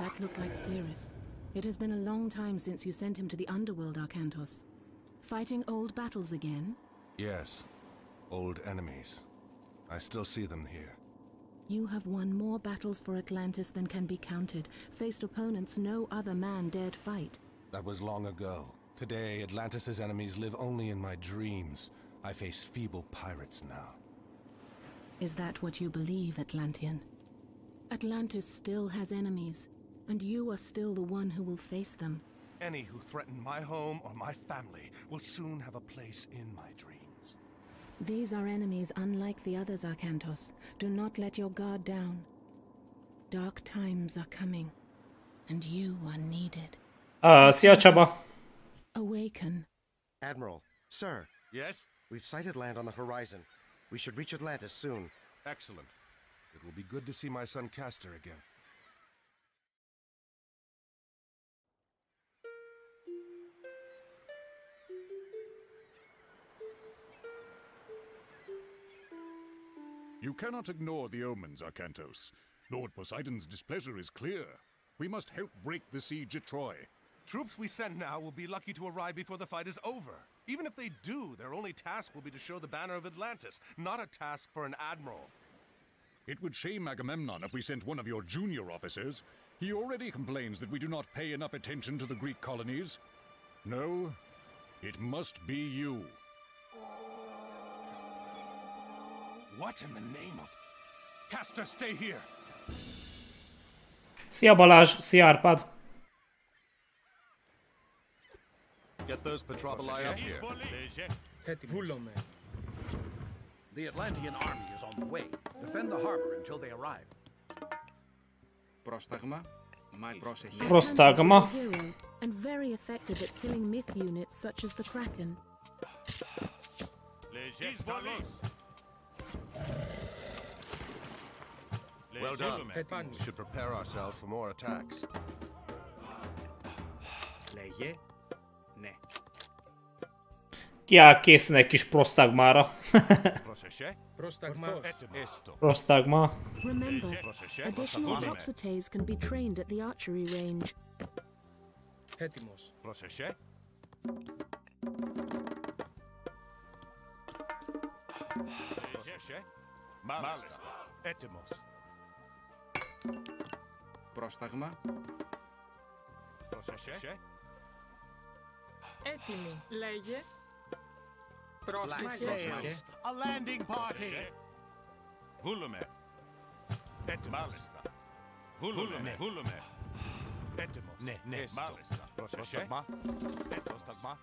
That looked like Theris. It has been a long time since you sent him to the underworld, Arcantos. Fighting old battles again? Yes. Old enemies. I still see them here. You have won more battles for Atlantis than can be counted, faced opponents no other man dared fight. That was long ago. Today, Atlantis' enemies live only in my dreams. I face feeble pirates now. Is that what you believe, Atlantean? Atlantis still has enemies, and you are still the one who will face them. Any who threaten my home or my family will soon have a place in my dreams. These are enemies unlike the others, Arcantos. Do not let your guard down. Dark times are coming, and you are needed. Uh, szia Csaba! Awaken. Admiral, sir, Yes? we've sighted land on the horizon. We should reach Atlantis soon. Excellent. It will be good to see my son Castor again. You cannot ignore the omens, Arcantos. Lord Poseidon's displeasure is clear. We must help break the siege at Troy. Troops we send now will be lucky to arrive before the fight is over. Even if they do, their only task will be to show the banner of Atlantis, not a task for an admiral. It would shame Agamemnon if we sent one of your junior officers. He already complains that we do not pay enough attention to the Greek colonies. No, it must be you. What in the name of... Caster, stay here! Szia Balázs, szia Árpád! Get those Petroboli up here. The Atlantean army is on the way. Defend the harbor until they arrive. Prostagma? Prostagma. And very effective at killing myth units such as the Kraken. Well done. We should prepare ourselves for more attacks. Kiá készül egy kis prostagmára. prostagma. prostagma. Remember, additional toxotes can be trained at the archery range. Hetimos. Πίεσε. Μάλιστα. Μάλιστα. Πρόσταγμα. Έτοιμη. Λέγε. Πρόσταγμα. A landing party. Βούλουμε. Έτοιμος. Μάλιστα. Βούλουμε. Πρόσταγμα. Πρόσταγμα.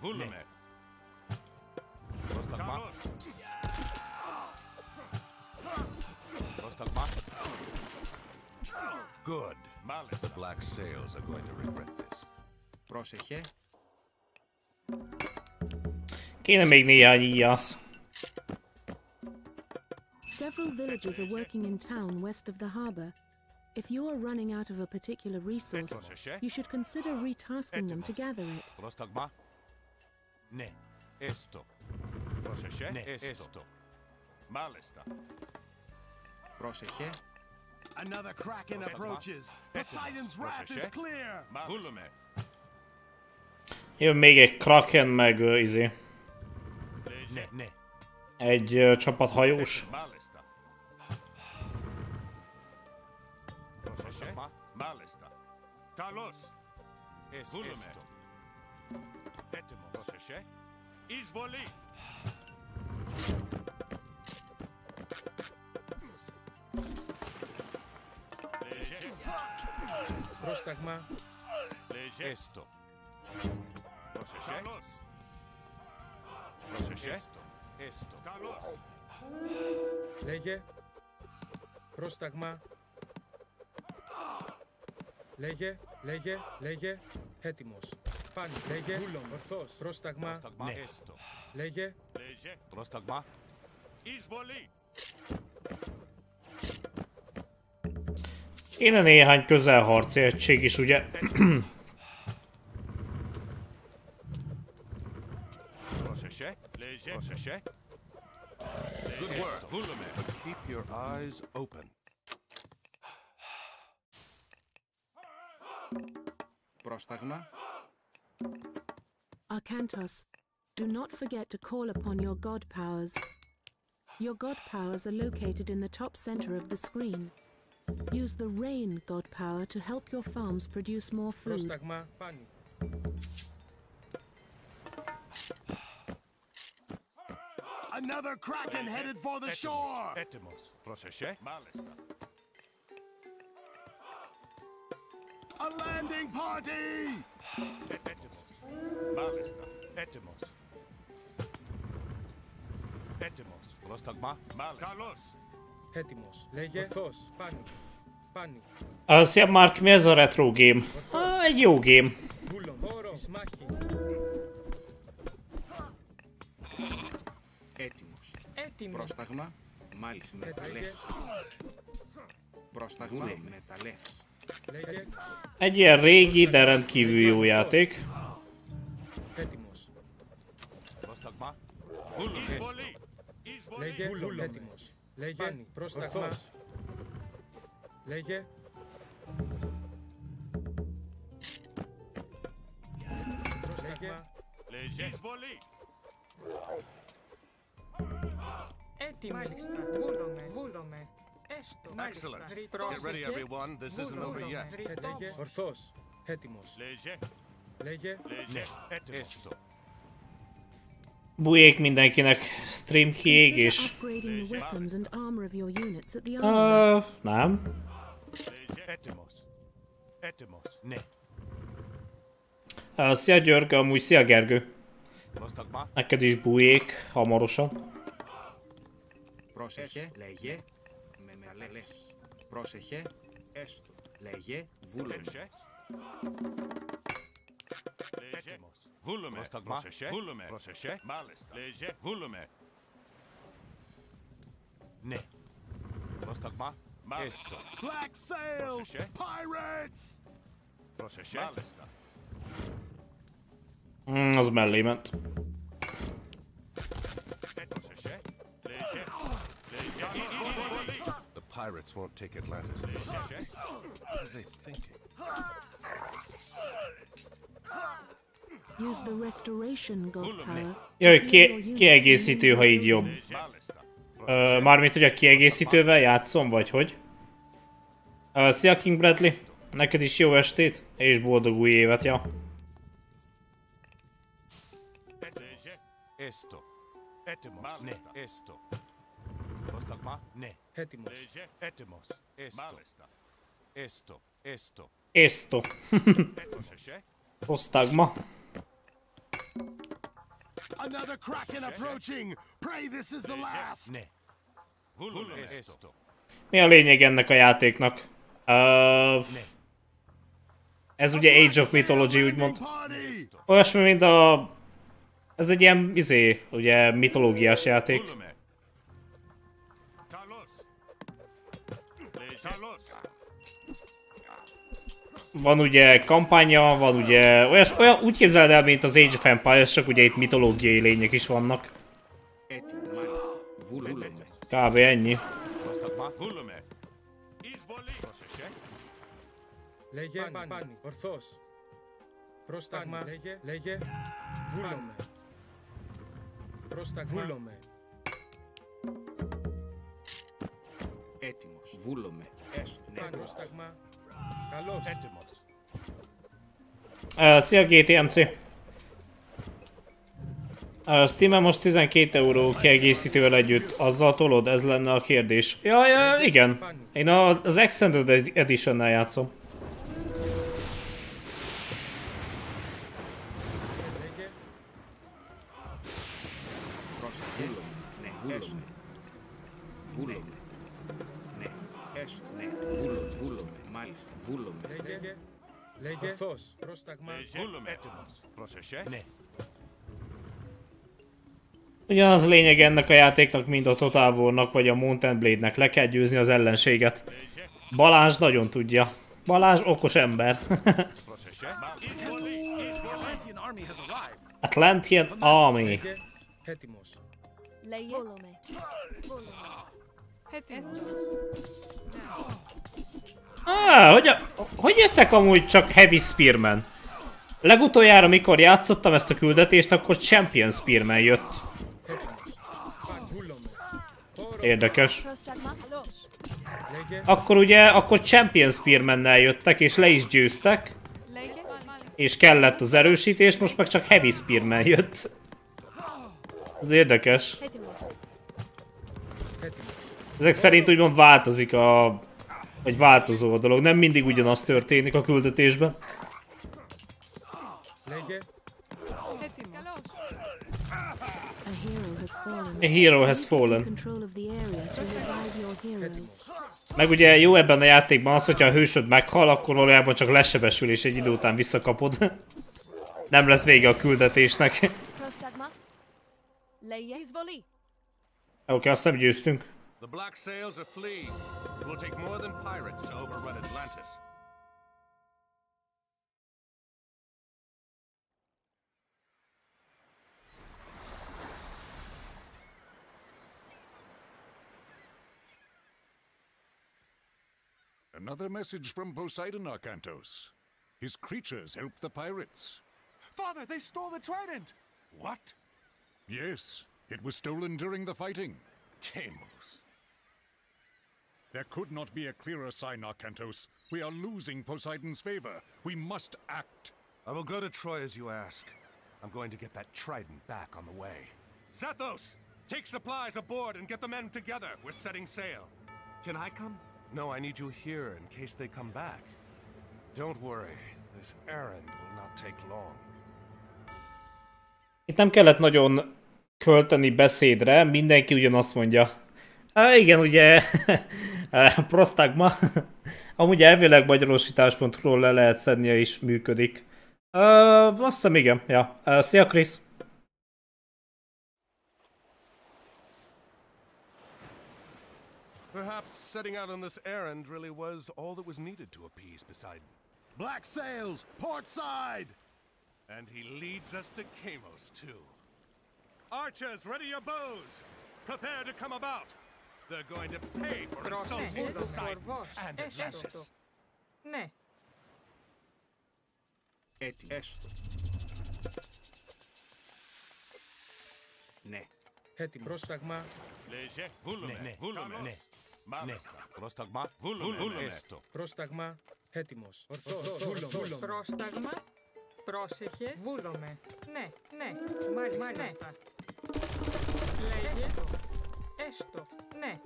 Βούλουμε. Πρόσταγμα. Good. Malista. The black sails are going to regret this. Πρόσεχε. Kéne még néhány íjász. Several villagers are working in town west of the harbor. If you are running out of a particular resource, Proseche? you should consider retasking them to gather it. Prostagma. Ne. Esto. Proseche? Ne. Esto. Malista. Πρόσεχε. Another kraken approaches. Poseidon's wrath is clear. Volume. Jön még egy Kraken, meg ö, izé. Ne, ne. Egy ö, csapathajós. Malista. Proseche? Malista. Carlos. Esto. Etimos. Proseche? Πρόσταγμα. Έστω. Προσεχέ. Προσεχέ. Έστω. Έστω. Καλώς. Λέγε. Πρόσταγμα. Λέγε, λέγε, λέγε. Έτοιμος. Πάνι, λέγε. Ορθός. Πρόσταγμα. Πρόσταγμα. Ναι. Έστω. Λέγε. Λέγε. Πρόσταγμα. Εισβολή. Kéne néhány közelharci egység is, ugye? Keep your eyes open. Prostagma? Arcantos, do not forget to call upon your god powers. Your god powers are located in the top center of the screen. Use the rain god power to help your farms produce more food. Another kraken headed for the shore! A landing party! Etymos. Etymos. Prostagma. Males. Carlos. Μάλιστα. Καλώς. Έτοιμος. Λέγε. Ορθός. Πάνι. Πάνι. Uh, szia Mark, mi ez a retro game? Ah, egy jó game. Βούλον. Όρο. Εις μάχη. Έτοιμος. Έτοιμο. Πρόσταγμα. Μάλιστα. Λέγε. Μεταλλεύς. Πρόσταγμα. Μεταλλεύς. Λέγε. Egy ilyen régi, de rendkívül jó játék. Έτοιμος. Πρόσταγμα. Εισβολή. Εισβολή. Λέγε. Βούλον. Έτοιμος. Λέγε. Πάνι. Πρόσταγμα. Λέγε. Πρόσταγμα. Λέγε. Εισβολή. Έτοιμο. Μάλιστα. Βούλομαι. Βούλομαι. Έστω. Excellent. Μάλιστα. Get ready, Πρόσεχε. everyone. This isn't over Βούλομαι. yet. Λέγε. Ρητόμος. Ορθός. Έτοιμος. Λέγε. Λέγε. Λέγε. Έτοιμος. your units at the armory. Uh, nem. Λέγε. Έτοιμος. Έτοιμος. Ναι. Uh, szia György, amúgy szia Gergő. Πρόσταγμα. Neked is bujék hamarosan. Πρόσεχε. Λέγε. Με μεταλλεύς. Πρόσεχε. Έστω. Λέγε. Βούλομαι. Πρόσεχε. Hullume, Prostagma, proseshe, hullume, proseshe, maalesta, leje. Ne. Prostagma, maalesta. Black sails, pirates! Proseshe, maalesta. Mm, that's a medley, meant. The pirates won't take Atlantis. What are they thinking? Jaj, ki kiegészítő, ha így jobb. Ö, mármint, hogy a kiegészítővel játszom, vagy hogy? Ö, szia King Bradley, neked is jó estét, és boldog új évet, ja. Esto. Esto, Esto, Esto. Postakma. Ne. Etimos. Etimos. Esto. Esto. Esto. Esto. Postagma. Another Kraken approaching! Pray this is the last! Mi a lényeg ennek a játéknak? Uh, ez ugye Age of Mythology úgymond. Olyasmi, mint a... Ez egy ilyen, izé, ugye mitológiás játék. Van ugye kampánya, van ugye... Olyas, olyan, úgy képzeld el, mint az Age of Empires, csak ugye itt mitológiai lények is vannak. Έτοιμο. Μάλιστα. Βούλομαι. Kb. ennyi. Πρόσταγμα. Βούλουμε. Εισβολή. Πρόσεχε. Λέγε. Πάνι. Πάνι. Ορθός. Πρόσταγμα. Λέγε. Λέγε. Βούλομαι. Πρόσταγμα. Βούλομαι. Έτοιμος. Βούλομαι. Έστω. Ναι. Πάνι. Πρόσταγμα. Καλώς. Έτοιμος. Uh, szia GTMC! Uh, Steam-en most 12 euró kiegészítővel együtt, azzal tolod? Ez lenne a kérdés. Ja, ja igen. Én a, az Extended Ed- Edition-nel játszom. Λέγε. Ορθός. Πρόσταγμα. Βούλουμε. Έτοιμος. Πρόσεχε. Ναι. Ugyanaz a lényeg ennek a játéknak, mint a Total War-nak vagy a Mountain Blade-nek. Le kell győzni az ellenséget. Balázs nagyon tudja. Balázs okos ember. Πρόσεχε. Εισβολή. The Atlantean army has arrived. Atlantean Ah, hogy, a, hogy jöttek amúgy csak Heavy Spearmen? Legutoljára, mikor játszottam ezt a küldetést, akkor Champion Spearmen jött. Érdekes. Akkor ugye, akkor Champion Spearmennel jöttek, és le is győztek. És kellett az erősítés, most meg csak Heavy Spearmen jött. Ez érdekes. Ezek szerint úgymond változik a egy változó a dolog. Nem mindig ugyanaz történik a küldetésben. A hero has fallen. Meg ugye jó ebben a játékban az, hogyha a hősöd meghal, akkor valójában csak lesebesül és egy idő után visszakapod. Nem lesz vége a küldetésnek. Oké, okay, azt nem győztünk. The Black Sails are fleeing. It will take more than pirates to overrun Atlantis. Another message from Poseidon Arcantos. His creatures help the pirates. Father, they stole the trident! What? Yes, it was stolen during the fighting. Camos. There could not be a clearer sign, Arcantos. We are losing Poseidon's favor. We must act. I will go to Troy as you ask. I'm going to get that trident back on the way. Zethos! Take supplies aboard and get the men together. We're setting sail. Can I come? No, I need you here in case they come back. Don't worry. This errand will not take long. Itt nem kellett nagyon költeni beszédre, mindenki ugyanazt mondja. Há, igen, ugye, prostagma. Amúgy elvileg magyarosítás.ról le lehet szednie is működik. Uh, azt hiszem igen, ja. Uh, szia Krisz! Perhaps setting out on this errand really was all that was needed to appease Poseidon. Black sails, port side! And he leads us to Camos, too. Archers, ready your bows! Prepare to come about! They're going to pay for insulting Πρόσεχε, Poseidon κορβός. and Έστω. Atlantis. Ναι. Έτι. Έστω. Ναι. Έτοιμος. Πρόσταγμα. Léger, vulume, ναι, vulume, ναι, Málesτα. Πρόσταγμα, vulume, vulume. Έστω. Πρόσταγμα. Έτοιμος. Ορθός. Βούλομαι. Πρόσταγμα. Πρόσεχε. Βούλομαι. Ναι, ναι. Μάλιστα. Μάλιστα. Λέγε. Έστω. Ναι.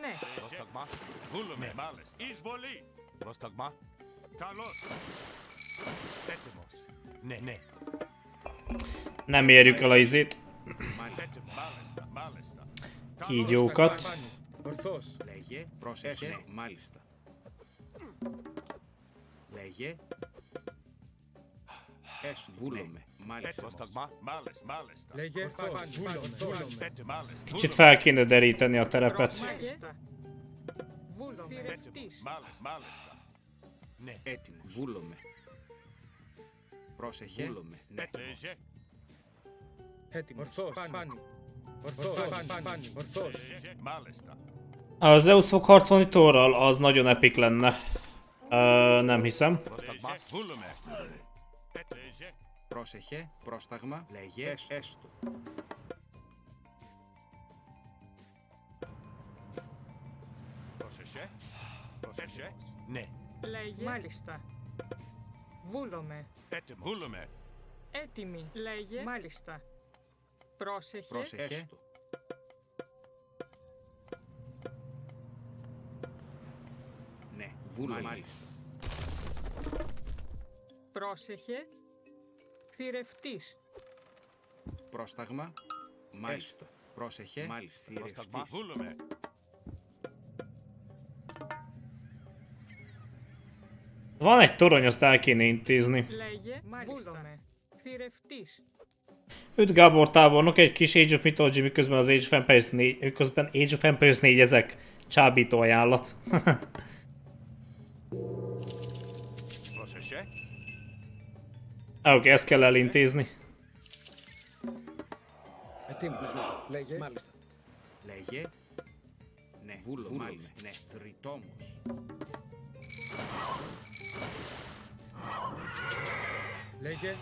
Ναι. Πρόσταγμα, vulume, μάλεστα. Εισβολή. Πρόσταγμα. Καλώς. Έτοιμος. Ναι, ναι. Nem érjük el a izét. Μάλιστα. Málesτα, málesτα. Kígyókat. Πάνι. Ορθός. Λέγε. Πρόσεχε. Ναι. Μάλιστα. Λέγε. Έστω. Βούλομαι. Μάλιστα. Πρόσταγμα, μάλεστα, μάλεστα. Λέγε. Ορθός. Βούλομαι. Βούλομαι. Έτοιμο, μάλesτα. Kicsit fel kéne deríteni a terepet. Μάλιστα. Βούλομαι. Θηρευτής. Μάλesτα, μάλesτα. Ναι. Έτοιμο. Βούλομαι. Πρόσεχε. Βούλομαι. Ναι. Léger, Έτοιμος. Ορθός. Πάνι. Ορθός. Πάνι. Ορθός. léger, μάλesτα. A Zeus fog harcolni Thorral, az nagyon epik lenne. Ö, nem hiszem. Πρόσταγμα, vulume. Léger, Πρόσεχε. Πρόσταγμα. Λέγε. Έστω. πρόσεχε. Πρόσεχε. Ναι. Λέγε. Μάλιστα. Βούλομαι. Έτοιμος. Βούλουμε. Έτοιμη. Λέγε. Μάλιστα. Πρόσεχε. Πρόσεχε. Έστω. Ναι. Βούλομαι. Μάλιστα. Πρόσεχε. Θηρευτής. Πρόσταγμα. Μάλιστα. Πρόσεχε. Μάλιστα. Πρόσταγμα, Θηρευτής. βούλουμε. Van egy torony, azt el kéne intézni. Λέγε. Μάλιστα. Βούλομαι. Θηρευτής. Üdv Gábor tábornok, egy kis Age of Mythology, miközben az Age of Empires 4, miközben Age of Empires 4 ezek. Csábító ajánlat. Oké, okay, ezt kell elintézni. Έτοιμος. Λέγε. Μάλιστα. Λέγε. Ναι. Βούλος. Μάλιστα. Ναι. Θρητόμος. Λέγε.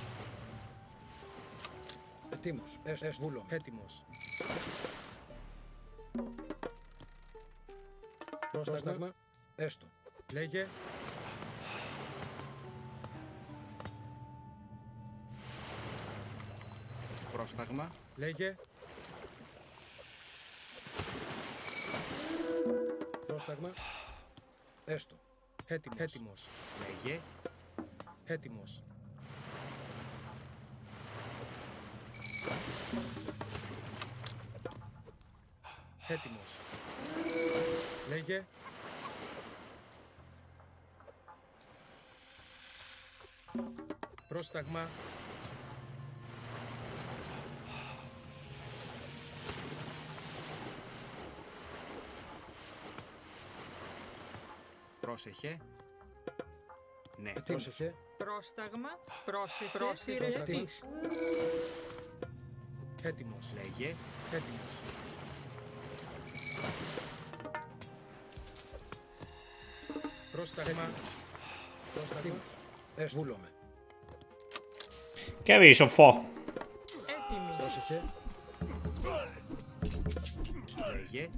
Ετοίμος. Έστω. Βούλο. Έτοιμος. Πρόσταγμα. Έστω. Λέγε. Πρόσταγμα. Λέγε. Πρόσταγμα. Έστω. Έτοιμος. Έτοιμος. Λέγε. Έτοιμος. Έτοιμος. Λέγε. Πρόσταγμα. Πρόσεχε. Ναι. Πρόσεχε. Πρόσταγμα. Πρόσεχε. Πρόσεχε. Θηρευτής. Έτοιμος. Λέγε. Έτοιμος. Πρόσταγμα. Πρόσταγμα. Έστω. Βούλομαι. Kevés a fa. Έτοιμη. Πρόσεχε. Λέγε.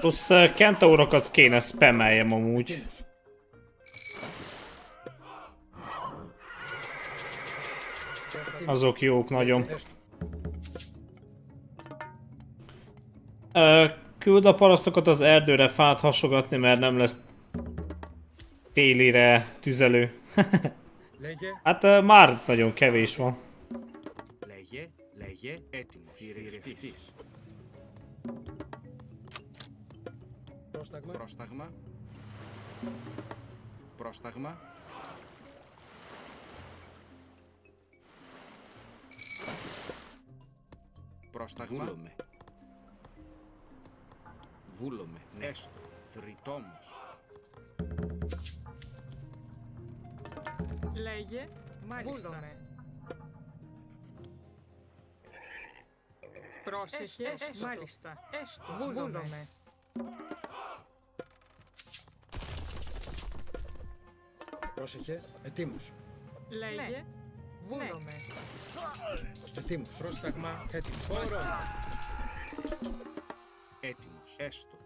Plusz uh, kentaurokat kéne spammeljem amúgy. Έτοιμος. Azok jók nagyon. Έστω. Ö, küld a parasztokat az erdőre fát hasogatni, mert nem lesz télire tüzelő. Λέγε. hát ö, már nagyon kevés van. Λέγε. Λέγε. Έτοιμο. Πρόσταγμα. Πρόσταγμα. Πρόσταγμα. Πρόσταγμα. Βούλομαι. Βούλομαι. Έστω. Θρητόμος. Λέγε. Βούλομαι. Πρόσεχες. Έστω. Μάλιστα. Έστω. Βούλομαι. Πρόσεχε. Ετοίμος. Λέγε. Βούλομαι. Έτοιμος. Πρόσταγμα. Έτοιμος. Όρο. Έτοιμος. Έστω.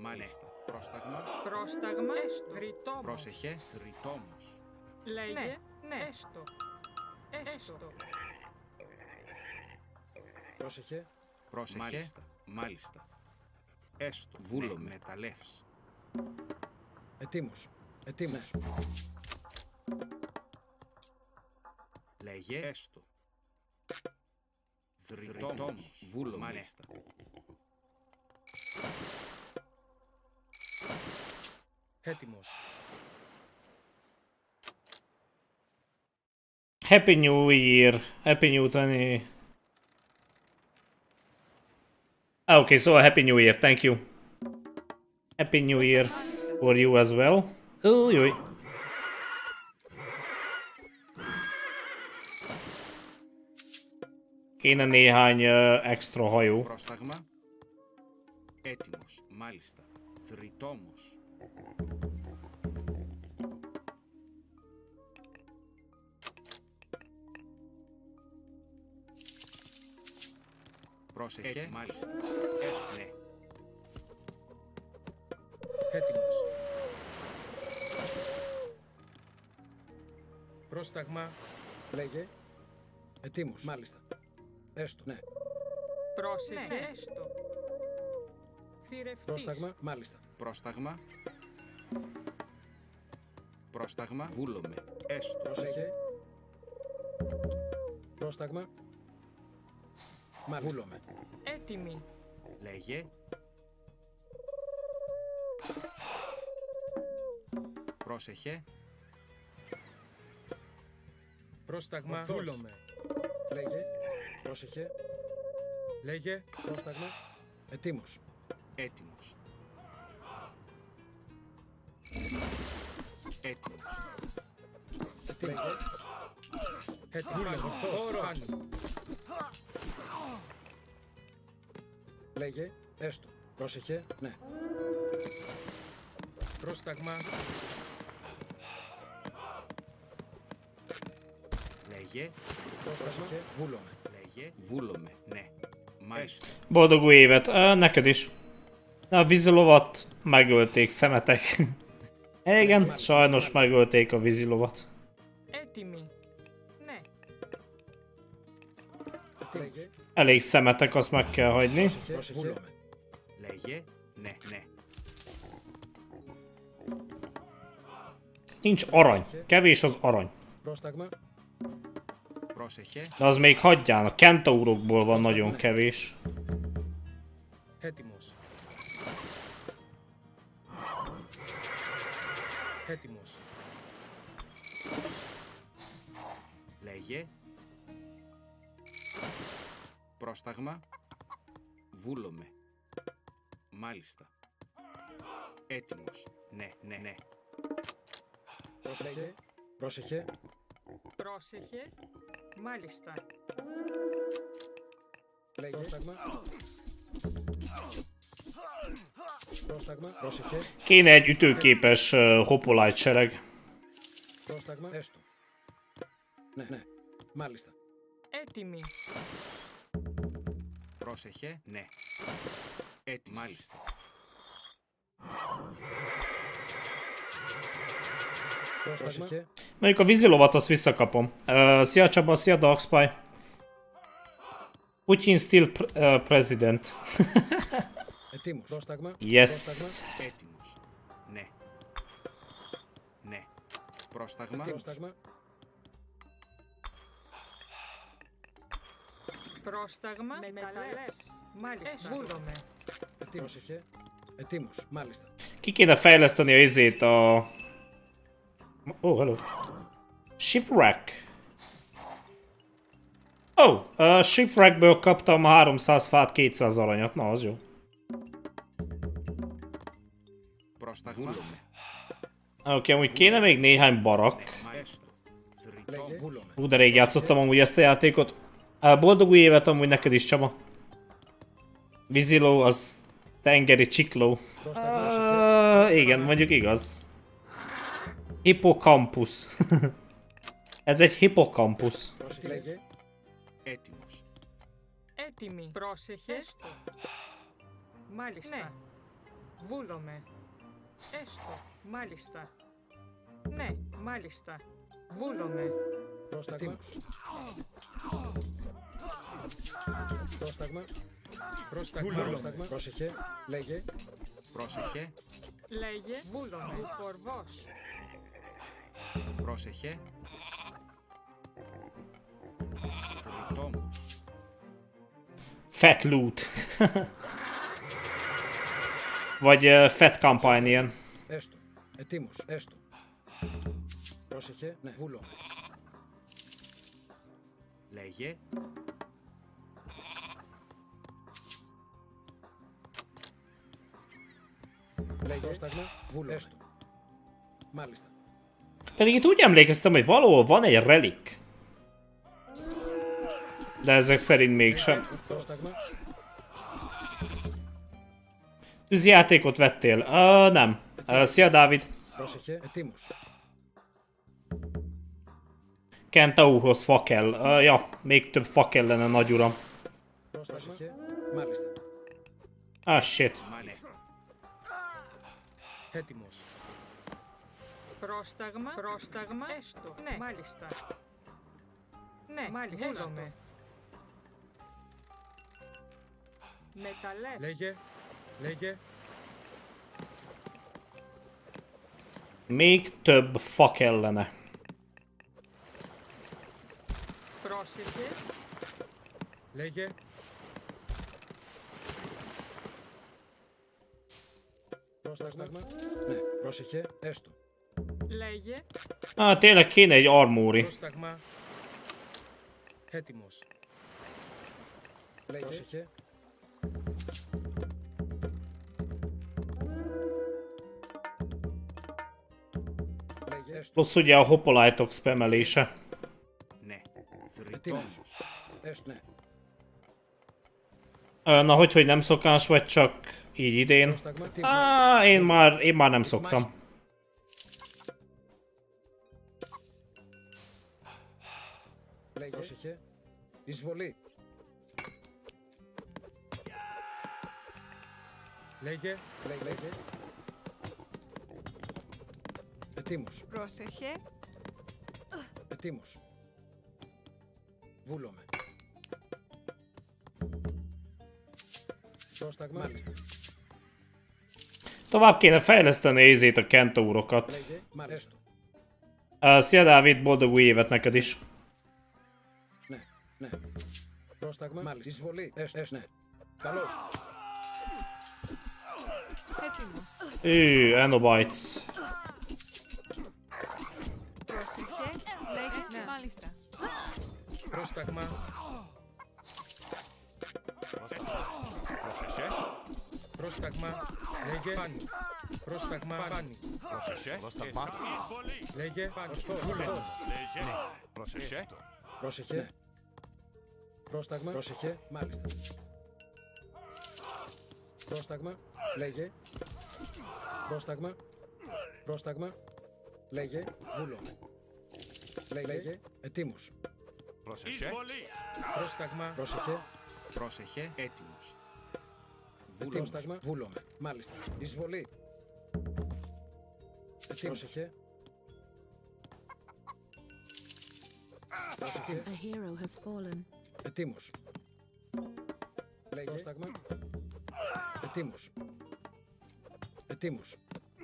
Μάλιστα. Πρόσταγμα. Πρόσταγμα. Έστω. Θρητόμος. Πρόσεχε. Θρητόμος. Λέγε. Ναι. Έστω. Έστω. Πρόσεχε. Πρόσεχε. Μάλιστα. Μάλιστα. Έστω. Βούλομαι. Μεταλλεύς. Ετοίμος. Ετοίμος. Λέγε. Έστω. Θρητόμος. Βούλομαι. Μάλιστα. Έτοιμος. Happy New Year. Happy New 20. Ah, okay, so a Happy New Year, thank you. Happy New Year for you as well. Új, új. Kéne néhány uh, extra hajó. Πρόσταγμα. Έτοιμος. Μάλιστα. Θρητόμος. Πρόσεχε. Μάλιστα. Έστω. Ναι. Έτοιμος. Πρόσταγμα. Λέγε. Ετοίμος. Μάλιστα. Έστω. Ναι. Πρόσεχε. Έστω. Θηρευτής. Πρόσταγμα. Μάλιστα. Πρόσταγμα. Πρόσταγμα. Βούλομαι. Έστω. Πρόσεχε. Πρόσταγμα. Μάλιστα. Βούλομαι. Έτοιμη. Λέγε. Πρόσεχε. Πρόσταγμα. Ορθώς. Βούλομαι. Λέγε. Πρόσεχε. Λέγε. Πρόσταγμα. Ετοίμος. Έτοιμος. Έτοιμος. Λέγε. Έτοιμος. Ορθώς. Όρος. Λέγε, έστω. Πρόσεχε, ναι. Πρόσταγμα. Λέγε. Πρόσεχε, βούλομαι. Λέγε. Βούλομαι. Ναι. Μάλιστα. Boldog új évet! Ö, neked is. A vízilovat megölték szemetek. Igen, sajnos megölték a vízilovat. Έτοιμοι. Ναι. Λέγε, Elég szemetek, azt meg kell hagyni. πρόσεχε, βούλομαι. Λέγε. Ναι, ναι. Nincs arany. Kevés az arany. Πρόσταγμα, Πρόσεχε. De az még hagyján, a kentaurokból van nagyon kevés. Έτοιμος. Έτοιμος. Λέγε. Πρόσταγμα. Βούλομαι. Μάλιστα. Έτοιμος. Ναι, ναι, ναι. πρόσεχε, πρόσεχε, Πρόσεχε. Μάλιστα. λέγε, πρόσταγμα. Πρόσταγμα, πρόσεχε, Kéne egy ütőképes uh, hopolájt sereg. πρόσταγμα, έστω. Ναι, ναι, μάλιστα. Έτοιμοι. Πρόσεχε. Ναι. Έτοιμο. Μάλιστα. Πρόσεχε, Mondjuk a vízilovat azt visszakapom. Uh, szia Csaba, szia Darkspy. Putin still pr- uh, president. ετοίμος. Πρόσταγμα, yes. Έτοιμος. Ναι. Ναι. Πρόσταγμα. πρόσταγμα, Πρόσταγμα. Με μεταλλές. Μάλιστα. Βούλομαι. ετοίμος. Πρόσεχε, ετοίμος, μάλιστα. Ki kéne fejleszteni a izét a... Oh, hello. Shipwreck. Oh, a Shipwreckből kaptam 300 fát, 200 aranyat. Na, az jó. Oké, okay, amúgy kéne még néhány barak. Ú, de rég játszottam amúgy ezt a játékot. Boldog új évet amúgy neked is, Csaba. Viziló az tengeri csikló. Uh, igen, mondjuk igaz. Hippocampus. Ez egy hippocampus. πρόσεχε, λέγε, Έτοιμος. Έτοιμοι. Πρόσεχε. Έστω. Μάλιστα. Ναι. Βούλομαι. Έστω. Μάλιστα. Ναι, μάλιστα. Βούλομαι. πρόσταγμα. Πρόσταγμα, Πρόσταγμα. πρόσταγμα, πρόσεχε, λέγε, Πρόσεχε. Λέγε. Βούλομαι. Φορβός. Πρόσεχε. Θρητόμος. Fat loot. Vagy uh, Fat Companion. έστω. Ετοίμος, έστω. Πρόσεχε, ναι, βούλομαι. Λέγε. Λέγε, πρόσταγμα, βούλομαι. Έστω. Μάλιστα. Pedig itt úgy emlékeztem, hogy valahol van egy relik. De ezek szerint mégsem. Tűzjátékot vettél? Uh, nem. Szia, Dávid. Kentauhoz fa kell. Uh, ja, még több fa kellene, nagy uram. Ah, shit. Hetimos. Έτοιμος. Πρόσταγμα. Πρόσταγμα. Έστω. Ναι, μάλιστα. Ναι, μάλιστα. Βούλομαι. Μεταλλές. Λέγε. Λέγε. Még több fa kellene. Πρόσεχε. Λέγε. Πρόσταγμα, ναι, πρόσεχε, έστω. Λέγε. Ah, tényleg kéne egy armóri. Πρόσταγμα. Έτοιμος. Λέγε, πρόσεχε, λέγε, έστω. Plusz ugye a hopolájtok spamelése. Ναι. Ετοίμος. Θρητόμος. Έστω, ναι. Ö, Na, hogy, hogy nem szokás, vagy csak így idén? Πρόσταγμα. Τι Á, én már, én már nem szoktam. Πρόσεχε. Εισβολή. Λέγε. Λέγε. Λέγε. Ετοίμος. Πρόσεχε. Ετοίμος. Βούλομαι. Πρόσταγμα. Μάλιστα. Tovább kéne fejleszteni izét a kentaurokat. Λέγε. Μάλιστα. Ö, Szia Dávid, boldog új évet neked is. Ναι. Πρόσταγμα. Μάλιστα. Εισβολή. Έστω. Ναι. Καλώς. Έτοιμος. Ου, Anobites. Προσεχές. Ναι. Λέγεις ναι. Μάλιστα. Πρόσταγμα. Προσεχές. Πρόσταγμα. Λέγε πάνι. Πρόσταγμα πάνι. Πρόσεξε. Λέγε πάνι. Λέγε. Ναι. Πρόσεξε. Πρόσεξε. Ναι. Πρόσταγμα. Πρόσεχε. Μάλιστα. Πρόσταγμα. Λέγε. Πρόσταγμα. Πρόσταγμα. Λέγε. Βούλομαι. Λέγε. Λέγε. Ετοίμος. Πρόσεχε. Πρόσταγμα. Πρόσεχε. Πρόσεχε. Έτοιμος. Ετοίμος. Πρόσταγμα. Βούλομαι. Μάλιστα. Εισβολή. Ετοίμος. Πρόσεχε. Πρόσεχε. A hero has fallen. Ετοίμος. Λέγε. Πρόσταγμα. Ετοίμος. Ετοίμος.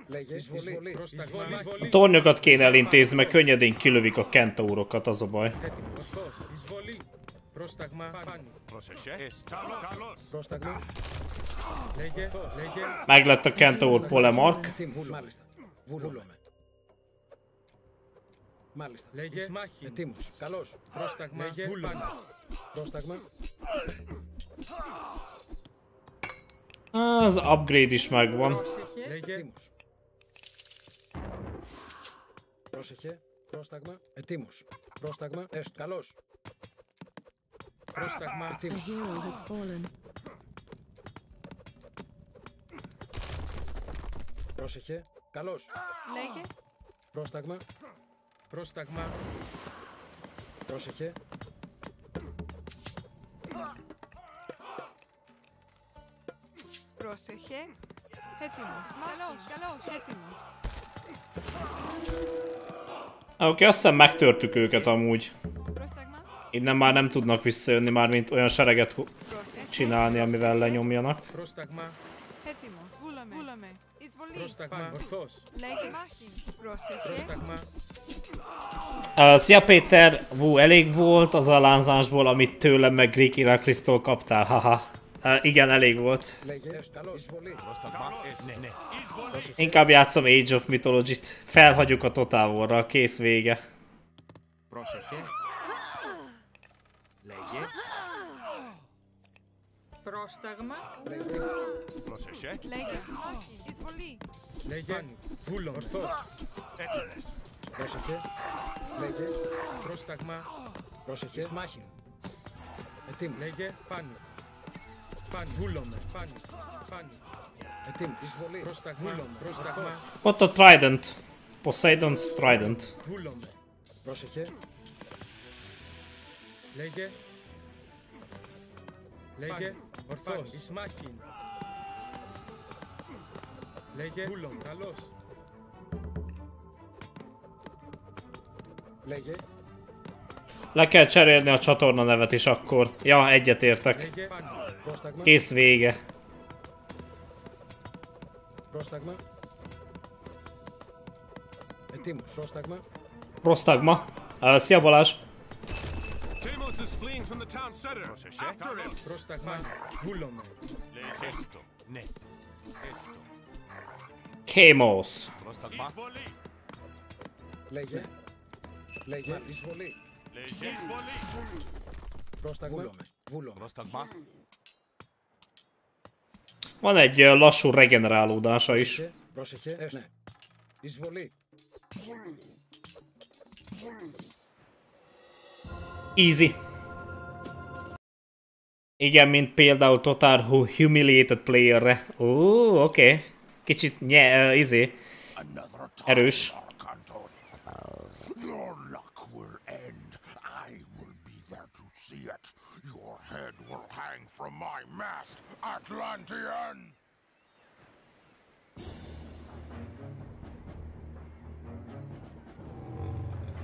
Λέγε. Εισβολή. Πρόσταγμα. A Εισβολή. tornyokat kéne elintézni, mert könnyedén kilövik a kentaurokat, az a baj. Έτοιμος. Ορθώς. Εισβολή. Πρόσταγμα. Πάνι. Πρόσεχε. Πρόσταγμα. Λέγε. Λέγε. Meglett a kentaur polemark. Ετοίμος. Μάλιστα. Λέγε. Σμάχι. Ετοίμο. Καλό. Πρόσταγμα. Λέγε. Πάνω. Πρόσταγμα. Az upgrade is megvan. Λέγε. Πρόσεχε. Πρόσταγμα. Ετοίμο. Πρόσταγμα. Έστω. Καλό. Πρόσταγμα. Ετοίμο. Πρόσεχε. Καλό. Λέγε. Πρόσταγμα. Πρόσταγμα. Πρόσεχε. Πρόσεχε. Έτοιμος. Καλώς. Καλώς. Έτοιμος. Oké, azt hiszem megtörtük őket amúgy. Πρόσταγμα. Innen már nem tudnak visszajönni, már mint olyan sereget hu- Πρόσεχε. csinálni, amivel lenyomjanak. Πρόσταγμα. Έτοιμος. Βούλαμε. Βούλαμε. Εισβολή. Πρόσταγμα. Ορθώς. Λέγε. Μάχη. Πρόσεχε. Πρόσταγμα. Uh, szia Péter, Vú, elég volt az a lánzásból, amit tőlem meg Greek Iraklistól kaptál, haha. Uh, igen, elég volt. Λέγε. Έστω. Καλώς. Εισβολή. Inkább játszom Age of Mythology-t. Felhagyjuk a Total War-ral, kész vége. Πρόσεχε. Πρόσταγμα. Πρόσεξε. Λέγε. Όχι, εισβολή. Λέγε. Βούλο. Ορθός. Έκλεινες. Πρόσεχε. Λέγε. Πρόσταγμα. Πρόσεχε. Σμάχιν. Ετοίμος. Λέγε. Πάνω. Πάνω. Βούλομε. Πάνω. Πάνω. Ετοίμος. Εισβολή. Πρόσταγμα. Πρόσταγμα. What the trident. Poseidon's trident. Βούλομε. Πρόσεχε. Λέγε. Λέγε. Ορθώς. Ισμάχη. Λέγε. Βούλομαι. Καλώς. Λέγε. Le kell cserélni a csatorna nevet is akkor. Ja, egyetértek. Λέγε. Πάνι. Πρόσταγμα. Kész vége. Πρόσταγμα. Ετοίμος. Πρόσταγμα. Prostagma. Uh, szia Balázs. Gus is fleeing from the town center. After him. Chemos. Van egy lassú regenerálódása is. Easy. Igen, mint például Total Who Humiliated Playerre. Ó, oké. Okay. Kicsit nye, eh, uh, izé. Erős. Atlantean!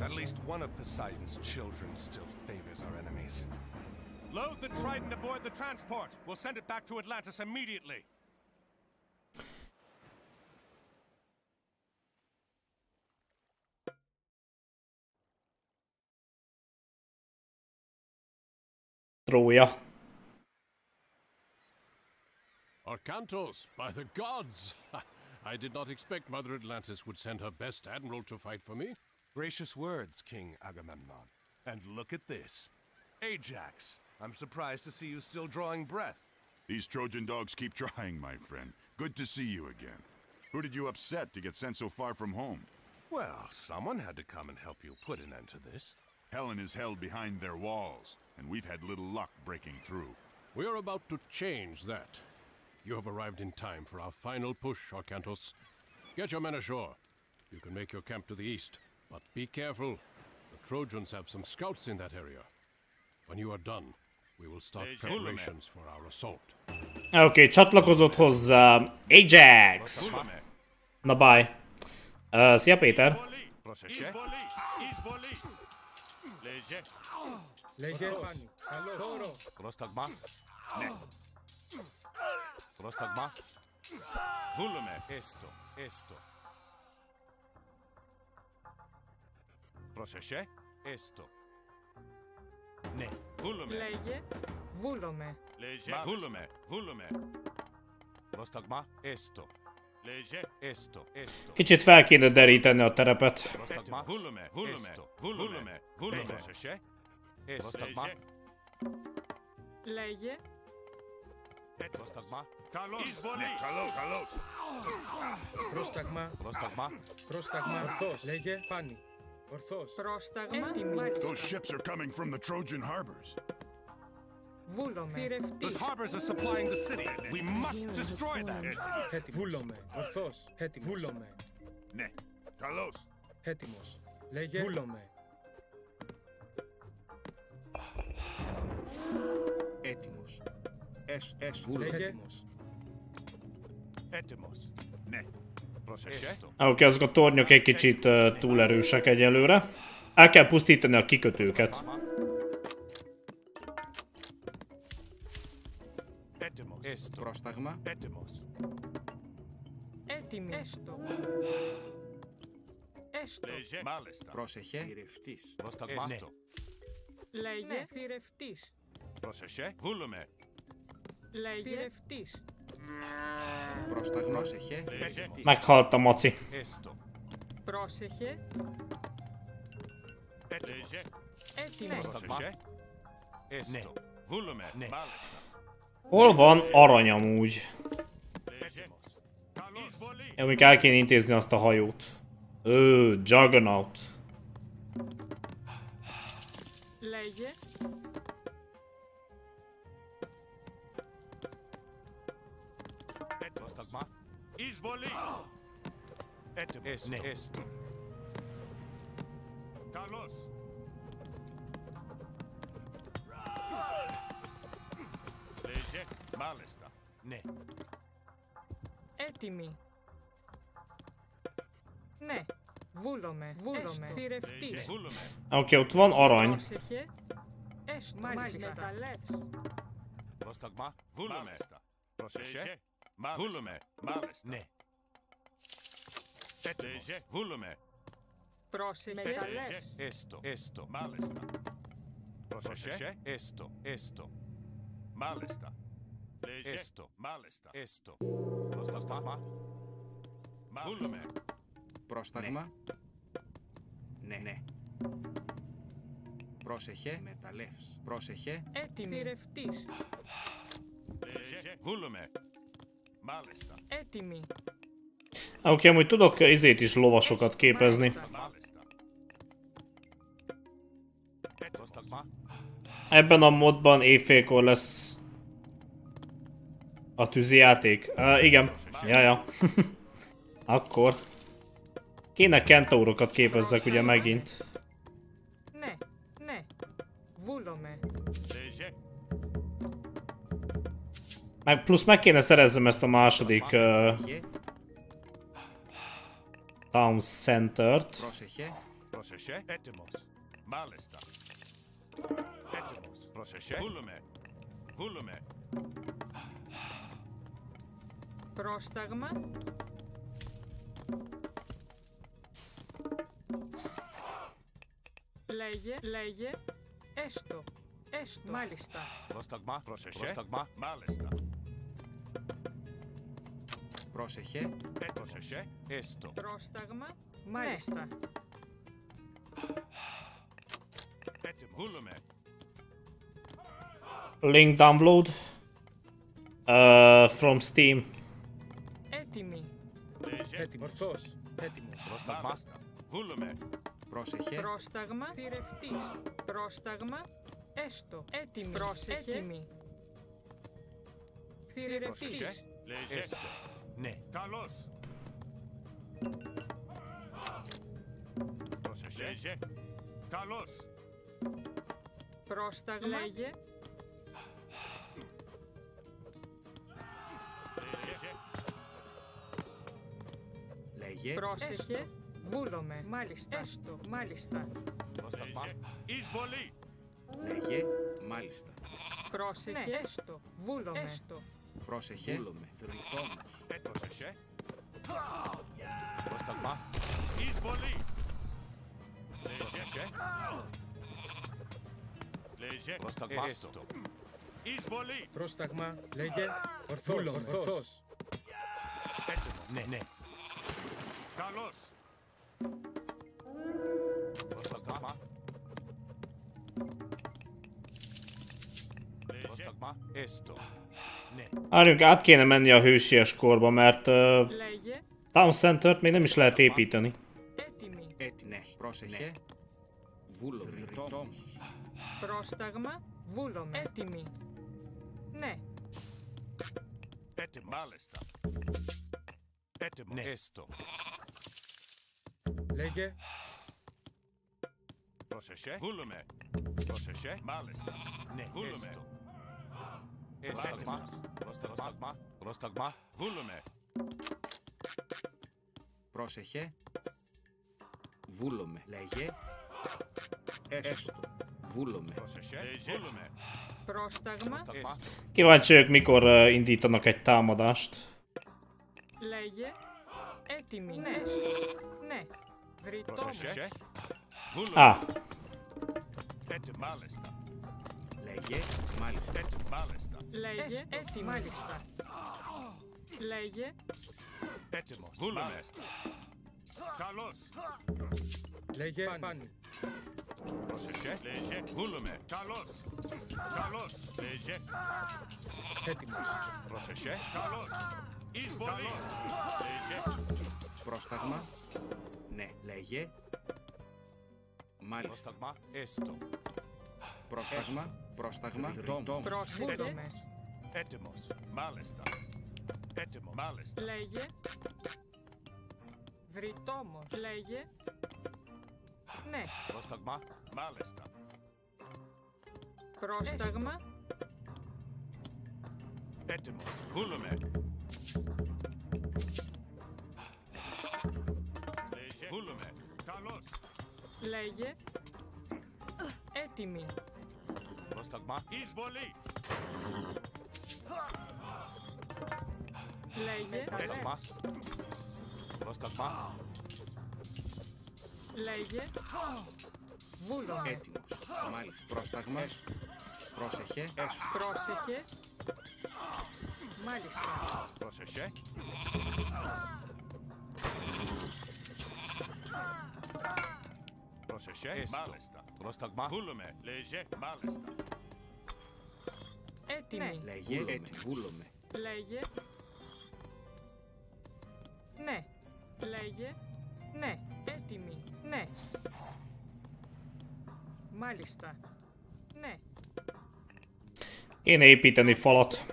At least one of Poseidon's children still favors our enemies. Load the Trident aboard the transport. We'll send it back to Atlantis immediately. Trója. Arcantos, by the gods! I did not expect Mother Atlantis would send her best admiral to fight for me. Gracious words, King Agamemnon. And look at this. Ajax, I'm surprised to see you still drawing breath. These Trojan dogs keep trying, my friend. Good to see you again. Who did you upset to get sent so far from home? Well, someone had to come and help you put an end to this. Helen is held behind their walls, and we've had little luck breaking through. We are about to change that. You have arrived in time for our final push, Arcantos. Get your men ashore. You can make your camp to the east, but be careful. The Trojans have some scouts in that area. When you are done, we will start preparations for our assault. Oké, okay, csatlakozott hozzá Ajax. Na bye. Uh, szia Péter. Ne. Βούλομαι. Λέγε. Βούλομαι. Λέγε. Βούλομαι. Βούλομαι. Vastagma. Esto. Λέγε. Esto. Esto. Kicsit fel kéne deríteni a terepet. Vastagma. Βούλομαι. Βούλομαι. Βούλομαι. Βούλομαι. Vastagma. Λέγε. Vastagma. Καλός. Εισβολή. Καλός. Καλός. Πρόσταγμα. Πρόσταγμα. Πρόσταγμα. Λέγε. Πάνι. Ορθός. Πρόσταγμα. Those ships are coming from the Trojan harbors. Βούλομαι. Those harbors are supplying the city. We must destroy them. Έτοιμος. Βούλομαι. Ορθός. Έτοιμος. Βούλομαι. Ναι. Καλώς. Έτοιμος. Λέγε. Βούλομαι. Έτοιμος. Έσ, έσ, Λέγε. έτοιμος. Έτοιμος. Ναι. Πρόσεχε. Oké, okay, azok a tornyok egy kicsit uh, túl erősek egyelőre. El kell pusztítani a kikötőket. Έτοιμος. Έστω. Πρόσταγμα. Έτοιμος. Έτοιμη. Έστω. Έστω. Λέγε. Μάλιστα. Πρόσεχε. Θηρευτής. Πρόσταγμα. Έστω. Λέγε. Θηρευτής. Πρόσεχε. Βούλουμε. Λέγε. Θηρευτής. Πρόσταγμα. Πρόσεχε. Λέγε. Meghalt a maci. Έστω. Πρόσεχε. Λέγε. Έτοιμος. Πρόσεχε. Έστω. Βούλουμε. Μάλιστα. Hol van arany amúgy? Έτοιμος. Καλώς. Εισβολή. Én még el kéne intézni azt a hajót. Ö, Juggernaut. Πολύ. Έτοιμο. Ναι. Καλώς. Λέγε. Μάλιστα. Ναι. Έτοιμοι. Ναι. Βούλομε. Βούλομε. Θηρευτή. Βούλοме. Okay, und waren Orange. Μάλιστα. Βούλομε. Βούλομε. Μάλιστα. Ναι. Έτοιμος. Βούλουμε. Πρόσεχε. Μεταλλεύς. Έστω. Έστω. Μάλιστα. Πρόσεχε. Έστω. Έστω. Μάλιστα. Έστω. Μάλιστα. Έστω. Πρόσταγμα. Βούλουμε. Πρόσταγμα. Ναι, ναι. Πρόσεχε. Μεταλλεύς. Πρόσεχε. Έτοιμη. Θηρευτής. Βούλουμε. Μάλιστα. Έτοιμη. Oké, okay, amúgy tudok izét is lovasokat képezni. Ebben a modban éjfélkor lesz a tűzijáték. Uh, igen, jaja. Akkor. Kéne kentaurokat képezzek ugye megint. Ne, ne, vulome. Meg plusz meg kéne szerezzem ezt a második uh, Town Center-t. Πρόσεχε. Πρόσεχε. Έτοιμος. Μάλιστα. Έτοιμος. Πρόσεχε. Βούλουμε. Βούλουμε. Πρόσταγμα. Λέγε, λέγε. Έστω. Έστω. Μάλιστα. Πρόσταγμα. Πρόσεχε. Πρόσταγμα. Μάλιστα. Πρόσεχε. Ε, πρόσεχε. Έστω. Πρόσταγμα. Μάλιστα. Έτοιμο. Βούλουμε. Link download. Uh, from Steam. Έτοιμη. Έτοιμος. Ορθός. Έτοιμος. Πρόσταγμα. Βούλουμε. Πρόσεχε. Πρόσταγμα. Θηρευτής. Πρόσταγμα. Έστω. Έτοιμη. Πρόσεχε. Έτοιμη. Θηρευτής. Πρόσεχε. Λέγε. Έστω. Ναι. Καλώς. Πρόσεχε. Λέγε. Καλώς. Πρόσταγμα. Λέγε. Λέγε. Πρόσεχε. Βούλομαι. Μάλιστα. Έστω. Μάλιστα. Πρόσταγμα. Εισβολή. Λέγε. Μάλιστα. Πρόσεχε. Ναι. Έστω. Βούλομαι. Έστω. Πρόσεχε. Δούλομαι. Θρυλτόμος. Πέτρωσες, ε. Προσταγμά. Εισβολή. Προσέχε. Λέγε. Προσταγμά. Εισβολή. Προσταγμά. Λέγε. Ορθός. Ορθός. Έτοιμος. Ναι, ναι. Καλός. Προσταγμά. Προσταγμά. Έστω. Ναι. Várjunk, át kéne menni a hősies korba, mert uh, Λέγε. Town Center-t még nem is lehet építeni. Έτοιμη. Έτοιμη. Ναι. Πρόσεχε. Βούλομαι. Θρητόμος. Πρόσταγμα. Βούλομαι. Έτοιμη. Ναι. Έτοιμο. Μάλιστα. Έτοιμο. Έστω. Λέγε. Πρόσεχε. Βούλουμε. Πρόσεχε. Μάλιστα. Ναι. Rost takma. Rost takma. Βούλομε. Πρόσεχε. Βούλομε. Λέγε. Έστω. Βούλομε. Πρόσεχε. Βούλομε. Πρόσταγμα. Kíváncsi vagyok, mikor indítanak egy támadást. Λέγε. Έτοιμοι. Ναι. Ναι. Βρήτω. Πρόσεχε. Α. Έτοιμοι. Λέγε. Μάλιστα. Έτοιμοι. Λέγε έτοιμο. Μάλιστα. Λέγε. Έτοιμος. Δούλουμε. Καλώ. Λέγε πάνι. Προσεχέ. Λέγε. Δούλουμε. Καλώ. Καλώ. Λέγε. Έτοιμος. Προσεχέ. Καλώ. Εισβολή. Λέγε. Πρόσταγμα. Ναι, λέγε. Μάλιστα. Πρόσταγμα. Έστω. Πρόσταγμα. Πρόσταγμα. Θρητόμος. Βούλομαι. Έτοιμος. Μάλιστα. Έτοιμος. Μάλιστα. Λέγε. Βρυτόμος. Λέγε. Ναι. Πρόσταγμα. Μάλιστα. Πρόσταγμα. Έτοιμος. Βούλουμε. Λέγε. Βούλουμε. Καλώς. Λέγε. Έτοιμη. Πρόσταγμα. Εισβολή. Λέγε. Πρόσταγμα. Πρόσταγμα. Λέγε. Βούλομαι. Έτοιμος. Μάλιστα. Πρόσταγμα. Πρόσεχε. Έστω. Πρόσεχε. Μάλιστα. Πρόσεχε. Πρόσεχε. Μάλιστα. Πρόσταγμα. Βούλουμε. Λέγε. Μάλιστα. Έτοιμη. Λέγε. Έτοιμη. Βούλομαι. Λέγε. Ναι. Λέγε. Ναι. Έτοιμη. Ναι. Μάλιστα. Ναι. kéne építeni falat.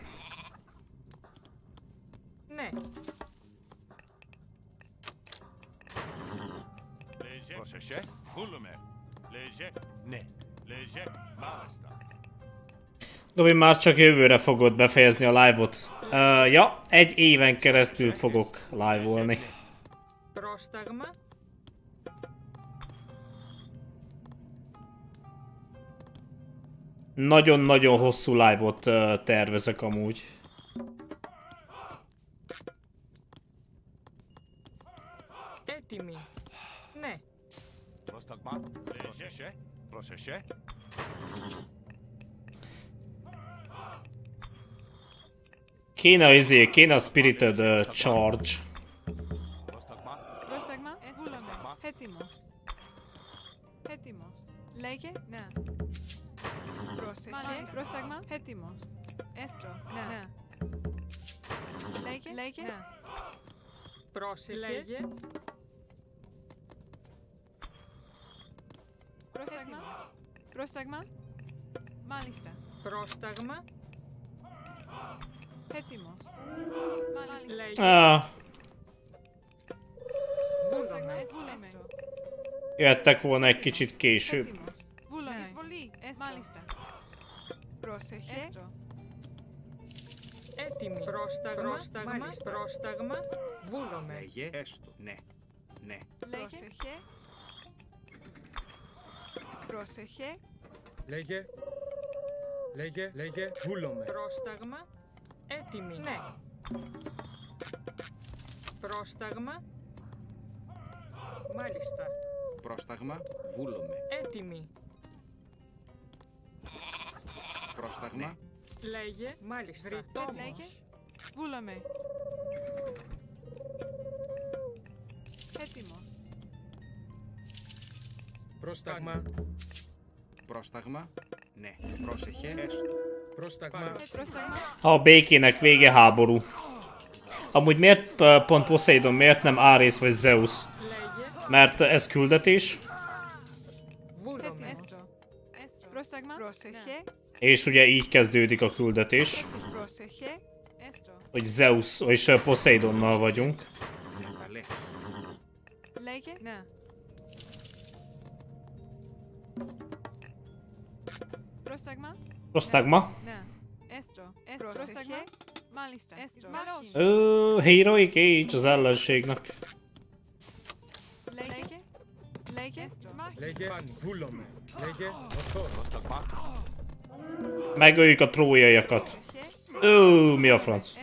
Léger. Proszę Volume. Dobi, már csak jövőre fogod befejezni a live-ot. Uh, ja, egy éven keresztül fogok live-olni. Nagyon-nagyon hosszú live-ot uh, tervezek amúgy. Etimi. Ναι. Πρόσταγμα. Léger. Proszę Kéne izé, kéne a Spirited uh, Charge. Πρόσταγμα. Βούλαμε. Έτοιμος. Έτοιμος. Λέγε. Ναι. Πρόσεχε. Πρόσταγμα. Έτοιμος. Έστρο. Ναι. ναι. Λέγε. Λέγε. Ναι. Πρόσεχε. Λέγε. Πρόσταγμα. Πρόσταγμα. Μάλιστα. Πρόσταγμα. Έτοιμος. Μάλιστα. Λέγε. Ah, Πρόσταγμα. Βούλαμε. jöttek volna egy kicsit később. Έτοιμος. Βούλαμε. Εισβολή. Μάλιστα. Πρόσεχε. Έστρο. Έτοιμοι. Πρόσταγμα. Πρόσταγμα. Πρόσταγμα. Βούλομαι. Λέγε έστω. Ναι. Ναι. Πρόσεχε. Πρόσεχε. Λέγε. Λέγε. Λέγε. Βούλομαι. Πρόσταγμα. Έτοιμοι. Ναι. Πρόσταγμα. Μάλιστα. Πρόσταγμα. Βούλομαι. Έτοιμοι. Πρόσταγμα. Λέγε. Μάλιστα. Λέγε. Βρυτόμος. Βούλαμε. Έτοιμος. Πρόσταγμα. Πρόσταγμα. Ναι. Πρόσεχε έστω. Πρόσταγμα. Πρόσταγμα. A békének vége háború. Amúgy miért uh, pont Poseidon, miért nem Ares vagy Zeus? Mert ez küldetés, Έτοιμος. Έστρο. Έστρο. Πρόσταγμα. Πρόσεχε. és ugye így kezdődik a küldetés, Πρόσεχε. Έστρο. hogy Zeus és uh, Poseidonnal vagyunk. Prostagma? Prostagma? Esto. Prostagma? Malista. Ö, Heroic Age az ellenségnek. Leke? Leke? Leke? Hullom. Leke? Prostagma? Megöljük a trójaiakat. Ö, mi a franc?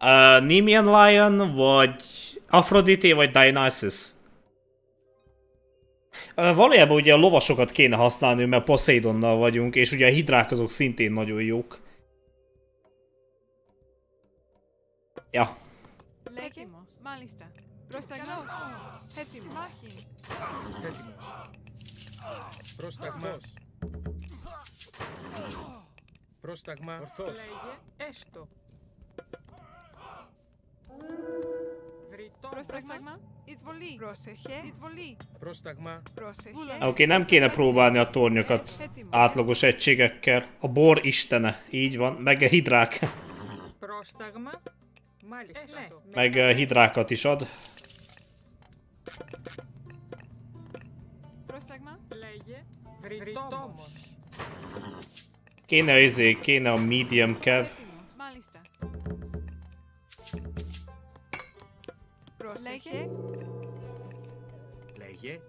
Uh, Nemean Lion, vagy Aphrodite, vagy Dionysus? Uh, valójában ugye a lovasokat kéne használni, mert Poseidonnal vagyunk, és ugye a hidrák azok szintén nagyon jók. Ja, Έτοιμος. Μάλιστα. Πρόσταγμα. Έτοιμος. Μάχη. Έτοιμος. Πρόσταγμος. Πρόσταγμα. Ορθός. Λέγε. Έστω. Βρυτόμος. Πρόσταγμα. Εισβολή. Πρόσεχε. Εισβολή. Πρόσταγμα. Πρόσεχε. oké, okay, nem kéne próbálni a tornyokat átlagos egységekkel. A bor istene, így van, meg a hidrák, Πρόσταγμα. Μάλιστα. Έστω. meg uh, hidrákat is ad. Πρόσταγμα. Λέγε. Βρυτόμος. Kéne izé, kéne a medium kev. Πρόσεχε. Λέγε.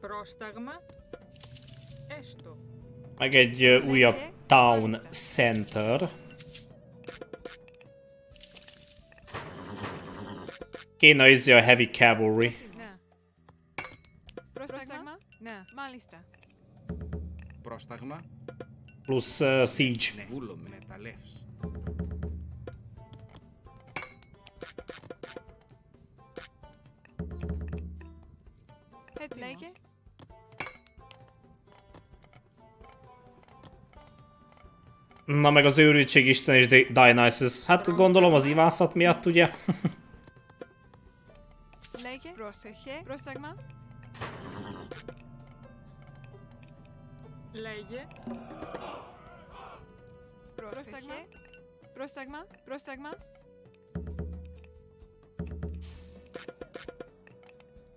Πρόσταγμα. Έστω. Meg egy uh, újabb town center. Kéne izé a heavy cavalry. Ναι. Πρόσταγμα. Ναι. Μάλιστα. Πρόσταγμα. Plusz uh, siege. Ναι. Βούλομαι. Με τα λεύς. Έτοιμος. Λέγε. Na meg az őrültség isten és Di- Dionysus. Hát gondolom az ivászat miatt, ugye? Λέγε. Πρόσεχε. Πρόσταγμα. Λέγε. Πρόσταγμα. Πρόσταγμα. Πρόσταγμα.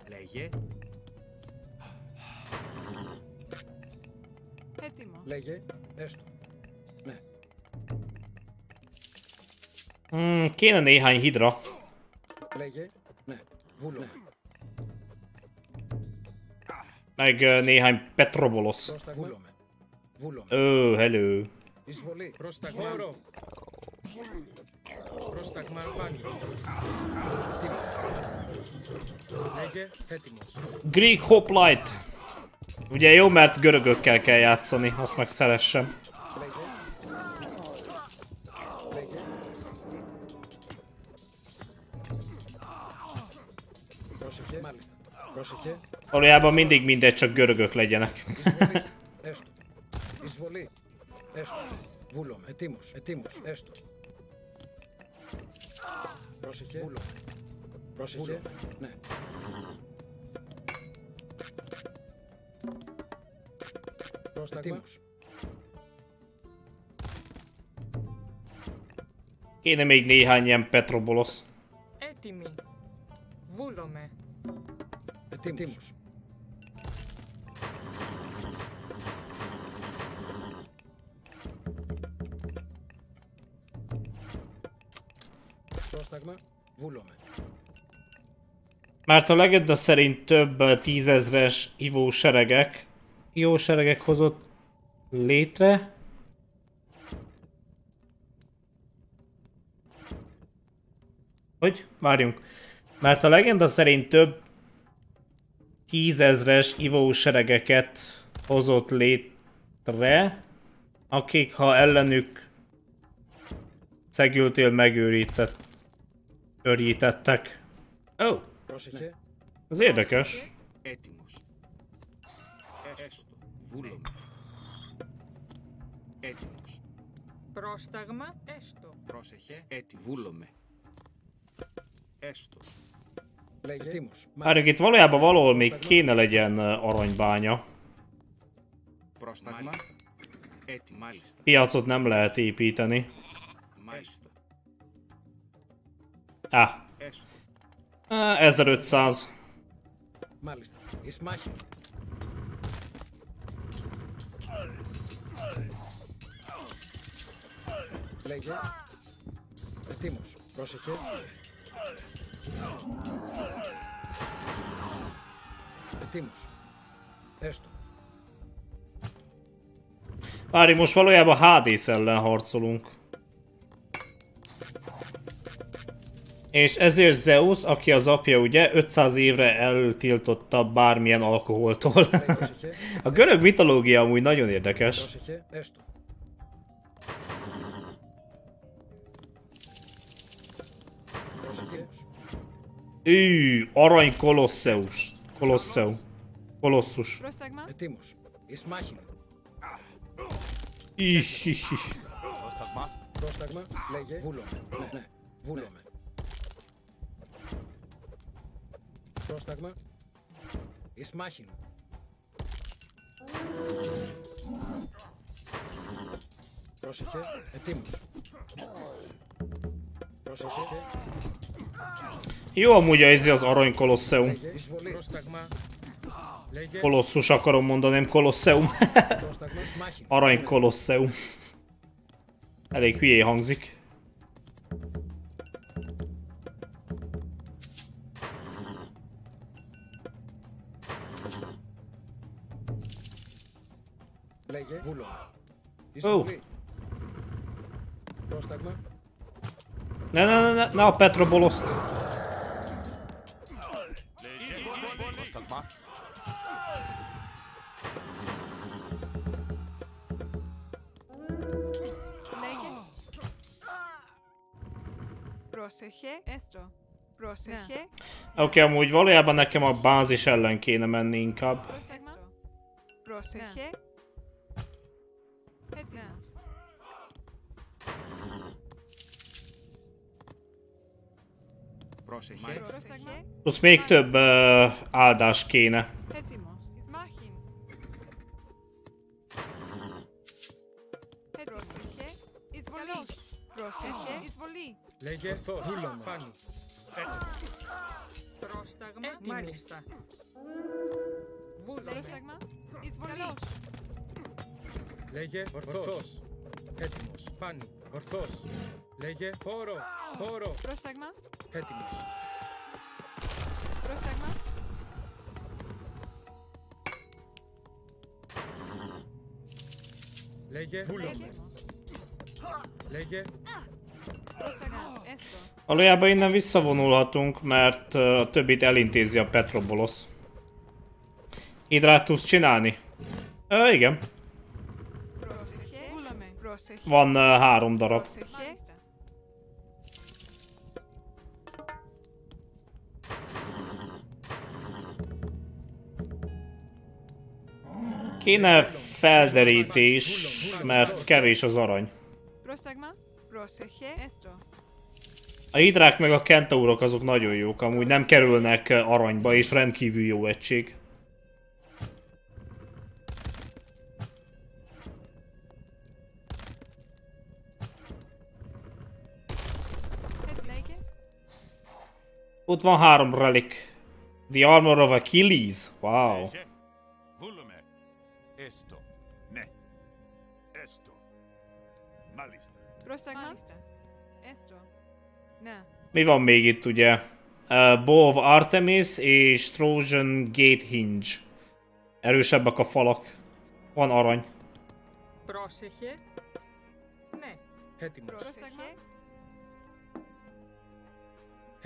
Λέγε. Λέγε, έστω. Ναι. Mm, kéne néhány hidra. Λέγε, ναι. Βούλο. Ναι. Meg ö, néhány Petrobolos. Πρόσταγμα. Βούλομαι. Βούλομαι. Oh, hello. Εισβολή. Πρόσταγμα. Πρόσταγμα πάλι. Λέγε, έτοιμος. Greek Hoplite. Ugye jó, mert görögökkel kell játszani, azt meg szeressem. Πρόσεχε. Μάλιστα. Πρόσεχε. Valójában mindig mindegy, csak görögök legyenek. Έστω. Εισβολή. Έστω. Βούλομαι. Ετοίμος. Ετοίμος. Έστω. Πρόσεχε. Βούλομαι. Πρόσεχε. Ναι. Πρόσταγμα. Ετοίμος. Kéne még néhány ilyen Petrobolos. Έτοιμοι. Βούλομαι. Ετοίμος. Πρόσταγμα. Βούλομαι. Mert a legenda szerint több tízezres ivó seregek, ivó seregek hozott létre. Hogy? Várjunk. Mert a legenda szerint több tízezres ivó seregeket hozott létre, akik ha ellenük szegültél megőrített, őrítettek. Oh, Πρόσεχε. Δεν τα κιάς. Έστω. Πρόσταγμα. Έστω. Πρόσεχε. Έτι. Βούλομε. Έστω. Ainakin itt valójában valahol még kéne legyen aranybánya. Piacot nem lehet építeni. 1500. Μάλιστα. Εις μάχη. Λέγε. Ετοίμος. Πρόσεχε. Ετοίμος. Έστω. Várj, most valójában Hades ellen harcolunk. És ezért Zeus, aki az apja ugye, 500 évre eltiltotta bármilyen alkoholtól. A görög mitológia amúgy nagyon érdekes. Πρόσεχε. Έστω. Πρόσεχε. Ű, arany kolosseus. Kolosseum. Kolossus. Πρόσταγμα. Ετοίμος. Εις μάχη. Ihhihi. Πρόσταγμα. Πρόσταγμα. Λέγε. Βούλομαι. Ναι, ναι. Βούλομαι. Πρόσταγμα. Εις μάχη. Πρόσεχε. Ετοίμος. Πρόσεχε. Jó amúgy ez az arany kolosseum. Λέγε. Εισβολή. Πρόσταγμα. Λέγε. Kolossus akarom mondani, nem kolosseum. Πρόσταγμα. Εις μάχη. arany kolosseum. Elég hülyé hangzik. Λέγε. Βούλομαι. Ó. Εισβολή. Πρόσταγμα. Ne, ne, ne, ne, ne a Petroboloszt. Λέγε. Πρόσεχε. Έστω. Πρόσεχε. Oké, amúgy valójában nekem a bázis ellen kéne menni inkább. Πρόσταγμα. Πρόσεχε. Plusz még több uh, áldás kéne. Λέγε θόρυβο. Φάνη. Πρόσταγμα. Μάλιστα. Βούλο. Πρόσταγμα. Εισβολή. Λέγε ορθός. Έτοιμος. Φάνη. Ορθός. Λέγε Χώρο. Χώρο. Πρόσταγμα. Έτοιμος. Πρόσταγμα. Λέγε Βούλομαι. Λέγε Πρόσταγμα. Έστω. Valójában innen visszavonulhatunk, mert ö, a többit elintézi a Petrobolosz. Hidrát tudsz csinálni? Ö, igen. Van uh, három darab. Kéne felderítés, mert kevés az arany. A hidrák meg a kentaurok azok nagyon jók, amúgy nem kerülnek aranyba, és rendkívül jó egység. Ott van három relik. The Armor of Achilles. Wow. Legge. Volume. Esto. Ne. Esto. Malista. Πρόσταγμα. Έστω. Να. Mi van még itt ugye? Uh, Bow of Artemis és Trojan Gate Hinge. Erősebbek a falak. Van arany. Πρόσεχε. Ναι. Έτοιμος. Πρόσταγμα.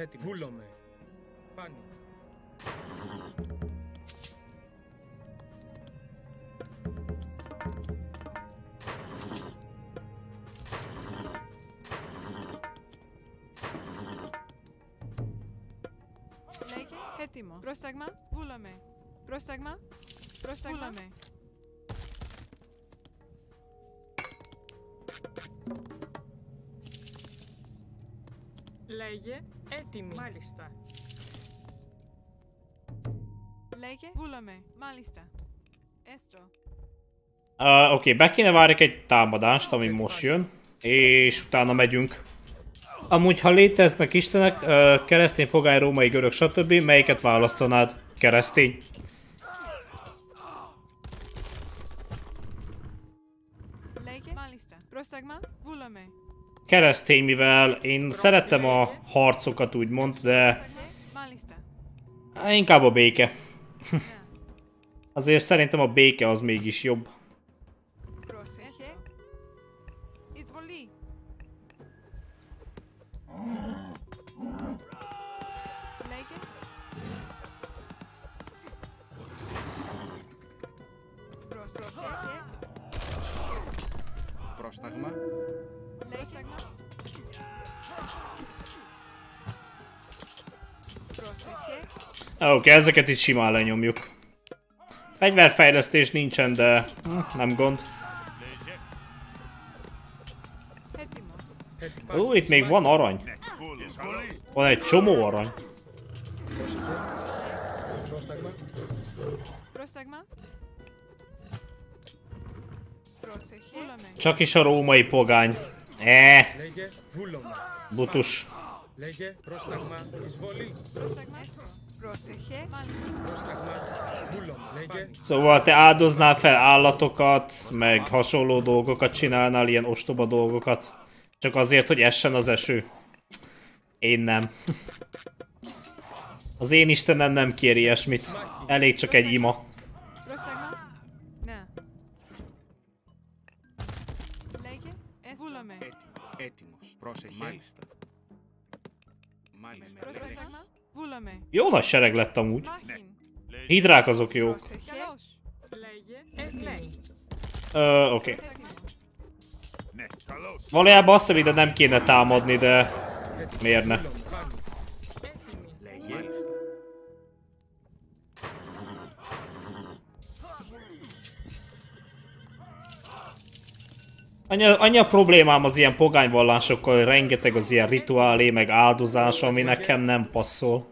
Έτοιμος. Βούλομαι. Φάνη. Λέγε. Έτοιμο. Πρόσταγμα. Βούλαμε. Πρόσταγμα. Πρόσταγμα. Βούλαμε. Λέγε. Έτοιμη. Μάλιστα. Λέγε. Βούλαμε. Μάλιστα. Έστω. Uh, Oké, okay, be kéne várjuk egy támadást, ami most jön, és utána megyünk. Amúgy, ha léteznek istenek, uh, keresztény, pogány, római, görög, stb., melyiket választanád? Keresztény? Λέγε. Μάλιστα. Πρόσταγμα. Βούλαμε. keresztény, mivel én szerettem a harcokat úgymond, de inkább a béke. Azért szerintem a béke az mégis jobb. Oké, okay, ezeket itt simán lenyomjuk. Fegyverfejlesztés nincsen, de hm, nem gond. Ó, itt még van arany. Van egy csomó arany. Csak is a római pogány. Eh. Butus. Legye prostagma izvoli. Prostagma? Πρόσεχε. Μάλιστα. Πρόσταγμα. Βούλομαι. Λέγε Szóval te áldoznál fel állatokat, meg hasonló dolgokat csinálnál, ilyen ostoba dolgokat. Csak azért, hogy essen az eső. Én nem. Az én istenem nem kér ilyesmit. Elég csak egy ima. Πρόσταγμα. Να. Λέγε. Ε, βούλαμε. Έτοιμος. Έτοιμος. Πρόσεχε. Μάλιστα. Μάλιστα. Πρόσταγμα. Jó nagy sereg lett amúgy. Hidrák azok jók. Ö, oké. Valójában azt hiszem, nem kéne támadni, de miért ne? Annyi, annyi a problémám az ilyen pogányvallásokkal, hogy rengeteg az ilyen rituálé, meg áldozás, ami nekem nem passzol.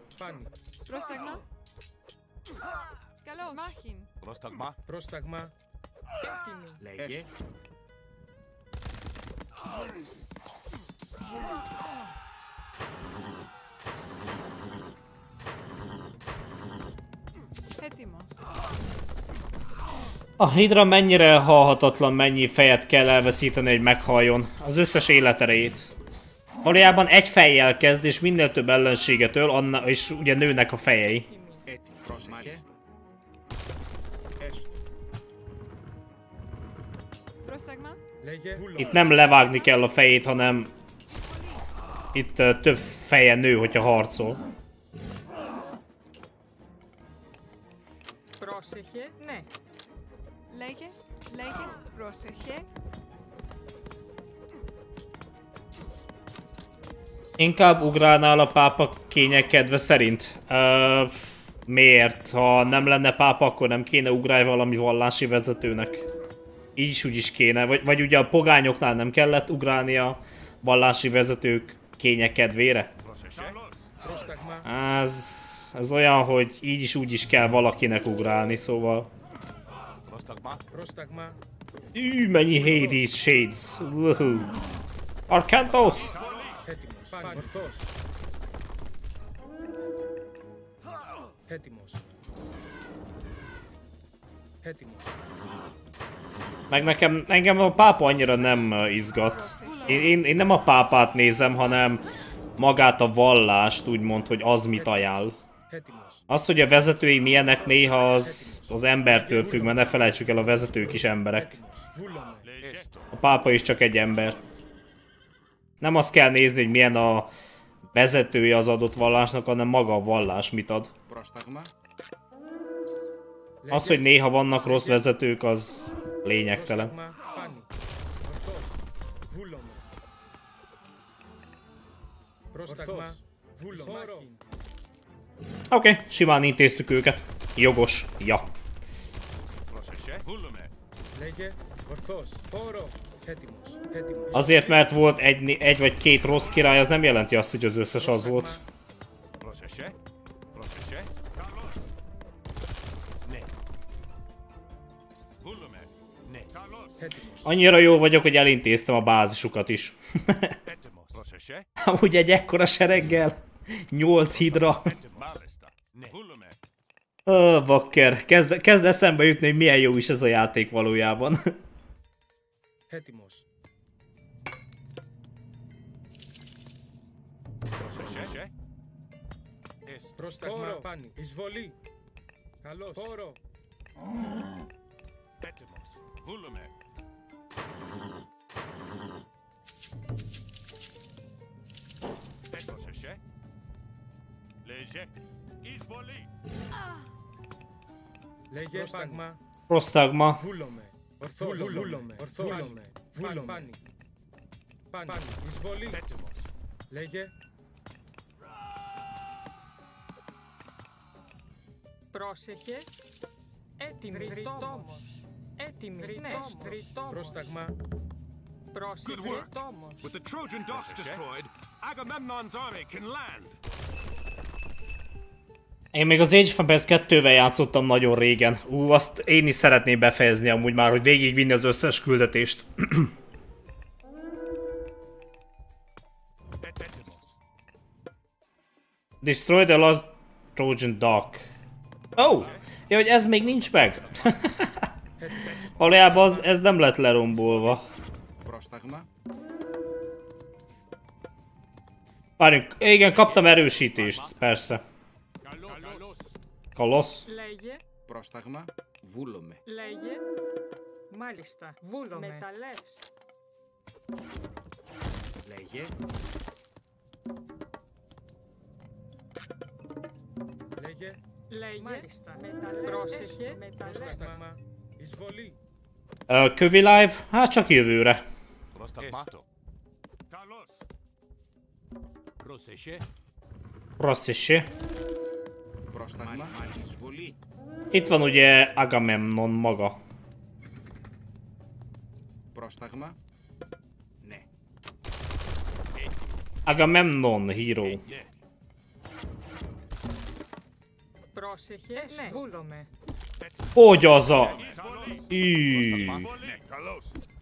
Πρόσταγμα. Πρόσταγμα. Έτοιμη. Λέγε. Έτοιμος. A hidra mennyire halhatatlan, mennyi fejet kell elveszíteni, hogy meghalljon. Az összes életerejét. Valójában egy fejjel kezd, és minél több ellenséget öl, anna, és ugye nőnek a fejei. Itt nem levágni kell a fejét, hanem itt uh, több feje nő, hogyha harcol. Πρόσεχε, ναι. Λέγε. Λέγε. Πρόσεχε. Inkább ugrálnál a pápa kények kedve szerint. Uh, miért? Ha nem lenne pápa, akkor nem kéne ugrálni valami vallási vezetőnek. így is úgy is kéne, vagy, vagy ugye a pogányoknál nem kellett ugrálni a vallási vezetők kénye kedvére? Ez, ez olyan, hogy így is úgy is kell valakinek ugrálni, szóval... Ű, mennyi Hades Shades! Woohoo! Arkantos! Hetimos. Hetimos. Meg nekem, engem a pápa annyira nem izgat. Én, én, én nem a pápát nézem, hanem magát a vallást, úgymond, hogy az mit ajánl. Az, hogy a vezetői milyenek néha az, az embertől függ, mert ne felejtsük el, a vezetők is emberek. A pápa is csak egy ember. Nem azt kell nézni, hogy milyen a vezetője az adott vallásnak, hanem maga a vallás mit ad. Az, hogy néha vannak rossz vezetők, az Lényegtelen. Oké, okay, simán intéztük őket. Jogos, ja. Azért, mert volt egy, egy vagy két rossz király, az nem jelenti azt, hogy az összes az volt. Annyira jó vagyok, hogy elintéztem a bázisukat is. Έτοιμος. Πρόσεχε. Amúgy egy ekkora sereggel. 8 hidra. Μάλιστα. Ναι. Βούλουμε. Ó, bakker. Kezd, kezd eszembe jutni, hogy milyen jó is ez a játék valójában. Έτοιμος. Πρόσεχε. Εστ. Πρόσταγμα. Πάνι. Εισβολή. Καλώς. Πόρο. Έτοιμος. Βούλουμε. Πρόσεχε. Λέγε. Εισβολή. Λέγε. Πρόσταγμα. Prostagma. Βούλομαι. Ορθός. Βούλομαι. Ορθός. Βούλομαι. Βούλομαι. Πάνι. Πάνι. Εισβολή. Έτοιμος. Λέγε. Πρόσεχε. Έτοιμη. Prostagma. Good work. With the Trojan docks destroyed, Agamemnon's army can land. Én még az Age of Empires 2-vel játszottam nagyon régen. Ú, azt én is szeretném befejezni amúgy már, hogy végigvinni az összes küldetést. Destroy the last Trojan Dock. Oh! Ja, hogy ez még nincs meg. Valójában az, ez nem lett lerombolva. Πρόσταγμα. Várjunk, igen, kaptam erősítést, persze. Kalosz. Λέγε. Πρόσταγμα. Βούλομαι. Λέγε. Μάλιστα. Βούλομαι. Μεταλλεύς. Λέγε. Λέγε. Λέγε. Μάλιστα. Μεταλλεύς. Πρόσεχε. Μεταλλεύς. Πρόσταγμα. Εισβολή. Ö, Kövi live? Hát csak jövőre. Πρόσταγμα. Καλώς. Πρόσεχε. Rasszissé. Πρόσταγμα. Εισβολή. Itt van ugye Agamemnon maga. Πρόσταγμα. Ναι. Agamemnon híró. Πρόσεχε. Ναι. Βούλομαι. Hogy az a... Íh.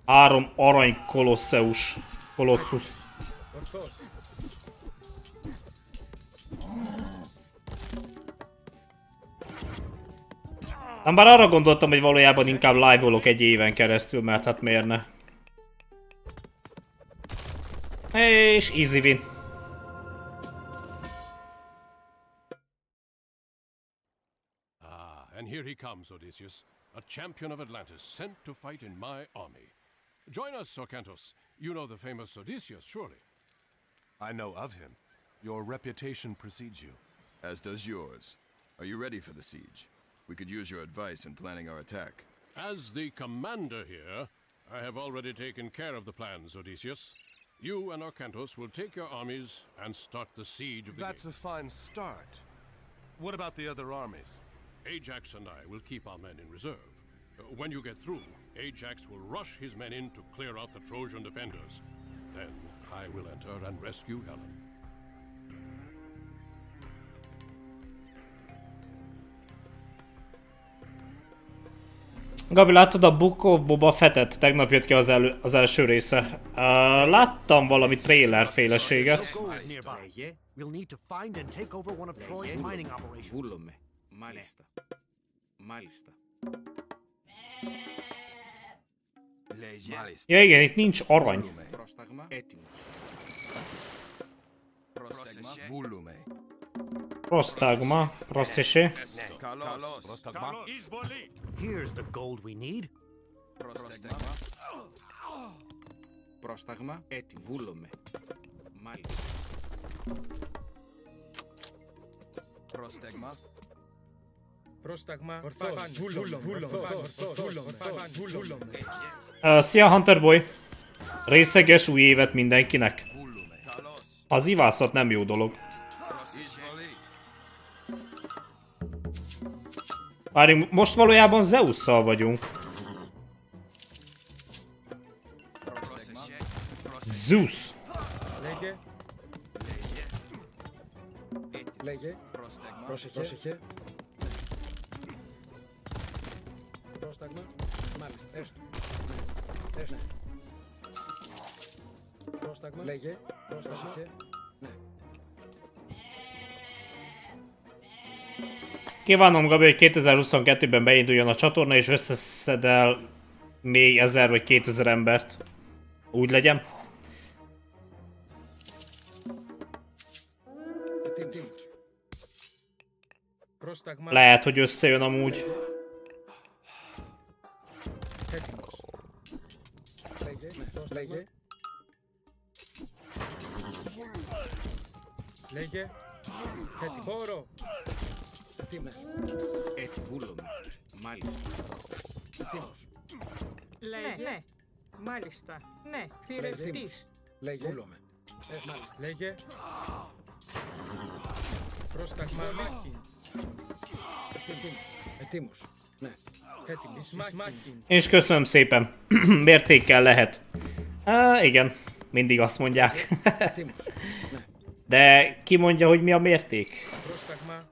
Három arany kolosseus. Kolosszus. Nem bár arra gondoltam, hogy valójában inkább live-olok egy éven keresztül, mert hát miért ne. És easy win. Here he comes, Odysseus, a champion of Atlantis, sent to fight in my army. Join us, Sorcantos. You know the famous Odysseus, surely. I know of him. Your reputation precedes you. As does yours. Are you ready for the siege? We could use your advice in planning our attack. As the commander here, I have already taken care of the plans, Odysseus. You and Orcantos will take your armies and start the siege of the That's gate. a fine start. What about the other armies? Ajax and I will keep our men in reserve. Uh, When you get through, Ajax will rush his men in to clear out the Trojan defenders. Then I will enter and rescue Helen. Gabi, láttad a Book of Boba Fettet? Tegnap jött ki az, elő, az első része. Uh, láttam valami trailer féleséget. Малиста. Малиста. Malista. Igen, itt nincs arany. Prostagma, prostese. Here's the gold we need. Prostagma, eti vulome. Malista. Prostagma, Uh, szia Hunter Boy! Részeges új évet mindenkinek! Az ivászat nem jó dolog. Várjunk, most valójában Zeusszal vagyunk. Zeus! Λέγε. Λέγε. Πρόσεχε. Πρόσεχε. Πρόσταγμα. Μάλιστα. Έστω. Έστω. Πρόσταγμα. Λέγε. Πρόσεχε. Ναι. Kívánom Gabi, hogy 2022-ben beinduljon a csatorna és összeszedel még 1000 vagy 2000 embert. Úgy legyen. Έτοιμος. Πρόσταγμα. Lehet, hogy összejön amúgy. Έτοιμος. Λέγε. Ναι. Πρόσταγμα. Λέγε. Λέγε. Έτοιμος. Χώρο. Έτοιμος. Έτι. Βούλομαι. Μάλιστα. Έτοιμος. Λέγε. Ναι. Μάλιστα. Ναι. Λέγε. Θηρευτής. Λέγε. Βούλομαι. Ε, μάλιστα. Λέγε. Πρόσταγμα. Μάχη. Έτοιμος. Έτοιμος. Ναι. Έτοιμος. Μάχη. És köszönöm szépen. Mértékkel lehet. Á, igen. Mindig azt mondják. Έτοιμος. Ναι. De ki mondja, hogy mi a mérték? Πρόσταγμα.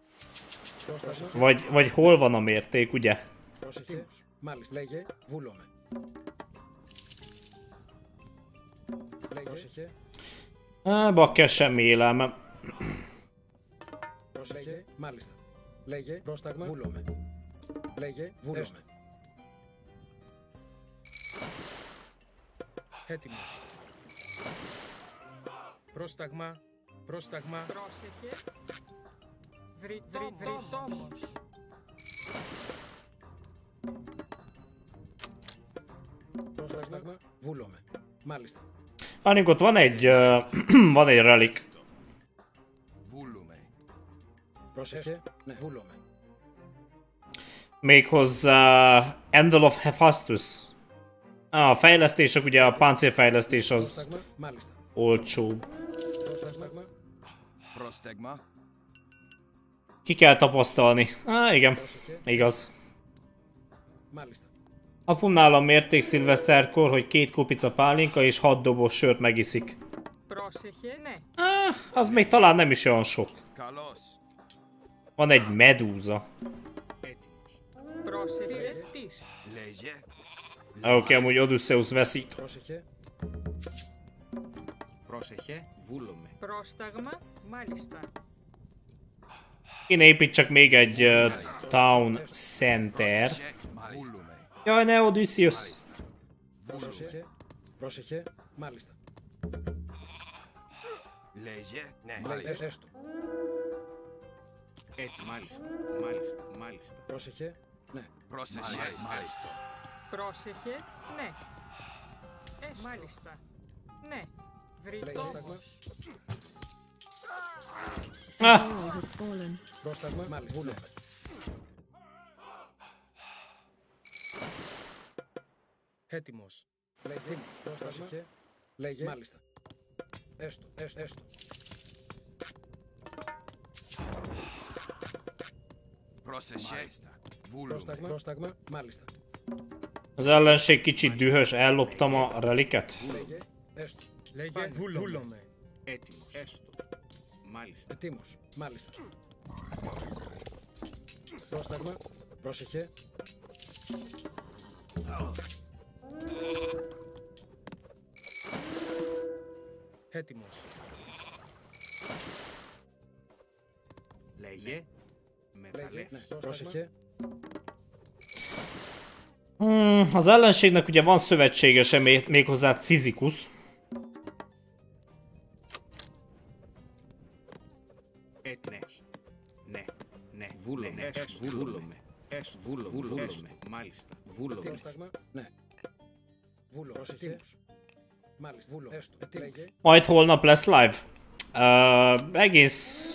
Πρόσταγμα. Vagy, vagy hol van a mérték, ugye? Πρόσεχε. Μάλιστα. Λέγε. Βούλομαι. Λέγε. Πρόσεχε. Á, bakker semmi élelme. Πρόσεχε. Μάλιστα. Λέγε. Πρόσταγμα. Βούλομαι. Λέγε, βούλεμε. Έτοιμος. Πρόσταγμα, πρόσταγμα. Πρόσεχε. Βρι, βρι, βρι, Πρόσταγμα, βούλομε. Μάλιστα. Ah, niin kuin, van egy, uh, van egy. Πρόσεχε, ναι. méghozzá Anvil of Hephaestus. A fejlesztések, ugye a páncélfejlesztés az olcsóbb. Ki kell tapasztalni. Á, ah, igen, igaz. Apum nálam mérték szilveszterkor, hogy két kupica pálinka és hat doboz sört megiszik. Ah, az még talán nem is olyan sok. Van egy medúza. Πρόσεχε, της. Λέγε. Oké, okay, amúgy Odysseus veszít. Πρόσεχε. Πρόσεχε, βούλομαι. Πρόσταγμα, μάλιστα. Én építsek még egy uh, town center. Jaj, ne Odysseus. Πρόσεχε. Πρόσεχε. Μάλιστα. Λέγε, ναι, Λέγε, έστω. Έτσι, μάλιστα, μάλιστα, μάλιστα. Πρόσεχε. Ναι. Πρόσεχε, μάλιστα. Πρόσεχε, ναι. Ε, μάλιστα. Ναι. Βρυτόμος. Ah. Wall has fallen. Πρόσταγμα. Μάλιστα. Βούλομαι. Έτοιμος. Λέγε. Έτοιμος. Πρόσεχε. Λέγε. Μάλιστα. Έστω. Έστω. Έστω. Πρόσεχε, Πρόσταγμα. Πρόσταγμα. Μάλιστα. Az ellenség kicsit dühös, elloptam a reliket. Λέγε. Έστω. Λέγε, βούλομαι. Έτοιμος. Έστω. Μάλιστα. Ετοίμος. Μάλιστα. Πρόσταγμα. Πρόσεχε. Έτοιμος. Λέγε, Hmm, az ellenségnek ugye van szövetségese, méghozzá Cizikus. Majd holnap lesz live. Uh, egész...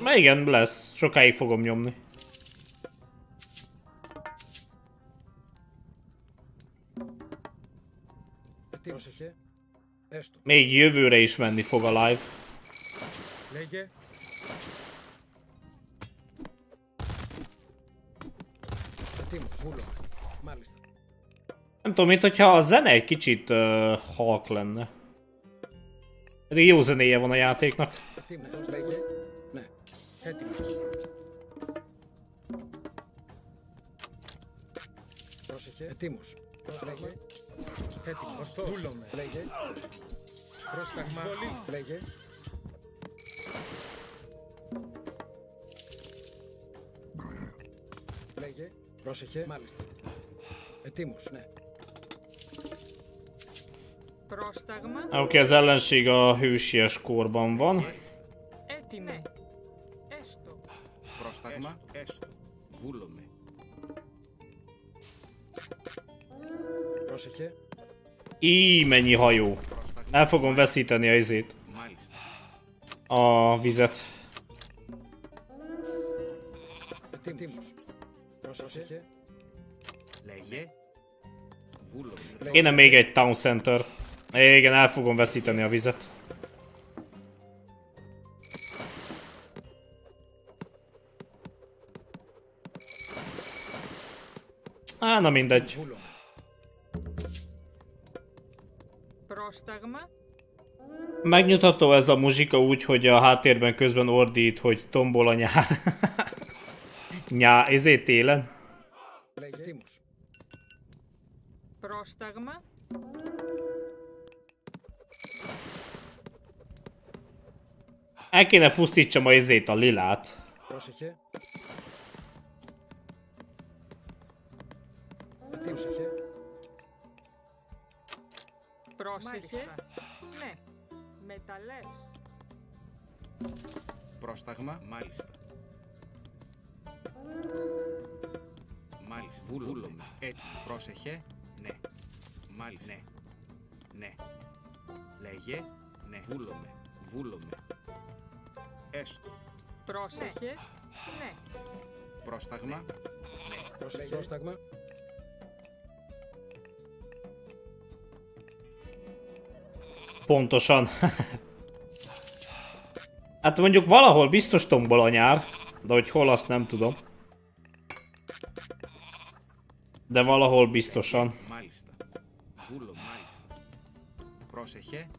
Na igen, lesz. Sokáig fogom nyomni. Még jövőre is menni fog a live. Nem tudom, mint hogyha a zene egy kicsit uh, halk lenne. Pedig jó zenéje van a játéknak. Έτοιμος. Λέγε. Ναι. έτοιμος. Πρόσεχε. Έτοιμος. Πρόσεχε. Έτοιμος. Βούλομαι. Λέγε. Πρόσταγμα. Λέγε. Λέγε. Πρόσεχε. Μάλιστα. Ετοίμος. Ναι. Oké, okay, az ellenség a hősies korban van. Í, mennyi hajó. El fogom veszíteni a izét. A vizet. Kéne még egy town center. Igen, el fogom veszíteni a vizet. Á, na mindegy. Megnyugtató ez a muzsika úgy, hogy a háttérben közben ordít, hogy tombol a nyár. Nyá, ezért télen. Prostagma? El kéne pusztítsam a izét, a lilát. Πρόσεχε. Ετοίμοσεχε. πρόσεχε. Ναι. Μεταλλεύς. Πρόσταγμα. Μάλιστα. Μάλιστα. Βούλομαι. Έτοιμο. Πρόσεχε. Ναι. Μάλιστα. Ναι. Ναι. Λέγε. Ναι. Βούλομαι. Βούλομαι. Έστω. Πρόσεχε. Ναι. Πρόσταγμα. Ναι. Πρόσεχε. Πρόσταγμα. Pontosan. hát mondjuk valahol biztos tombol a nyár, de hogy hol azt nem tudom. De valahol biztosan. Μάλιστα. Βούλομαι. Μάλιστα. Πρόσεχε.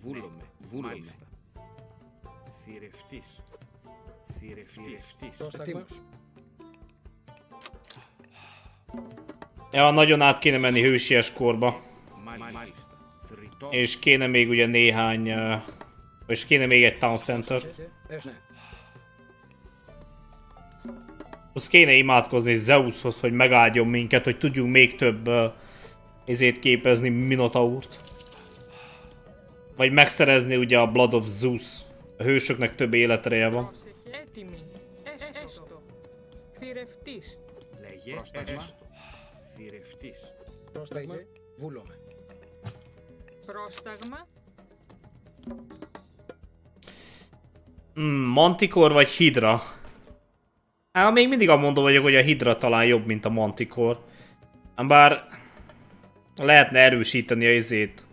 Βούλομαι. Βούλομαι. Μάλιστα. Θηρευτής. Θηρευτής. Πρόσταγμα. Ja, nagyon át kéne menni hősies korba. Μάλιστα. Θρητός. És kéne még ugye néhány... Uh, és kéne még egy town center. Az kéne imádkozni Zeushoz, hogy megáldjon minket, hogy tudjunk még több uh, izét képezni Minotaurt. Vagy megszerezni ugye a Blood of Zeus. A hősöknek több életereje van. Πρόσταγμα. Βούλομαι. Πρόσταγμα. Mm, Manticore vagy Hydra? Hát még mindig mondom vagyok, hogy a Hydra talán jobb, mint a Manticore. Bár lehetne erősíteni a izét.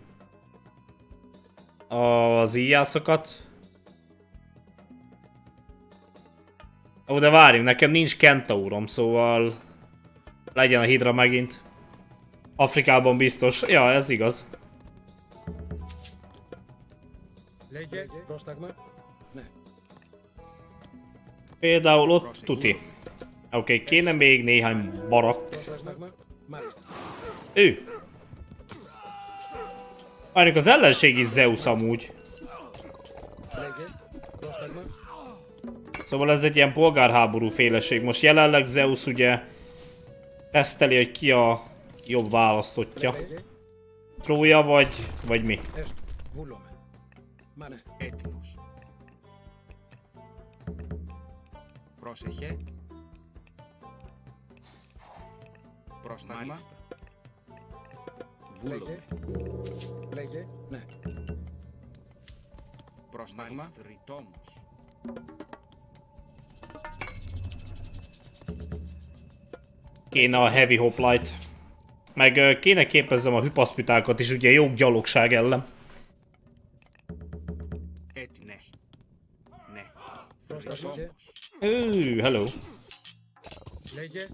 Az íjászokat. Ó, de várjunk, nekem nincs kentaurom, szóval... Legyen a hidra megint. Afrikában biztos. Ja, ez igaz. Például ott tuti. Oké, okay, kéne még néhány barak. Ő! Várjuk, az ellenség is Zeus amúgy. Szóval ez egy ilyen polgárháború féleség. Most jelenleg Zeus ugye teszteli, hogy ki a jobb választotja. Trója vagy, vagy mi? Έτοιμος. Πρόσεχε. Πρόσταγμα. Μάλιστα. Βούλο. Λέγε. Ναι. Πρόσταγμα. Ρητόμος. Kéne a heavy hoplite. Meg kéne képezzem a hüpaszpitákat is, ugye jó gyalogság ellen. Ő, hello. Legyen.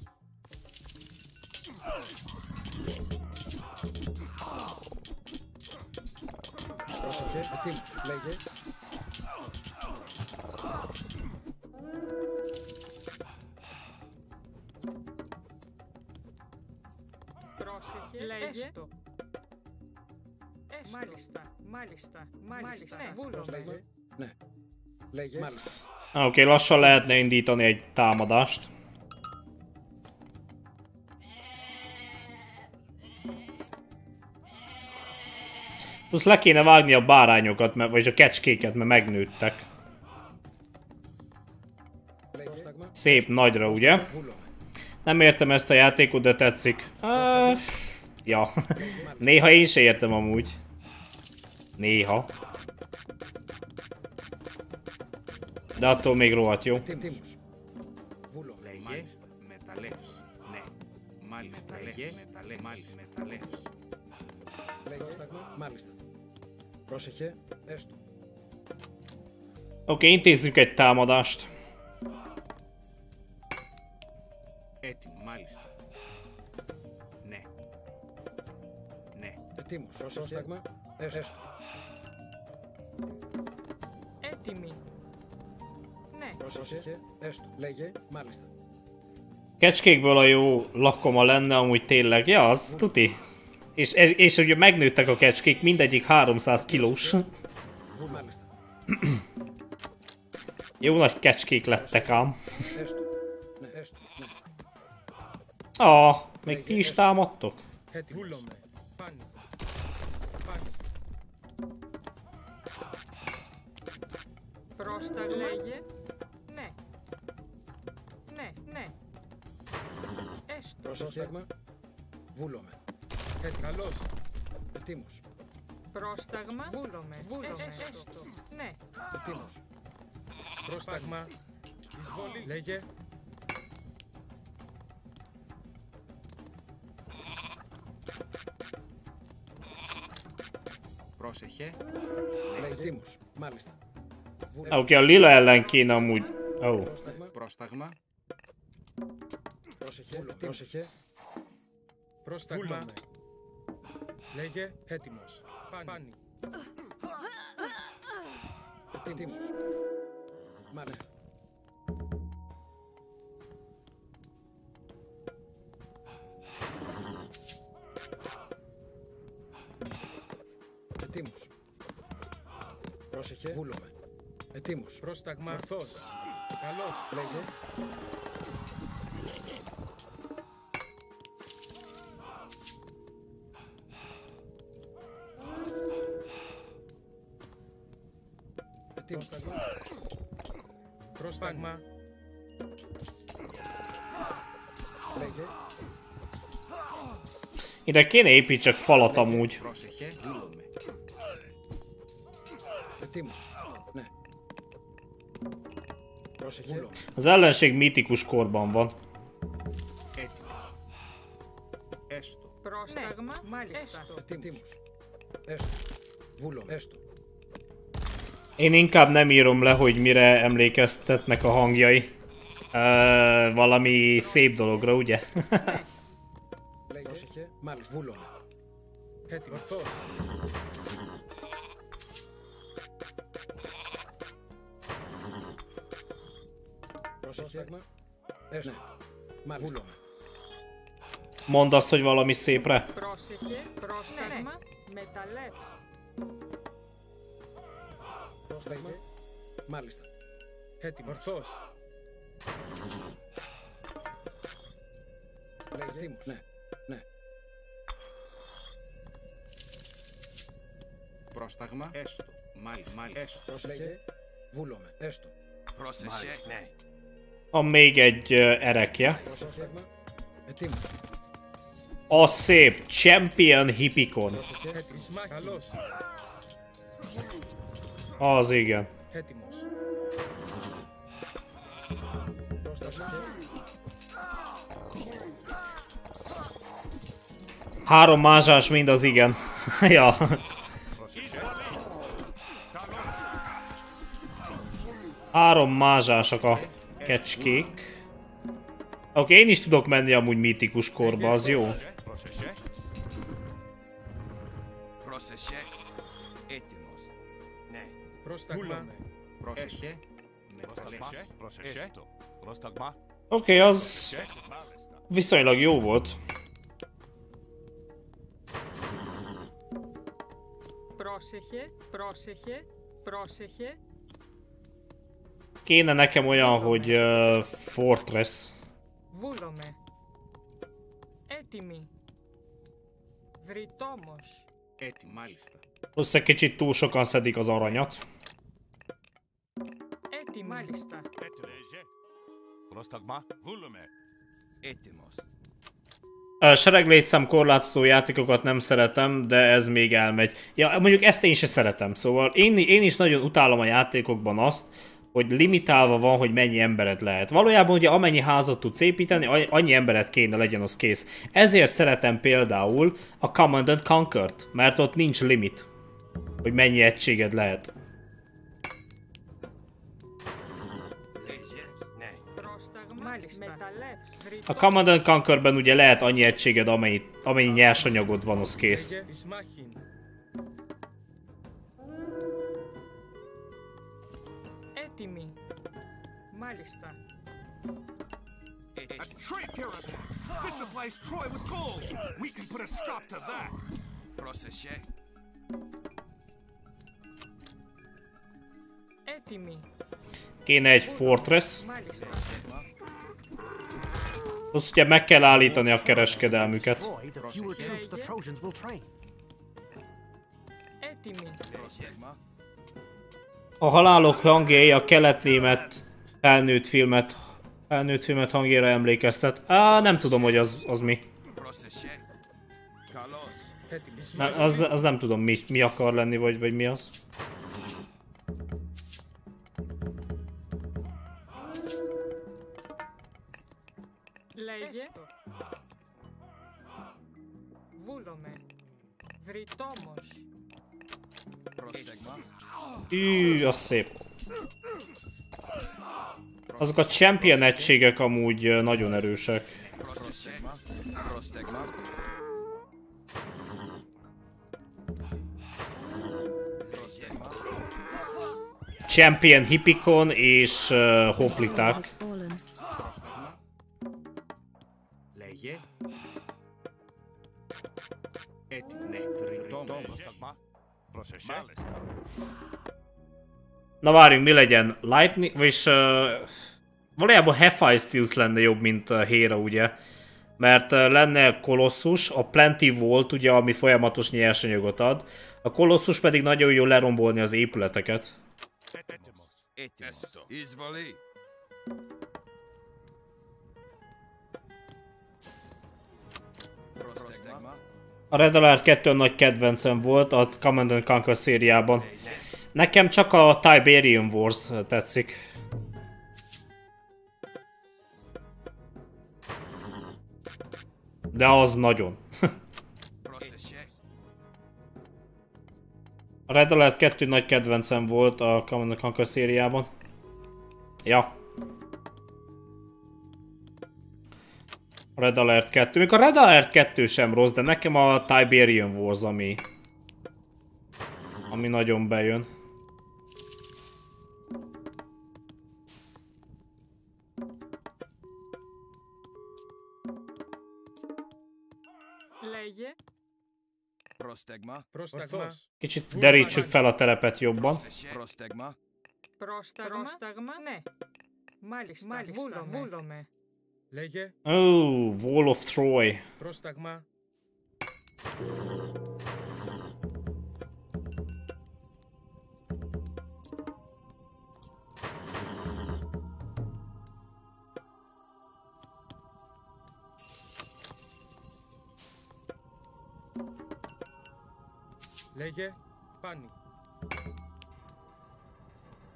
λέγε. Πρόσεχε, λέγε. Έστω. Μάλιστα, μάλιστα, μάλιστα. Ναι, βούλο. Λέγε. Ναι. Λέγε. Μάλιστα. Oké, okay, lassan lehetne indítani egy támadást. Plusz le kéne vágni a bárányokat, mert, vagy a kecskéket, mert megnőttek. Szép nagyra, ugye? Nem értem ezt a játékot, de tetszik. Uh, Ja. Néha én se értem amúgy. Néha. De attól még rohadt jó. Oké, okay, intézzük egy támadást. Ναι. Ετοίμος, πρόσταγμα, έστω. Έτοιμη. Πρόσεχε, έστω. Λέγε, μάλιστα. Kecskékből a jó lakoma lenne amúgy tényleg. Ja, az tuti. És, és, és ugye megnőttek a kecskék, mindegyik 300 kilós. jó nagy kecskék lettek ám. Ah, még ti is támadtok? Πρόστα λέγε. Πρόσταγμα. Βούλομαι. Ε, καλώς. Ετοίμος. Πρόσταγμα. Βούλομαι. Βούλομαι. Έστω. Ναι. Ετοίμος. Πρόσταγμα. Εισβολή. Λέγε. Πρόσεχε. Λέγε. Ετοίμος. Μάλιστα. Oké, okay, a lila ellen kéne amúgy... Oh. Πρόσταγμα. Πρόσεχε, πρόσεχε. Πρόσταγμα. Λέγε, έτοιμος. Πάνι. Έτοιμος. Μάλιστα. Ετοίμος. Πρόσεχε. Βούλομαι. Ετοίμος. Πρόσταγμα. Ορθός. Καλός. Λέγε. Ετοίμος. Πρόσταγμα. Λέγε. Ide kéne építsek falat amúgy. Πρόσεχε, Az ellenség mitikus korban van. Én inkább nem írom le, hogy mire emlékeztetnek a hangjai. Ö, valami szép dologra, ugye? Érme. Este. Már Hullom. Mondd azt, hogy valami szépre. Μάλιστα. Έτοιμο. Ναι. Ναι. Πρόσταγμα. Έστω. Μάλιστα. Έστω. Πρόσεχε. Βούλομαι. Έστω. Πρόσεχε. Ναι. Van még egy erekje. A szép Champion Hippikon. Az igen. Három mázsás mind az igen. ja. Három mázsások a kecskék. Oké, okay, én is tudok menni amúgy mítikus korba, az jó. Πρόσεχε. Πρόσεχε. Έτοιμος. Ναι. Πρόσταγμα. Πρόσεχε. Πρόσταγμα. Μεταλλεύς. Πρόσεχε. Πρόσταγμα. Oké, okay, az viszonylag jó volt. Πρόσεχε. Πρόσεχε. Πρόσεχε. Kéne nekem olyan, hogy uh, Fortress. Βούλομαι. Έτοιμη. Βρυτόμος. Έτοιμο. Μάλιστα. Plusz egy kicsit túl sokan szedik az aranyat. Έτοιμη. Μάλιστα. Πρόσταγμα. Βούλουμε. Έτοιμος. A sereglétszám korlátozó játékokat nem szeretem, de ez még elmegy. Ja, mondjuk ezt én se szeretem, szóval én, én is nagyon utálom a játékokban azt, hogy limitálva van, hogy mennyi embered lehet. Valójában ugye amennyi házat tudsz építeni, annyi embered kéne legyen, az kész. Ezért szeretem például a Command and Conquer-t, mert ott nincs limit, hogy mennyi egységed lehet. A Command and Conquerben ugye lehet annyi egységed, amennyi, amennyi nyersanyagod van, az kész. trade pyramid. This supplies Troy with gold. We can put a stop to that. Process, yeah? Kéne egy fortress. Azt ugye meg kell állítani a kereskedelmüket. A halálok hangjai a kelet-német felnőtt filmet felnőtt filmet hangjára emlékeztet. Á, nem tudom, hogy az, az mi. Πρόσεχε. Καλός. Έτοιμος. Na, az, az nem tudom, mi, mi akar lenni, vagy, vagy mi az. Λέγε. Βούλομαι. Βρυτόμος. Πρόσεχμα. Ű, az szép. Azok a champion egységek amúgy nagyon erősek. Champion Hippikon és uh, hopliták. Na várjunk, mi legyen? Lightning, vagyis... Uh valójában Hephaestus lenne jobb, mint Héra, ugye? Mert uh, lenne Kolossus, a Plenty volt, ugye, ami folyamatos nyersanyagot ad. A Kolossus pedig nagyon jó lerombolni az épületeket. A Red Alert 2 nagy kedvencem volt a Command and Conquer szériában. Nekem csak a Tiberium Wars tetszik. De az nagyon. a Red Alert 2 nagy kedvencem volt a Command and Conquer szériában. Ja. Red Alert 2. Még a Red Alert 2 sem rossz, de nekem a Tiberium Wars, ami... Ami nagyon bejön. Λέγε. Prostagma. Prostagma. Kicsit derítsük fel a terepet jobban. Prostagma. Πρόσταγμα. Πρόσταγμα. Ναι. Μάλιστα. Μάλιστα. Βούλομαι. Βούλομαι. Λέγε. Oh, Wall of Troy. Πρόσταγμα. Λέγε. Πάνι.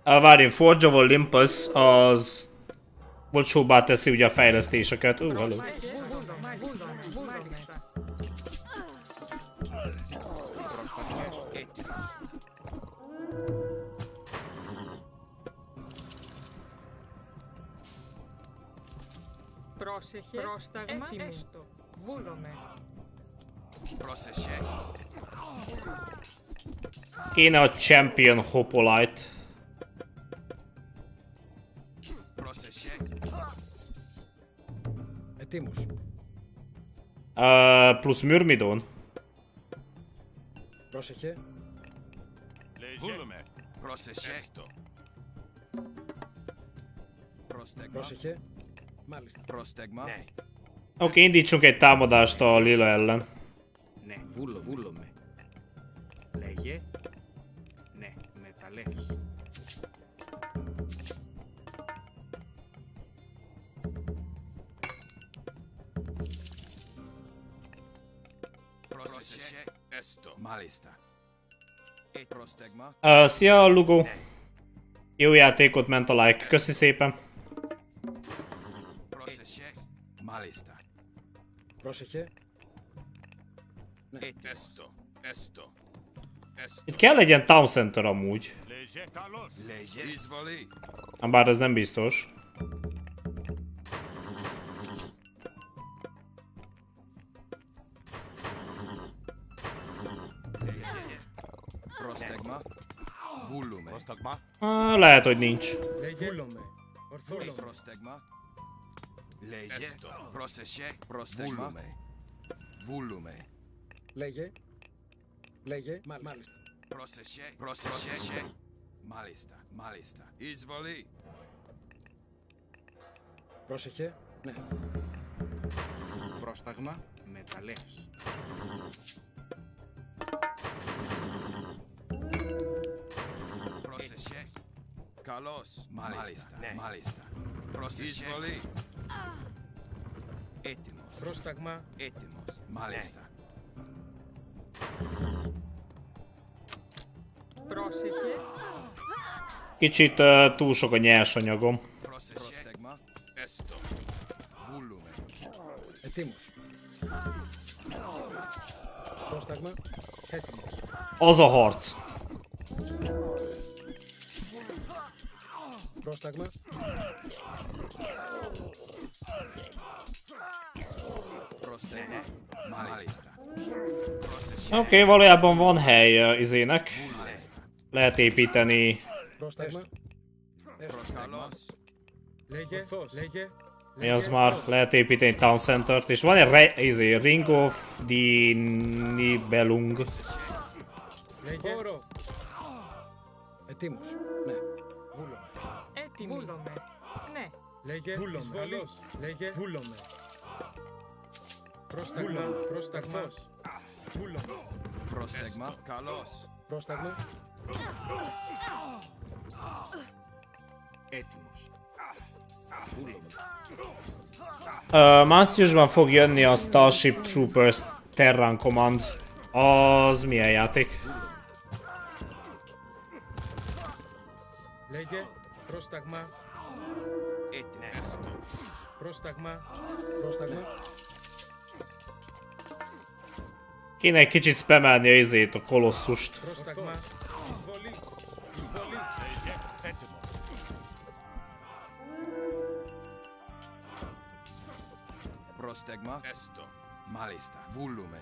Uh, várjunk, Forge of Olympus az olcsóbbá teszi ugye a fejlesztéseket. Uh, hello. Πρόσεχε. Πρόσταγμα. Έστω. Βούλομαι. Πρόσεχε. Kéne a Champion Hopolite. Πρόσεχε. Ετοίμος. Uh, plusz Myrmidon. Πρόσεχε. Βούλουμε. Πρόσεχε. Prostagma. Πρόσεχε. Μάλιστα. Prostagma. Ναι. Oké, okay, indítsunk egy támadást a Lila ellen. Ναι, βούλο, βούλομαι. Λέγε. Ναι, μεταλλεύς. Πρόσεχε. Έστω. Μάλιστα. Egy prostagma. Uh, szia, Lugo. Jó játékot ment a like. Köszi szépen. Πρόσεχε. Nem esto, esto, esto. Itt kell legyen Town Center amúgy. Ám bár ez nem biztos. Ah, lehet, hogy nincs. Prostegma. Βούλομαι. Ορθόλομαι. Prostagma. Λέγε. Πρόσεχε. Prostagma. Volume. Volume. Λέγε. Λέγε. Μάλ- Μάλιστα. Πρόσεχε. Πρόσεχε. Μάλιστα. Μάλιστα. Εισβολή. Πρόσεχε. Ναι. Πρόσταγμα, μεταλλεύς. Πρόσεχε. Καλώς. Μάλιστα. Μάλιστα. Πρόσεχε. Εισβολή. Έτοιμος. Πρόσταγμα. Έτοιμος. Μάλιστα. Πρόσεχε. Kicsit uh, túl sok a nyersanyagom. Az a harc. Prostagma. Oké, okay, valójában van hely uh, izének. Lehet építeni. Πρόσταγμα. Καλώς. Λέγε. Ορθός. Λέγε. Mi az már? Lehet építeni Town Center-t. És van egy re, izé, Ring of the Nibelung. Λέγε. Χώρο. Ετοίμος. Ναι. Βούλομαι. Έτοιμη. Βούλομαι. Ναι. Λέγε. Βούλομαι. Καλώς. Λέγε. Βούλομαι. Πρόσταγμα. Πρόσταγμα. Βούλομαι. Πρόσταγμα. Καλώς. Πρόσταγμα. Έτοιμος. Βούλομαι. Ö, márciusban fog jönni a Starship Troopers Terran Command. Az milyen játék? Λέγε. Πρόσταγμα. Έτοιμος. Πρόσταγμα. Πρόσταγμα. Kéne egy kicsit spamelni a izét, a kolosszust. Πρόσταγμα. Εισβολή. Εισβολή. Πρόσταγμα. Έστω. Μάλιστα. Βούλουμε.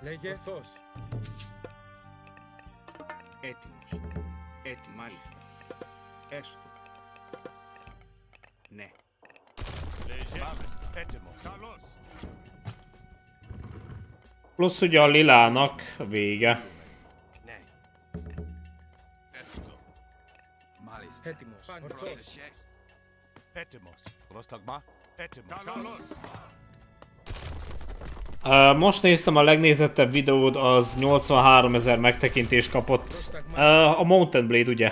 Λέγε. Ορθός. Έτοιμος. Έτοιμο. Μάλιστα. Έστω. Ναι. Έτοιμος. Plusz ugye a lilának vége. Most néztem a legnézettebb videód, az 83 ezer megtekintést kapott. A Mountain Blade, ugye?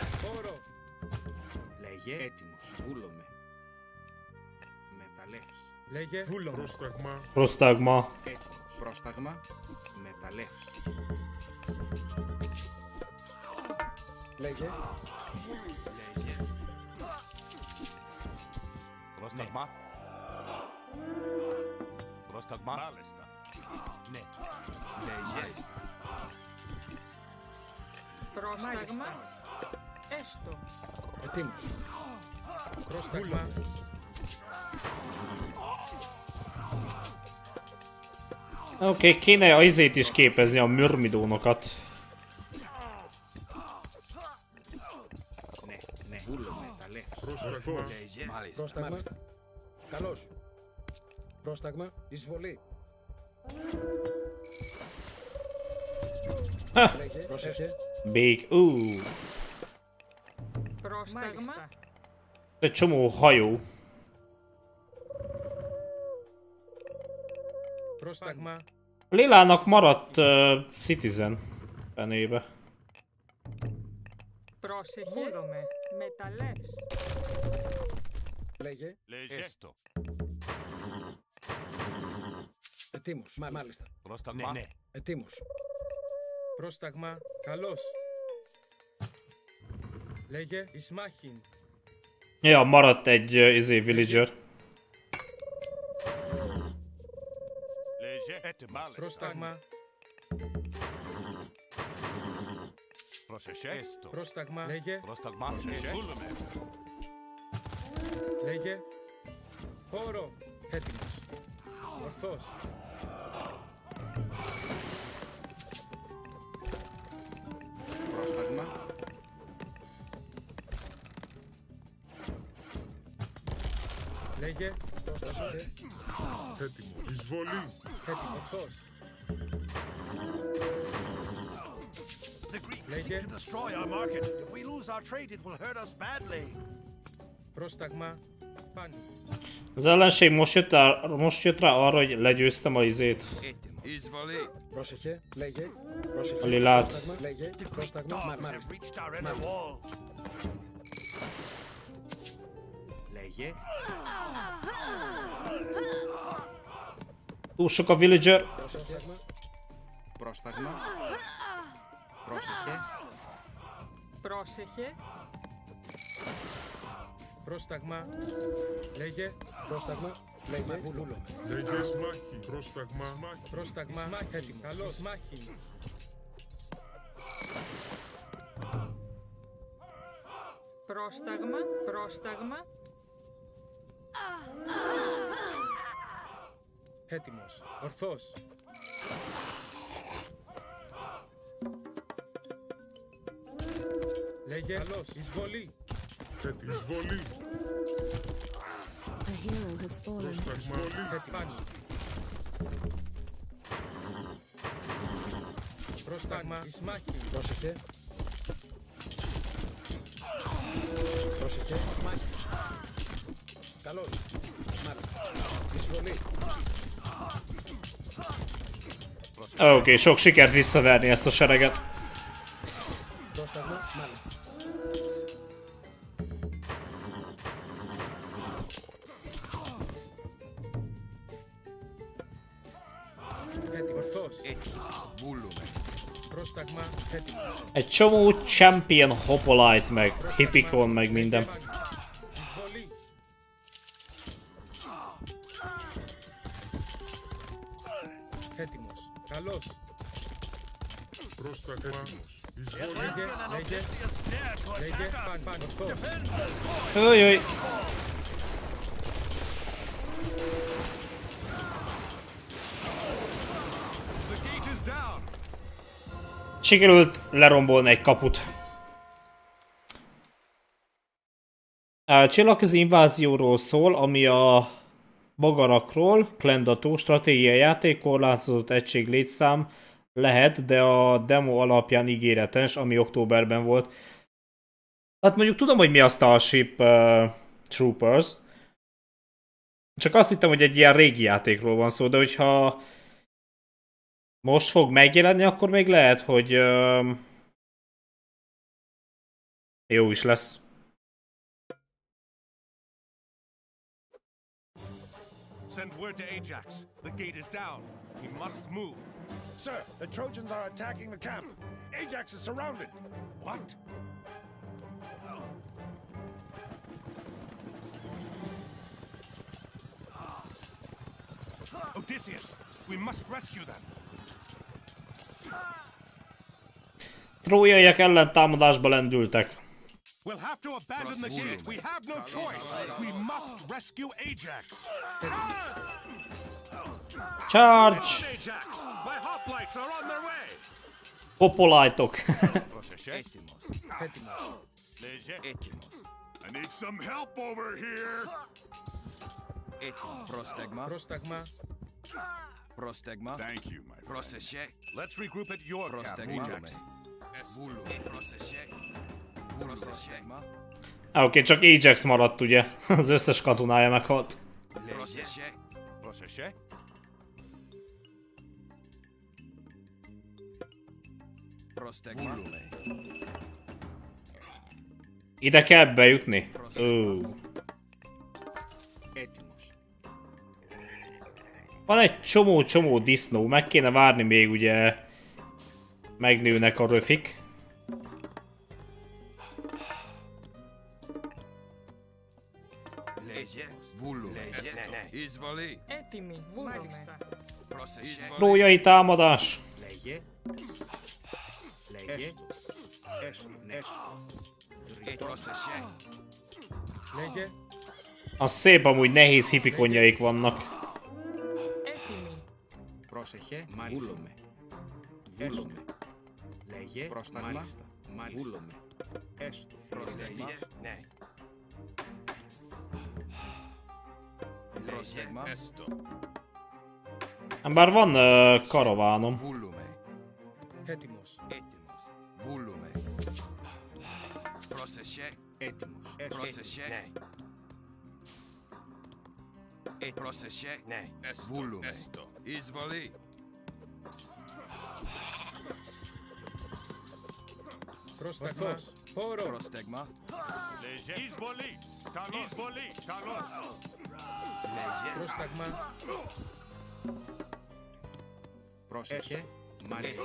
Λέγε. Βούλο. Προσταγμά. Προσταγμά. Ε, προσταγμά. Μεταλλεύσει. Λέγε. Λέγε. Προσταγμά. Ναι. Προσταγμά. Μάλιστα. Ναι. Λέγε. Προσταγμά. Έστω. Ετοίμως. Προσταγμά. Oké, okay, kéne a izét is képezni, a mürmidónokat. Ναι. Ναι. Βούλομαι. Μεταλλεύς. Πρόσταγμα. Λέγε. Μάλιστα. Πρόσταγμα. Καλώς. Πρόσταγμα. Εισβολή. Ha! Λέγε. Πρόσεχε. Big. Ú, Πρόσταγμα. egy csomó hajó. Πρόσταγμα. A lilának maradt uh, Citizen fenébe. Πρόσεχε. Βούλομαι. Μεταλλεύς. Λέγε. Έστω. Ετοίμος. Μα- Μάλιστα. Πρόσταγμα. Ναι. Ετοίμος. Πρόσταγμα. Καλώς. Λέγε. Ισμάχιν. Ja, maradt egy uh, izé villager. Λέγε. Έτοιμος. Πρόσταγμα. Πρόσεχε. Έστω. Πρόσταγμα. Λέγε. Πρόσταγμα. Πρόσεχε. Βούλομαι. Λέγε. Χώρο. Έτοιμος. Ορθός. Πρόσταγμα. Λέγε. Πρόσεχε. Έτοιμος. Εισβολή. Έτοιμος. Ορθός. The Greeks Λέγε. seek to destroy our market. If we lose our trade, it will hurt us badly. Πρόσταγμα. Πάνι. Az ellenség most jött, rá, most jött rá arra, hogy legyőztem a izét. Εισβολή. Πρόσεχε. Λέγε. Πρόσεχε. A lilát. Πρόσταγμα. Λέγε. The Greek Πρόσταγμα. Μα- dogs A villager. Πρόσταγμα. Πρόσταγμα. Πρόσεχε. Πρόσεχε. Πρόσταγμα. Λέγε. Πρόσταγμα. Λέγε. Βούλομαι. Λέγε Ισμάχη. Πρόσταγμα. Πρόσταγμα. Έτοιμος. Καλώς. Ισμάχιν. Πρόσταγμα. Πρόσταγμα. Έτοιμος. Ορθός. Λέγε. Καλώς. Εισβολή. Έτοιμος. Εισβολή. A hero has fallen. Πρόσταγμα. Έτοιμος. Πρόσταγμα. Εις μάχη. Πρόσεχε. Πρόσεχε. Μάχη. Καλώς. Μάλιστα. Εισβολή. Oké, okay, sok sikert visszaverni ezt a sereget. Πρόσταγμα. Μάλιστα. Έτοιμο. Ορθός. Βούλουμε. Πρόσταγμα. Έτοιμο. Egy csomó champion hopolite meg, hippikon meg minden. Sikerült lerombolni egy kaput. A csillagközi invázióról szól, ami a Bagarakról, Klendató stratégiai játék, korlátozott egység létszám lehet, de a demo alapján ígéretes, ami októberben volt. Hát mondjuk tudom, hogy mi a Starship uh, Troopers. Csak azt hittem, hogy egy ilyen régi játékról van szó, de hogyha most fog megjelenni, akkor még lehet, hogy jó is lesz. Send word to Ajax. The gate is down. We must move. Sir, the Trojans are attacking the camp. Ajax is surrounded. What? Odysseus, we must rescue them. Trójaiak ellen támadásba lendültek. We'll have to abandon the gate. We have no choice. We must rescue Ajax. Charge! Kopolájtok. I need some help over here. Prostagma. Prostagma. Prostegma. Thank you, my friend. Prosesek. Let's regroup at your Prostegma. Prostegma. Oké, okay, csak Ajax maradt ugye. Az összes katonája meghalt. Prosesek. Prosesek. Prostegma. Ide kell bejutni? Ó. Van egy csomó-csomó disznó, meg kéne várni még ugye megnőnek a röfik. Rójai támadás! Az szép amúgy nehéz hipikonjaik vannak. Έτοιμοι. Πρόσεχε. Βούλουμε. Βούλουμε. Λέγε. Πρόσταγμα. Μάλιστα. Βούλουμε. Έστω. Πρόσεχε. Ναι. Πρόσεγμα. Έστω. Bár van uh, karavánom. Βούλουμε. Έτοιμος. Έτοιμος. Βούλουμε. Πρόσεχε. Έτοιμος. Πρόσεχε. Ναι. Ε, πρόσεχε. Ναι. Βούλουμε. Έστω. Εισβολή. Πρόσταγμα. Χώρο. Πρόσταγμα. Εισβολή. Καλώς. Εισβολή. Καλώς. Λέγε. Πρόσταγμα. Πρόσεχε. Μάλιστα.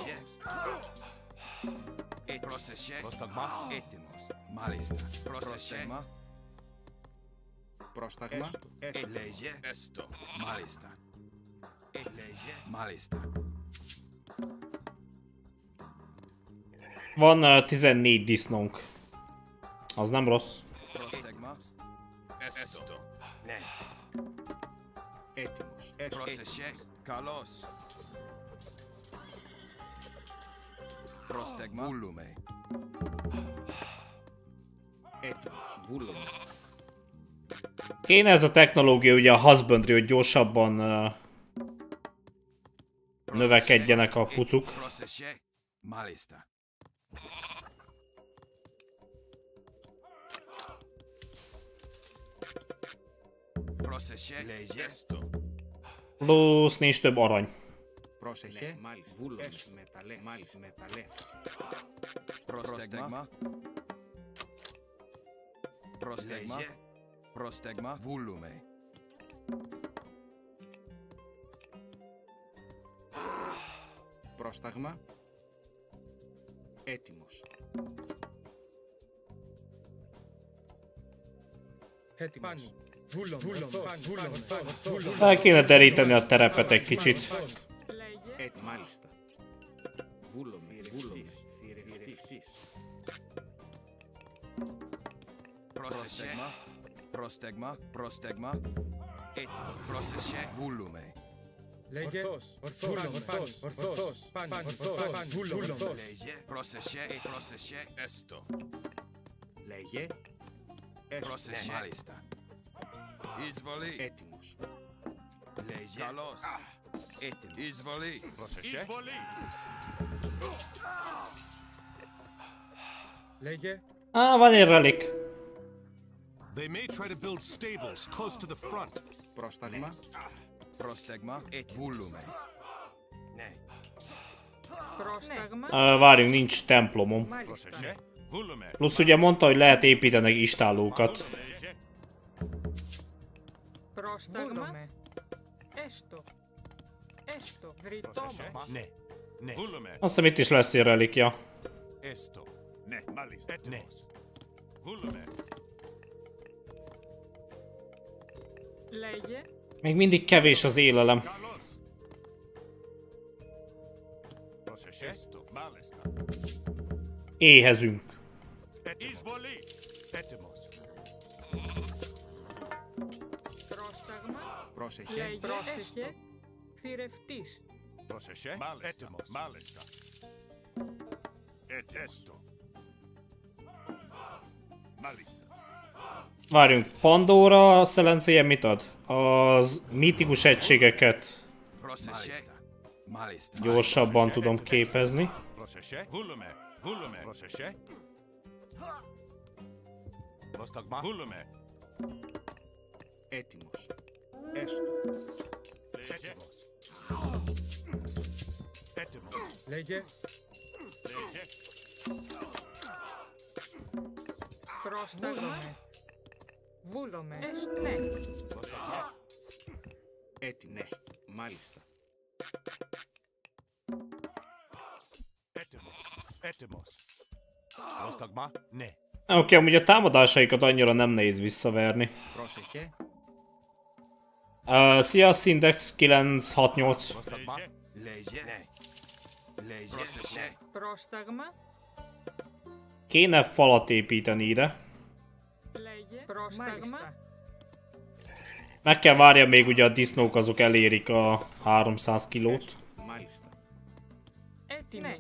Ε, πρόσεχε. Πρόσταγμα. Έτοιμος. Μάλιστα. Πρόσεχε. Prostakma. Esto. Esto. Eleye. Esto. Malista. Eleye. Malista. Van eh, uh, 14 disznónk. Az nem rossz. Prostakma. Esto. Ne. Etmos. Proseshe. Kalos. Prostakma. Volume. Etmos. Volume. Kéne ez a technológia ugye a husbandry, hogy gyorsabban uh, növekedjenek a pucuk. Πρόσεχε. Μάλιστα. Πρόσεχε, λέγε. Έστω. Plusz nincs több arany. Πρόσεχε. Ναι, μάλιστα. Βούλο. Μεταλλέ. Μάλιστα. Μεταλλέ. Πρόστεγμα. Πρόστεγμα. Πρόστεγμα βούλουμε. Πρόσταγμα. Έτοιμος. Θα κινετερείτε a terepet egy kicsit. Μάλιστα. Βούλομαι, βούλομαι, Πρόστεγμα. Πρόστεγμα. Έτοιμο. Πρόσεχε. Βούλουμε. Λέγε. Ορθός. Ορθός. Ορθός. Ορθός. Πάνι. Ορθός. Πάνι. Βούλο. Ορθός. Λέγε. Πρόσεχε. Πρόσεχε. Έστω. Λέγε. Έστω. Πρόσεχε. Μάλιστα. Εισβολή. Έτοιμος. Λέγε. Καλώς. Έτοιμος. Εισβολή. Πρόσεχε. Λέγε. Á, van egy relik. They may try to build stables close to the front. Prostagma? Prostagma et volume. Ne. Prostagma? Ö, várjunk, nincs templomom. Plusz ugye mondta, hogy lehet építenek istálókat. Prostagma? Esto. Esto. Vritoma. Ne. Azt hiszem itt is lesz egy relikja. Esto. Ne. Malis. Ne. Volume. Λέγε. Még mindig kevés az élelem. Καλώς. Πρόσεχε. Έστω. Μάλιστα. Éhezünk. Εισβολή. Έτοιμος. Πρόσταγμα. Πρόσεχε. Λέγε. Πρόσεχε. Θηρευτής. Πρόσεχε. Μάλιστα. Έτοιμος. Μάλιστα. Ε, έστω. Μάλιστα. Várjunk, Pandora szelencéje mit ad? Az mítikus egységeket Πρόσεχε. Μάλιστα. gyorsabban tudom képezni. Πρόσεχε. Βούλουμε. Βούλουμε. Πρόσεχε. Πρόσταγμα. Βούλουμε. Έτοιμος. Έστω. Έτοιμος. Έτοιμος. Λέγε. Λέγε. Πρόσταγμα. Βούλομε. Έστω. Ναι. Έτοιμος. Μάλιστα. Έτοιμος. Έτοιμος. Πρόσταγμα. Ναι. Oké, okay, amúgy a támadásaikat annyira nem nehéz visszaverni. Πρόσεχε. Uh, szia, Sindex 968. Πρόσταγμα. Λέγε. Ναι. Λέγε. Πρόσεχε. Πρόσταγμα. Kéne falat építeni ide. Λέγε. Πρόσταγμα. Meg kell várja még ugye a disznók azok elérik a 300 kilót. Μάλιστα. Έτοιμη. Ναι.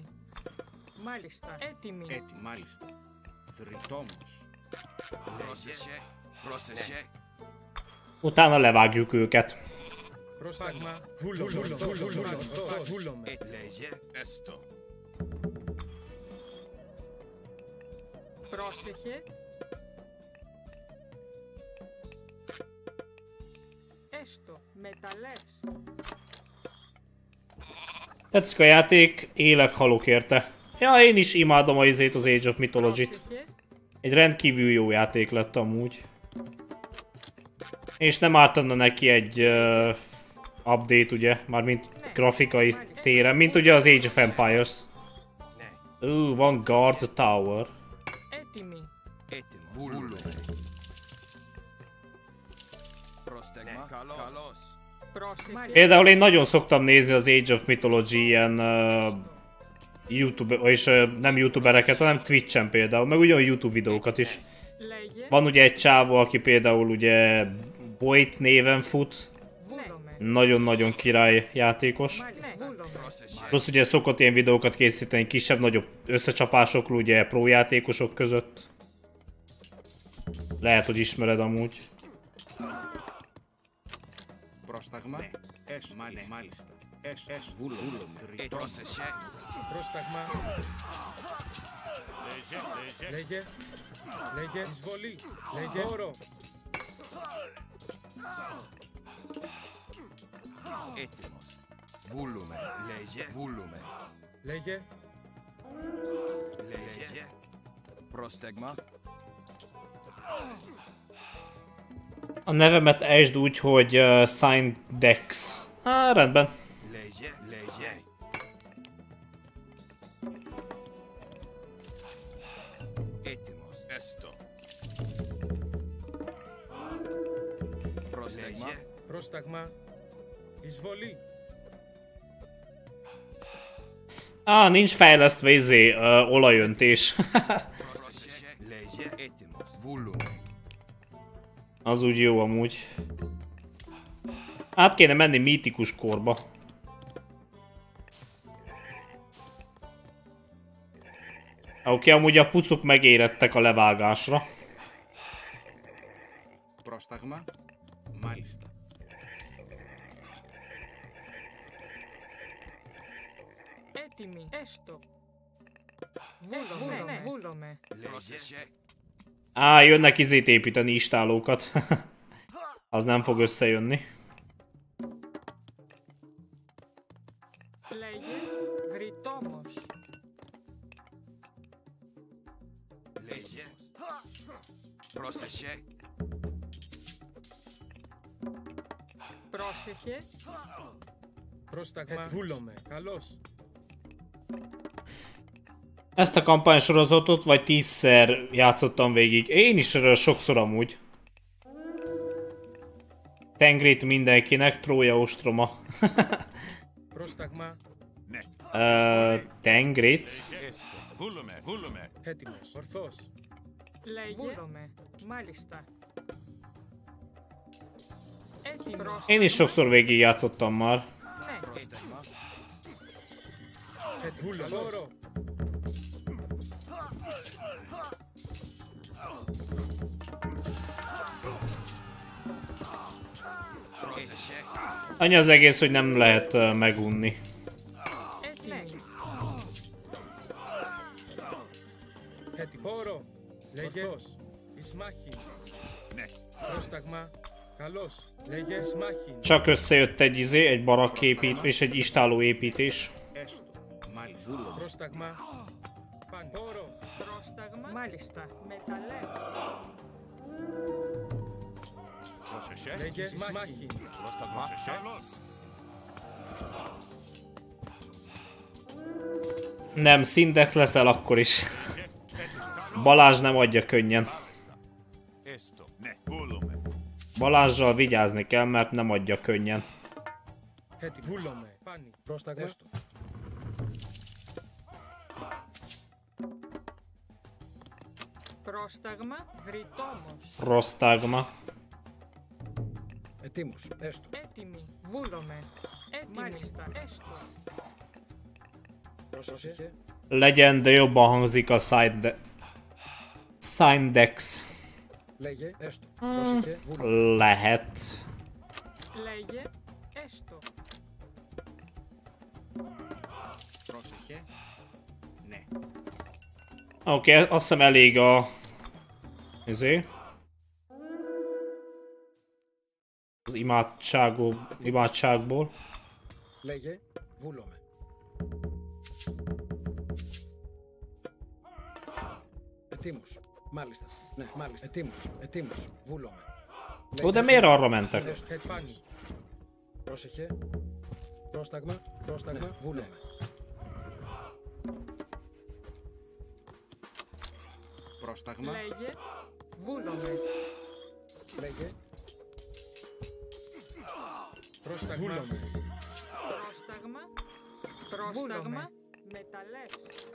Μάλιστα. Έτοιμη. Έτοιμη. Μάλιστα. Θρητόμος. Πρόσεχε. Πρόσεχε. Utána levágjuk őket. Πρόσταγμα. Βούλο. Βούλο. Βούλο. Βούλομε. Λέγε. Έστω. Πρόσεχε. Έστω. Μεταλλεύς. Tetszik a játék, élek halok érte. Ja, én is imádom a izét, az Age of Mythology-t. Πρόσεχε. Egy rendkívül jó játék lett amúgy. És nem ártana neki egy uh, update, ugye? Mármint grafikai téren, mint ugye az Age of Empires. Ú, van Guard Tower. Έτοιμη. Έτοιμο. Például én nagyon szoktam nézni az Age of Mythology ilyen uh, YouTube, és uh, nem youtubereket, hanem Twitch-en például, meg ugyan YouTube videókat is. Van ugye egy csávó, aki például ugye Boyt néven fut, nagyon-nagyon király játékos. Plusz ugye szokott ilyen videókat készíteni kisebb-nagyobb összecsapásokról, ugye pro játékosok között. Lehet, hogy ismered amúgy. Πρόσταγμα. Έστω. Μάλιστα. Μάλιστα. Έστω. Έστω. Βούλομαι. Πρόσεχε. Πρόσταγμα. Λέγε. Λέγε. Εισβολή. Λέγε. Όρο. Έτοιμος. Βούλουμε. Λέγε. Βούλουμε. Λέγε. Λέγε. Prostagma. A nevemet ejtsd úgy, hogy uh, Signed Dex. Á, rendben. Λέγε. Λέγε. Έτοιμος. Έστω. Prostagma. Πρόσταγμα. Εισβολή. Á, nincs fejlesztve izé, uh, olajöntés. Az úgy jó amúgy. Át kéne menni mítikus korba. Oké, okay, amúgy a pucuk megérettek a levágásra. Πρόσταγμα. Μάλιστα. Έτοιμη. Έστω. Βούλομαι. Ναι, βούλομαι. Πρόσεχε. Á, jönnek izét építeni istálókat. Az nem fog összejönni. Λέγε. Γρητόμος. Λέγε. Πρόσεχε. Πρόσεχε. Πρόσταγμα. Βούλομαι. Καλώς. Ezt a kampánysorozatot vagy tízszer játszottam végig. Én is erről sokszor amúgy. Tengrét mindenkinek, Trója ostroma. uh, tengrét? Én is sokszor végig játszottam már. Annyi az egész, hogy nem lehet uh, megunni. Csak összejött egy izé, egy barakk és egy istáló építés. Málista, metalek. Proszę się. Będzie Machin. Nem, Sindex leszel akkor is. Balázs nem adja könnyen. Balázsral vigyázni kell, mert nem adja könnyen. Prostagma. Prostagma. Ετοίμος. Έστω. Έτοιμη. Βούλομαι. Έτοιμη. Μάλιστα. Έστω. Πρόσεχε. Legyen, de jobban hangzik a side de... Sindex. Λέγε. Έστω. Πρόσεχε. Βούλομαι. Lehet. Λέγε. Έστω. Πρόσεχε. Ναι. Oké, okay, azt hiszem elég a... Izé. Az imádságú, imádságból. Λέγε. Βούλομαι. Ετοίμος. Μάλιστα. Ναι, μάλιστα. Ετοίμος. Ετοίμος. Βούλομαι. Ó, de miért arra mentek? Έστω. Πάνι. Πρόσεχε. Πρόσταγμα. Πρόσταγμα. Βούλομαι. Πρόσταγμα. Λέγε. Βούλομαι. Λέγε. Πρόσταγμα. Βούλομαι. Πρόσταγμα. Πρόσταγμα. Μεταλλεύς.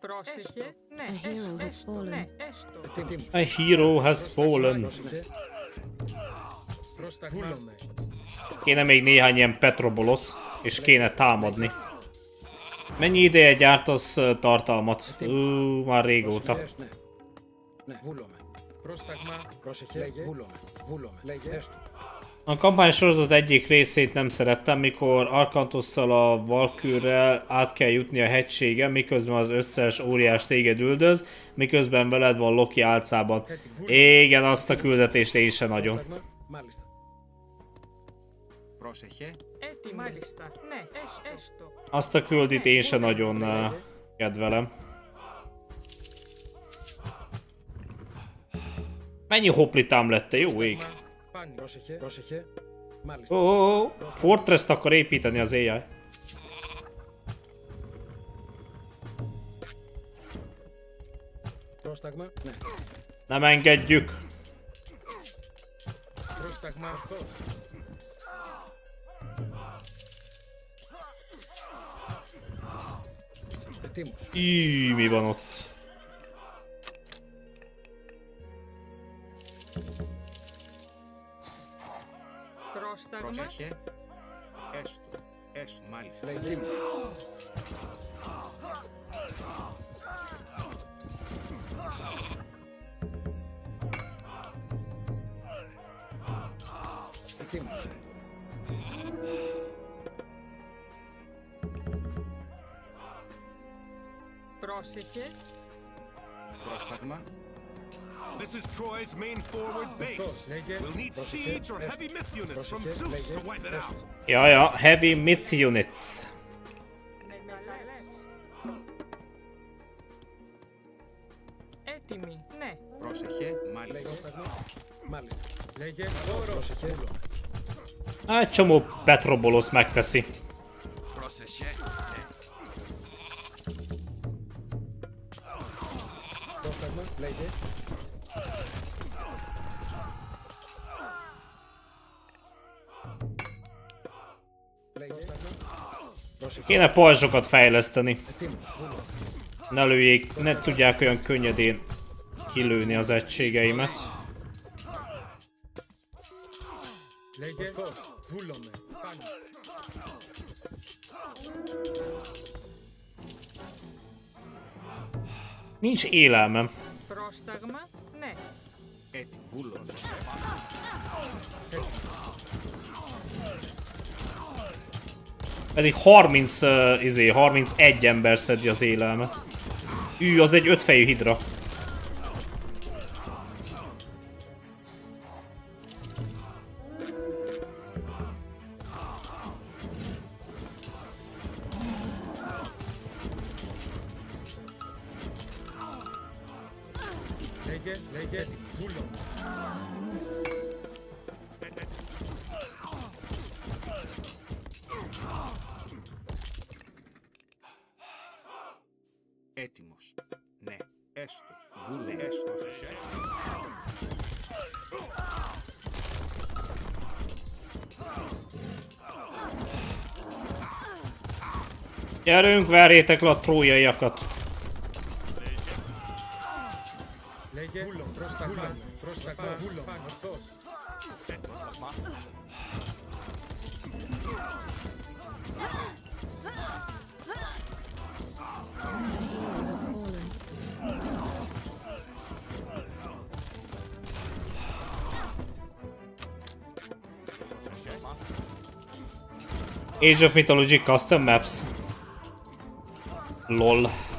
Πρόσεχε. Ναι, A hero has έστω. fallen. Ναι, έστω. Ετοίμος. A hero has fallen. Πρόσεχε. Πρόσταγμα. Βούλομαι. Kéne még néhány ilyen petrobolosz, és kéne támadni. Mennyi ideje gyártasz ö, tartalmat? Ú, már régóta. Πρόσεχε, Ναι. Ναι, βούλομαι. Πρόσταγμα. Πρόσεχε. Λέγε. Βούλομαι. Βούλομαι. Λέγε. Έστω. A kampány sorozat egyik részét nem szerettem, mikor Arkantosszal a Valkürrel át kell jutni a hegységen, miközben az összes óriás téged üldöz, miközben veled van Loki álcában. Igen, azt a küldetést én sem nagyon. Μάλιστα. Πρόσεχε. Έτοιμη. Μάλιστα. Ναι, έσ, έστω. Azt a küldit én sem nagyon uh, kedvelem. Mennyi hoplitám lett, jó ég? Ó, ó, ó, fortress akar építeni az AI. Nem engedjük. Í, mi van ott? Πρόσταγμα. Πρόσεχε. Έστω. Έστω. Μάλιστα. Λέει ετοίμος. Ετοίμος. Πρόσεχε. Πρόσταγμα. This is Troy's main forward base. We'll need siege or heavy myth units from Zeus to wipe it out. Ja, ja, heavy myth units. Έτοιμη. Ναι. Πρόσεχε. Μάλιστα. Μάλιστα. Λέγε δώρο. Πρόσεχε. Egy csomó Petrobolosz megteszi. Kéne pajzsokat fejleszteni. Ne lőjék, ne tudják olyan könnyedén kilőni az egységeimet. Nincs élelmem. Prostagma? Ne. Et Pedig 30, uh, izé, 31 ember szedi az élelmet. Ű, az egy ötfejű hidra. verjétek le a trójaiakat. Age of Mythology Custom Maps. LOL.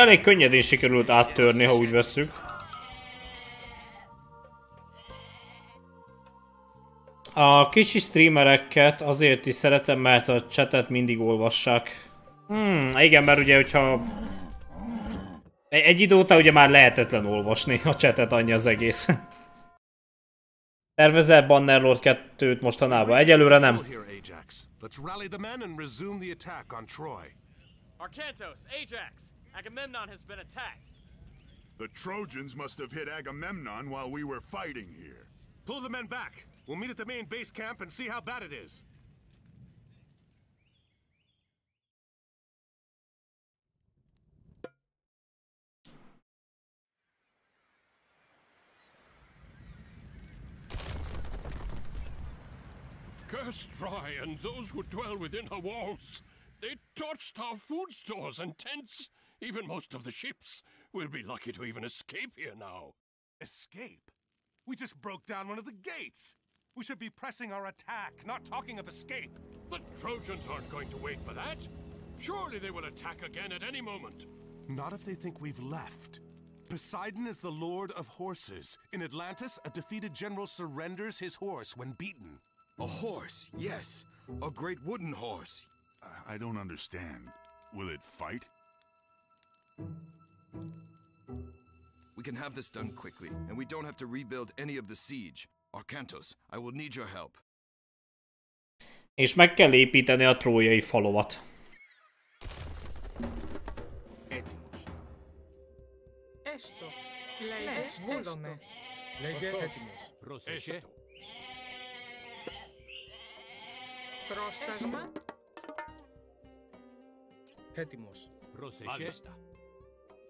Elég könnyedén sikerült áttörni, ha úgy vesszük. A kicsi streamereket azért is szeretem, mert a chatet mindig olvassák. Hmm, igen, mert ugye, hogyha... Egy, egy idő után ugye már lehetetlen olvasni a chatet, annyi az egész. Tervezel Bannerlord 2-t mostanában? Egyelőre nem. Let's rally the men and resume the attack on Troy. Arkantos, Ajax, Agamemnon has been attacked. The Trojans must have hit Agamemnon while we were fighting here. Pull the men back. We'll meet at the main base camp and see how bad it is. Cursed Try and those who dwell within her walls. They torched our food stores and tents. Even most of the ships. We'll be lucky to even escape here now. Escape? We just broke down one of the gates. We should be pressing our attack, not talking of escape. The Trojans aren't going to wait for that. Surely they will attack again at any moment. Not if they think we've left. Poseidon is the lord of horses. In Atlantis, a defeated general surrenders his horse when beaten. A horse, yes. A great wooden horse. I don't understand. Will it fight? We can have this done quickly, and we don't have to rebuild any of the siege. Arkantos, I will need your help. És meg kell építeni a trójai falovat. Έστω. Λέγε βούλομαι. Λέγε Ορθώς. έτοιμος. Πρόσεχε. Πρόσταγμα. Έτοιμος. Μάλιστα.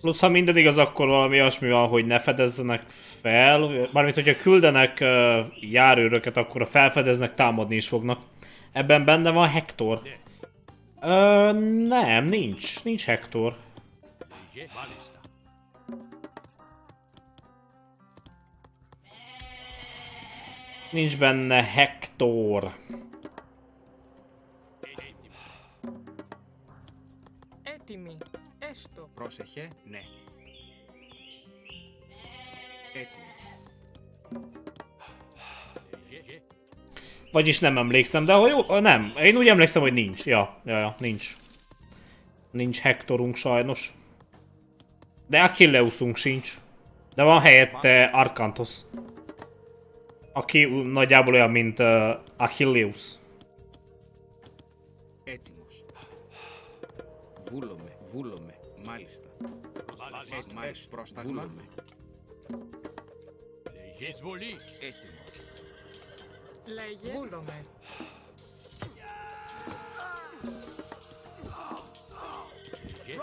Plusz, ha minden igaz, akkor valami olyasmi van, hogy ne fedezzenek fel. Mármint, hogyha küldenek uh, járőröket, akkor a felfedeznek, támadni is fognak. Ebben benne van Hector. Ö, nem, nincs. Nincs Hector. Nincs benne Hector. Έστω. Πρόσεχε. Ναι. Έτοιμο. Λέγε. Vagyis nem emlékszem, de ha jó, nem. Én úgy emlékszem, hogy nincs. Ja, ja, ja, nincs. Nincs Hectorunk sajnos. De Achilleusunk sincs. De van helyette Arkantos. Aki ú- nagyjából olyan, mint uh, Achilleus. Έτοιμος. Βούλομαι. Βούλομαι. Μάλιστα. Μάλιστα. Μάλιστα. Πρόσταγμα. Λέγε. Εισβολή. Έτοιμος. Λέγε βούλομαι.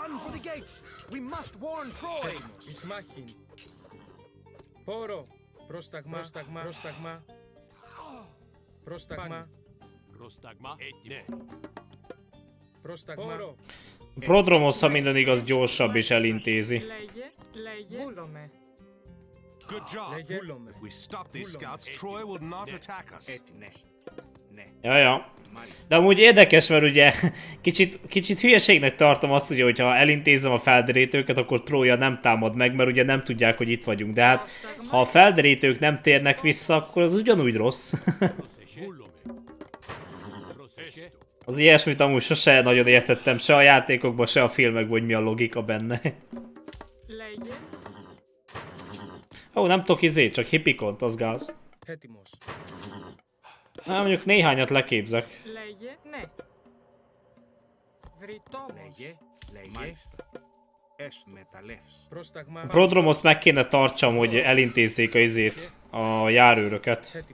Run for the gates! We must warn Troy! Έτοιμος. Εις μάχην. Πόρο. Πρόσταγμα. Πρόσταγμα. Πρόσταγμα. Πρόσταγμα. Πρόσταγμα. Έτοιμο. Πρόσταγμα. Πόρο. Prodromosz, ha minden igaz, gyorsabb és elintézi. Good Ja, ja. De amúgy érdekes, mert ugye kicsit, kicsit hülyeségnek tartom azt, ugye, hogyha elintézem a felderítőket, akkor Trója nem támad meg, mert ugye nem tudják, hogy itt vagyunk. De hát, ha a felderítők nem térnek vissza, akkor az ugyanúgy rossz. Az ilyesmit amúgy sose nagyon értettem, se a játékokban, se a filmekben, hogy mi a logika benne. Legyen. Ó, nem tudok izé, csak hippikont, az gáz. Hetimos. Na, mondjuk néhányat leképzek. Legye, ne. Legye, legye. A prodromost meg kéne tartsam, hogy elintézzék a izét, a járőröket.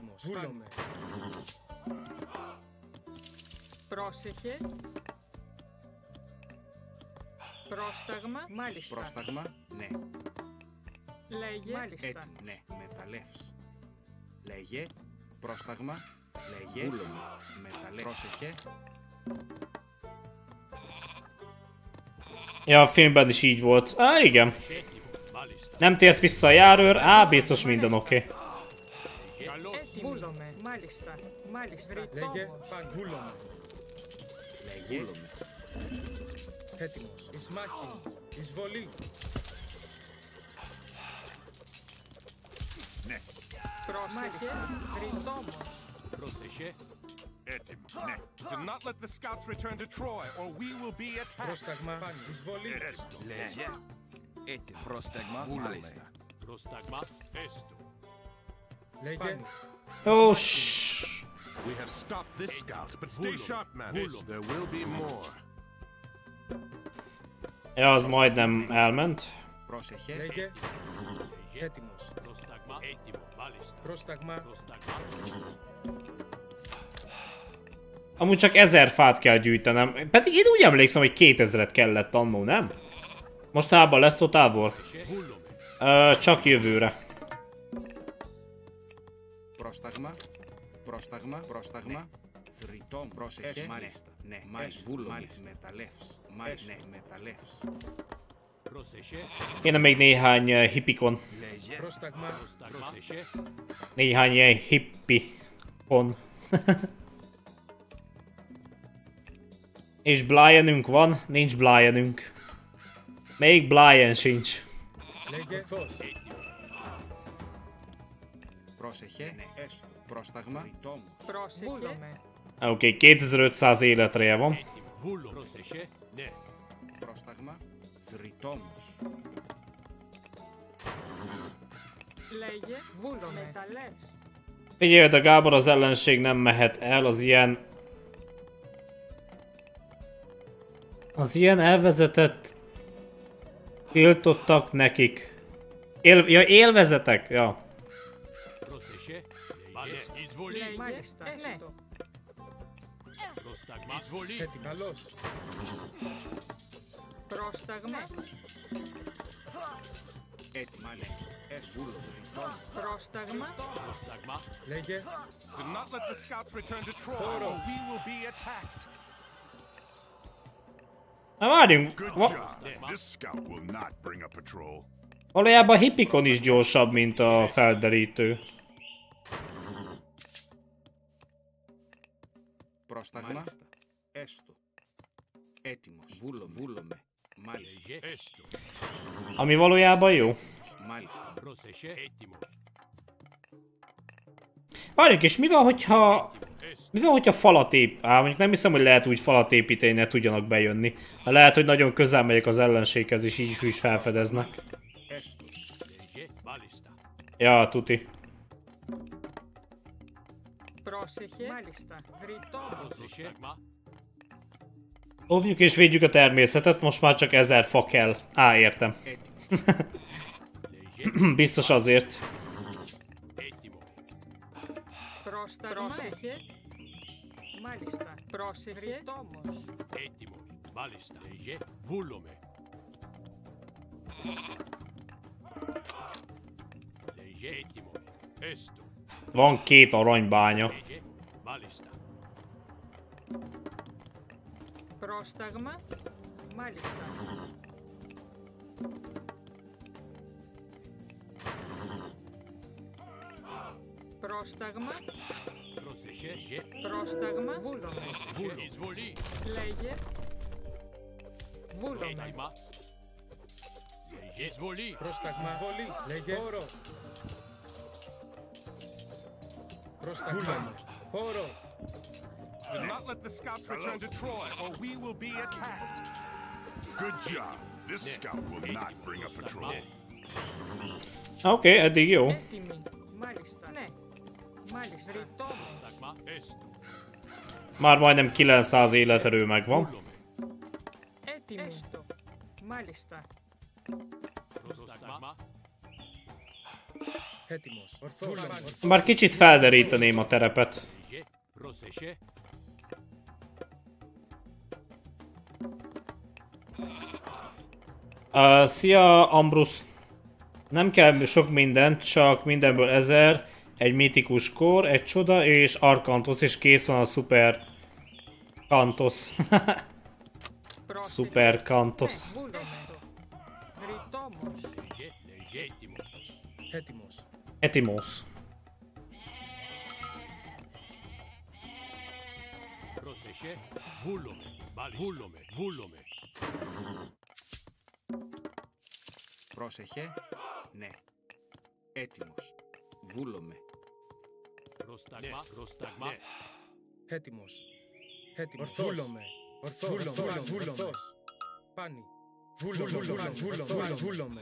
Έτοιμος. Βούλομαι. Πρόσεχε. Πρόσταγμα. Μάλιστα. Πρόσταγμα. Ναι. Λέγε. Μάλιστα. Έτοιμος. Ναι. Μεταλλεύς. Λέγε. Πρόσταγμα. Λέγε. Βούλομαι. Μεταλλεύς. Πρόσεχε. Ja, a filmben is így volt. Á, igen. Nem tért vissza a járőr? Á, biztos minden oké. Okay. Έτοιμη. Βούλομαι. Μάλιστα. Μάλιστα. Λέγε. Βρυτόμος. Φύγει. Έτοιμος. Εισμάχη. Εισβολή. Ναι. Πρόσεχε. Ρητόμος. Πρόσεχε. Έτοιμο. Ναι. Do not let the scouts return to Troy or we will be attacked. Πρόσταγμα. Εισβολή. Έστω. Λέγε. Έτοιμο. Πρόσταγμα. Μάλιστα. Πρόσταγμα. Έστω. Λέγε. Oh, shh. We have stopped this scout, but stay sharp, man. There will be more. Ja, az majdnem elment. Amúgy csak ezer fát kell gyűjtenem. Pedig én úgy emlékszem, hogy 2000-et kellett annó, nem? Mostanában lesz totálvor? Ö, csak jövőre. Prostagma. Πρόσταγμα. Πρόσταγμα. Θρητό. Πρόσεχε. Μάλιστα. Ναι. Μάλιστα. Βούλο. Μάλιστα. Μεταλλεύς. Μάλιστα. Ναι. Μεταλλεύς. Πρόσεχε. Kéne még néhány uh, hippikon. Λέγε. Πρόσταγμα. Πρόσεχε. Néhány ilyen hippikon. És Blyenünk van? Nincs Blyenünk. Még Blyen sincs. Λέγε. Ορθός. Πρόσεχε. Ναι. Έστω. Πρόσταγμα. Θρητόμος. Πρόσεχε. Βούλομαι. Oké, okay, 2500 életre van. Βούλο. Πρόσεχε. Ναι. Πρόσταγμα. Θρητόμος. Λέγε. Βούλομαι. Μεταλλεύς. Figyelj, de Gábor, az ellenség nem mehet el, az ilyen... Az ilyen elvezetett... Tiltottak nekik. Él... Ja, élvezetek, ja. Πρόσταγμα. Εισβολή. Έτοιμο. Καλώς. Πρόσταγμα. Έτοιμο. Μάλιστα. Έστω. Βούλο. Θρητόμος. Πρόσταγμα. Πρόσταγμα. Λέγε. Do not let the scouts return to Troy, or we will be attacked. Na várjunk, Good va job. This scout will not bring a patrol. valójában a hippikon is gyorsabb, mint a felderítő. Πρόσταγμα. Μάλιστα. Έστω. Έτοιμος. Βούλο. Βούλομαι. Μάλιστα. Λέγε. Έστω. Ami valójában jó. Μάλιστα. Πρόσεχε. Έτοιμο. Várjunk, és mi van, hogyha... Mi van, hogyha falat ép... Á, mondjuk nem hiszem, hogy lehet úgy falat építeni, ne tudjanak bejönni. De lehet, hogy nagyon közel megyek az ellenséghez, és így is, úgy is felfedeznek. Έστω. Λέγε. Μάλιστα. Ja, tuti. Πρόσεχε. Μάλιστα. Ρητόμος. Óvjuk és védjük a természetet, most már csak ezer fa kell. Á, értem. Biztos azért. Van két aranybánya. Balista. Πρόσταγμα. Μάλιστα. Πρόσταγμα. Πρόσεχε. Λέγε. Πρόσταγμα. Βούλομαι. Βούλο. Εισβολή. Λέγε. Βούλομαι. Έτοιμα. Λέγε. Εισβολή. Πρόσταγμα. Εισβολή. Λέγε. Όρο. Πρόσταγμα. Όρο. Do not let the scouts return to Troy, or we will be attacked. Good job. This scout will not bring a patrol. Oké, okay, eddig jó. Már majdnem 900 életerő megvan. Már kicsit felderíteném a terepet. Uh, szia, Ambrus! Nem kell sok mindent, csak mindenből ezer, egy mitikus kor, egy csoda és Arkantos, és kész van a szuper Kantos. szuper Kantos. Etimos. Proseshe. Βούλομαι. Πρόσεχε. Ναι. Έτοιμος. Βούλομαι. Πρόσταγμα, πρόσταγμα. Έτοιμος. Έτοιμος. Βούλομαι. Ορθός. Βούλομαι. Βούλομαι. Ορθός. Πάνι. Βούλομαι. Βούλομαι. Βούλομαι. Βούλομαι.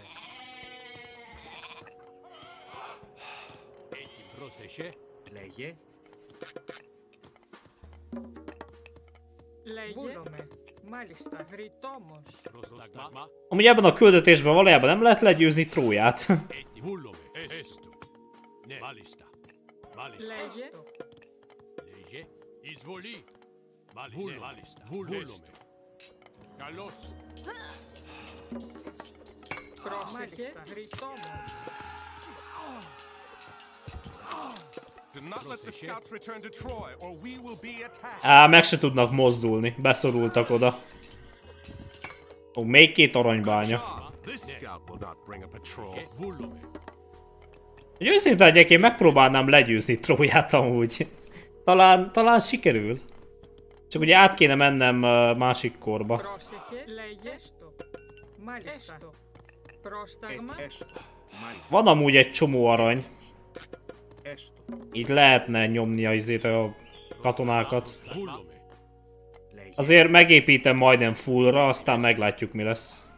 Πρόσεχε. Λέγε. Λέγε. Βούλομαι. Μάλιστα. Βρυτόμος. Πρόσταγμα. Amúgy ebben a küldetésben valójában nem lehet legyőzni Tróját. Βούλομαι. Έστω. Ναι. Μάλιστα. Μάλιστα. Λέγε. Λέγε. Εισβολή. Μάλιστα. Μάλιστα. Βούλομαι. Καλώς. Πρόσεχε. Βρυτόμος. Á, meg se tudnak mozdulni, beszorultak oda. Ó, még két aranybánya. Egy őszinte legyek, én megpróbálnám legyőzni Tróját amúgy. Talán, talán sikerül. Csak ugye át kéne mennem másik korba. Van amúgy egy csomó arany. Έστω. Így lehetne nyomni a izét a katonákat. Βούλομαι. Λέγε. Azért megépítem majdnem fullra, aztán meglátjuk mi lesz.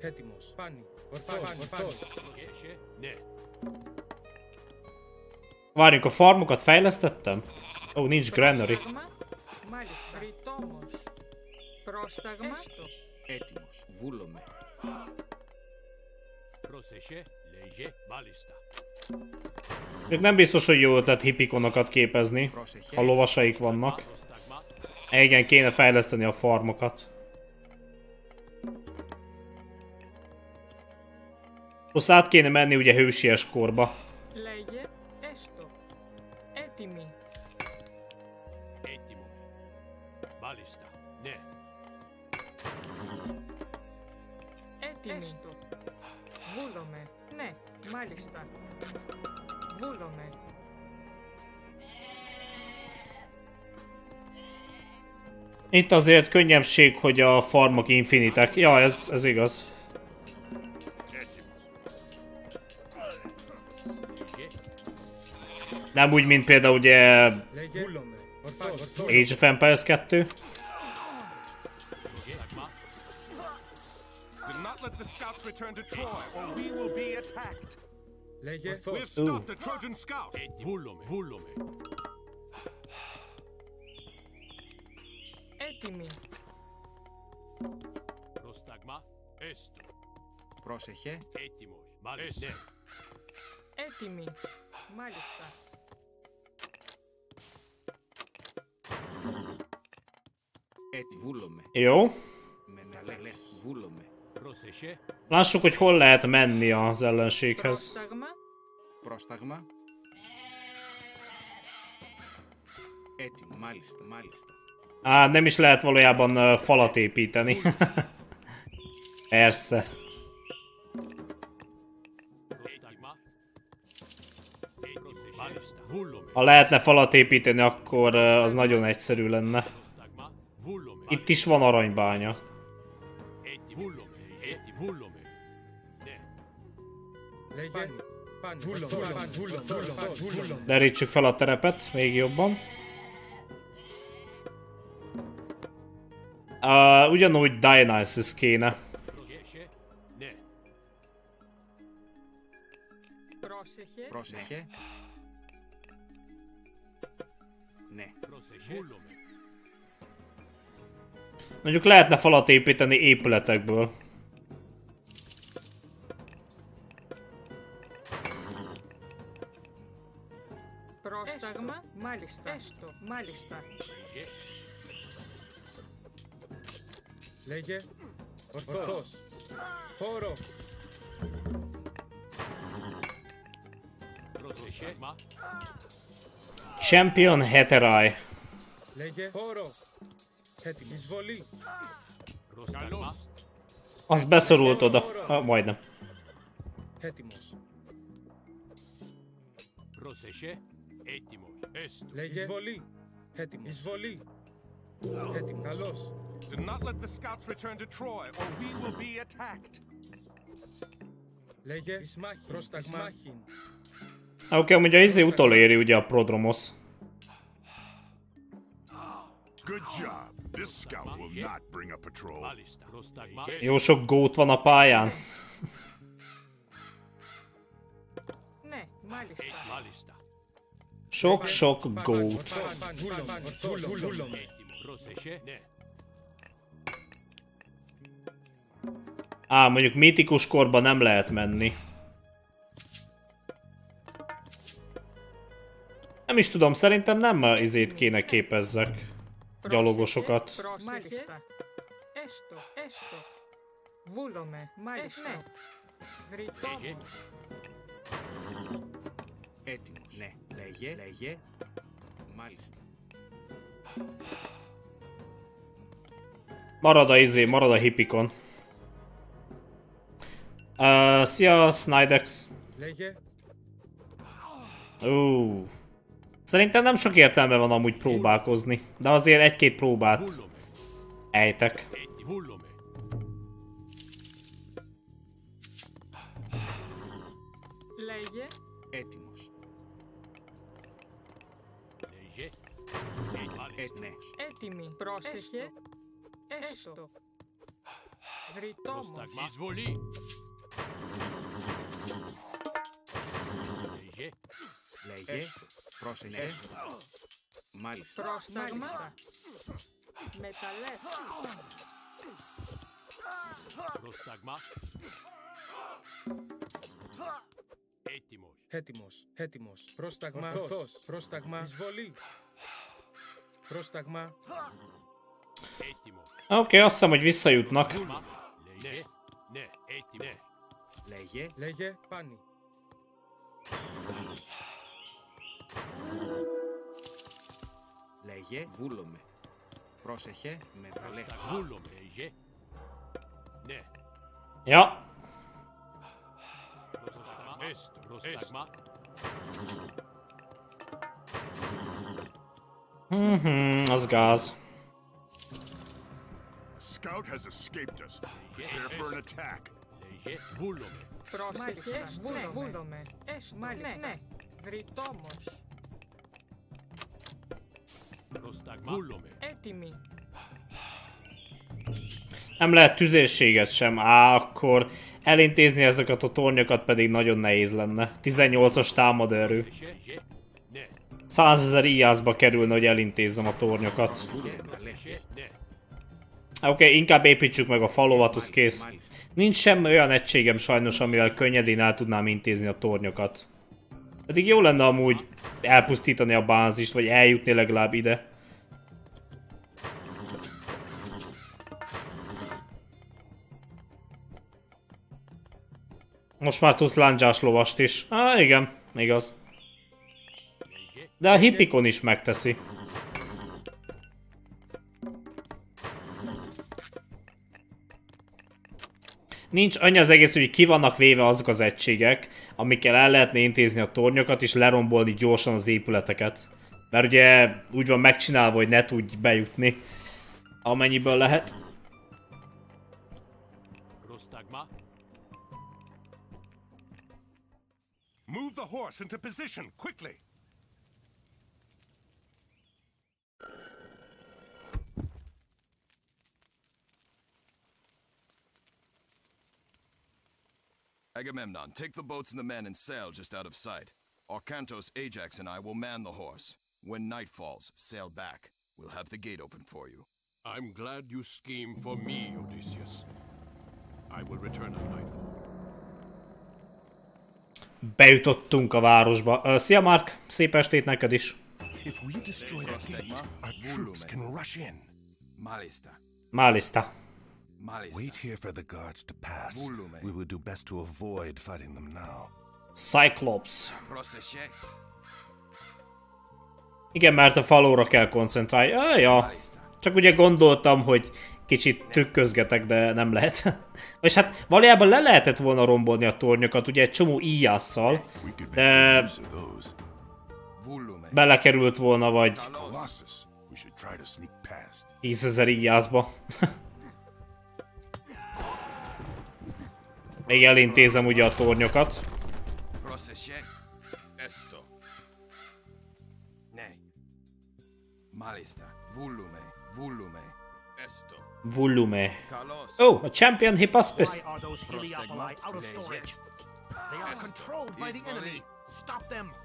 Έτοιμος. Πάνι. Ορθός. Ορθός. Πρόσεχε. Ναι. Várjunk, a farmokat fejlesztettem? Ó, nincs granary. Πρόσταγμα. Μάλιστα. Βρυτόμος. Πρόσταγμα. Έστω. Έτοιμος. Βούλομαι. Πρόσεχε. Λέγε. Μάλιστα. Itt nem biztos, hogy jó ötlet hippikonokat képezni, ha lovasaik vannak. E, igen, kéne fejleszteni a farmokat. Most át kéne menni ugye hősies korba. Μάλιστα. Βούλομαι. Itt azért könnyebbség, hogy a farmok infinitek. Ja, ez, ez igaz. Nem úgy, mint például ugye Λέγε. Βούλομαι. Ορθός. Ορθός. Age of Empires 2. Πρόσταγμα. Do not let the scouts return to Troy, or we will be attacked. Λέγε. We've stopped a Trojan scout. Βούλομε, βούλομε. Έτοιμοι. Προστάγμα. Έστω. Πρόσεχε. Έτοιμος. Μάλιστα. Ναι. Έτοιμοι. Μάλιστα. Έτσι βούλομε. Εγώ. Μεταλλές βούλομε. Lássuk, hogy hol lehet menni az ellenséghez. Prostagma. Á, nem is lehet valójában falat építeni. Persze. Ha lehetne falat építeni, akkor az nagyon egyszerű lenne. Itt is van aranybánya. Βούλομαι. Derítsük fel a terepet még jobban. Uh, ugyanúgy Dionysus kéne. Πρόσεχε. Ναι. Πρόσεχε. Πρόσεχε. Ναι. Πρόσεχε. Βούλομαι. Mondjuk lehetne falat építeni épületekből. Μάλιστα. Έστω. Μάλιστα. Λέγε. Λέγε. Ορθός. Χώρο. Πρόσεχε. Μα. Champion Heterai. Λέγε. Χώρο. Έτοιμη. Εισβολή. Πρόσταγμα. Az beszorult oda. Ah, majdnem. Έτοιμος. Πρόσεχε. Έτοιμος. Έστω. Λέγε. Εισβολή. Έτοιμος. Εισβολή. Έτοιμο. Καλώς. Do not let the scouts return to Troy, or we will be attacked. Λέγε Ισμάχιν. Πρόσταγμα. Ισμάχιν. Oké, okay, ugye izé utoléri ugye a Prodromos. Good job. This scout will not bring a patrol. Jó sok gót van a pályán. Ναι, μάλιστα. Μάλιστα. Sok-sok gót. Πρόσεχε. Ναι. Á, mondjuk mítikus korban nem lehet menni. Nem is tudom, szerintem nem a izét kéne képezzek. Gyalogosokat. Μάλιστα. Έστω, έστω. Βούλομαι, μάλιστα. Ναι. Βρυτόμος. Έτοιμος. Ναι. Λέγε, λέγε. Μάλιστα. Marad a izé, marad a hippikon. Uh, szia, Snidex. Λέγε. Ú. Szerintem nem sok értelme van amúgy próbálkozni, de azért egy-két próbát ejtek. Έτοιμος. Έτοιμη. Πρόσεχε. Έστω. Βρυτόμος. Πρόσταγμα. Εισβολή. Λέγε. Λέγε. Πρόσεχε. Μάλιστα. Πρόσταγμα. Μεταλλεύς. Πρόσταγμα. Έτοιμος. Έτοιμος. Έτοιμος. Πρόσταγμα. Ορθός. Πρόσταγμα. Εισβολή. Ο Κέλ, ο Σάμι, βίση, ούτε να κούμα. Ναι, ναι, ναι. Λέγε, λέγε, παν. Λέγε, βουλό. Πρώτα, λέγε, βουλό. Ναι. Ναι. mm az gáz. Scout has escaped us. Prepare for an attack. Nem lehet tüzérséget sem, á, akkor elintézni ezeket a tornyokat pedig nagyon nehéz lenne. 18-as támaderő. erő százezer íjászba kerülne, hogy elintézzem a tornyokat. Oké, okay, inkább építsük meg a falovat, az kész. Nincs semmi olyan egységem sajnos, amivel könnyedén el tudnám intézni a tornyokat. Pedig jó lenne amúgy elpusztítani a bázist, vagy eljutni legalább ide. Most már tudsz lándzsás lovast is. Á, igen, igaz. De a hippikon is megteszi. Nincs annyi az egész, hogy ki vannak véve azok az egységek, amikkel el lehetne intézni a tornyokat és lerombolni gyorsan az épületeket. Mert ugye úgy van megcsinálva, hogy ne tudj bejutni, amennyiből lehet. Move the horse into position, quickly! Agamemnon, take the boats and the men and sail just out of sight. Arcantos, Ajax, and I will man the horse. When night falls, sail back. We'll have the gate open for you. I'm glad you scheme for me, Odysseus. I will return at nightfall. Bejutottunk a városba. Ö, szia Mark, szép estét neked is. If we destroy that gate, our troops can rush in. Malista. Malista. Wait here for the guards to pass. We will do best to avoid fighting them now. Cyclops. Igen, mert a falóra kell koncentrálni. Ah, ja. Csak ugye gondoltam, hogy kicsit trükközgetek, de nem lehet. És hát valójában le lehetett volna rombolni a tornyokat, ugye egy csomó íjásszal, de belekerült volna vagy Colossus. We should try to sneak past. 10 ezer íjászba. Még elintézem ugye a tornyokat. Volume. Oh, a champion storage? They are controlled by the enemy. Stop them.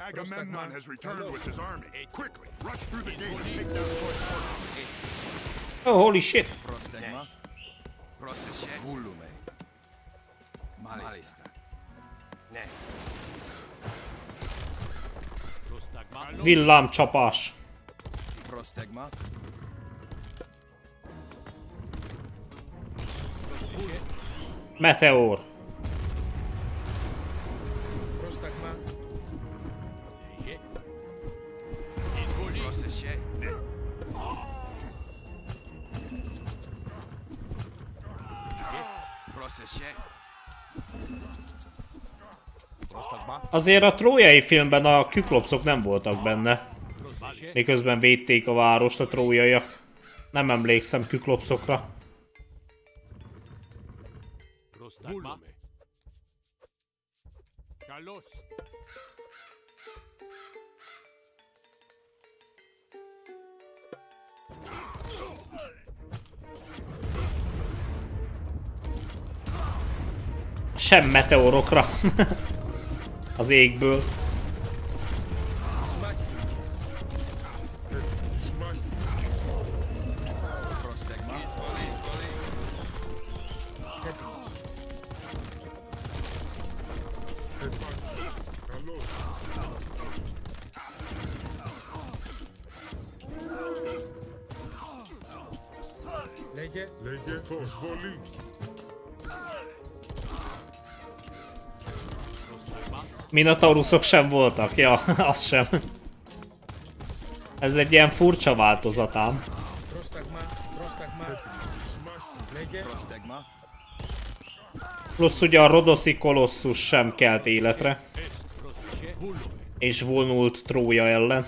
Agamemnon has returned with his army. Quickly, rush through the gate and take down Troy's forces. Oh, holy shit. Prostegma. Procesce. Volume. Malista. Ne. Villámcsapás. Prostegma. Meteor. Procesce. Prostagma. Azért a trójai filmben a küklopszok nem voltak benne. Miközben védték a várost a trójaiak. Nem emlékszem küklopszokra. Prostagma. Sem meteorokra. Az égből. Minotauruszok sem voltak, ja, az sem. Ez egy ilyen furcsa változatám. Plusz ugye a rodoszi kolosszus sem kelt életre. És vonult Trója ellen.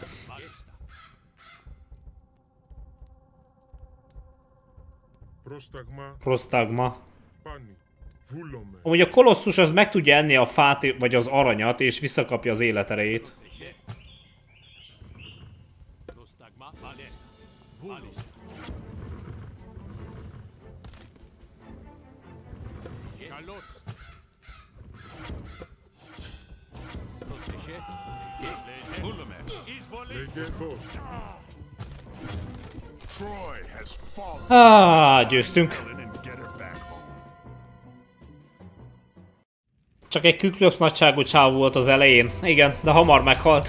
Prostagma. Prostagma. Pani. Amúgy a kolosszus az meg tudja enni a fát vagy az aranyat, és visszakapja az életerejét. Ah, győztünk. Csak egy küklöps nagyságú csáv volt az elején. Igen, de hamar meghalt.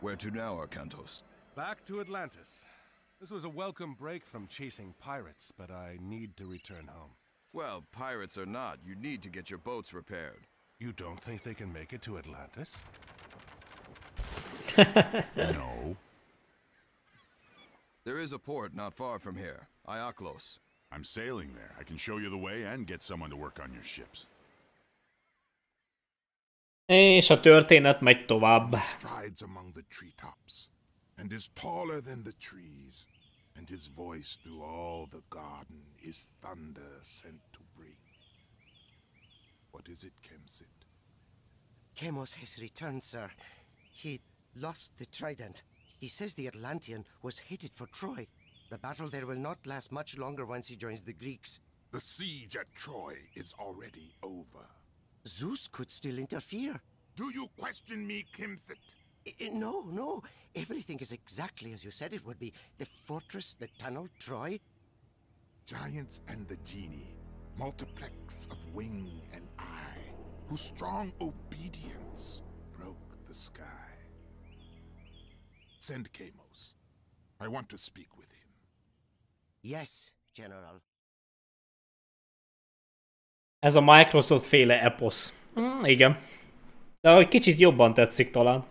Where to now, Arcantos? Back to Atlantis. This was a welcome break from chasing pirates, but I need to return home. Well, pirates or not, you need to get your boats repaired. You don't think they can make it to Atlantis? no. There is a port not far from here, Iaklos. I'm sailing there. I can show you the way and get someone to work on your ships. Eh, és a történet megy tovább. strides among the treetops, and is taller than the trees, and his voice through all the garden is thunder sent to bring. What is it, Kemsit? Chemos has returned, sir. He lost the trident. He says the Atlantean was headed for Troy. The battle there will not last much longer once he joins the Greeks. The siege at Troy is already over. Zeus could still interfere. Do you question me, Kimsit? I- I- no, no. Everything is exactly as you said it would be. The fortress, the tunnel, Troy. giants and the genie, multiplex of wing and eye, whose strong obedience broke the sky. Send Kamos. I want to speak with him. Yes, General. Ez a Microsoft féle eposz. Mm, igen. De hogy kicsit jobban tetszik talán.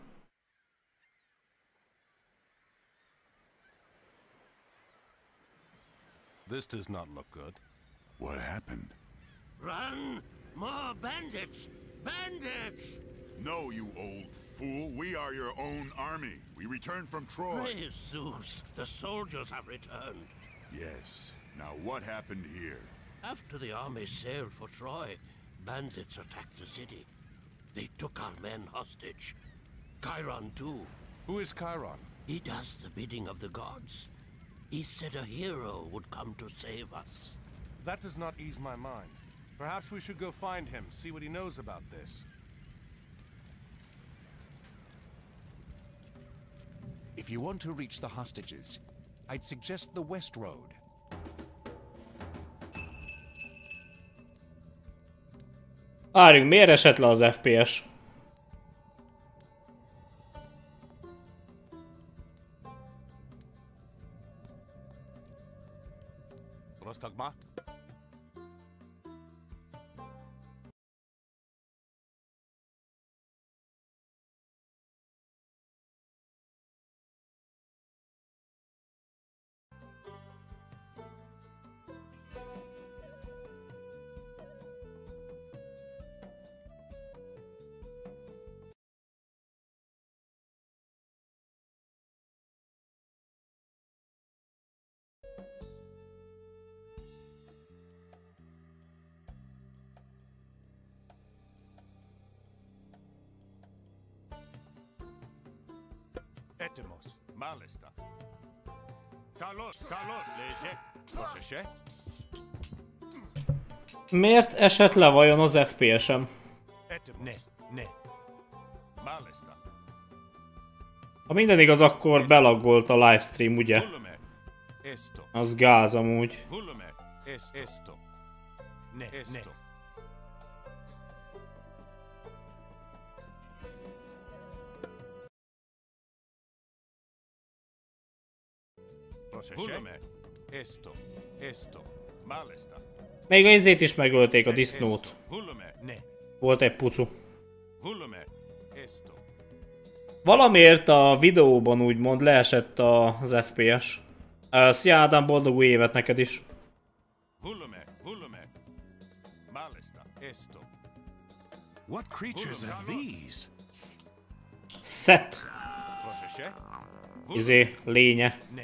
This does not look good. What happened? Run! More bandits! Bandits! No, you old fool. We are your own army. We returned from Troy. Praise Zeus! The soldiers have returned. Yes. Now what happened here? After the army sailed for Troy, bandits attacked the city. They took our men hostage. Chiron, too. Who is Chiron? He does the bidding of the gods. He said a hero would come to save us. That does not ease my mind. Perhaps we should go find him, see what he knows about this. If you want to reach the hostages, I'd suggest the West Road. Várjunk, miért esett le az FPS? Tagmar. Prostagma? Etemos, Malista. Carlos, Carlos, lége. Prosese? Miért esett le vajon az FPS-em? Ne, ne. Malista. Ha minden igaz, akkor belaggolt a livestream, ugye? Az gáz amúgy. Esto. Ne, esto. Prosese? Volume. Esto. Esto. Malista. Még a izét is megölték, a disznót. Volt egy pucu. Valamiért a videóban úgymond leesett az FPS. Szia Ádám, boldog új évet neked is. What creatures are these? Set. Izé, lénye. Ne.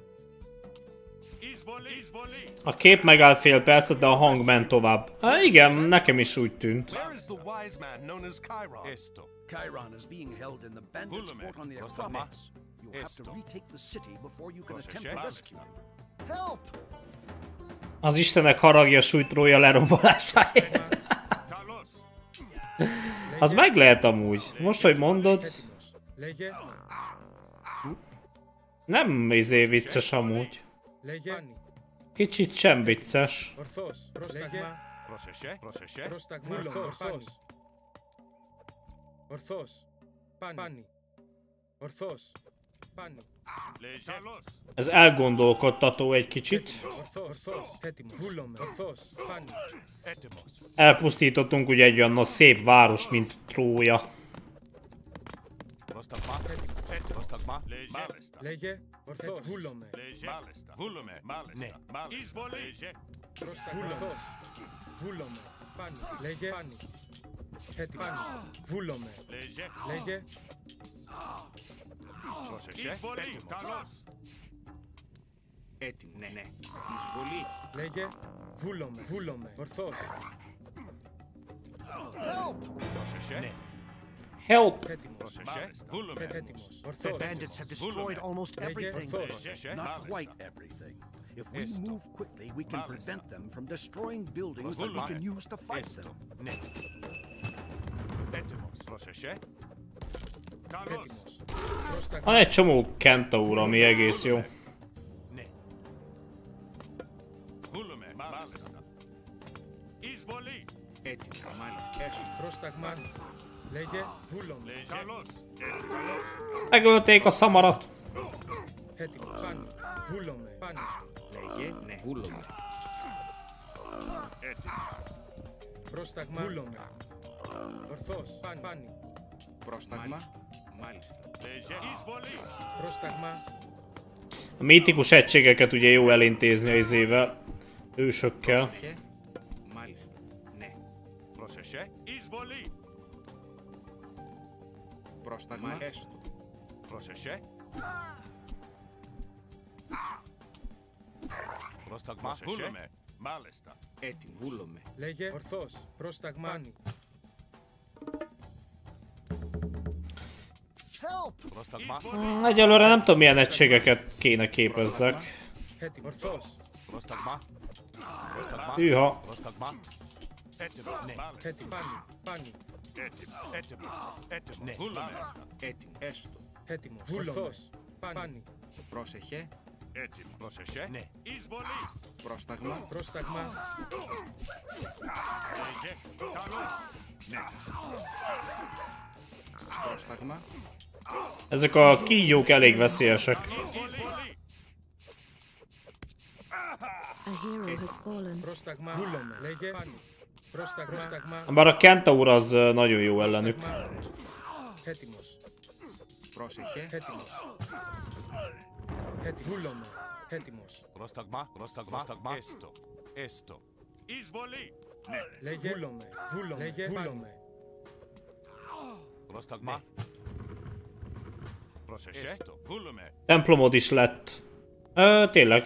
A kép megállt fél percet, de a hang ment tovább. Há, igen, nekem is úgy tűnt. Az Istenek haragja sújtrója lerombolásáért. Az meg lehet amúgy. Most, hogy mondod... Nem izé vicces amúgy. Λέγε. Kicsit sem vicces. Ορθός. Λέγε. Prosese? Prosese? Πρόσταγμα. Ορθός. Ορθός. Ορθός. Πάνι. Πάνι. Ορθός. Πάνι. Lége. Carlos. Ez elgondolkodtató egy kicsit. Ορθός. Ορθός. Έτοιμος. Βούλομαι. Ορθός. Πάνι. Etemos. Elpusztítottunk ugye egy olyan nagy szép város, mint Trója. Σταγμά. Έτοιμο. Σταγμά. Μάλιστα. Λέγε. Ορθό. Βούλομε. Λέγε. Μάλιστα. Βούλομε. Μάλιστα. Ναι. Μάλιστα. Εισβολή. Λέγε. Βούλομε. Βούλομε. Πάνι. Λέγε. Πάνι. Έτοιμο. Βούλομε. Λέγε. Λέγε. Πρόσεχε. Εισβολή. Καλός. Έτοιμος. Ναι, ναι. Εισβολή. Λέγε. Βούλομε. Βούλομε. Ορθός. Ε? Help! Πρόσεχε. Ναι. Help! The bandits have destroyed almost everything. Not quite everything. If we move quickly, we can prevent them from destroying buildings that we can use to fight them. Van egy csomó Kenta úr, ami egész jó. Prostagman. Legyen hullom. Carlos! Megölték a szamarat. Heti, A mítikus egységeket ugye jó elintézni az izével, ősökkel. Prostagma. Πρόσταγμα. Έστω. Πρόσεχε. Πρόσταγμα. Βούλομαι. Μάλιστα. Έτοιμο. Βούλομαι. Λέγε. Ορθός. Πρόσταγμα. Πάνι. Πρόσταγμα. Mm, Egyelőre nem tudom milyen egységeket kéne képezzek. Έτοιμος. Ορθός. Πρόσταγμα. Πρόσταγμα. Hűha. Πρόσταγμα. Έτοιμο. Ναι. Μάλιστα. Έτοιμο. Πάνι. Πάνι. Έτοιμο. Έτοιμο. Έτοιμο. Ναι. Βούλομαι. Έτοιμο. Έστω. Έτοιμος. Ορθός. Πάνι. Πρόσεχε. Έτοιμο. Πρόσεχε. Ναι. Εισβολή. Πρόσταγμα. Πρόσταγμα. Λέγε. Καλώς. Ναι. Πρόσταγμα. Ezek a kígyók elég veszélyesek. A hero has fallen. Πρόσταγμα. Βούλομαι. Λέγε. Πάνι. Πρόσταγμα. Πρόσταγμα. Bár a kentaur az ö, nagyon jó ellenük. Έτοιμος. Πρόσεχε. Έτοιμος. Έτοιμος. Βούλομαι. Έτοιμος. Πρόσταγμα. Πρόσταγμα. Πρόσταγμα. Έστω. Έστω. Εισβολή. Ναι. Λέγε. Βούλομαι. Βούλομαι. Λέγε. Βούλομαι. Πρόσταγμα. Πρόσεχε. Έστω. Βούλομαι. Templomod is lett. Ö, tényleg.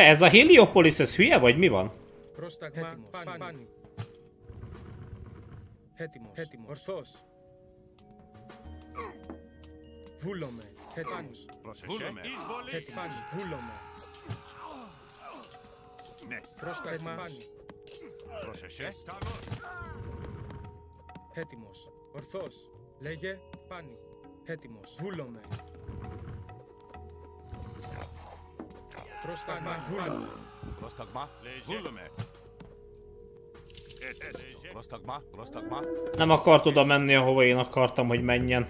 Te ez a Heliopolis, ez hülye vagy mi van? Hetimos. Hetimos. Ορθός. Βούλομε. Hetimos. Βούλομε. Hetimos. Βούλομε. Ναι. Πρόσταγμα. Πρόσεχε. Έτοιμος. Ορθός. Λέγε. Πάνι. Έτοιμος. Βούλομε. Prostagma hullom. Prostagma hullom -e. Prostagma, prostagma. Nem akart oda menni, ahova én akartam, hogy menjen.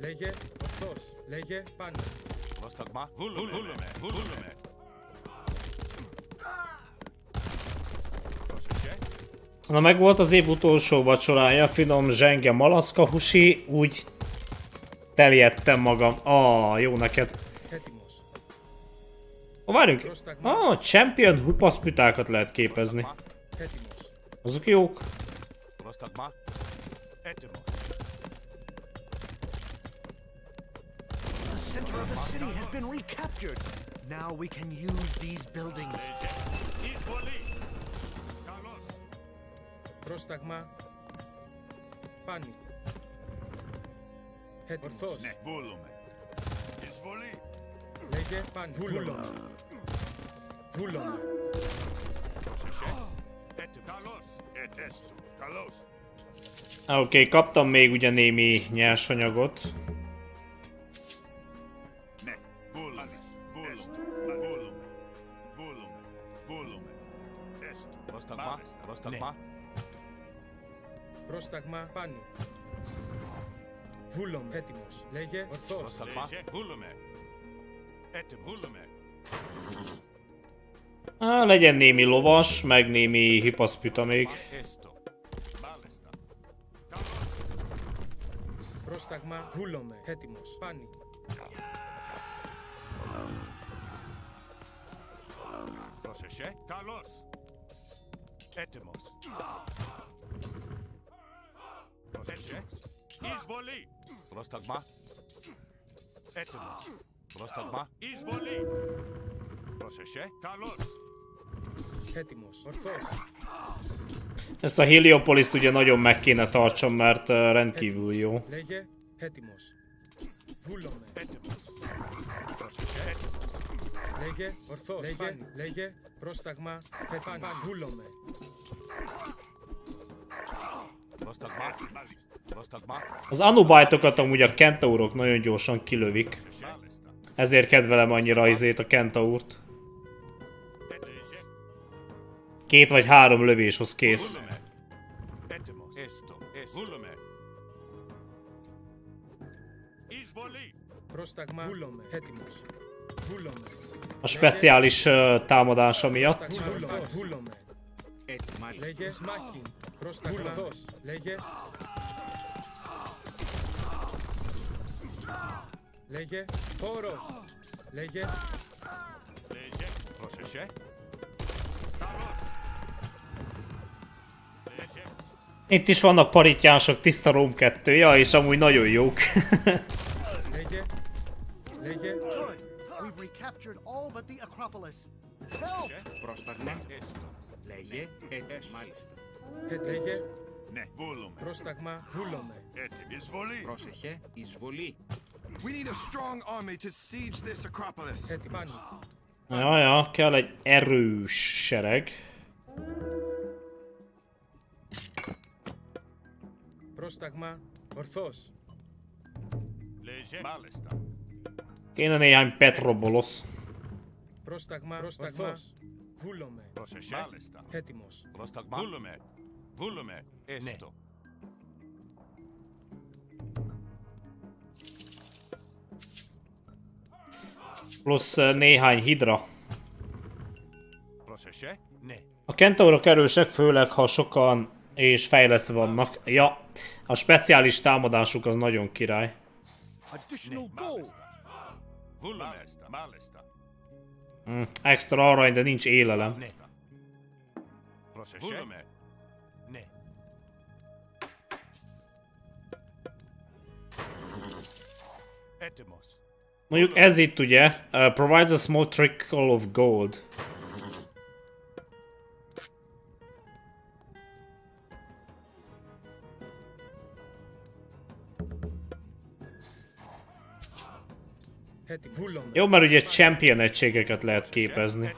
Legye, tos, legye, pan. Prostagma, hullom -e. Hullom -e. Na meg volt az év utolsó vacsorája, finom zsenge malacka husi, úgy terjedtem magam. Ah, jó neked. Oh, várjunk. Ah, champion hupaszpütákat lehet képezni. Azok jók. Now we can use these buildings. Εισβολή. Καλώς. Πρόσταγμα. Πάνι. Έτοιμος. Ορθός. Ναι. Βούλομαι. Εισβολή. Λέγε. Πάνι. Βούλομαι. Βούλομαι. Πρόσεχε. Έτοιμο. Καλώς. Ετέστο. Καλώς. Ah, Oké, okay, kaptam még ugye némi nyersanyagot. Ναι. Βούλομαι. Πρόσταγμα. Πρόσταγμα. Πρόσταγμα. Πάνι. Βούλομαι. Έτοιμος. Λέγε. Ορθός. Πρόσταγμα. Βούλομαι. Έτοιμο. Βούλομαι. Ah, legyen némi lovas, meg némi hipaszpüta még. Έστω. Μάλιστα. Πρόσταγμα. Βούλομαι. Έτοιμος. Πάνι. Πρόσεχε. Καλώς. Έτοιμος. Πρόσεχε. Εισβολή. Πρόσταγμα. Έτοιμος. Πρόσταγμα. Εισβολή. Πρόσεχε. Καλώς. Έτοιμος. Ορθός. Ezt a Heliopolis-t ugye nagyon meg kéne tartson, mert uh, rendkívül jó. Λέγε έτοιμος. Βούλομαι. Πρόσεχε. Έτοιμος. Λέγε ορθός. Λέγε, λέγε πρόσταγμα. Έτοιμος. Βούλομαι. Az anubájtokat amúgy a kentaurok nagyon gyorsan kilövik. Ezért kedvelem annyira izét a kentaurt. Két vagy három lövéshoz kész. A speciális uh, támadása miatt. Βούλομαι. Βούλομαι. Λέγε σμάχιν. Πρόσταγμα. Ορθός. Λέγε. Λέγε χώρο. Λέγε Λέγε. Πρόσεχε. Itt is vannak parittyások, tiszta Rom 2, ja, és amúgy nagyon jók. Λέγε. Λέγε. Good. We've recaptured all but the Acropolis. Help! Πρόσταγμα. Λέγε. Έτοιμος. Μάλιστα. Λέγε Ναι. Βούλομαι. πρόσταγμα. Βούλομαι. Έτοιμη. Εισβολή. Πρόσεχε. Εισβολή. We need a strong army to siege this Acropolis. Έτοιμος. ja, ja, kell egy erős sereg. Πρόσταγμα. Ορθός. Λέγε. Μάλιστα. Kéne néhány Petrobolos. Πρόσταγμα. Πρόσταγμα. Ορθός. Βούλομαι. Πρόσεχε. Μάλιστα. Έτοιμος. Πρόσταγμα. Βούλομαι. Βούλομαι. Έστω. Plusz uh, néhány hidra. Πρόσεχε. Ναι. A kentaurok erősek, főleg ha sokan és fejlesztve vannak. Ja, a speciális támadásuk az nagyon király. Additional gold. Βούλομαι. Μάλιστα. Mm, extra arany, de nincs élelem. Mondjuk ez itt ugye, uh, provides a small trickle of gold. Jó, mert ugye champion egységeket lehet képezni.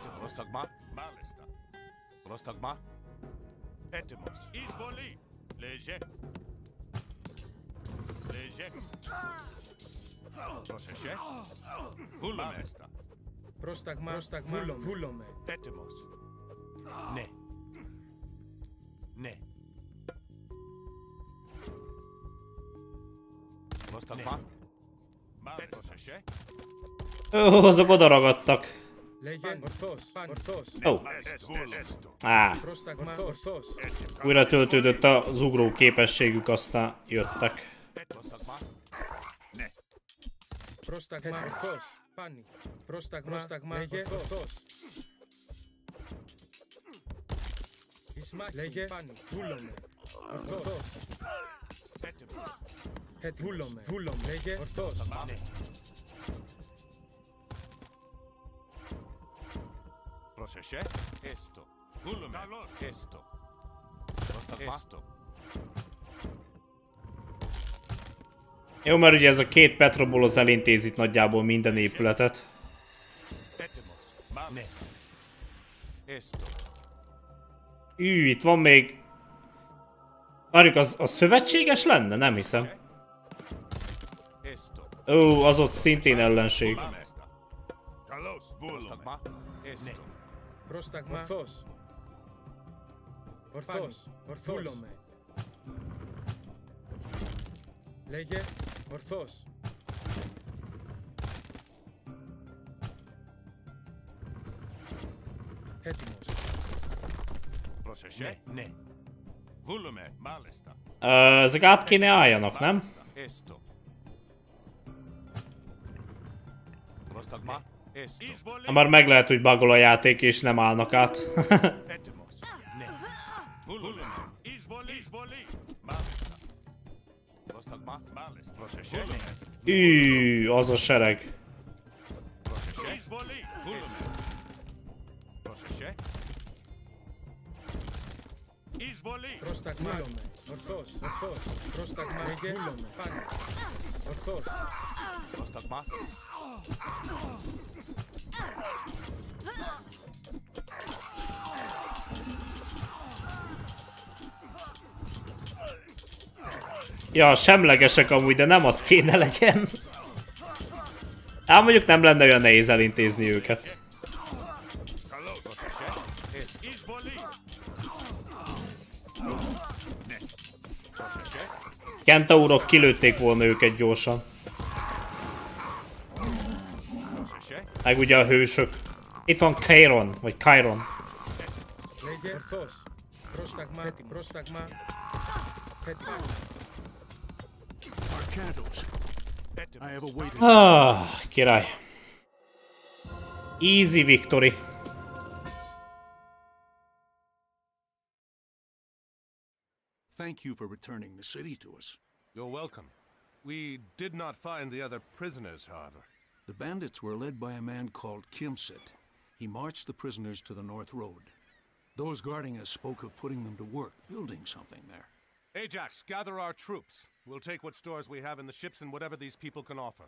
Prostagma, prostagma, vullome, tetemós. Ne. Ne. Prostagma. Ne. Ó, oh, azok odaragadtak. Ó. Oh. Á. Újra töltődött az ugró képességük, aztán jöttek. Legye, Ναι. Πρόσταγμα. Ορθός. Πάνι. Πρόσταγμα. Πρόσταγμα. Λέγε ορθός. Ισμάχη. Λέγε πάνι. Βούλομαι. Ορθός. Έτοιμος. Έτοιμος. Βούλομαι. Βούλομαι. Λέγε ορθός. Ναι. Πρόσεχε. Έστω. Βούλομαι. Καλώς. Έστω. Πρόσταγμα. Έστω. Jó, mert ugye ez a két Petrobolos elintéz itt nagyjából minden épületet. Έτοιμος. Μα ναι. Έστω. Ű, itt van még... Várjuk, az, az szövetséges lenne? Nem hiszem. Έστω. Ó, az ott szintén ellenség. Μάλιστα. Καλώς. Πρόσταγμα. Έστω. Πρόσταγμα. Ορθός. Ορθός. Ορθός. Βούλομαι. Λέγε ορθός. Έτοιμος. Πρόσεχε. Ναι. Βούλομαι. Ö, zagadki ne álljanak, nem? Ha már meg lehet, hogy bagol a játék, és nem állnak át. Ű, az a sereg. Πρόσταγμα. Ορθός, ορθός. Πρόσταγμα. Λέγε. Πάνω. Ορθός. Πρόσταγμα. Ja, semlegesek amúgy, de nem az kéne legyen. Ám mondjuk nem lenne olyan nehéz elintézni őket. Kentaurok kilőtték volna őket gyorsan. Meg ugye a hősök. Itt van Kairon, vagy Kairon. Ah, király. Easy victory. Thank you for returning the city to us. You're welcome. We did not find the other prisoners, however. The bandits were led by a man called Kimsit. He marched the prisoners to the North Road. Those guarding us spoke of putting them to work, building something there. Ajax, gather our troops. We'll take what stores we have in the ships and whatever these people can offer.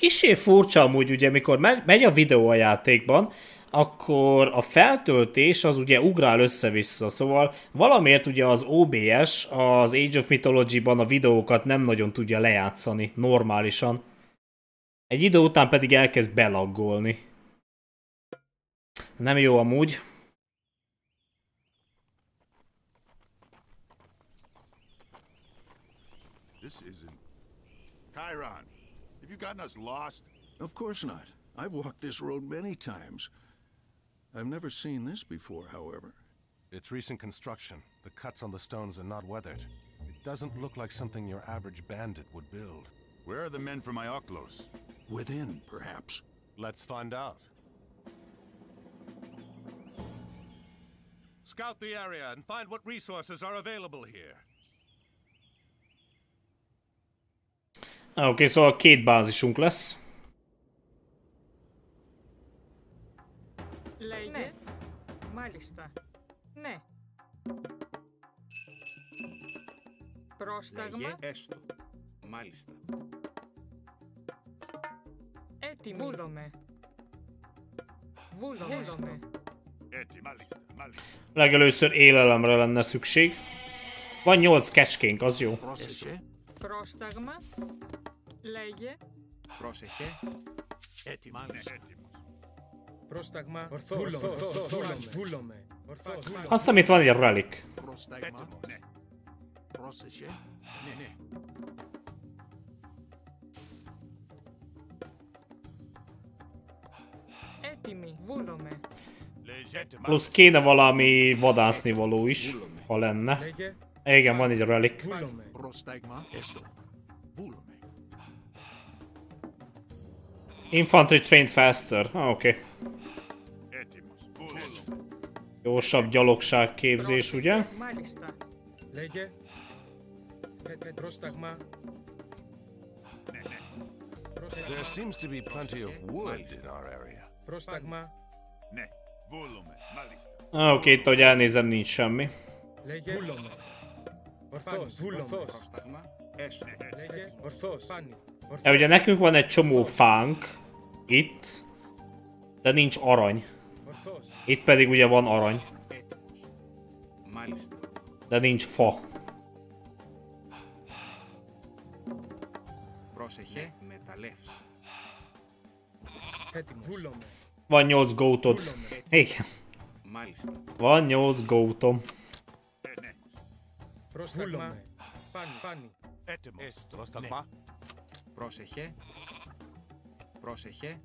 Kissé furcsa amúgy ugye, mikor megy, megy a videó a játékban, akkor a feltöltés az ugye ugrál össze-vissza, szóval valamiért ugye az OBS az Age of Mythology-ban a videókat nem nagyon tudja lejátszani normálisan. Egy idő után pedig elkezd belaggolni. Nem jó amúgy. This isn't. Chiron, have you gotten us lost? Of course not. I've walked this road many times. I've never seen this before, however. It's recent construction. The cuts on the stones are not weathered. It doesn't look like something your average bandit would build. Where are the men from Ioklos? Within, perhaps. Let's find out. Scout the area and find what resources are available here. Oké, okay, szóval két bázisunk lesz. Μάλιστα. Ναι. Πρόσταγμα. Λέγε έστω. Μάλιστα. Έτοιμη. Βούλομαι. Βούλομαι. Βούλομαι. Eti, malista, malista. Legelőször élelemre lenne szükség. Van 8 kecskénk, az jó. Πρόσεχε. Πρόσταγμα. Λέγε. Πρόσεχε. Έτοιμα. Πρόσταγμα. Ορθός. Ορθός. Βούλομαι. Βούλομαι. Ορθός. Azt hiszem itt van egy relic. Πρόσταγμα. Ναι. Πρόσεχε. Ναι, ναι. Έτοιμη. Βούλομαι. Plusz kéne valami vadászni való is, ha lenne. Λέγε. Igen, van egy relic. Βούλομαι. Πρόσταγμα. Έστω. Βούλομαι. Infantry trained faster. Ah, oké. Okay. Gyorsabb gyalogságképzés, ugye? There seems to be plenty of wood in our area. Ah, oké, itt ahogy elnézem, nincs semmi. Ja, ugye nekünk van egy csomó fánk itt, de nincs arany. Ορθός. Itt pedig ugye van arany, Έτοιμος. Μάλιστα. de nincs fa. Πρόσεχε. Μεταλλεύς. Έτοιμος. Βούλομαι. Van 8 gótod. Igen. Μάλιστα. Van 8 gótom. Πρόσταγμα. Πάνι. Πάνι. Έτοιμος. Πρόσταγμα. Πρόσεχε. Πρόσεχε.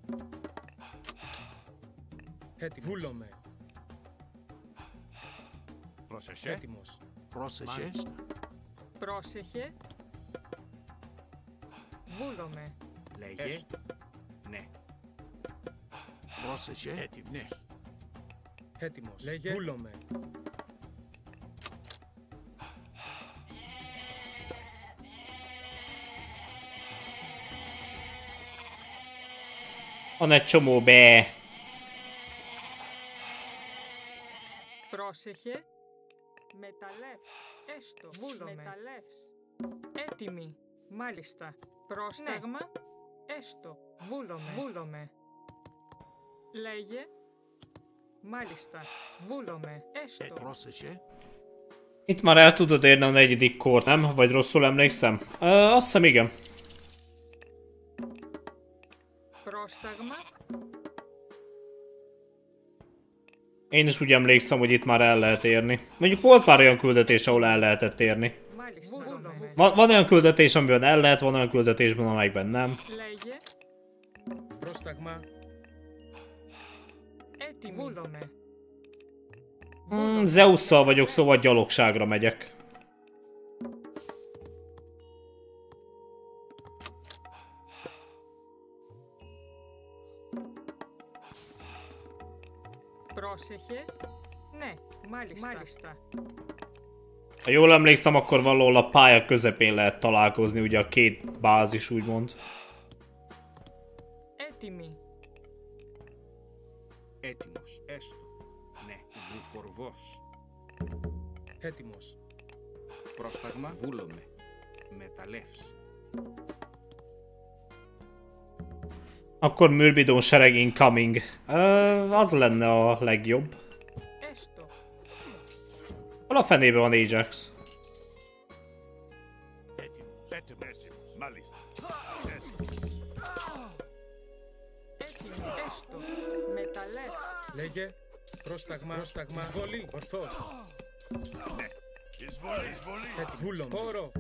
Έτοιμος. Βούλομαι. Πρόσεχε. Έτοιμος. Πρόσεχε. Πρόσεχε. Βούλομαι. Λέγε. Έστω. Ναι. Πρόσεχε. Έτοιμος. Ναι. Έτοιμος. Λέγε. Βούλομαι. Van egy csomó be. Πρόσεχε. Μεταλλεύς. Έστω. Βούλομαι. Μεταλλεύς. Έτοιμη. Μάλιστα. Πρόσταγμα. Έστω. Βούλομαι. Βούλομαι. Λέγε. Málista. Vulome. Esto. Πρόσεχε. Itt már el tudod érni a negyedik kort, nem? Vagy rosszul emlékszem? Ö, azt hiszem igen. Πρόσταγμα. Én is úgy emlékszem, hogy itt már el lehet érni. Mondjuk volt már olyan küldetés, ahol el lehetett érni. Van, van olyan küldetés, amiben el lehet, van olyan küldetésben, amelyikben nem. Mm, Zeusszal vagyok, szóval gyalogságra megyek. Πρόσεχε. Ναι. Μάλιστα. Μάλιστα. Ha jól emlékszem, akkor valahol a pálya közepén lehet találkozni, ugye a két bázis úgymond. Έτοιμη. Έτοιμος. Έστω. Ναι. Βουφορβός. Έτοιμος. Πρόσταγμα. Βούλομαι. Μεταλλεύς. Akkor Mürbidon sereg incoming. Ö, az lenne a legjobb. Έστω. Hol a fenébe van Ajax? Έτοιμη. Έστω. Μεταλλεύς. Λέγε. Πρόσταγμα. Πρόσταγμα. Εισβολή. Ορθός. Εισβολή, εισβολή. Έτοιμος. Βούλομαι. Χώρο.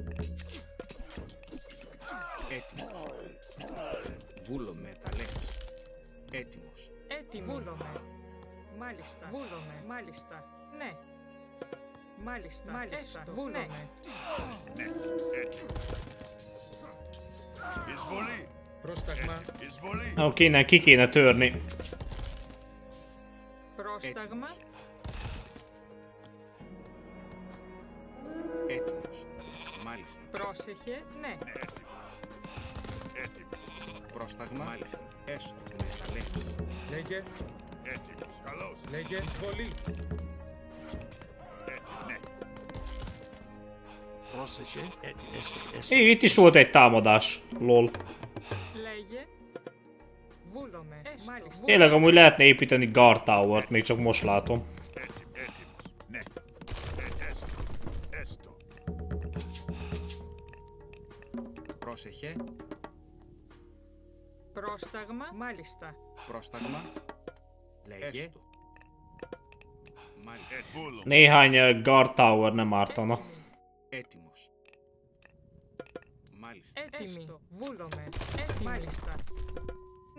Βούλομε τα λέξη. Έτοιμος. Έτοιμο. Βούλομε. Μάλιστα. Βούλομε. Μάλιστα. Ναι. Μάλιστα. Μάλιστα. Βούλομε. Ναι. ναι. Έτοιμος. Εισβολή. Πρόσταγμα. Εισβολή. Οκ, okay, να εκεί kéne törni. Πρόσταγμα. Έτοιμος. Μάλιστα. Πρόσεχε. Ναι. Έτοιμος πρόσταγμα. Μάλιστα. Έστω που είναι αλέξης. Λέγε. Έτοιμος. Καλός. Λέγε. Εισβολή. Ναι. Πρόσεχε. Ή ε, τι σου οτέ τάμοντας. Λολ. Λέγε. Μάλιστα. Ε, Έλεγα μου λέει ότι építeni η guard tower-t, csak most látom. Πρόσεχε. Πρόσταγμα. Μάλιστα. Πρόσταγμα. Λέγε. Έστω. Μάλιστα. Βούλομαι. Néhány ö, Guard Tower nem ártana. Έτοιμος. Μάλιστα. Έτοιμη. Βούλομαι. Έτοιμη. Μάλιστα.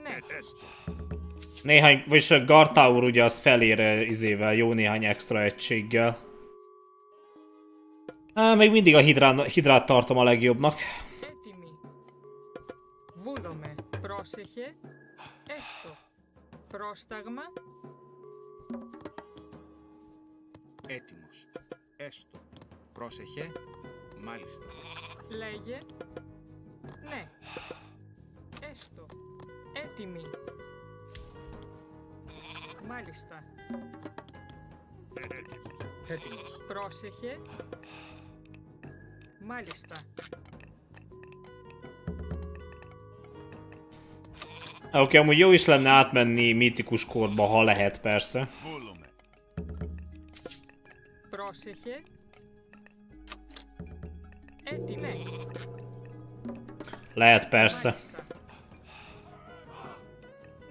Ναι. Έστω. Néhány, vagyis a Guard Tower ugye azt felér ö, izével, jó néhány extra egységgel. Á, még mindig a hidrán, hidrát tartom a legjobbnak. Πρόσεχε. Έστω. Πρόσταγμα. Έτοιμος. Έστω. Πρόσεχε. Μάλιστα. Λέγε. Ναι. Έστω. Έτοιμη. Μάλιστα. Έτοιμος. Πρόσεχε. Μάλιστα. Oké, amúgy jó is lenne átmenni mítikus korba, ha lehet persze. Βούλομαι. Πρόσεχε. Έτοιμη. Lehet persze. Μάλιστα.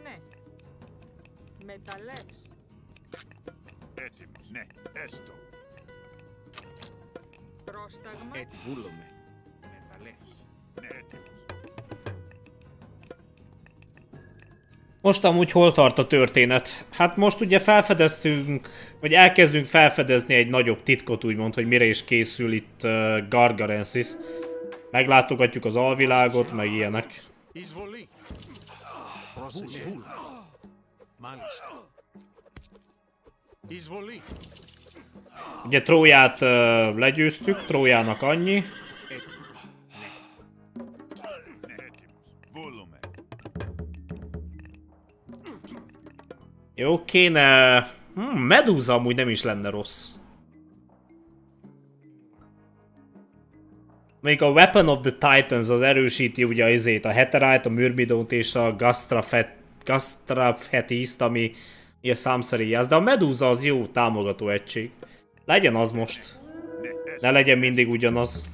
Ναι. Μεταλλεύς. Έτοιμος. Ναι. Έστω. Πρόσταγμα. Έτι. Βούλομαι. Μεταλλεύς. Ναι. Έτοιμος. Most amúgy hol tart a történet? Hát most ugye felfedeztünk, vagy elkezdünk felfedezni egy nagyobb titkot úgymond, hogy mire is készül itt uh, Gargarensis. Meglátogatjuk az alvilágot, meg ilyenek. Ugye Tróját uh, legyőztük, Trójának annyi. Jó, kéne... Hmm, medúza amúgy nem is lenne rossz. Még a Weapon of the Titans az erősíti ugye izét, a Heterite, a Myrmidont és a Gastrafet, Gastrafetist, ami ilyen számszerű jász, de a medusa az jó támogató egység. Legyen az most. Ne legyen mindig ugyanaz.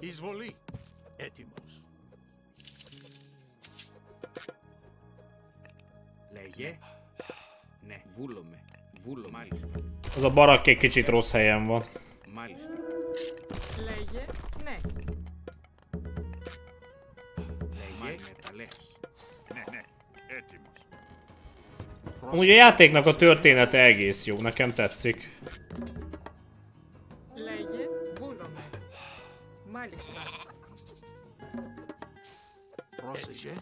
Izvoli. Az a barak egy kicsit rossz helyen van. Μάλιστα. Λέγε ναι. Λέγε. Μεταλλεύς. Ναι, ναι. Έτοιμος. Amúgy a játéknak a története egész jó, nekem tetszik. Λέγε βούλομαι. Μάλιστα. Πρόσεχε.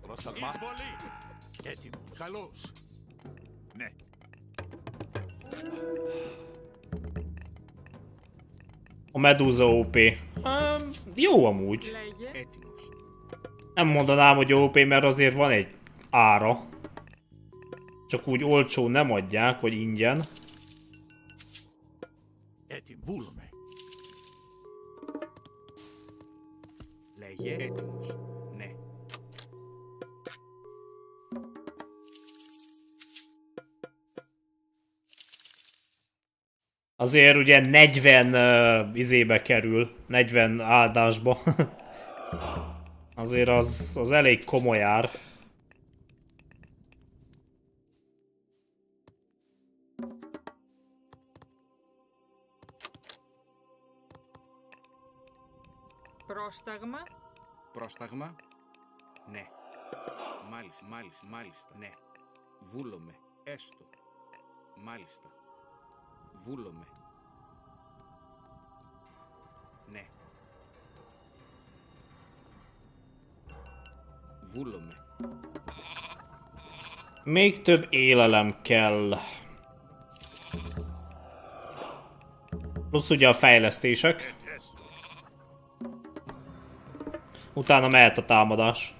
Πρόσταγμα. Έτοιμος. Καλώς. Ναι. A Medusa OP. Um, jó amúgy. Nem mondanám, hogy OP, mert azért van egy ára. Csak úgy olcsó nem adják, hogy ingyen. Legyen. Azért ugye 40 uh, izébe kerül, 40 áldásba. Azért az, az elég komoly ár. πρόσταγμα. Πρόσταγμα. Ναι. Μάλιστα, μάλιστα, μάλιστα. Ναι. Βούλομαι. Έστω. Μάλιστα. Βούλομαι. Ναι. Βούλομαι. Még több élelem kell. Plusz ugye a fejlesztések. Utána mehet a támadás.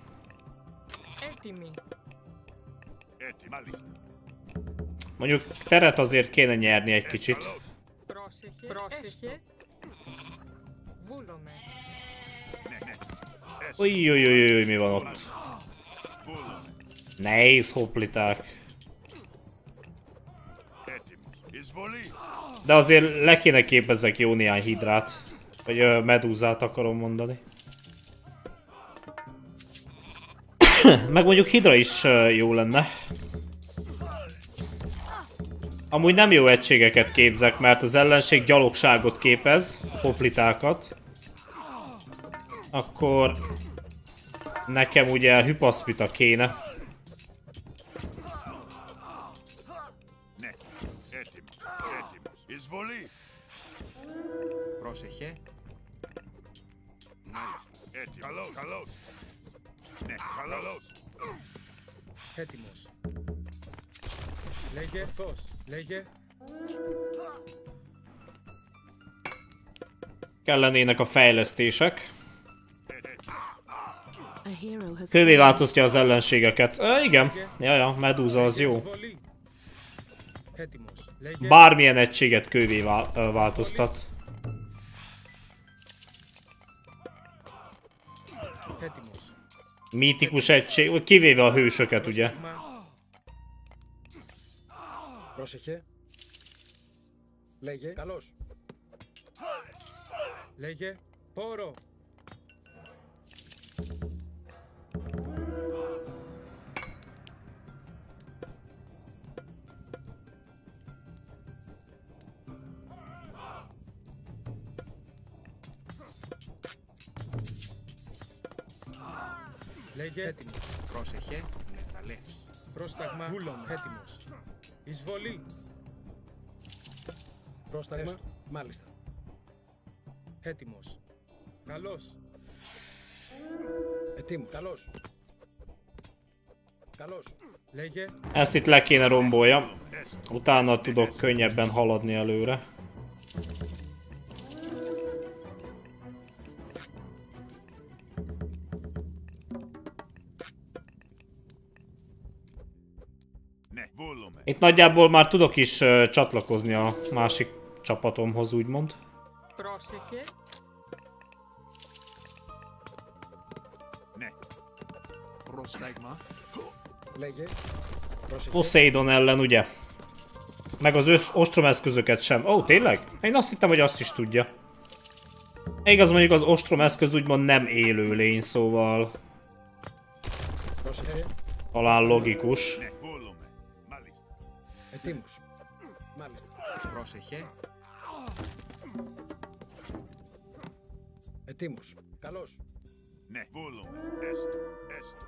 Έτοιμη. Έτοιμο. Mondjuk teret azért kéne nyerni egy kicsit. Ujjjjjjjjj, mi van ott? Nehéz hopliták. De azért le kéne képezzek jó néhány. Vagy medúzát akarom mondani. Meg mondjuk hidra is jó lenne. Amúgy nem jó egységeket képzek, mert az ellenség gyalogságot képez, hoplitákat. Akkor nekem ugye hypaszpita kéne. Ναι. Έτοιμος. Έτοιμος. Εισβολή. Πρόσεχε. Μάλιστα. Έτοιμος. Καλώς. Καλώς. Ναι. Καλώς. Έτοιμος. Λέγε φως. Legye. Kellenének a fejlesztések. Kövé változtja az ellenségeket. E, igen, jaja, medúza az jó. Bármilyen egységet kövé változtat. Mítikus egység, kivéve a hősöket ugye. Πρόσταγμα. Πρόσεχε. Λέγε καλώς. Λέγε πόρο. Λέγε έτοιμος. Πρόσεχε. Μεταλλεύς. Πρόσταγμα. Βούλομαι. Έτοιμος. Εισβολή. Πρόσταγμα. Μάλιστα. Έτοιμος. Καλός. Ετοίμος. Καλός. Καλός. Λέγε. Ezt itt le kéne rombolja. Utána tudok könnyebben haladni előre. Itt nagyjából már tudok is uh, csatlakozni a másik csapatomhoz, úgymond. Poseidon ellen, ugye? Meg az össz ostromeszközöket sem. Ó, oh, tényleg? Én azt hittem, hogy azt is tudja. Igaz, mondjuk az ostromeszköz úgymond nem élő lény, szóval... Talán logikus. Ετοίμος. Μάλιστα. Πρόσεχε. Ετοίμος. Καλός. Ναι, βούλουμε. Έστω, έστω.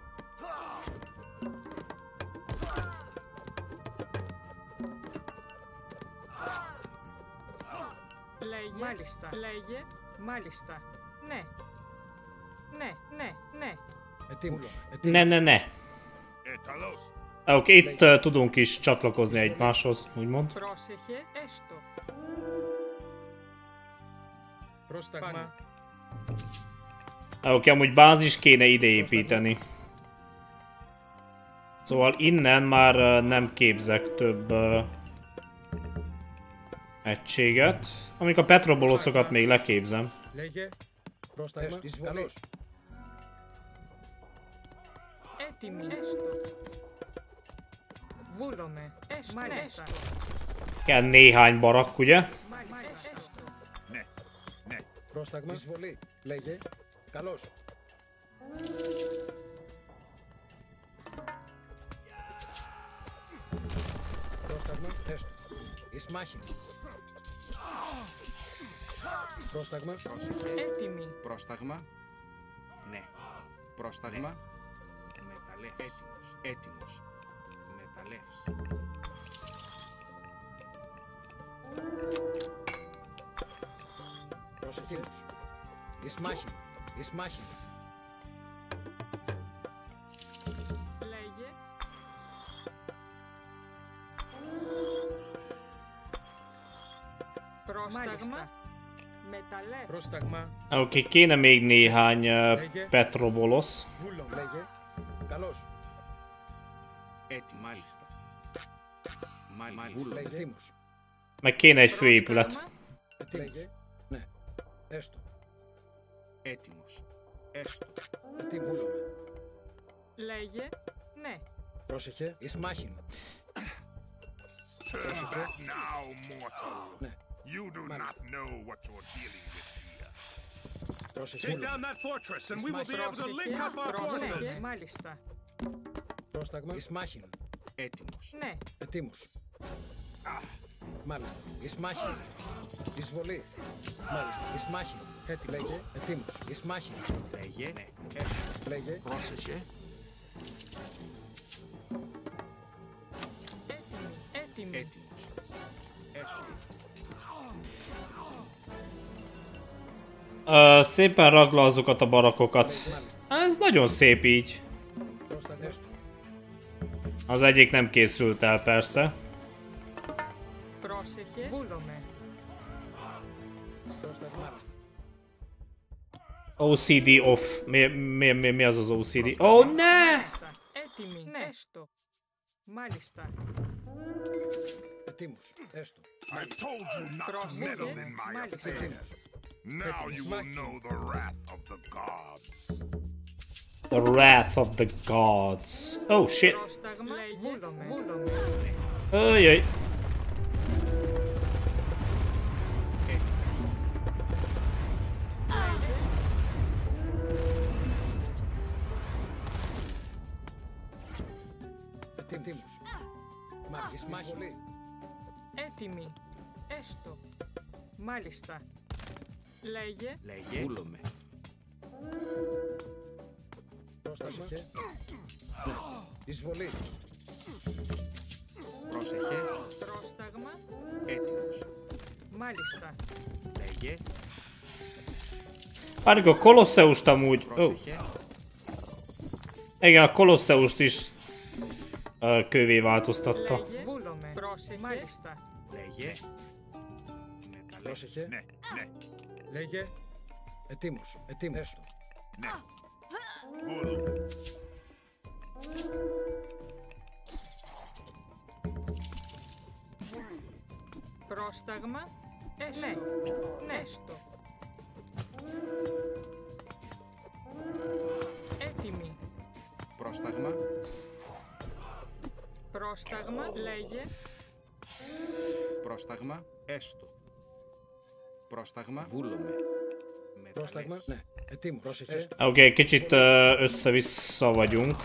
Λέγε. Μάλιστα. Λέγε. Μάλιστα. Ναι. Ναι, ναι, ναι. Ετοίμος. Ne, ne, ne. Ε, καλώς. Oké, itt uh, tudunk is csatlakozni egymáshoz, úgymond. Πρόσεχε έστω. Πρόσταγμα. Oké, amúgy bázis kéne ide építeni. Szóval innen már uh, nem képzek több uh, egységet. Amik a petroboloszokat még leképzem. Λέγε. Πρόσταγμα. Καλός. Έτοιμη έστω. Βούλομαι. Έστω. Μάλιστα. Kell néhány barak, ugye? Μάλιστα. Έστω. Ναι, ναι. Πρόσταγμα. Εισβολή. Λέγε. Καλός. Πρόσταγμα. Έστω. Εις μάχη. Πρόσταγμα. Έτοιμη. Πρόσταγμα. Ναι. Πρόσταγμα. Μεταλλεύς. Έτοιμος. Έτοιμος. Μεταλλεύς. Πρόσεχε. Εις μάχη. Εις μάχη. Λέγε. Πρόσταγμα. Μεταλλεύ. Πρόσταγμα. Oké, kéne még néhány uh, petrobolosz. Βούλο. Λέγε. Καλός. Έτοιμος. Μάλιστα. Μα και να έχει φύγει Ναι. Έστω. Έτοιμος. Έστω. Ετοιμούζομαι. Λέγε. Ναι. Πρόσεχε. Είσαι μάχη μου. Πρόσεχε. Now, mortal. Ναι. You do not know what you're dealing with. Take down that fortress and we will be able to link up our forces. Μάλιστα. Πρόσταγμα. Είσαι μάχη μου. Έτοιμος. Ναι. Ετοίμος. Μάλιστα. Εις μάχη. Εισβολή. Μάλιστα. Εις μάχη. Έτοιμος. Λέγε. Ετοίμος. Εις μάχη. Λέγε. Ναι. Λέγε. Πρόσεχε. Έτοιμη. Έτοιμη. Έτοιμος. Έστω. Uh, szépen ragla azokat a barakokat. Ez nagyon szép így. Πρόσταγμα. Έστω. Az egyik nem készült el persze. Πρόσεχε. Βούλομαι. Πρόσταγμα. Μάλιστα. OCD off. Mi, mi, mi, mi az az OCD? Oh, ne! Μάλιστα. Έτοιμη. Ναι. Έστω. Μάλιστα. Ετοίμος. Έστω. I told you not to Πρόσεχε. meddle in my Μάλιστα. affairs. Now you will know the wrath of the gods. The wrath of the gods. Oh shit. Πρόσταγμα. Λέγε. Βούλομαι. Βούλομαι. Ajaj. Ετοίμος. Μάλιστα. Εις μάχη. Έτοιμη. Έστω. Μάλιστα. Λέγε. Λέγε. Βούλομαι. Πρόσεχε. Εισβολή. Πρόσεχε. Πρόσταγμα. Έτοιμος. Μάλιστα. Λέγε. Πάρε και τα μου... Πρόσεχε. Έγινα Κολοσσέους της... Ε, ...κρυβιβάτου στα το. Λέγε. Βούλομε. Πρόσεχε. Μάλιστα. Λέγε. Ναι, Πρόσεχε. Ναι. Ναι. Λέγε. Ετοίμος. Ετοίμος. Ναι. Βούλουμε. Πρόσταγμα. Έστω. Ναι. Ναι. Έστω. Έτοιμη. Πρόσταγμα. Πρόσταγμα. Λέγε. Πρόσταγμα. Έστω. Πρόσταγμα. Βούλομαι. Πρόσταγμα. Ναι. Ετοίμος. Πρόσεχε. Έστω. Oké, okay, kicsit ö, össze-vissza vagyunk.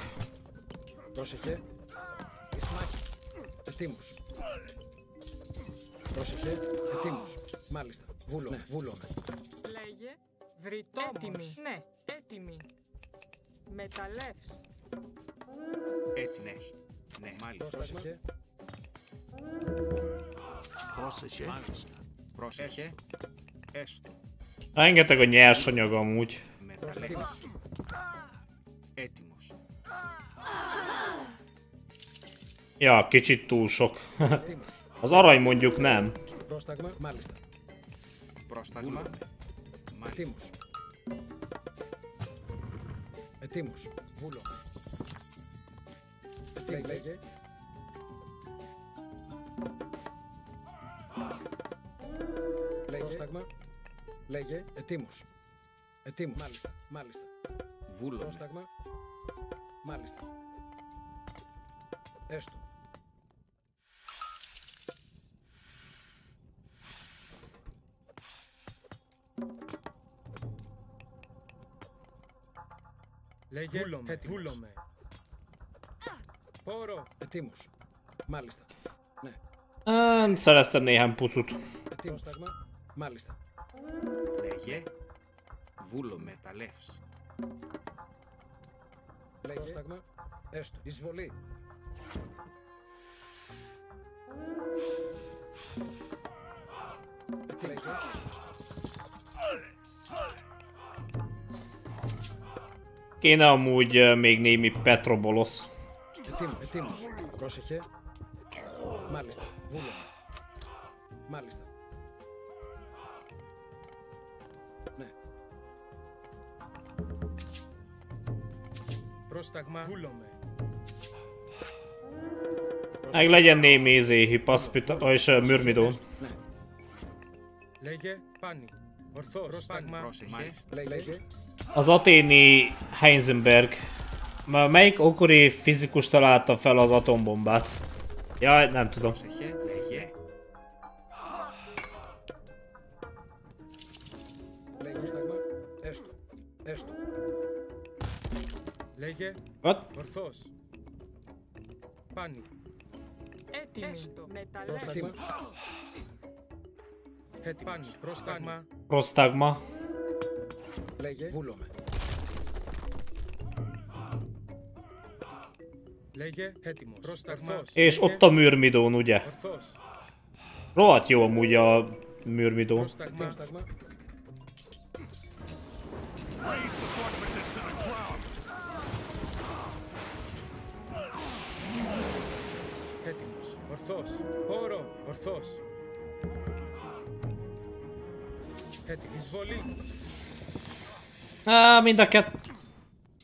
Πρόσεχε. Εις μάχη. Ετοίμος. Πρόσεχε. Ετοίμος. Μάλιστα. Βούλομαι. Ναι. Βούλομαι. Λέγε. Βρυτόμος. Έτοιμη. Ναι. Έτοιμη. Μεταλλεύς. Έτοιμος. Ναι, μάλιστα. Πρόσεχε. Πρόσεχε. Πρόσεχε. Έστω. Rengeteg a nyersanyag amúgy. Μεταλλεύς. Έτοιμος. Ja, kicsit túl sok. Az arany mondjuk nem. Πρόσταγμα. Μάλιστα. Πρόσταγμα. Ετοίμος. Ετοίμος. Βούλομαι. Ετοίμος. Λέγε. Λέγε. Πρόσταγμα. Λέγε ετοίμο. Ετοίμο. Μάλιστα. Μάλιστα. Βούλο. Πρόσταγμα. Μάλιστα. Έστω. Λέγε βούλομε. Πόρο. Ετοίμος. Μάλιστα. Ναι. Αν σας τα νέα μπουτσούτ. Μάλιστα. Λέγε. Βούλομαι. Μεταλλεύς. Λέγε. Πρόσταγμα. Έστω. Εισβολή. Λέγε. Kéne amúgy ö, még némi Petrobolosz. Ετοίμος. Ετοίμος. Πρόσεχε. Μάλιστα. Βούλομαι. Μάλιστα. Πρόσταγμα. Βούλομαι. Meg legyen némi izé, hipaszpita, és ö, mürmidón. Ναι. Λέγε. Πάνι. Ορθός. Πρόσταγμα. Πρόσεχε. Λέγε. Az aténi Heisenberg. Ma melyik okori fizikus találta fel az atombombát? Ja, nem tudom. Πρόσεχε. Λέγε. Λέγε. Πρόσταγμα. Έστω. Έστω. Λέγε. What? Ορθός. Πάνι. Έτοιμη. Έστω. Μεταλλεύς. Πρόσταγμα. Έτοιμος. Πάνι. Πρόσταγμα. Prostagma. Λέγε. Βούλομαι. Λέγε. Έτοιμος. Πρόσταγμα. És ott a műrmidón, ugye? Ορθός. Rohadt jó amúgy a műrmidón. Πρόσταγμα. Ορθός. Πόρο. Ορθός. Έτοιμη. Εισβολή. Á, mind a kett...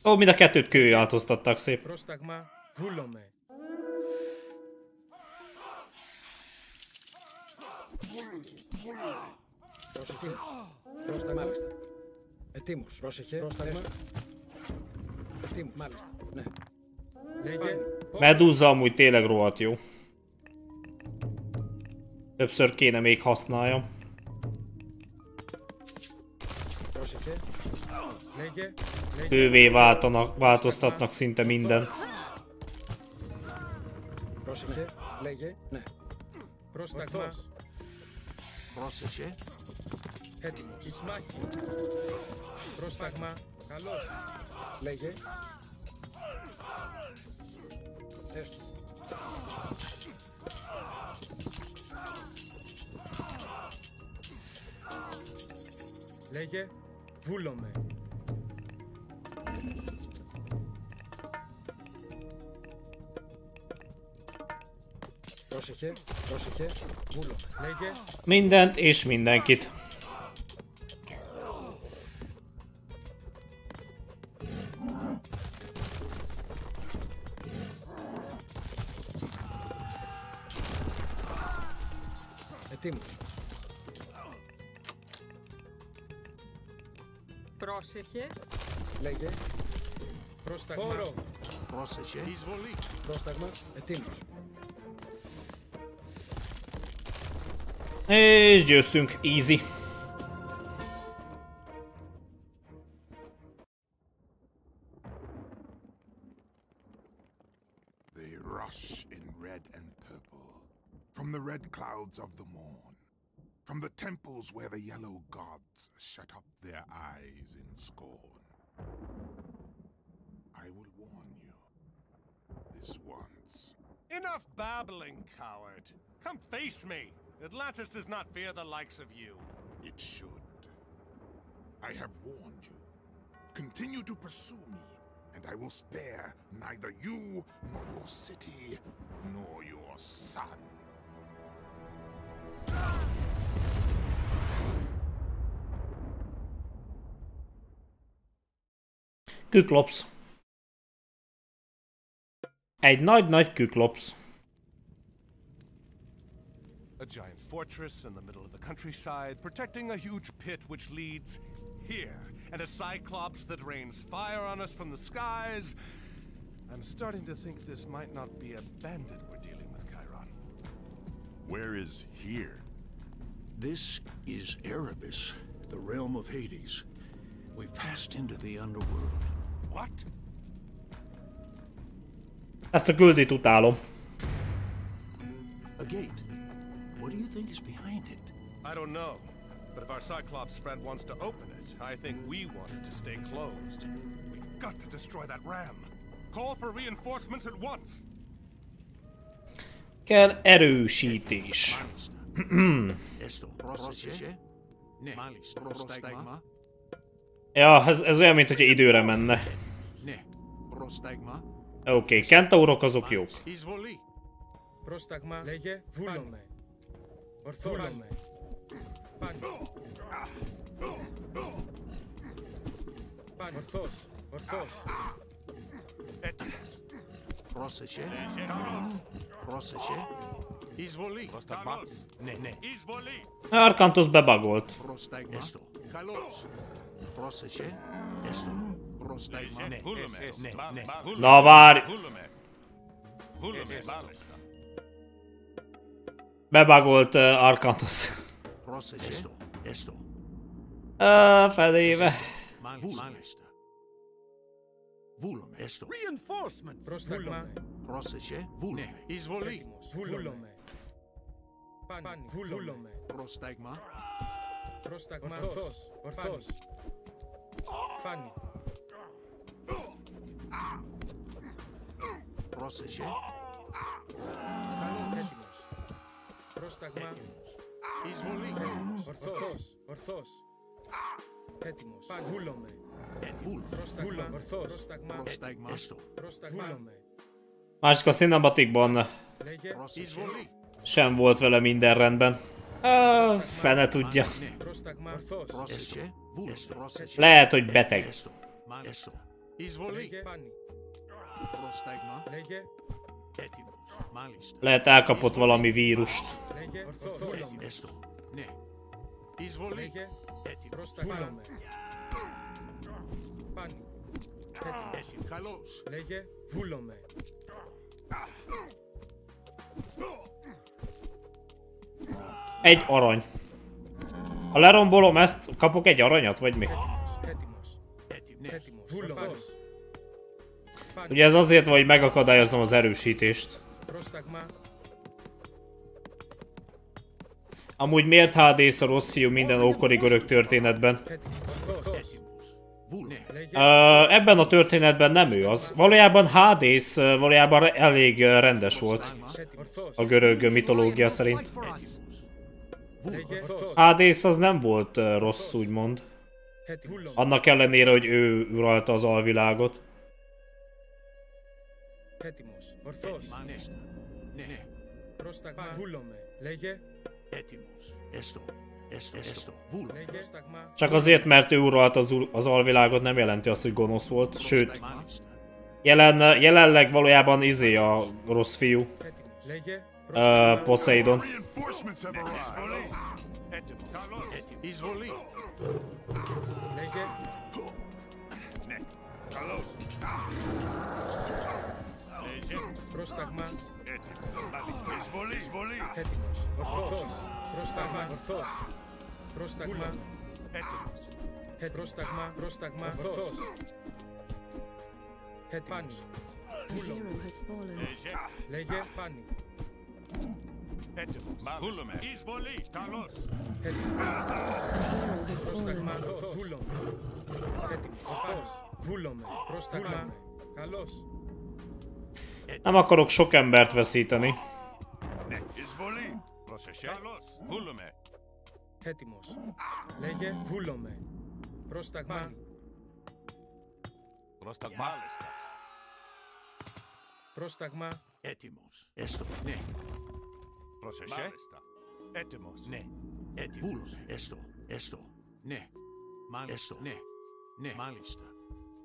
Ó, mind a kettőt kőé változtatták szép. Πρόσταγμα. Βούλομαι. Πρόσεχε. Πρόσταγμα. Μάλιστα. Ετοίμος. Πρόσεχε. Πρόσταγμα. Ετοίμος. Μάλιστα. Ναι. Λέγε. Medusa amúgy tényleg rohadt jó. Többször kéne még használjam. Πρόσεχε. Λέγε. Λέγε. Kővé váltanak, változtatnak szinte mindent. Πρόσεχε. Λέγε. Ναι. Πρόσταγμα. Πρόσεχε. Έτοιμος. Εις μάχη. Πρόσταγμα. Καλώς. Λέγε. Έστω. Λέγε. Βούλομαι. Πρόσεχε, πρόσεχε, βούλομαι. Λέγε. Mindent és mindenkit. Πρόσεχε. Λέγε. Πρόσταγμα. Χώρο. Πρόσεχε. Εισβολή. Πρόσταγμα. Ετοίμος. És győztünk, easy. They rush in red and purple, from the red clouds of the morn, from the temples where the yellow gods shut up their eyes in scorn. I will warn you, this once. Enough babbling, coward. Come face me. Atlantis does not fear the likes of you. It should. I have warned you. Continue to pursue me, and I will spare neither you, nor your city, nor your son. Küklops. Egy nagy-nagy küklops. A giant fortress in the middle of the countryside, protecting a huge pit which leads here, and a cyclops that rains fire on us from the skies. I'm starting to think this might not be a bandit we're dealing with, Chiron. Where is here? This is Erebus, the realm of Hades. We've passed into the underworld. What? Ezt a göldét utálom. A gate. What do you think is behind it? I don't know. But if our Cyclops friend wants to open it, I think we want it to stay closed. We've got to destroy that ram. Call for reinforcements at once. Kell erősítés. Esto. Proszese. Ne. Mális. ja, ez, ez olyan, mint hogyha időre menne. Ναι. Πρόσταγμα. Oké, okay, kentaurok azok jók. Εισβολή. Πρόσταγμα. Λέγε. Βούλομαι. Ορθόλομαι. Πάνω. Πάνω. Ορθός. Ορθός. Έτοιμος. Πρόσεχε. Έτοιμος. Πρόσεχε. Εισβολή. Πρόσταγμα. Ναι, ναι. Εισβολή. Arkantos bebagolt. Πρόσταγμα. Έστω. Καλώς. Πρόσεχε. Έστω. Πρόσταγμα. Ναι, βούλουμε. Ναι, ναι. Na várj! Βούλουμε. Βούλουμε. Μάλιστα. Bebagolt uh, Arkantos. Πρόσεχε. Έστω. Έστω. Uh, fedéve. Μάλιστα. Βούλομαι. Έστω. Reinforcements. Πρόσταγμα. Πρόσεχε. Βούλομαι. Εισβολή. Έτοιμος. Βούλομαι. Πάνω. Βούλομαι. Πρόσταγμα. Πρόσταγμα. Ορθός. Ορθός. Πάνω. Πρόσεχε. Καλό. Έτοιμος. Πρόσταγμα. Εισβολή. Έτοιμος. Ορθός. Ορθός. Έτοιμος. Πάνω. Βούλομαι. Βούλ. Πρόσταγμα. Ορθός. Πρόσταγμα. Πρόσταγμα. Έστω. Πρόσταγμα. Βούλομαι. Másik a cinematikban Λέγε. Εισβολή. sem volt vele minden rendben. Uh, fene tudja. Πρόσταγμα. Ορθός. Πρόσεχε. Βούλ. Πρόσεχε. Lehet, hogy beteg. Έστω. Έστω. Εισβολή. Λέγε. Πάνι. Πρόσταγμα. Λέγε. Έτοιμος. Μάλιστα. Lehet elkapott valami vírust. Λέγε. Ορθός. Βούλομαι. Έστω. Ναι. Εισβολή. Λέγε. Έτοιμος. Πρόσταγμα. Egy arany. Ha lerombolom ezt, kapok egy aranyat, vagy mi? Ugye ez azért van, hogy megakadályozom az erősítést. Amúgy miért hd a rossz fiú minden ókori görög történetben? Ö, ebben a történetben nem ő az. Valójában Hádész valójában elég rendes volt a görög mitológia szerint. Hades az nem volt rossz, úgymond. Annak ellenére, hogy ő uralta az alvilágot. Csak azért, mert ő uralta az, az alvilágot, nem jelenti azt, hogy gonosz volt, sőt, jelen, jelenleg valójában izé a rossz fiú. Uh, Poseidon. Πρόσταγμα. Εισβολή. Ορθός. Πρόσταγμα. Ορθός. Πρόσταγμα. Ορθός. Πάνι. Λέγε πάνι. Έτοιμος. Εισβολή. Καλός. Πρόσταγμα. Βούλομαι. Έτοιμος. Βουλομε. Πρόσταγμα. Καλός. Nem akarok sok embert veszíteni. Εισβολή. Προσεχέ. Καλός. βουλομε. Έτοιμος. Λέγε βούλομαι. Πρόσταγμα. Πρόσταγμα. Πρόσταγμα. Έτοιμος. Έστω. Ναι. Πρόσεχε. Μάλιστα. Έτοιμος. Ναι. Έτοιμος. Βούλος. Έστω. Έστω. Ναι. Μάλιστα. Έστω. Ναι. Ναι. Μάλιστα.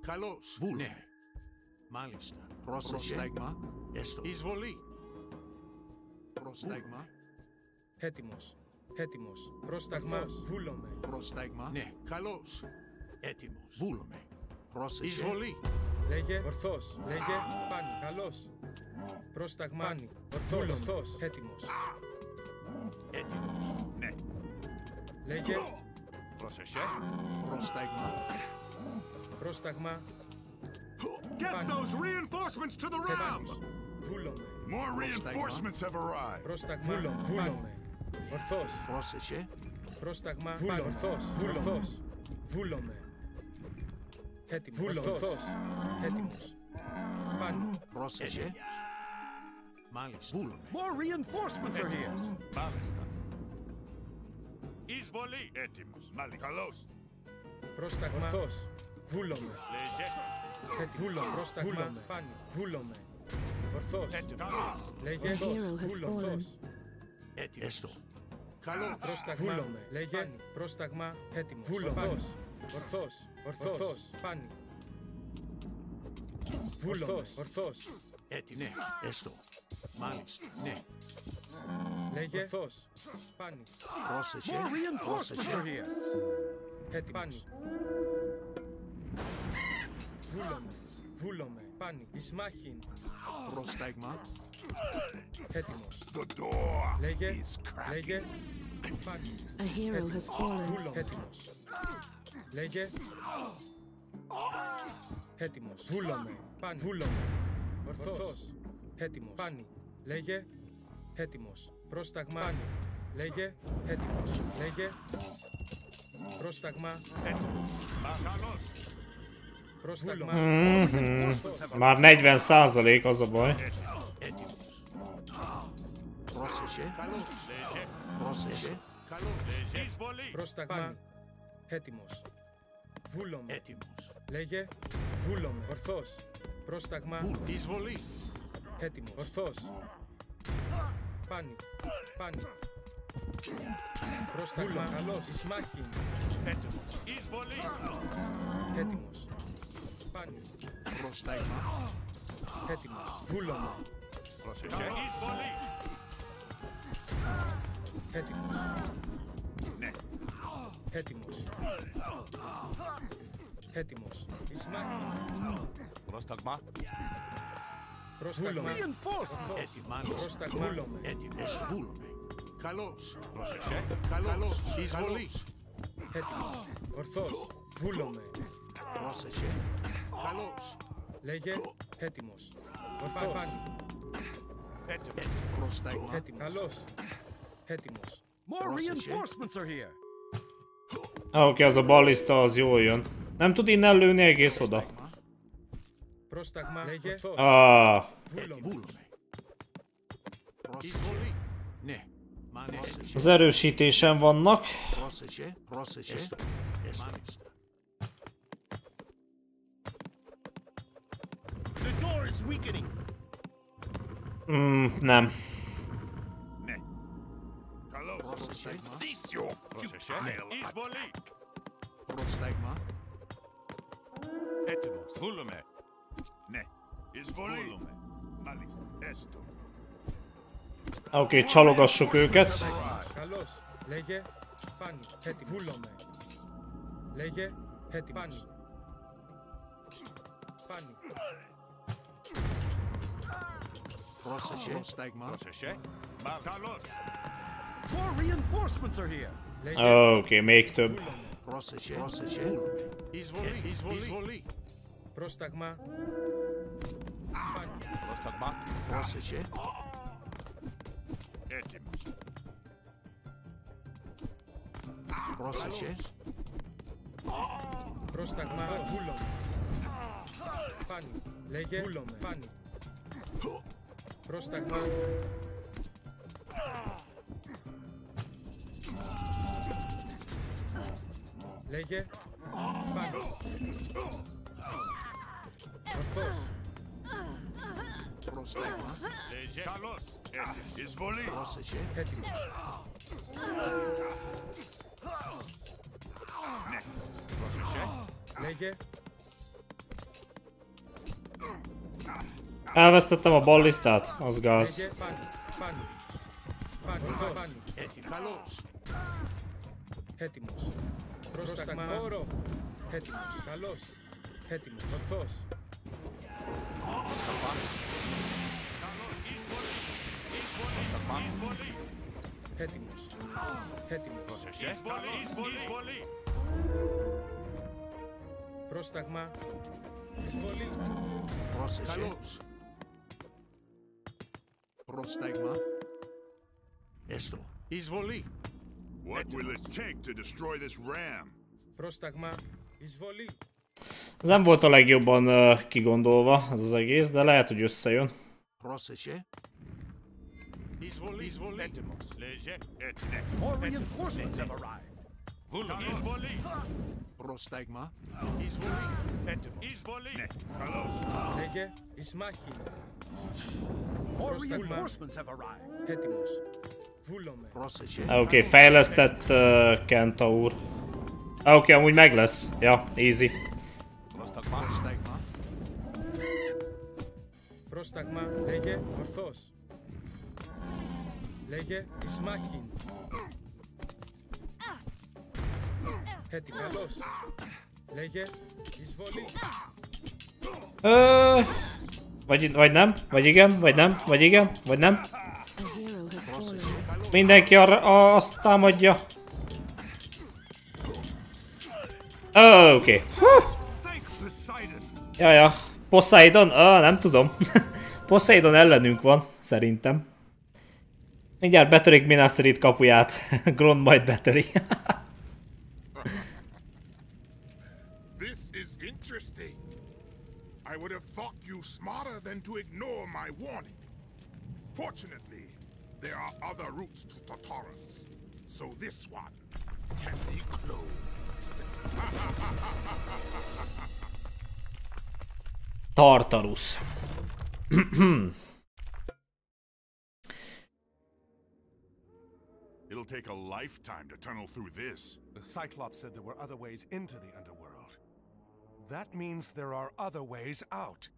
Καλώς. Βούλος. Ναι. Μάλιστα. Πρόσταγμα. Έστω. Εισβολή. Πρόσταγμα. Έτοιμος. Έτοιμος. Πρόσταγμα. Βούλομαι. Πρόσταγμα. Ναι. Καλώς. Έτοιμος. Βούλομαι. Πρόσεχε. Εισβολή. Λέγε. Ορθός. Λέγε. Πάνι. Καλώς. Προσταγμάνι. Ορθόλογο. Έτοιμος. Έτοιμος. Ναι. Λέγε. Πρόσεχε. Προσταγμά. Προσταγμά. Get those reinforcements to the rams! More reinforcements have arrived. Προσταγμά. Βούλομε. Ορθός. Πρόσεχε. Πρόσταγμα. Ορθός. Ορθός. Βούλομε. Έτοιμος. Έτοιμος. Πάνω. Πρόσεχε. Μάλιστα. Βούλομαι. More reinforcements are here. Μάλιστα. Εισβολή. Έτοιμος. Μάλιστα. Καλώς. Πρόσταγμα. Ορθός. Βούλομαι. Λέγε. Έτοιμος. Βούλομαι. Πρόσταγμα. Πάνι. Βούλομαι. Ορθός. Έτοιμος. Λέγε. A hero has Βούλο. fallen. Ορθός. Έτοιμος. Έστω. Καλός. Πρόσταγμα. Βούλομαι. Λέγε. Πάνι. Πρόσταγμα. Έτοιμος. Βούλο. Ορθός. Ορθός. Ορθός. Πάνι. Βούλομαι. Ορθός. Έτοιμο. Ναι. Έστω. Μάλιστα. Ναι. Λέγε. Ορθός. Πάνι. Πρόσεχε. More reinforcements are Πρόσεχε. here. Έτοιμος. Πάνι. Βούλομαι. Βούλομαι. Πάνι. Ισμάχιν. Πρόσταγμα. Έτοιμος. The door Λέγε. is cracking. Λέγε. Πάνι. A hero has fallen. Βούλομαι. Έτοιμος. Λέγε. Έτοιμος. Βούλομαι. Πάνι. Βούλομαι. Ορθό. Έτοιμο. Πάνι. Λέγε. Έτοιμο. Πρόσταγμα. Πάνι. Λέγε. Έτοιμο. Λέγε. Πρόσταγμα. Έτοιμο. Καλό. Πρόσταγμα. Már 40 százalék az. Πρόσεχε. Πρόσεχε. Πρόσταγμα. Έτοιμος. Βούλωμα. Έτοιμος. Λέγε. Βούλομαι. Ορθώς. Πρόσταγμα. Εισβολής. Έτοιμος. Ορθώς. Πάνι. Πάνι. Πρόσταγμα. Καλός. Ισμάχη. Έτοιμος. Εισβολής. Έτοιμος. Πάνι. Πρόσταγμα. Έτοιμος. Βούλομαι. Προσεχέ. Εισβολής. Έτοιμος. Ναι. Έτοιμος. Έτοιμος. Ισμάχιν. Πρόσταγμα. Πρόσταγμα. Reinforcements. Έτοιμα. Πρόσταγμα. Βούλομαι. Έτοιμος. Βούλομαι. Καλός. Πρόσεχε. Καλός. Εισβολής. Έτοιμος. Ορθός. Βούλομαι. Πρόσεχε. Καλός. Λέγε. Έτοιμος. Ορθός. Πάνι. Έτοιμος. Πρόσταγμα. Έτοιμος. Καλός. Έτοιμος. More Πρόσεχε. reinforcements are here. Ah, Oké, az a ballista az jól jön. Nem tud innen lőni egész oda. Ah. Az erősítésen vannak. Mm, nem. Cease your futile attack. Prostagma. Etemos. Volume. Ne. Izvoli. Volume. Malis. Esto. Oké, okay, csalogassuk őket. Καλώς. Λέγε Φάνη. Έτοιμος. Βούλομαι. Λέγε έτοιμος. Φάνη. Φάνη. Πρόσεχε. Prostagma. Πρόσεχε. Καλώς. More reinforcements are here. Oké, okay, még több. Πρόσεχε. Πρόσεχε. Εισβολή. Εισβολή. Εισβολή. Πρόσταγμα. Φάνη. Πρόσταγμα. Πρόσεχε. Έτοιμος. Πρόσεχε. Πρόσταγμα. Βούλομαι. Φάνη. Λέγε βούλομαι. Φάνη. Πρόσταγμα. Λέγε Φάνη. Ορθός. Prostagma. Λεγε. Καλώς. Έτοιμος. Εισβολή. Πρόσεχε. Έτοιμος. Ναι. Πρόσεχε. Λέγε Elvesztettem a ballisztát, az gáz. Λέγε Φάνη. Πρόσταγμα. Όρο. Έτοιμος. Καλός. Έτοιμος. Πρόσταγμα. Έτοιμος. Έτοιμος. Εισβολή. Πρόσταγμα. Εισβολή. Πρόσταγμα. Πρόσταγμα. Έστω. Εισβολή. What will it take to destroy this ram? Prostagma, izvoli. Ez nem volt a legjobban uh, kigondolva, ez az egész, de lehet, hogy összejön. Prosese? Izvoli, izvoli. Etemos, lege, etne. More reinforcements have arrived. Vulcan, izvoli. Prostagma? Izvoli. Etemos. Izvoli. Hello. Lege, ismachi. More reinforcements have arrived. Etemos. Βούλομαι. Πρόσεχε. Oké, okay, fejlesztett uh, Kentaur. Oké, okay, amúgy meg lesz. Ja, easy. Πρόσταγμα. Πρόσταγμα. Πρόσταγμα. Λέγε Ορθός. Λέγε Ισμάχη. Έτοιμος. Καλός. Λέγε Εισβολή. Ö, vagy, vagy nem, vagy igen, vagy nem, vagy igen, vagy nem. Mindenki arra, azt támadja. Oké. Okay. Ja, ja. Poseidon? Ö, nem tudom. Poseidon ellenünk van, szerintem. Mindjárt betörik Minas Tirith kapuját. Grond majd betöri. Fortunately, there are other routes to Tartarus, so this one can be closed. Tartarus. It'll take a lifetime to tunnel through this. The Cyclops said there were other ways into the underworld. That means there are other ways out.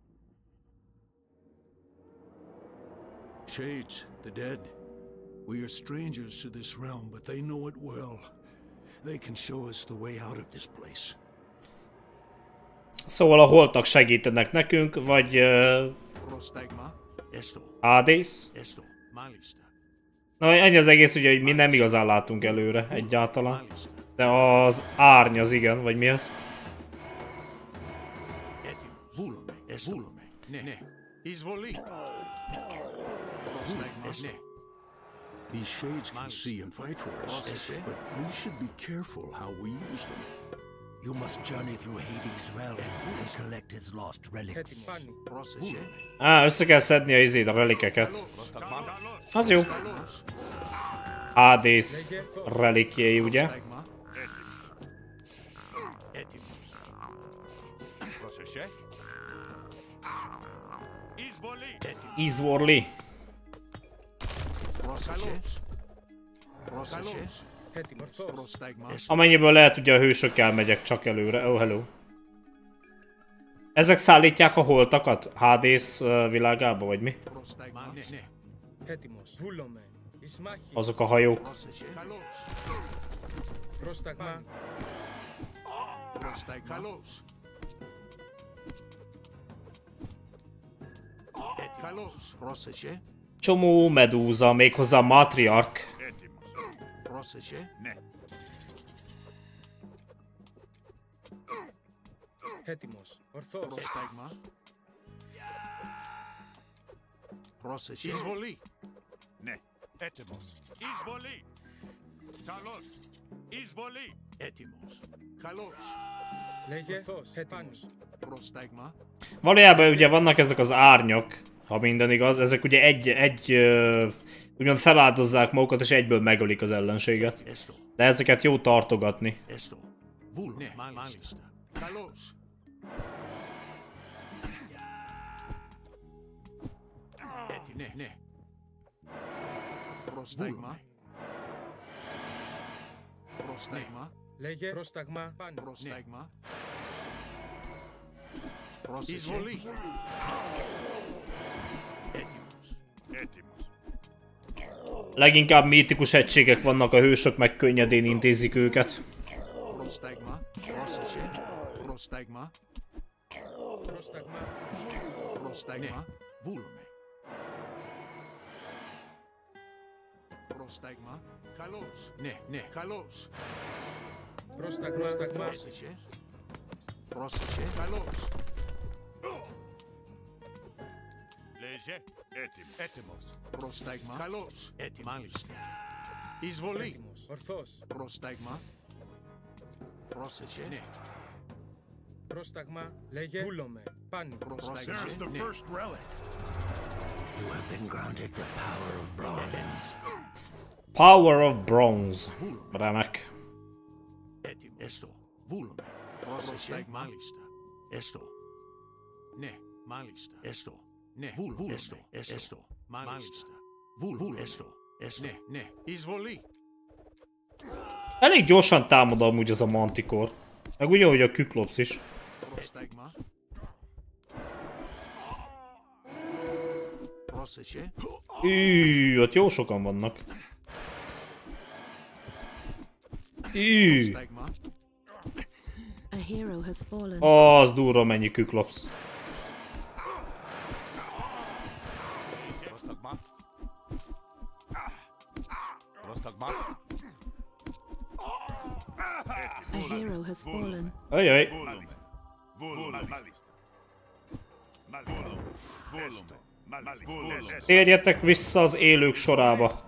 Shades, the dead. We are strangers to this realm, but they know it well. They can show us the way out of this place. Szóval a holtak segítenek nekünk, vagy... Uh, Na, ennyi az egész, ugye, hogy mi nem igazán látunk előre egyáltalán. De az árny az igen, vagy mi az? Vulome, vulome, ne, ne. Ne, ne. These shades can see and fight for us, but we should be careful how we use them. You must journey through Hades' realm and collect his lost relics. Ah, ühtegi asja nii ei siia relikiakat. Asju. Hades relikie jõudja. Izvorli. Amennyiből lehet, ugye a hősökkel megyek csak előre. Oh, hello. Ezek szállítják a holtakat Hades világába, vagy mi? Azok a hajók. Kalos, Rosszese? Πρόσταγμα. Πρόσταγμα. Καλώς. Ε, Καλώς. Πρόσεχε. Csomó medúza, méghozzá matriark. Πρόσεχε. Ναι. Έτοιμος. Ορθός. Πρόσταγμα. Πρόσεχε. Εισβολή. Ναι. Έτοιμος. Εισβολή. Καλώς. Εισβολή. Έτοιμος. Καλώς. Λέγε. Ορθός. Έτοιμος. Πρόσταγμα. Valójában ugye vannak ezek az árnyak, ha minden igaz, ezek ugye egy, egy ö, úgymond feláldozzák magukat és egyből megölik az ellenséget. De ezeket jó tartogatni. Έστω. Βούλο. Ναι, μάλιστα. Καλώς. Έτσι, ναι, ναι. Πρόσταγμα. Πρόσταγμα. Λέγε. Πρόσταγμα. Πάνω. Πρόσταγμα. Πρόσεχε. Εισβολή. Έτοιμος. Έτοιμος. Leginkább mítikus egységek vannak, a hősök meg könnyedén intézik őket. Πρόσταγμα. Πρόσεχε. Πρόσταγμα. Πρόσταγμα. Πρόσταγμα. Βούλουμε. Πρόσταγμα. Καλώς. Ναι, ναι, καλώς. Πρόσταγμα. Πρόσταγμα. Πρόσεχε. Πρόσεχε. Καλώς. Λέγε. Έτοιμος. Έτοιμος. Πρόσταγμα. Καλώς. Έτοιμο. Μάλιστα. Εισβολή. Έτοιμος. Ορθός. Πρόσταγμα. Πρόσεχε. Ναι. Πρόσταγμα. Λέγε. Βούλομαι. Πάνω. Πρόσταγμα. There's the Ναι. first relic. You have been granted the power of bronze. Power of Bronze. Remek. Έτοιμο. Έστω. Βούλουμε. Πρόσεχε. Μάλιστα. Έστω. Ναι. Μάλιστα. Έστω. Ναι. Βούλουμε. Έστω. Έστω. Μάλιστα. Βούλουμε. Έστω. Έστω. Ναι. Ναι. Εισβολή. Elég gyorsan támad amúgy ez a mantikor. Meg ugyanúgy a Kyklops is. Πρόσταγμα. Πρόσεχε. Ű, ott jó sokan vannak. Ű. Az durva mennyi küklopsz. Ajaj. Térjetek vissza az élők sorába.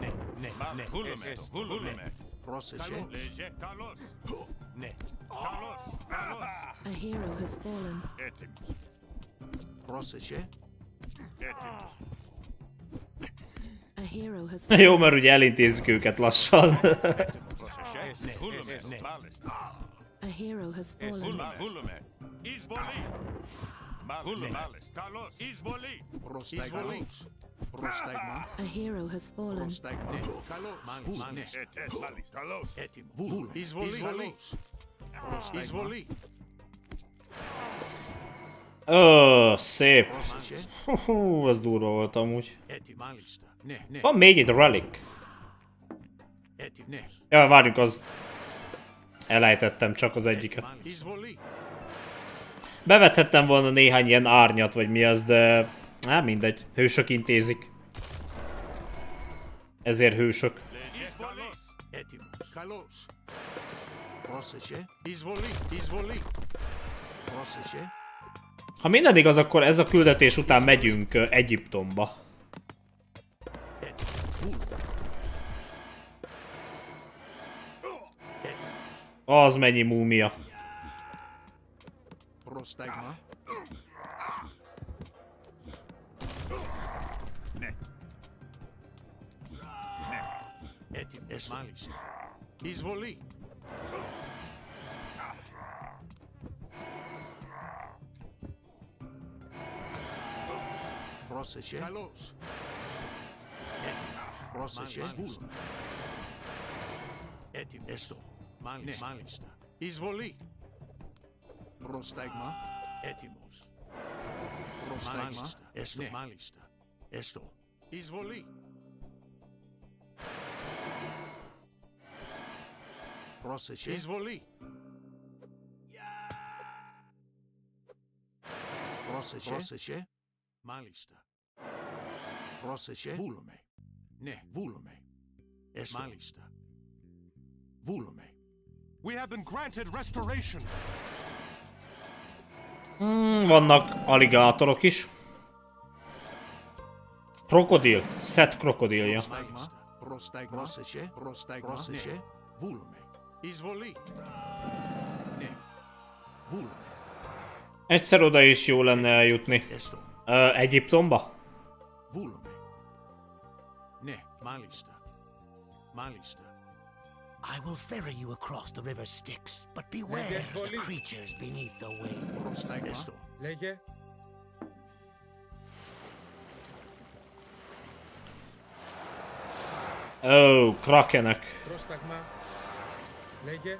Ne, ne, Bak, ne. Hullumet, es hullumet. Procession. Lege, kalos. Eh? Ne. Kalos, kalos. A hero has fallen. Etim. Procession. Etim. Jó, mert ugye elintézzük őket lassan. A hero has fallen. A hero has fallen. Prostagmos. Carlos. Manes. Ö, öh, szép. Hú, az durva volt amúgy. Van még egy relic. Ja, várjuk az... Elejtettem csak az egyiket. Bevethettem volna néhány ilyen árnyat, vagy mi az, de... Hát mindegy, hősök intézik. Ezért hősök. Ha minden igaz, akkor ez a küldetés után megyünk Egyiptomba. Az mennyi múmia. Prostagma. Ναι. Ναι. Έτοιμο. Έστω. Μάλιστα. Εισβολή. Πρόσεχε. Καλώς. Έτοιμος. Πρόσεχε. Βούλο. Έτοιμο. Έστω. Μάλιστα. Ναι. Μάλιστα. Εισβολή. Πρόσταγμα. Έτοιμος. Πρόσταγμα. Μάλιστα. Έστω. Ναι. Μάλιστα. Έστω. Εισβολή. Πρόσεχε. Εισβολή. Πρόσεχε. Πρόσεχε. Μάλιστα. Πρόσεχε. Βούλομαι. Ναι, βούλομαι. Έστω. Μάλιστα. Βούλομαι. We have been granted restoration. Mm, vannak aligátorok is. Krokodil. Szett krokodilja. Egyszer oda is jó lenne eljutni. Ö, Egyiptomba? Ne, Malista. Malista. Μάλιστα. I will ferry you across the river Styx, but beware Λέγε, of the πολύ. creatures beneath the waves. Πρόσταγμα. Έστω. Λέγε. Ó, oh, krakenek. Πρόσταγμα. Λέγε.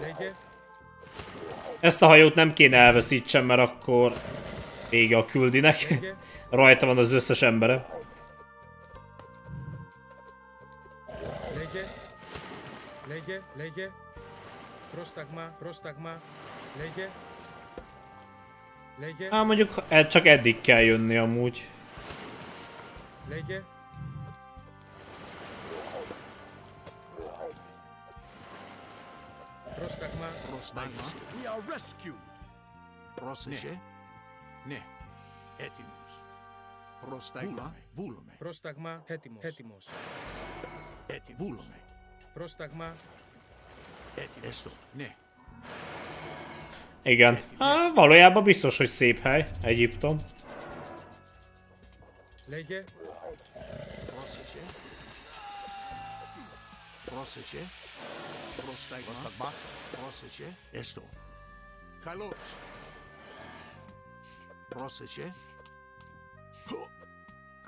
Λέγε. Ezt a hajót nem kéne elveszítsem, mert akkor vége a küldinek. Rajta van az összes embere. Λέγε. Λέγε. Πρόσταγμα. Πρόσταγμα. Λέγε. Λέγε. Hát mondjuk e- csak eddig kell jönni amúgy. Λέγε. Πρόσταγμα. Πρόσταγμα. We are rescued. Πρόσεχε. Ναι. Έτοιμος. Πρόσταγμα. Βούλομαι. Πρόσταγμα. Έτοιμος. Έτοιμος. Έτοιμος. Βούλομαι. Πρόσταγμα. Έτοιμος. Έστω. Ναι. Igen. Á, valójában biztos, hogy szép hely. Egyiptom. Λέγε. Πρόσεχε. Πρόσεχε. Πρόσταγμα. Πρόσεχε. Έστω. Καλώς. Πρόσεχε.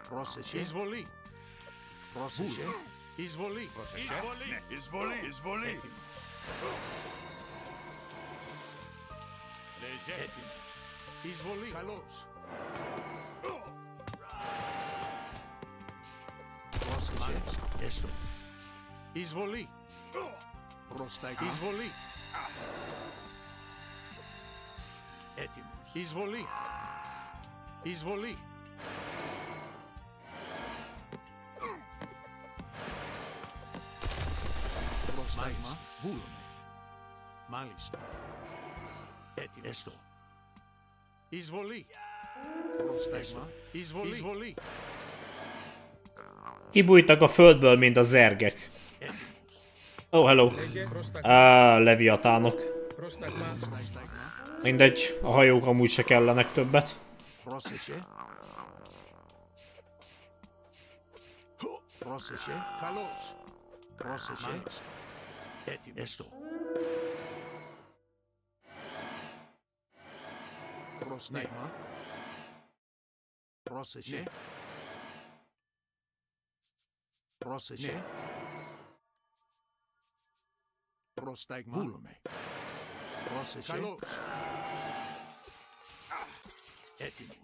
Πρόσεχε. Εισβολή. Πρόσεχε. Εισβολή. Εισβολή. Ναι, εισβολή, εισβολή. Έτοιμο. Εισβολή. Καλώς. Πρόσεχε. Έστω. Εισβολή. Πρόσταγμα. Εισβολή. Έτοιμος. Εισβολή. Εισβολή. Πρόσταγμα. Βούλομαι. Μάλιστα. Έτοιμο. Έστω. Εισβολή. Πρόσταγμα. Εισβολή. Εισβολή. Kibújtak a földből, mint a zergek. Oh, hello. Ah, leviatánok. Πρόσταγμα. Mindegy, a hajók amúgy se kellenek többet. Πρόσεχε. Πρόσεχε. Rossz néma. Eh? Rossz és eh? Rossz és Rossz tegma. Volume. Rossz és eh? Kaló. Etimus.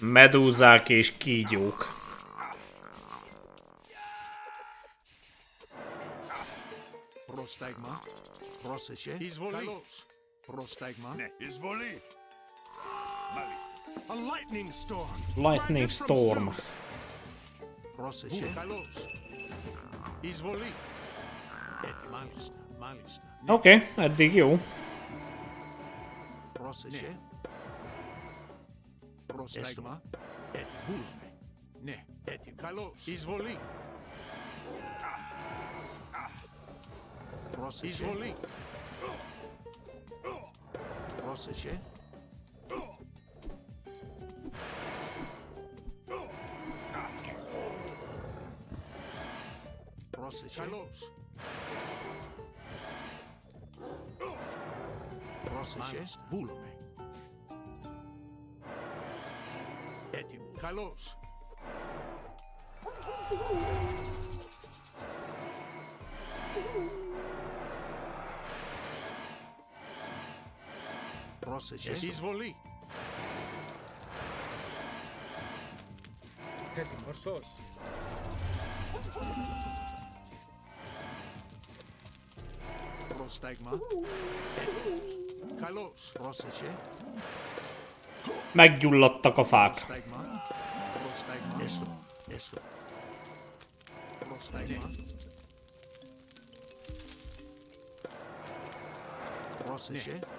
Medúzák és kígyók. Prostegma, prosesje, izvoli. Kalos. Prostagma. Is volley. A lightning storm. Lightning storm. Isvoli. Okay, I dig you. Prostagma. Ne. Izvoli. Izvoli. Proszę cię. Proszę cię. Kalusz! Proszę cię. Manos, βούλομε. Έτοιμος. Καλός. Ooh. rosse gesto. Si sbollì. Kedden borsos. Prostagma. Kalos. Rosse ¿eh? Meggyulladtak a fák. Prostagma. Rosse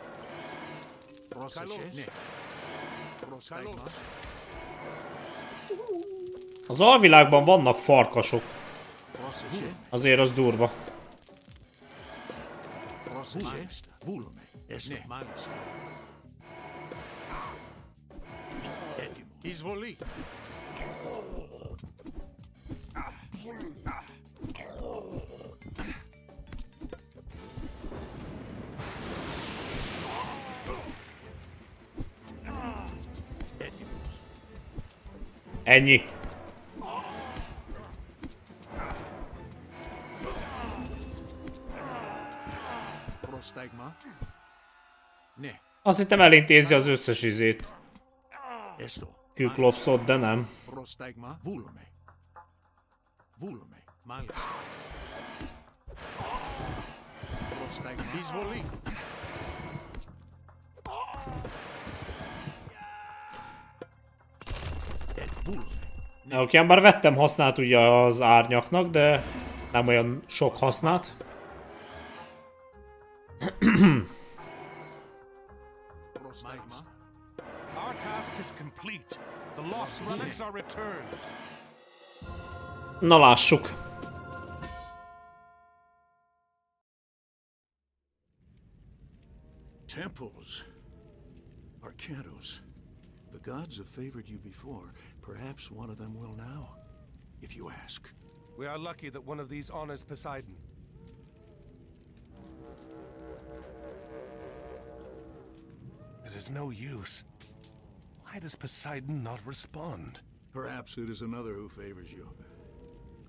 Rossz esés. Az alvilágban vannak farkasok. Azért az durva. Izvoli. Ennyi. Azt hittem elintézi az összes izét. Küklopszot, de nem. Prostagma. Oké, okay, bár vettem hasznát ugye az árnyaknak, de nem olyan sok hasznát. Na lássuk. Temples. Arcados. The gods have favored you before. Perhaps one of them will now. If you ask. We are lucky that one of these honors Poseidon. It is no use. Why does Poseidon not respond? Perhaps it is another who favors you.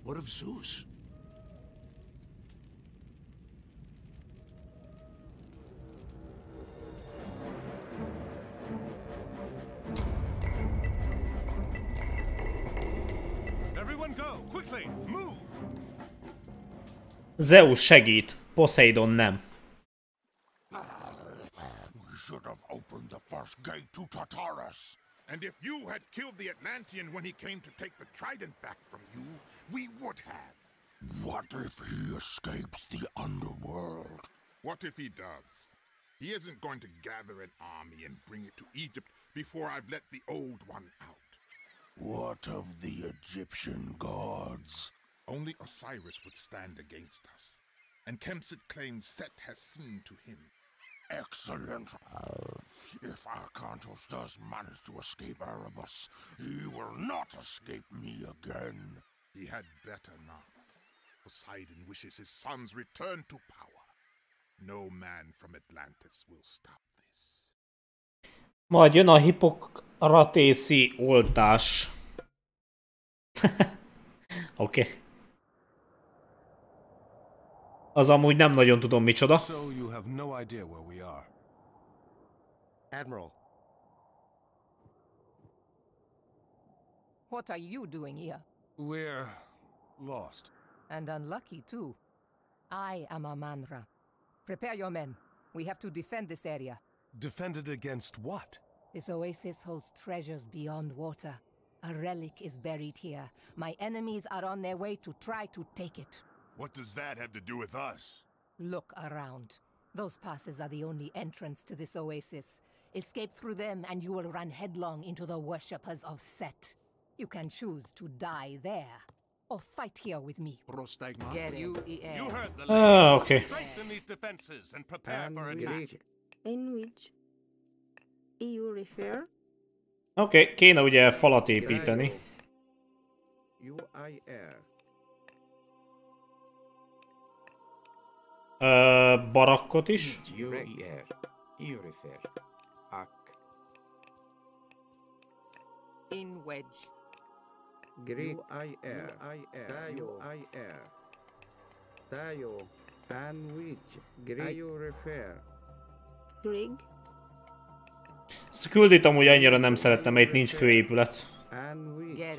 What of Zeus? Zeus segít, Poseidon nem. We should have opened the first gate to Tartarus. And if you had killed the Atlantean when he came to take the trident back from you, we would have. What if he escapes the underworld? What if he does? He isn't going to gather an army and bring it to Egypt before I've let the old one out. What of the Egyptian gods? Only Osiris would stand against us. And Kemsit claims Set has seen to him. Excellent. If Arkantos does manage to escape Erebus, he will not escape me again. He had better not. Poseidon wishes his sons return to power. No man from Atlantis will stop this. Majd jön a hipokratészi oltás. Oké. Okay. Az amúgy nem nagyon tudom micsoda. So you have no idea where we are. Admiral, What are you doing here? We're lost. And unlucky, too. I am Amanra. Prepare your men. We have to defend this area. Defended against what? This oasis holds treasures beyond water. A relic is buried here. My enemies are on their way to try to take it. What does that have to do with us? Look around. Those passes are the only entrance to this oasis. Escape through them, and you will run headlong into the worshippers of Set. You can choose to die there, or fight here with me. Prostegma. Get it. You heard the Ah, okay. Strengthen these defenses and prepare for attack. In which EU refer Oké, okay, kéne ugye falat építeni. UIR. Ö, barakkot is. UIR. EU refer. Ak. In wedge. Greek. UIR. UIR. UIR. Tayo. And which. Greek. EU refer. Grig Ezt a küldit amúgy annyira nem szerettem, mert itt nincs főépület. And which. Get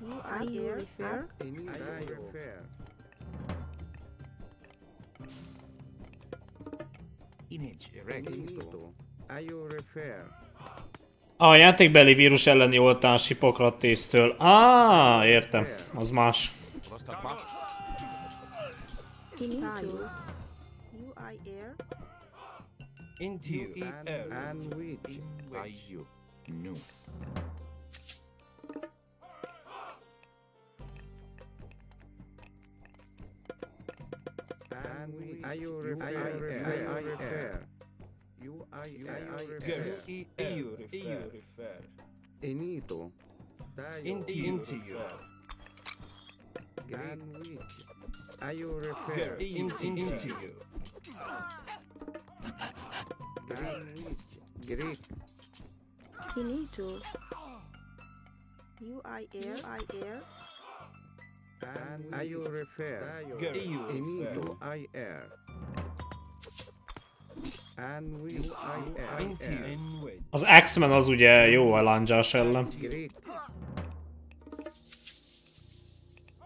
EU refer Enito. refer. Image. Enito. EU refer. A játékbeli vírus elleni oltás Hippokratésztől. Á, értem. Az más. Into and, and which. IU. No. and we are you refer you I I refer you refer refer Enito into into you and we? are you refer into into you Greek Enito U I L I L refer. EU Enito. IR. And we IR. Az X-Men az ugye jó a lándzsás ellen. Greek.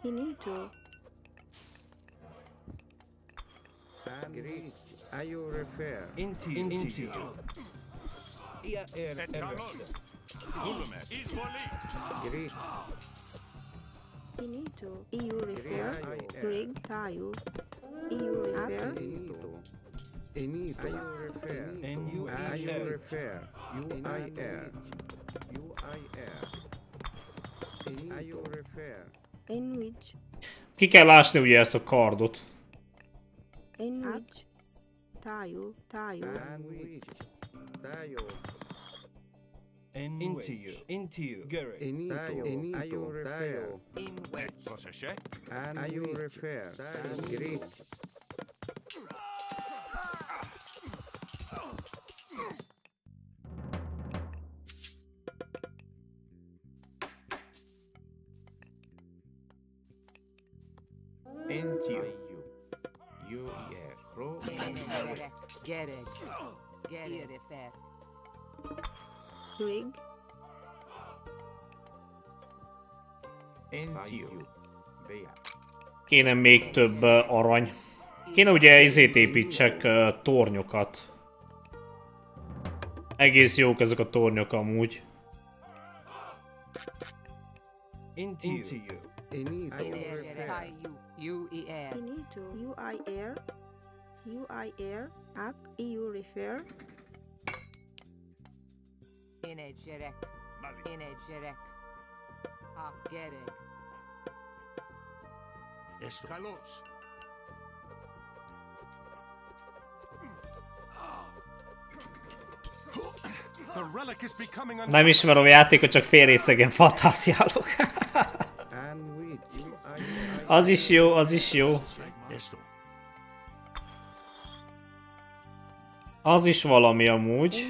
Inito And Greek. IU refer. Into Into. Ia er Greek. Inito EU refer Grig Tayo EU refer Enito. Enito. IU refer. UIR. UIR. IU refer. In which Ki kell ásni ugye ezt a kardot. In which Tayo Tayo And which. in into which. you, into you, Gary, enito, enito, ayo refer, in which, posesce, and ayo refer, and. Into you, you, yeah, get it, get it, get it. You. Bea. Kéne még több arany. Kéne ugye izét építsek, tornyokat. Egész jók ezek a tornyok amúgy. Into you. Enito. refer. UER. Inito UIR UIR Ak EU refer The relic is becoming un- Nem ismerem a játékot, csak fél részegen fantáziálok. Az is jó, az is jó. Az is valami amúgy.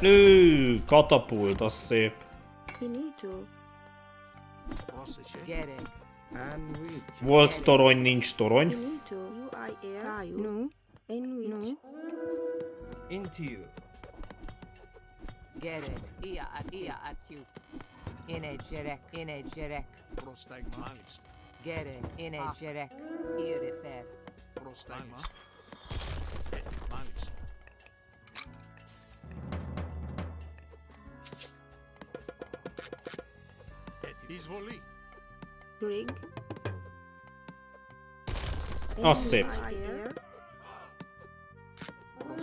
Nő, katapult, az szép. Volt torony, nincs torony. Into you. Gyerek, ia, ia, atyú. Én egy gyerek, én egy gyerek. Prostagmális. Gyerek, In egy gyerek. Ah. Írj fel. Prostagmális. Izvoli. Brig. Osyp.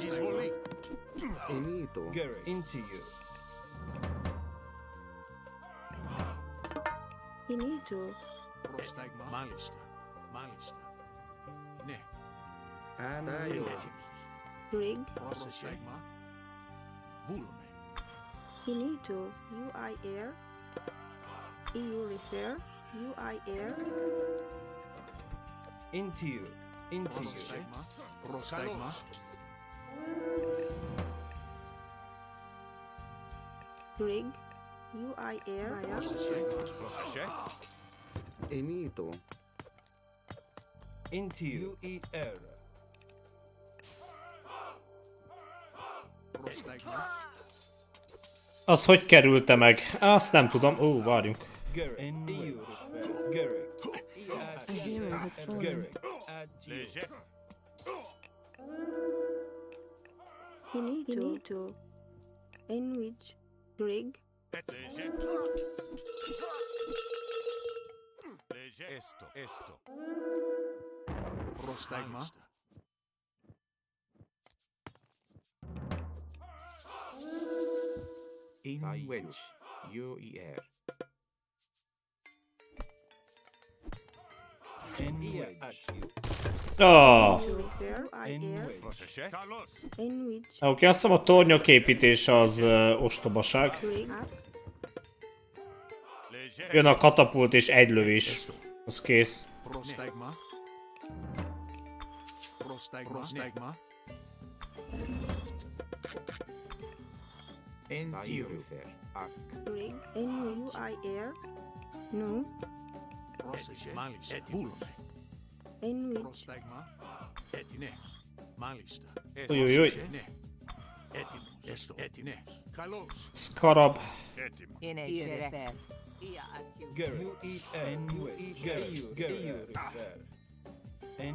Izvoli. Enito. Into you. Enito. Prostagma. Malista. Malista. Ne. Anaio. Brig. Prostagma. Vulume. Enito. You I air. EU refer, UI air. Into you. Into you. Rostagma. Rostagma. Rig. UI air. Rostagma. Enito. Into you. UE air. Az hogy kerülte meg? Azt nem tudom. Ó, várjunk. Garrick, EU, Garrick, a hero has fallen. He need, to. need to. enrich Greg. Esto, esto. Prostagma. In which? U E R. which. oké, okay, azt hiszem a tornyok építése az uh, ostobaság. Jön a katapult és egy lövés. Az kész. Air. No. Πρόσεχε. Μάλιστα. Βούλομαι. In which. Prostagma. Έτσι, ναι. Μάλιστα. Ui, ui, ui. Ναι. Έτοιμος. Έστω. Έτσι, ναι. Καλώς. Scarab. Ine jerek. Ia at you. Gerek. You eat air. You eat Gerek. Gerek. refer.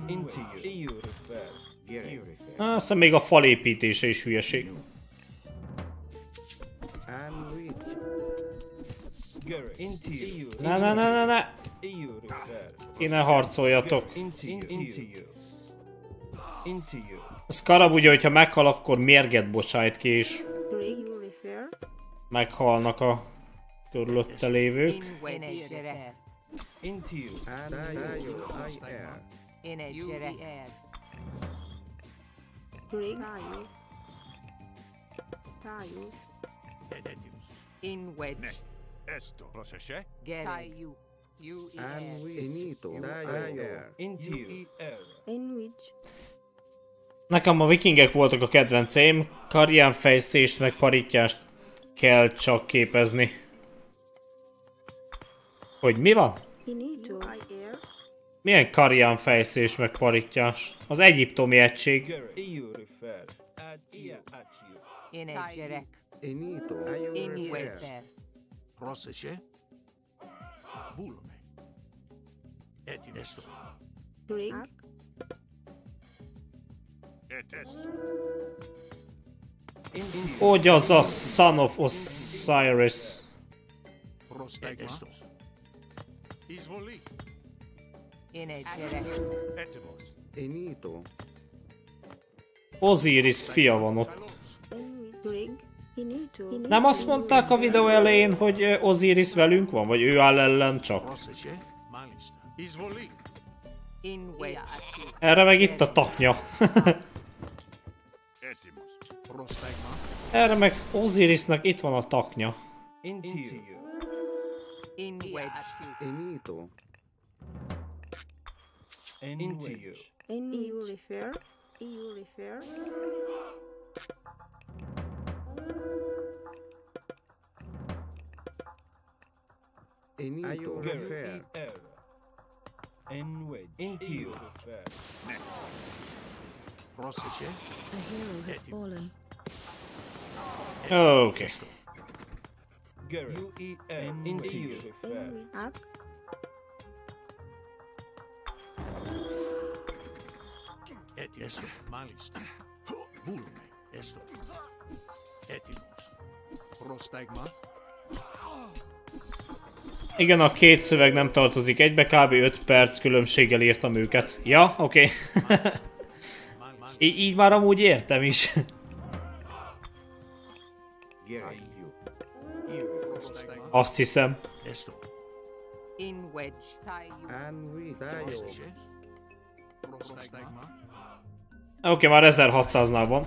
Into you. EU refer. Gerek refer. Ah, Azt hiszem még a falépítése is hülyeség. And which. Ne, ne, ne, ne, ne! Innen harcoljatok! A Scarab ugye, hogyha meghal, akkor mérget bocsájt ki is. Meghalnak a körülötte lévők. In wedge. Esto. Proszę Getting. Nekem a vikingek voltak a kedvencém. karjánfejszést meg paritjást kell csak képezni. Hogy mi van? Milyen karjánfejszés meg paritjás? Az egyiptomi egység. Én egyerek. Én Add ear at you. Ine jerek. Enito. Tayo In refer. wedge. Πρόσεχε. Βούλομαι. Έτοιμος. Έστω. Rig. Esto. Hogy az a Son of Osiris. Prostagma. Έστω. Εισβολή. Ine jerek. Έτοιμος. Enito. Osiris fia van ott. Καλώς. Nem azt mondták a videó elején, hogy Osiris velünk van, vagy ő áll ellen csak? Erre meg itt a taknya. Erre meg Osirisnek itt van a taknya. Enito. Enito. Enito. Enito refer. Enwedge. Intio. Rosice. A hero has fallen. Okay. U-E-N. Intio. Up. Et esto, malis. Volume, esto. Igen, a két szöveg nem tartozik egybe, kb. 5 perc különbséggel írtam őket. Ja, oké. Okay. így, így már amúgy értem is. Azt hiszem. Oké, okay, már 1600-nál van.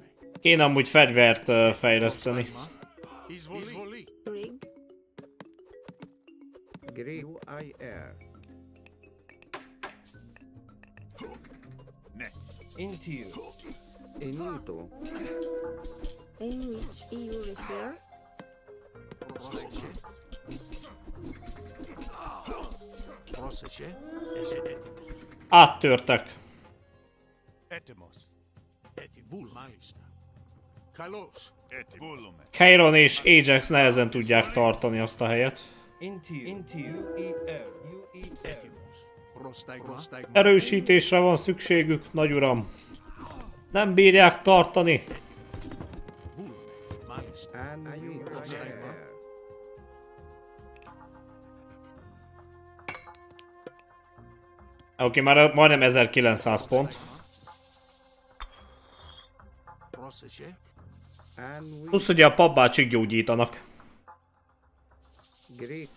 Kéne amúgy fegyvert uh, fejleszteni. Grig. Into Inuto. In which you refer? Áttörtek. Etemos. Eti vulmais. Kairon és Ajax nehezen tudják tartani azt a helyet. Erősítésre van szükségük, nagy uram. Nem bírják tartani. Oké, okay, már majdnem 1900 pont. Plusz ugye a papbácsik gyógyítanak. Great.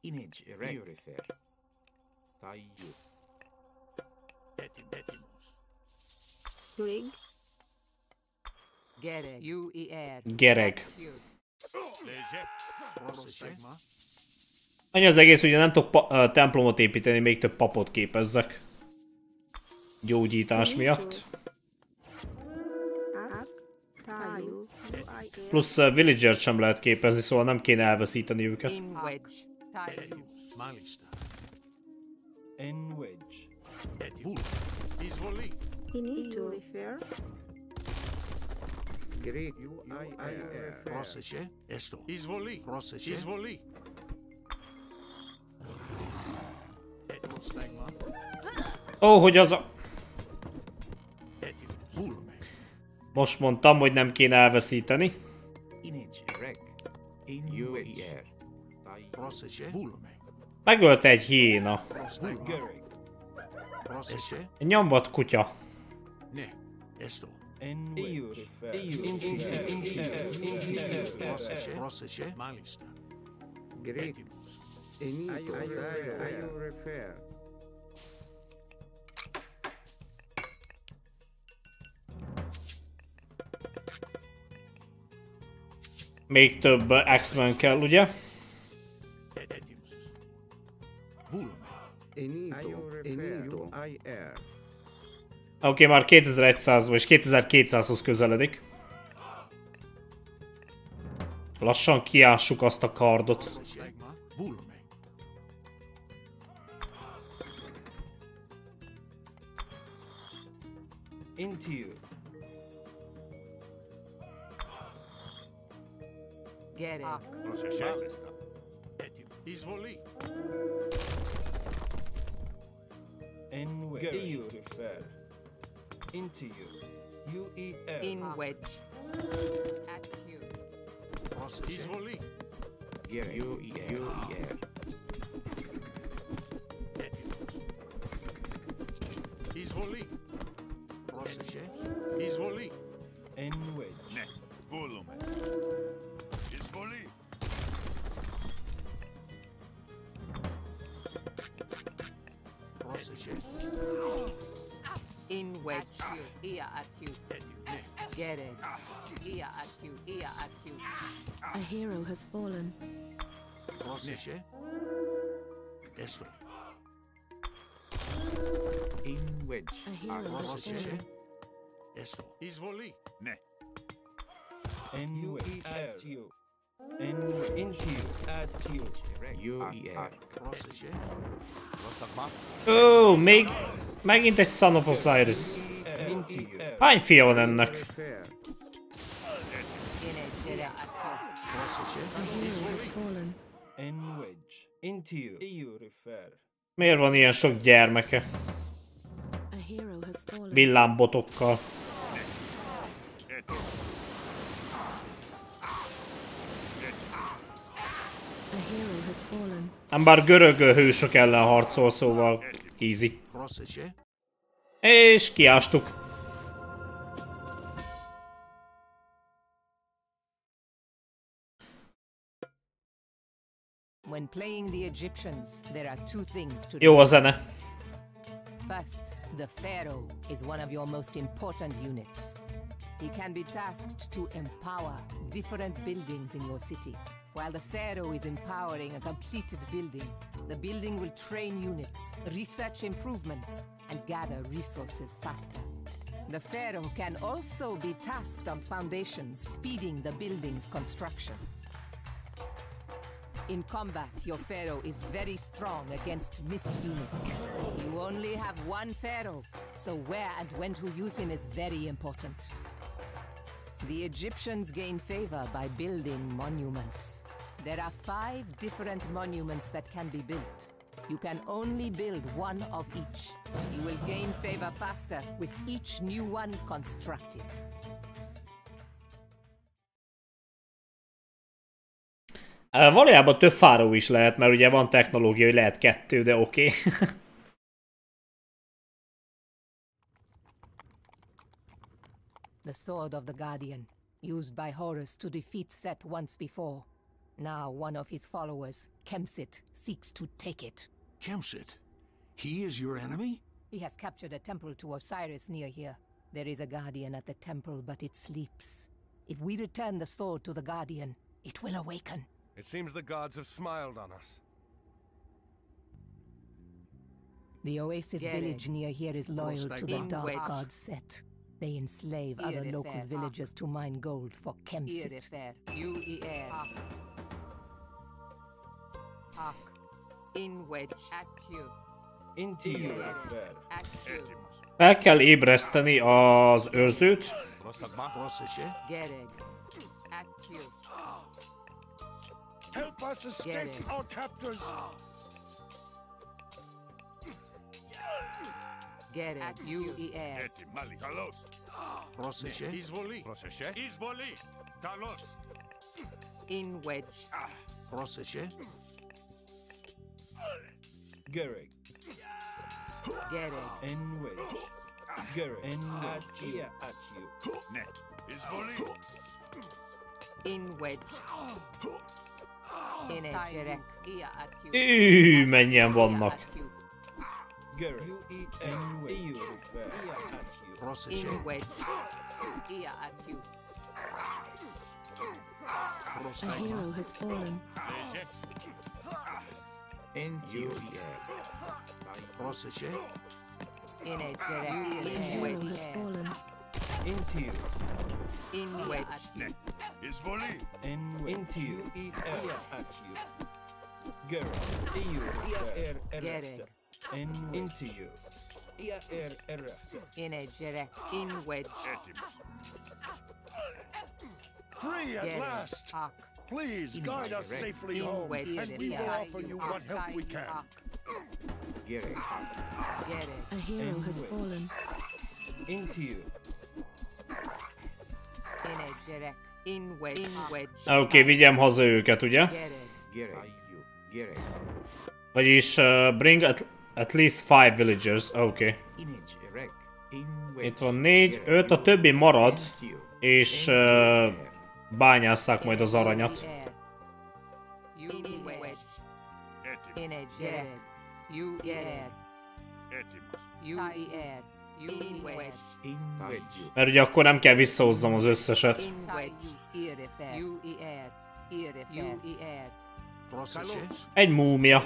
Image refer. Taiyu. Beti Gereg. Annyi az egész, ugye nem tudok templomot építeni, még több papot képezzek gyógyítás miatt. Plusz uh, villager sem lehet képezni, szóval nem kéne elveszíteni őket. Oh, hogy az a... Most mondtam, hogy nem kéne elveszíteni. Megölte egy hiéna. Egy nyomvat kutya. Great. Any, I, I, I, I, még több X-Men kell, ugye? Oké, okay, már 2100 vagy 2200-hoz közeledik. Lassan kiássuk azt a kardot. Into you. Get it. Processionalista. Izvoli. In which you. Into you. U E L. In wedge. At you. Izvoli. U E L. U E L. Izvoli. Prosesce. Izvoli. In wedge. Ne. Volume. In which you, ear at you. Get it. Ear at you, ear at you. A hero has fallen. This way. In which A hero has fallen. is Isvoli. Ne. En wedge at you. In, in TH, még, megint egy Son of Osiris. Hány fia van ennek? Miért van ilyen sok gyermeke? Villámbotokkal. Ám bár görög hősök ellen harcol, szóval easy. És kiástuk. When playing the Egyptians, there are two things to do. a zene. First, the pharaoh is one of your most important units. He can be tasked to empower different buildings in your city. While the Pharaoh is empowering a completed building, the building will train units, research improvements, and gather resources faster. The Pharaoh can also be tasked on foundations, speeding the building's construction. In combat, your Pharaoh is very strong against myth units. You only have one Pharaoh, so where and when to use him is very important. The Egyptians gain favor by building monuments. There are five different monuments that can be built. You can only build one of each. You will gain favor faster with each new one constructed. Valójában több fáró is lehet, mert ugye van technológia, hogy lehet kettő, de oké. Okay. The sword of the Guardian, used by Horus to defeat Set once before. Now one of his followers, Kemsit, seeks to take it. Kemsit. He is your enemy? He has captured a temple to Osiris near here. There is a Guardian at the temple, but it sleeps. If we return the sword to the Guardian, it will awaken. It seems the gods have smiled on us. The Oasis Get it. village near here is loyal to the In dark which- god Set. They enslave other Irifer. local villagers to mine gold for Kemsit. Ak. Inwed Akyu. Intill the kell ébreszteni az őrzőt. Gereg. Akyu. Help us escape our captors. Gereg. UER. Proseche. Izvoli. Proseche. Izvoli. Proseche. Garrick. Garrick. And wait. Garrick. And at you. At you. Net is bully. In wedge. Ő, mennyien vannak. In wedge. A hero has fallen. Into you. In which. Is volley. In into you. E at you. Girl. you, Ia air error. In into you. Ia air error. In a jere. In wedge. Free at last. Please guide us safely home, wedge. and we will offer you what help we can. A hero has fallen. Into you. In a Gereg. In wedge. In wedge. Oké, okay, vigyem haza őket, ugye? Vagyis uh, bring at, at least five villagers. Oké. Okay. Wedge. Itt van négy, öt, a többi marad, és uh, bányásszák majd az aranyat. Mert ugye akkor nem kell visszahozzam az összeset. Egy múmia.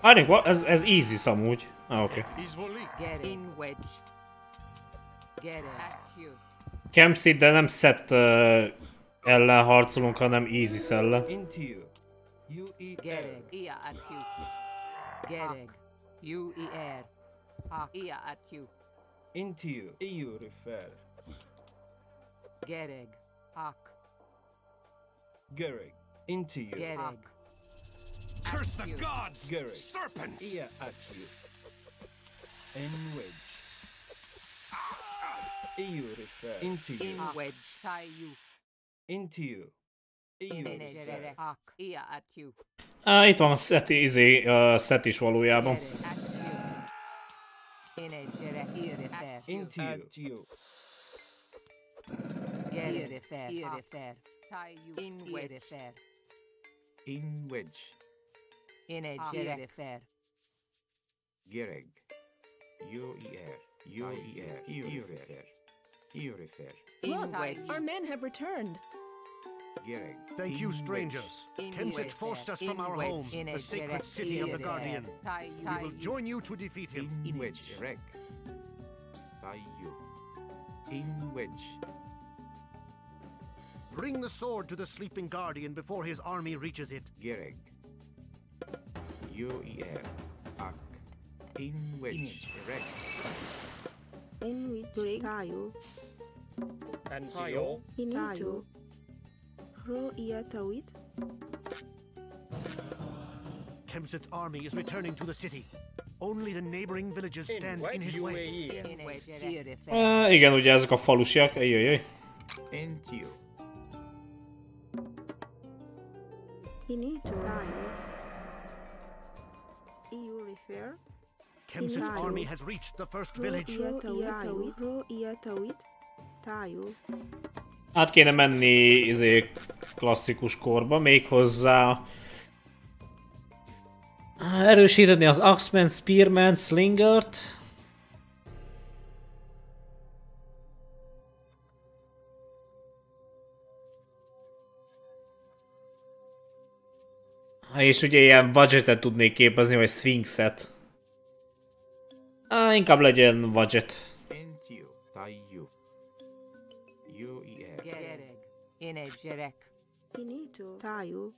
Várjunk, ez, ez easy szamúgy. Ah, oké. Okay. Kemszit, de nem set uh, ellen harcolunk, hanem easy szellen. Into you. Gereg. Ia at you. Er. Ha. Ia. Into refer. Gereg. Hak. Gereg. Into you. Gereg. Curse the gods! Gereg. Serpents! Ear at you. In wedge. EU refer into you. Inward ah, uh, you. Into you. EU Á, itt van a SETI, izé, a SET is valójában. Into you. In wedge. In wedge. In edge. Gereg. Jó-i-er. Jó-i-er. Jó-i-er. U-refer. In. Our men have returned. Gereg. Thank you, strangers. In Kemsit wedge. forced us from our wedge. home, In the sacred city of the Guardian. We will join you to defeat him. In which, Reg. Tayu. In wedge. Bring the sword to the sleeping Guardian before his army reaches it. Gereg. U-E-R. Ak. In wedge. Reg. And you, inayo roiatawit Kemset's army is returning to the city. Only the neighboring villages stand in his way. Ah, igen, ugye ezek a falusiak, Inito. You. Refer? Kemsit's Tayo. army has reached the first village. Át kéne menni izé klasszikus korba, méghozzá erősíteni az Axeman, Spearman, Slingert. És ugye ilyen budgetet tudnék képezni, vagy Sphinxet. Á, inkább legyen budget. Gereg. Enegerek. Inito. Tie you.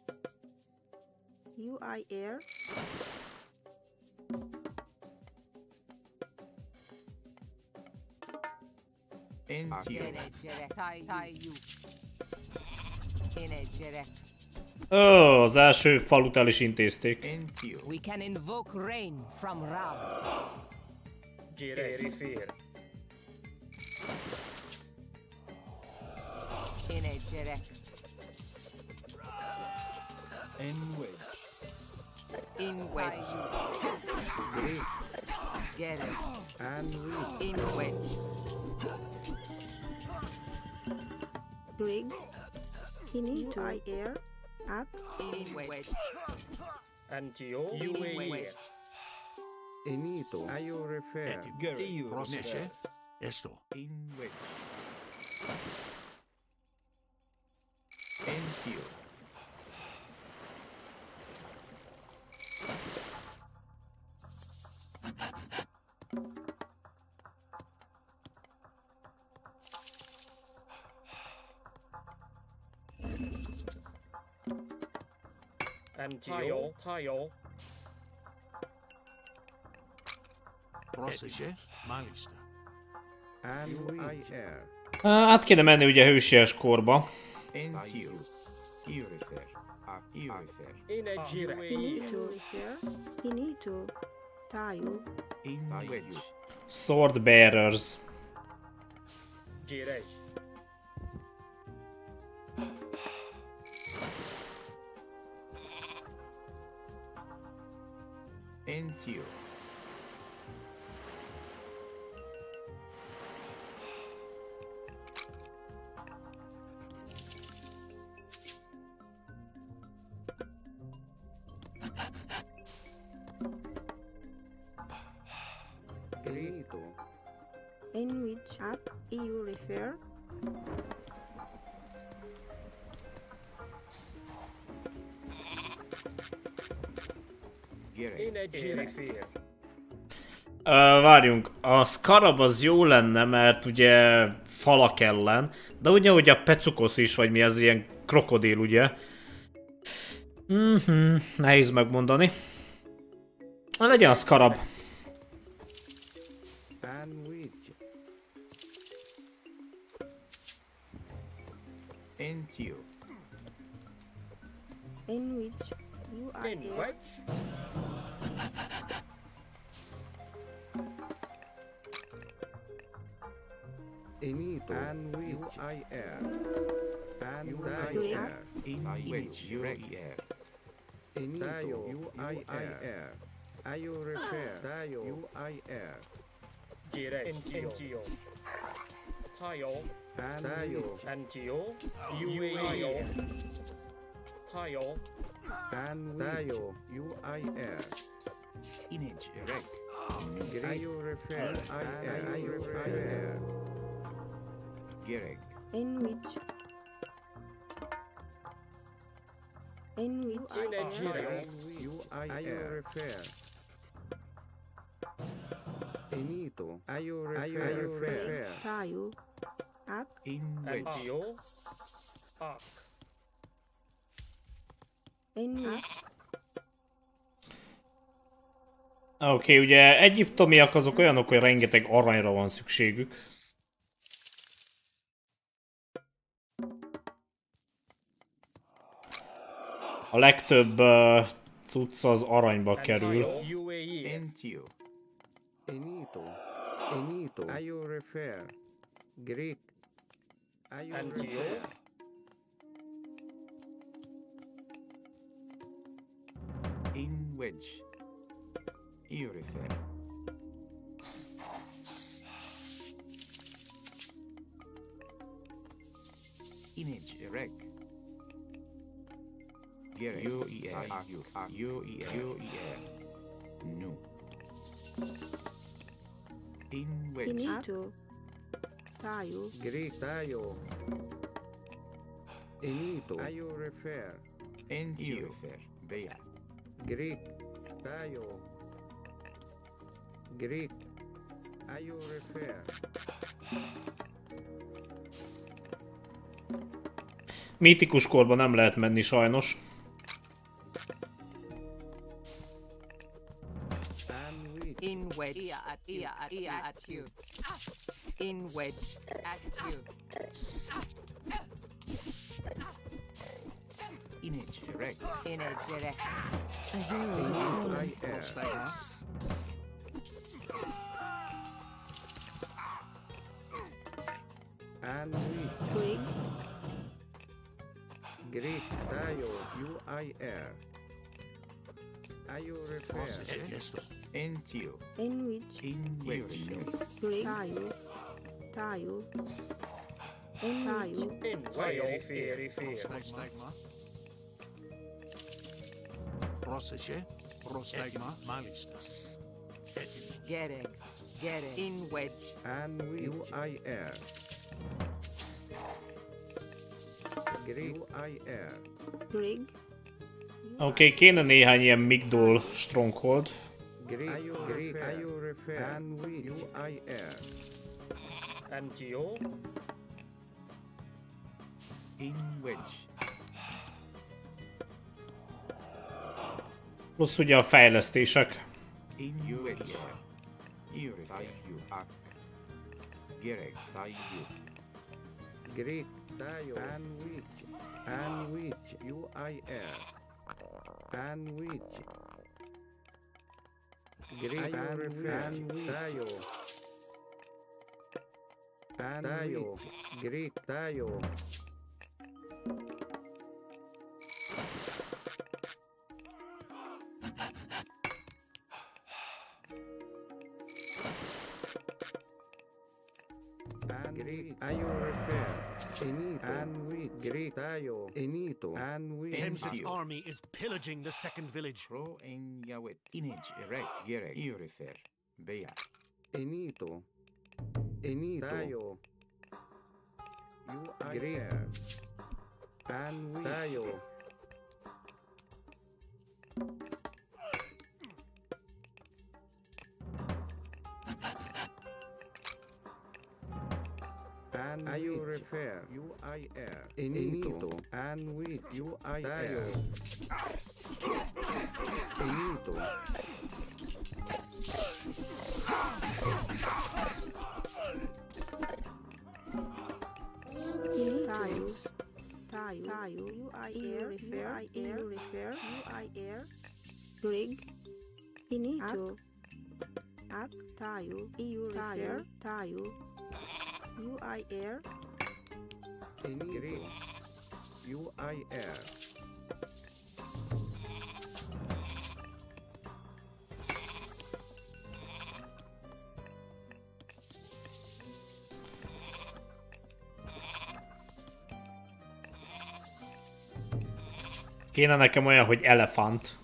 Enegere. Ó, az első falut el is intézték. We can invoke rain from Gerefier. In a direct. In which. In which. Greek. Jerek. And we. In which. Brig. In it I air. Up. In which. And you. You Ενίτο. Άιο ρεφέα. Ήγιο. Πρόσεχε. Έστω. In wait. In here. MGO, 它有。IR. Á, Át kéne menni ugye hősies korba. Into you. Várjunk, a Scarab az jó lenne, mert ugye falak ellen, de ugye, hogy a Pecukosz is, vagy mi az ilyen krokodil, ugye? Mhm, nehéz megmondani. Na, legyen a Scarab. air. Inage erect. Giriyu repair. Giriyu repair. In Enrich. Enrich. Ayo repair. Enito. Ayo repair. Tayo. Ak. Enrich. Ak. Enrich. Oké, okay, ugye egyiptomiak azok olyanok, hogy rengeteg aranyra van szükségük. A legtöbb uh, cucc az aranyba kerül. Enito. Enito. Repair? Greek. In wedge. everything. Image rec. Gear UEA UEA New. In which Inito. Tayo. Giri tayo. Inito. you refer. Into. Refer. Bea. Greek. Tayo. Greek. Tayo refer. Mítikus korban nem lehet menni sajnos. In wedge at you. In wedge at you. Direct. In a direct. A hero is And Anui. Greek. Greek, tayo, UIR. Ayo refer. Entio. In which? In which. Greek. Tayo. Tayo. In tayo. In way refer, refer. Prostagma. Proseshe. Eh? Prostagma. Malista. Getting. Getting. In wedge. And we. UIR. Oké, okay, kéne néhány ilyen Migdol stronghold. NGO. In which. Plusz ugye a fejlesztések. In which. You. Gerek. Greek, Tayo, Sandwich, Sandwich, UIR, Sandwich, Greek, Sandwich, Tayo, Sandwich, Greek, Tayo. angry Enito. And inito angry Tayo. Enito. And angry Demzit's army is pillaging the second village. Pro enyawit inij erek yerek iyo refer beya inito tayo. You are great angry tayo. And Are you refer? UIR. Enito. And with UIR. Enito. Tayo. Tayo. Tayo. UIR. Refer. UIR. Refer. UIR. Grig. Inito. Ak. Tayo. EU. Refer. Tayo. UIR. Enito. UIR. Kéne nekem olyan, hogy elefant.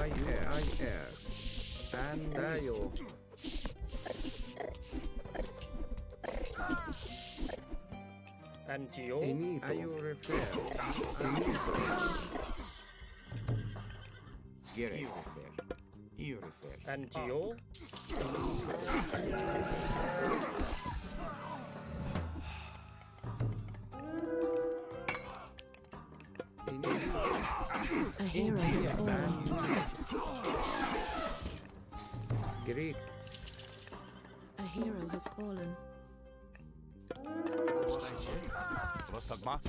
あいえあいえなんだよアンチよ Are you referred? Get it. You refer. Anti-yo. A hero has fallen. Greek. A hero has fallen. Prostagma.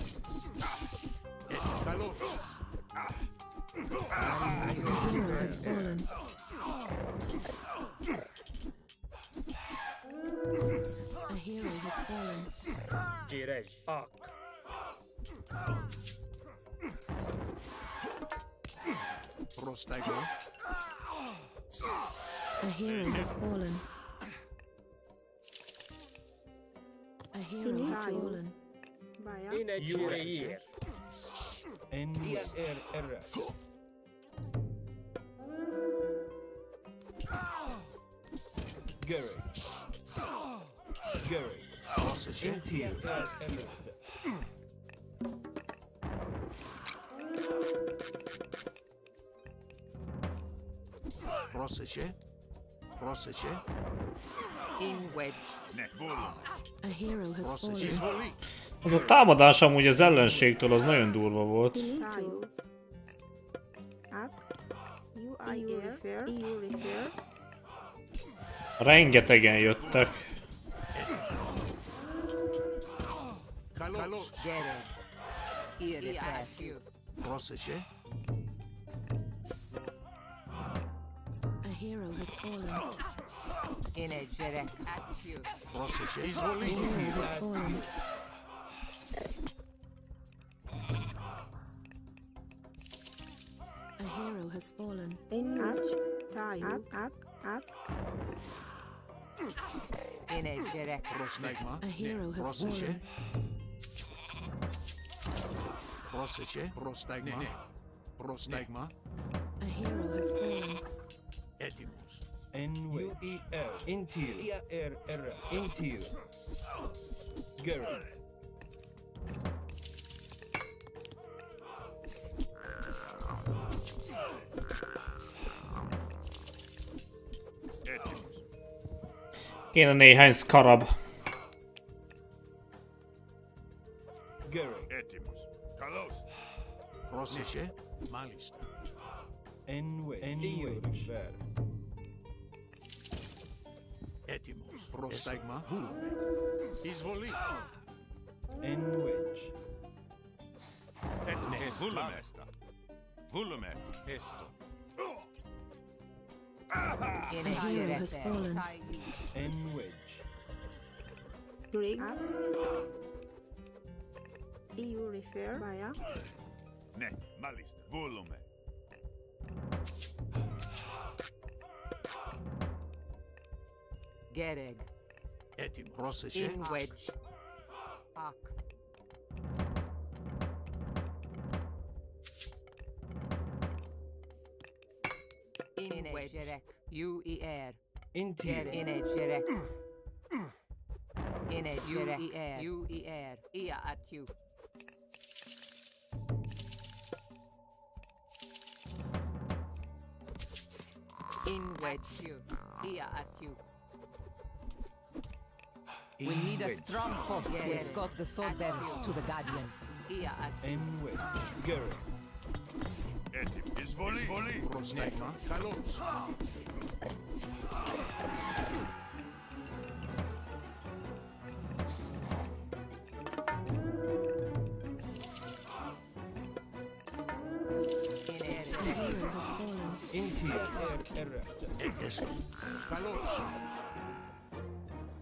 Kalos. A hero has fallen. A hero has fallen. Girej. Ak. Prostego. A hero has fallen. A hero has fallen. Vaya. In a year. En erras. Garage. Garage. Interior. Proseše. Proseše. In. A hero has fallen. Az a támadás amúgy az ellenségtől az nagyon durva volt. Rengetegen jöttek. Kalos. Gere. Irritash you. Proseše. A hero has fallen. Energetic active. Process is released. A hero has fallen. In time. Ak, ak, ak. Energetic. A hero has fallen. Proseshe, prostagma, prostagma. A hero has fallen. Edimus. N-way. Into you. E-A-R-R. -er Gary. Én a néhány skarab. Gary. Etimus. Kalos. Malista. Enwe. Enwe. Enwe Έτοιμος. Πρόσταγμα. Βούλουμε. Εισβολή. Enwich. Έτοιμο. Ναι, Βούλουμε. Βούλουμε. Έστω. In A hero has fallen. Enwich. Rig. EU refer via Ναι, μάλιστα. gerek. Etim proszę. In wedge. Pak. In gerek. UER. Intier. In gerek. In gerek. UER. UER. Ia atiu. In wedge. Ia atiu. We need a strong force to escort the sword bearers to the Guardian. Emwet. Gary. Is volley. Volley. Prosnegma. Kalons. Inti.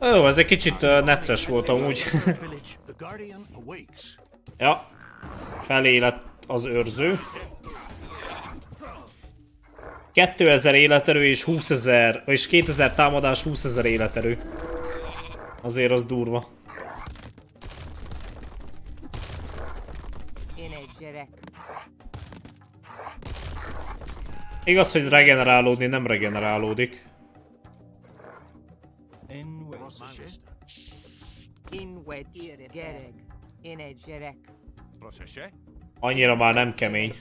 Ó, ez egy kicsit uh, necces volt amúgy. Ja, felé lett az őrző. 2000 életerő és 20 ezer, vagyis 2000 támadás, 20 ezer életerő. Azért az durva. In edge. Gerek. Igaz, hogy regenerálódni nem regenerálódik. In wedge, gereg, in egy gyerek. Proszę Annyira már nem kemény.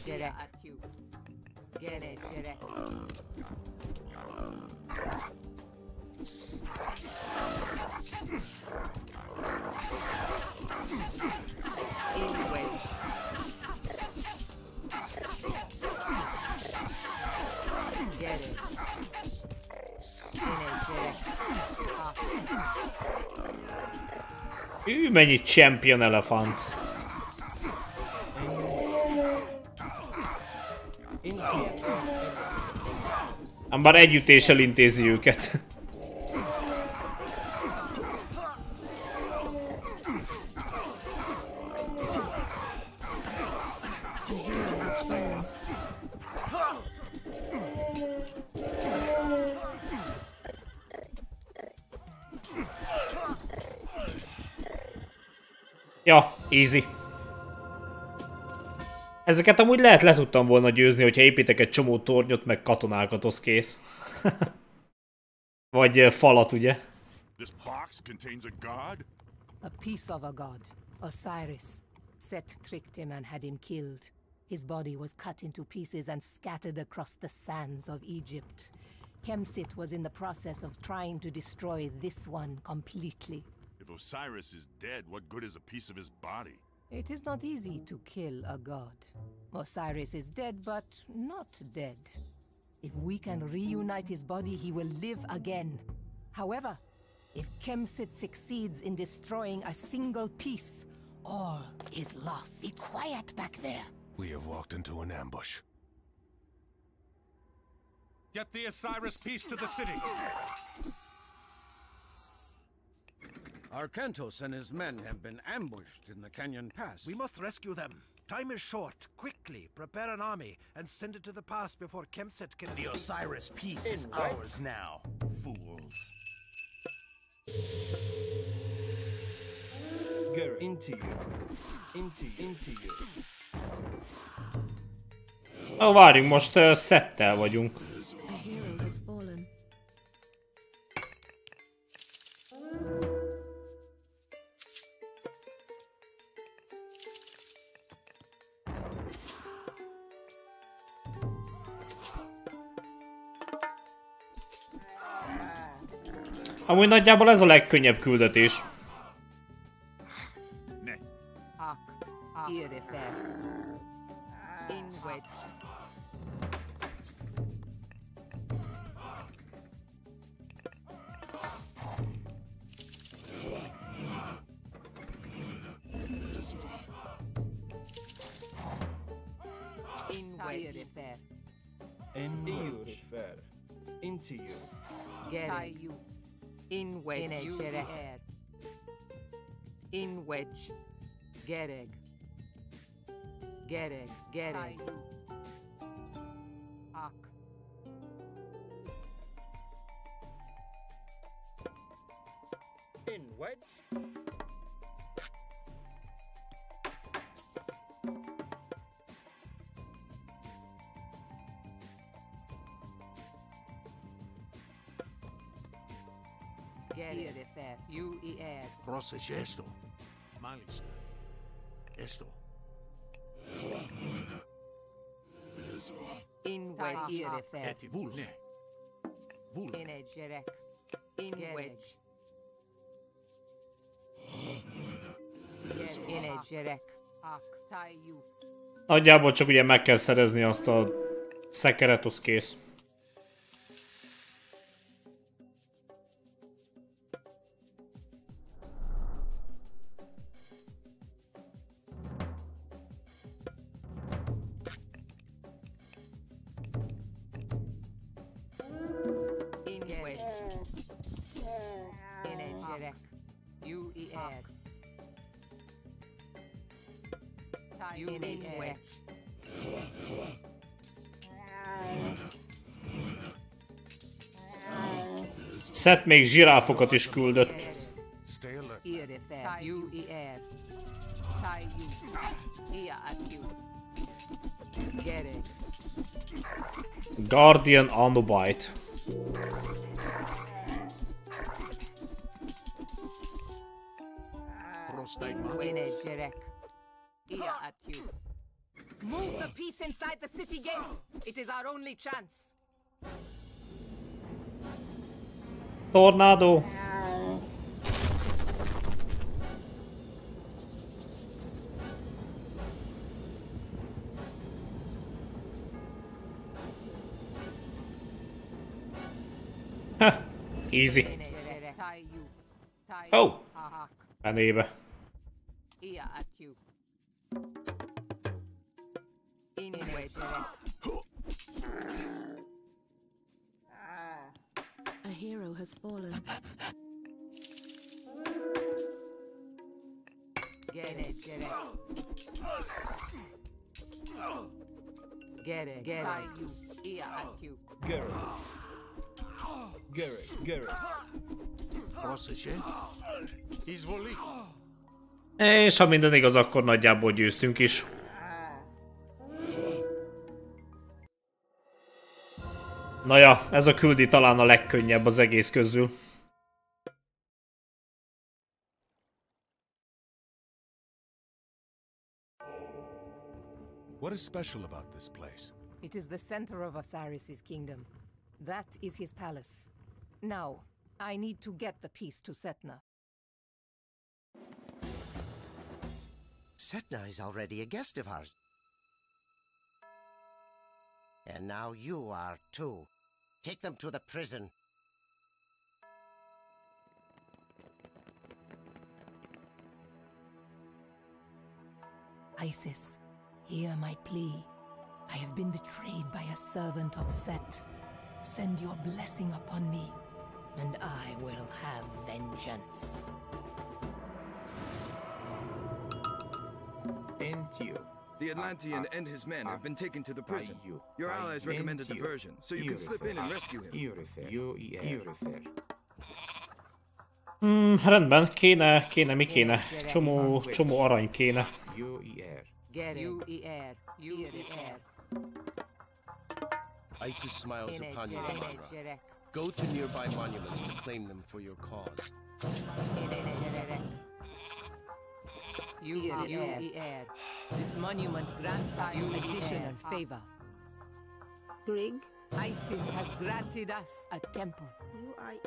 Get it. In a dick. Ő mennyi champion elefant. Ám bár együttéssel intézi őket. Ja, easy. Ezeket amúgy lehet le tudtam volna győzni, hogyha építek egy csomó tornyot, meg katonákat, az kész. Vagy falat, ugye? This box contains a god? A piece of a god, Osiris. Set tricked him and had him killed. His body was cut into pieces and scattered across the sands of Egypt. Kemsit was in the process of trying to destroy this one completely. If Osiris is dead, what good is a piece of his body? It is not easy to kill a god. Osiris is dead, but not dead. If we can reunite his body, he will live again. However, if Kemsit succeeds in destroying a single piece, all is lost. Be quiet back there. We have walked into an ambush. Get the Osiris piece to the city. Arcantos and his men have been ambushed in the Canyon Pass. We must rescue them. Time is short. Quickly, prepare an army and send it to the pass before Kemset can... The Osiris piece is In ours now, fools. Ger into you. Into into you. Ó, várjunk, most uh, szettel vagyunk. Amúgy nagyjából ez a legkönnyebb küldetés. Into you. Gereg. In wedge. Get ahead. In wedge. Get it. Get it. Get it. Ock. In wedge. Irifer. Et vulne. Vulne. In edge. Gereg. In wedge. In edge. Gereg. Ak. Tai you. Nagyjából csak ugye meg kell szerezni azt a szekeret, az kész. Szett még zsiráfokat is küldött. Guardian Anubite. Move the piece inside the city gates. It is our only chance. Tornado. Ha! Easy. Oh! oh. A neighbour. At you. Hero has fallen. Get it, get it. Get it, get it. Ia at you. Gerrit. Gerrit. Gerrit. Process Izvoli. És ha minden igaz, akkor nagyjából győztünk is. Na ja, ez a küldi talán a legkönnyebb az egész közül. What is special about this place? It is the center of Osiris's kingdom. That is his palace. Now, I need to get the piece to Setna. Setna is already a guest of ours. And now you are too. Take them to the prison. Isis, hear my plea. I have been betrayed by a servant of Set. Send your blessing upon me, and I will have vengeance. Into you. The Atlantean and his men have been taken to the prison. Your allies recommend a diversion, so you can slip in and rescue him. Urifer. U-E-R. Urifer. Mm, rendben, kéne, kéne, mi kéne? Csomó, csomó arany kéne. Isis smiles upon you, Amara. Go to nearby monuments to claim them for your cause. You are This monument grants us additional favor. Grig. Isis has granted us a temple.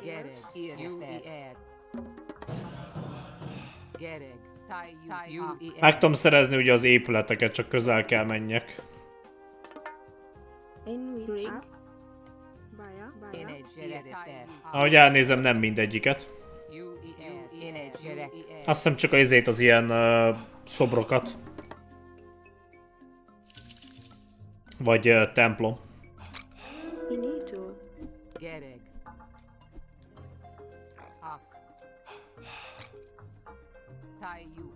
Gereg, UER. Gereg, UER. Meg tudom szerezni ugye az épületeket, csak közel kell menjek. Ahogy elnézem, nem mindegyiket. Azt hiszem csak az izét az ilyen uh, szobrokat. Vagy uh, templom. Inito. Gereg. Ak. Tayu.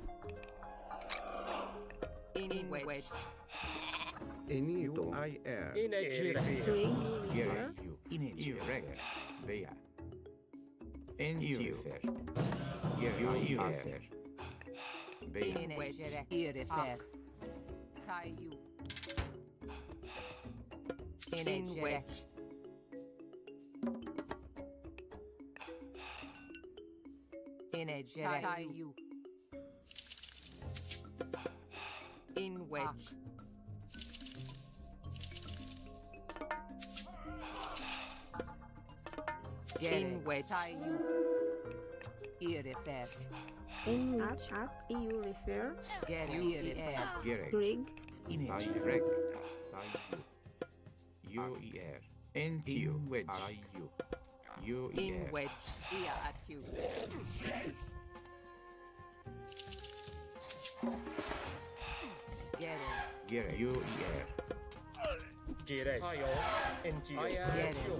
Inwedge. Enito. IR. Inegire. Gere. Inegire. Veja. Göra anser. Beynecere ireser. In Beynecere. Beynecere. Kayu. In wedge. In which here. In which act refer? Get here. Greg. In I reg. You. In you wedge. You. You In wedge. Ear at you. Get it. Get it. You. Get it. I am you.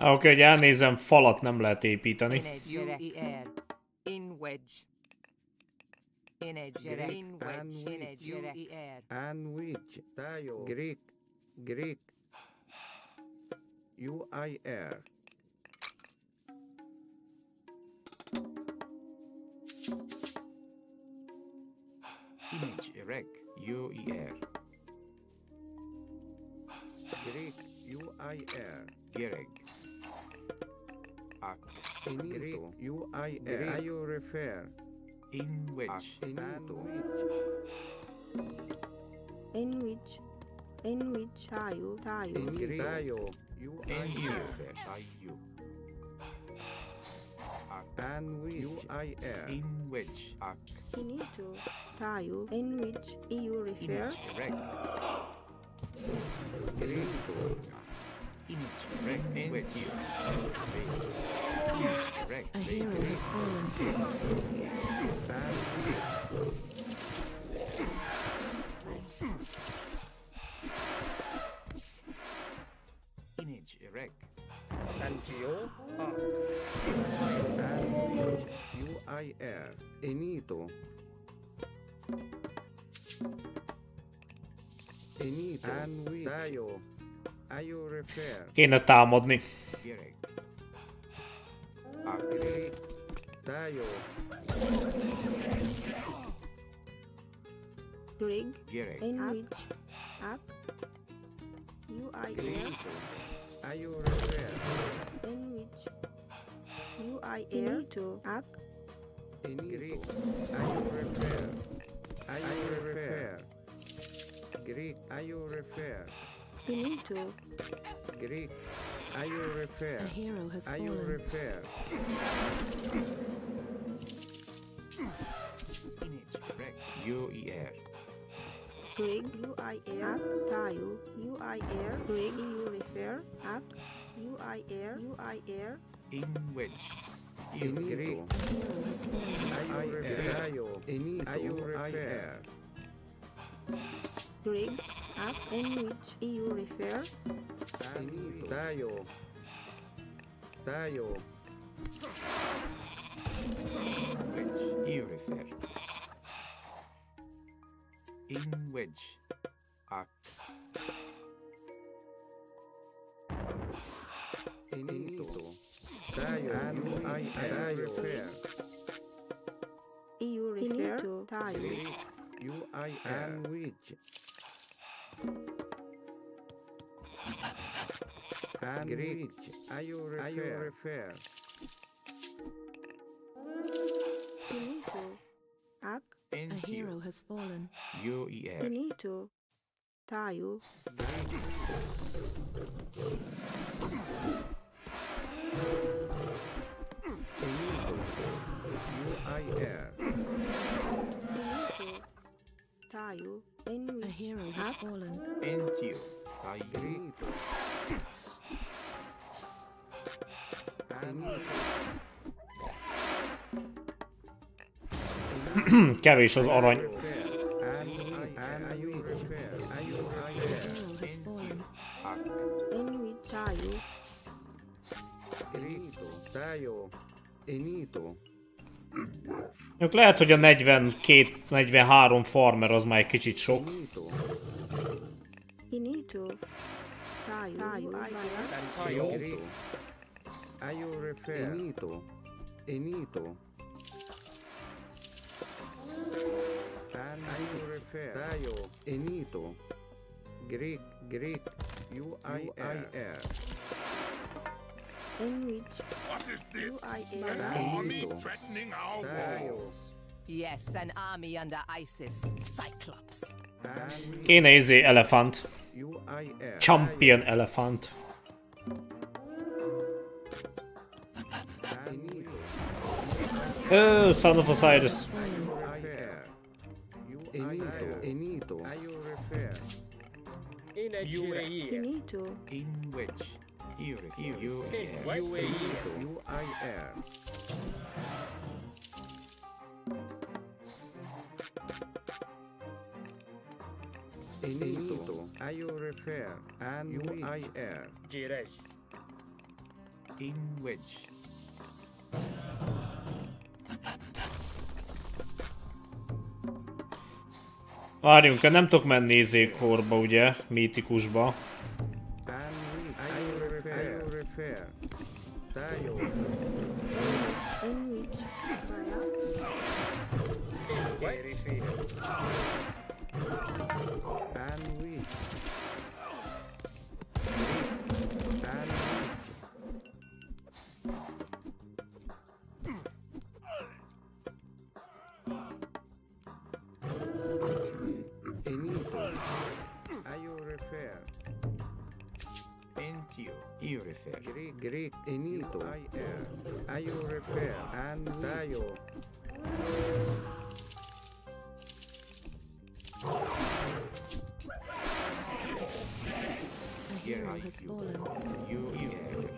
Oké, okay, hogy elnézem, falat nem lehet építeni. Greek. Greek. UIR. Image erect. UER. Greek. UIR. Gereg. Ak. Greek. UIR. Are you refer? In which? And which? In which in which tayo tayo In Greek. Tayo. UIR. Tayo. And which? UIR. In which? Ak. Inito tayo in which you refer Image erect. Incorrectly with. A hero is born. Erect. Enito. Enito. Anwi. Tayo. Kéne támadni. Artillery. Tájó. In which. Up. You are here. Are you are here. to. Up. In Greek. Are you repaired? Are you repaired? Greek. Are you repaired? You need. Greek, Are you repair. A hero has I will repair. UER. Greg UIR Tayo UIR Greg you refer Up. U I R. U I R. In which in Greek I refer I refer Greek app in which you refer tayo tayo which you refer in which app Inito. Tayo. Ano ay tayo? You refer to tayo. You I am which. And are you refer? Are you refer? Benito, Ak. A hero has fallen. UEF. Benito, tayo. Benito, UIR. Benito, tayo. A hero has fallen. Entio. Kevés az arany. Enito. Enito. Mondjuk lehet, hogy a 42-43 farmer az már egy kicsit sok. Tayo. Enito. Greek. Greek. UIR. Enwich, What is this? UIR, An army threatening our walls. Yes, an army under ISIS. Cyclops. Kéne izé elefant. Champion elefant. Oh, son of Osiris. UIR. Enito. Enito. In a UAE. Finito, In which? UAE. UIR. Enito. Ayo refer. And UIR. Jiresh. In which? Várjunk, nem tudok menni izékorba, ugye? Mítikusba. fair. Tá, you. you. You refer. Greek, Greek, enito. I am. I you refer. And tayo. Here I has you. fallen. You, you.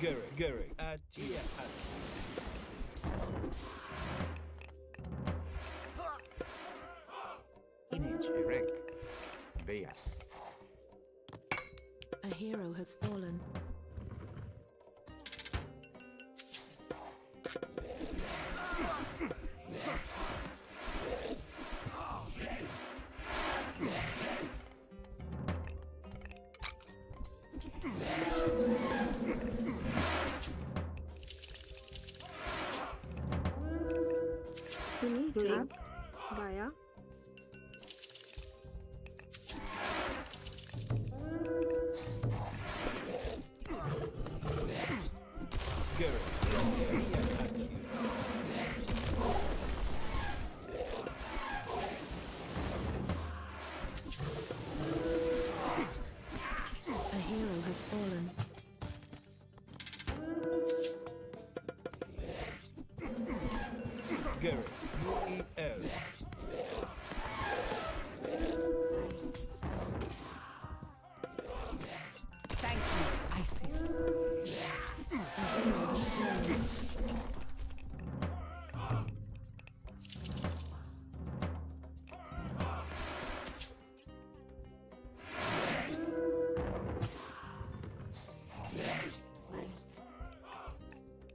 Gary, Gary, at here, Bea. A hero has fallen.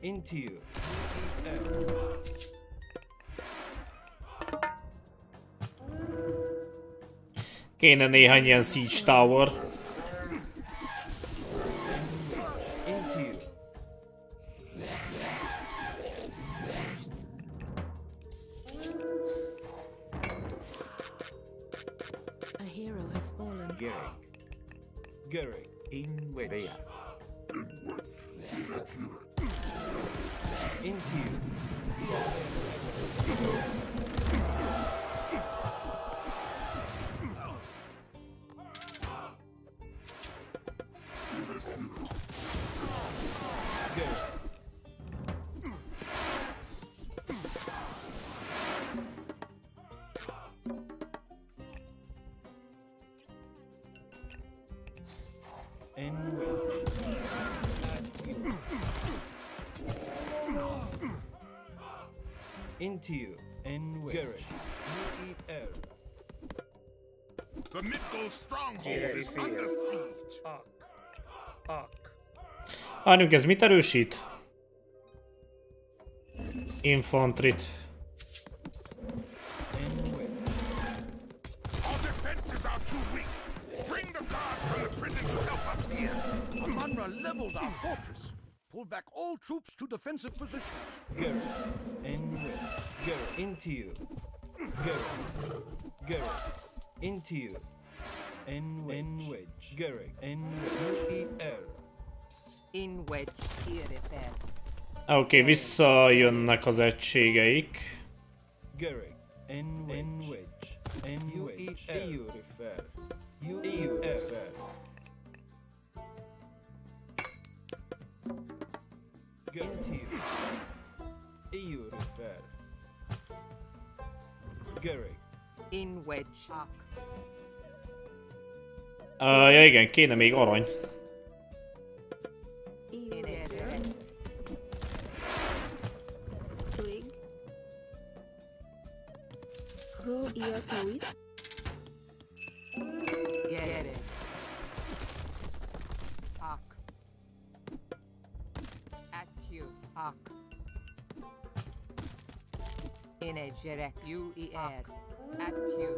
Into you. Kéne néhány ilyen Siege Tower. Várjunk, ez mit erősít? Infantrit. Pull back all troops to defensive position. Geralt, en route. Geralt, into you. Geralt, Geralt, into you. En wedge. En wedge. Wedge. Oké, okay, visszajönnek az egységeik. Ak. Uh, ja igen, kéne még arany. pro ear. Get it. Hawk. At you, hawk. In a jerek, you ear. At you.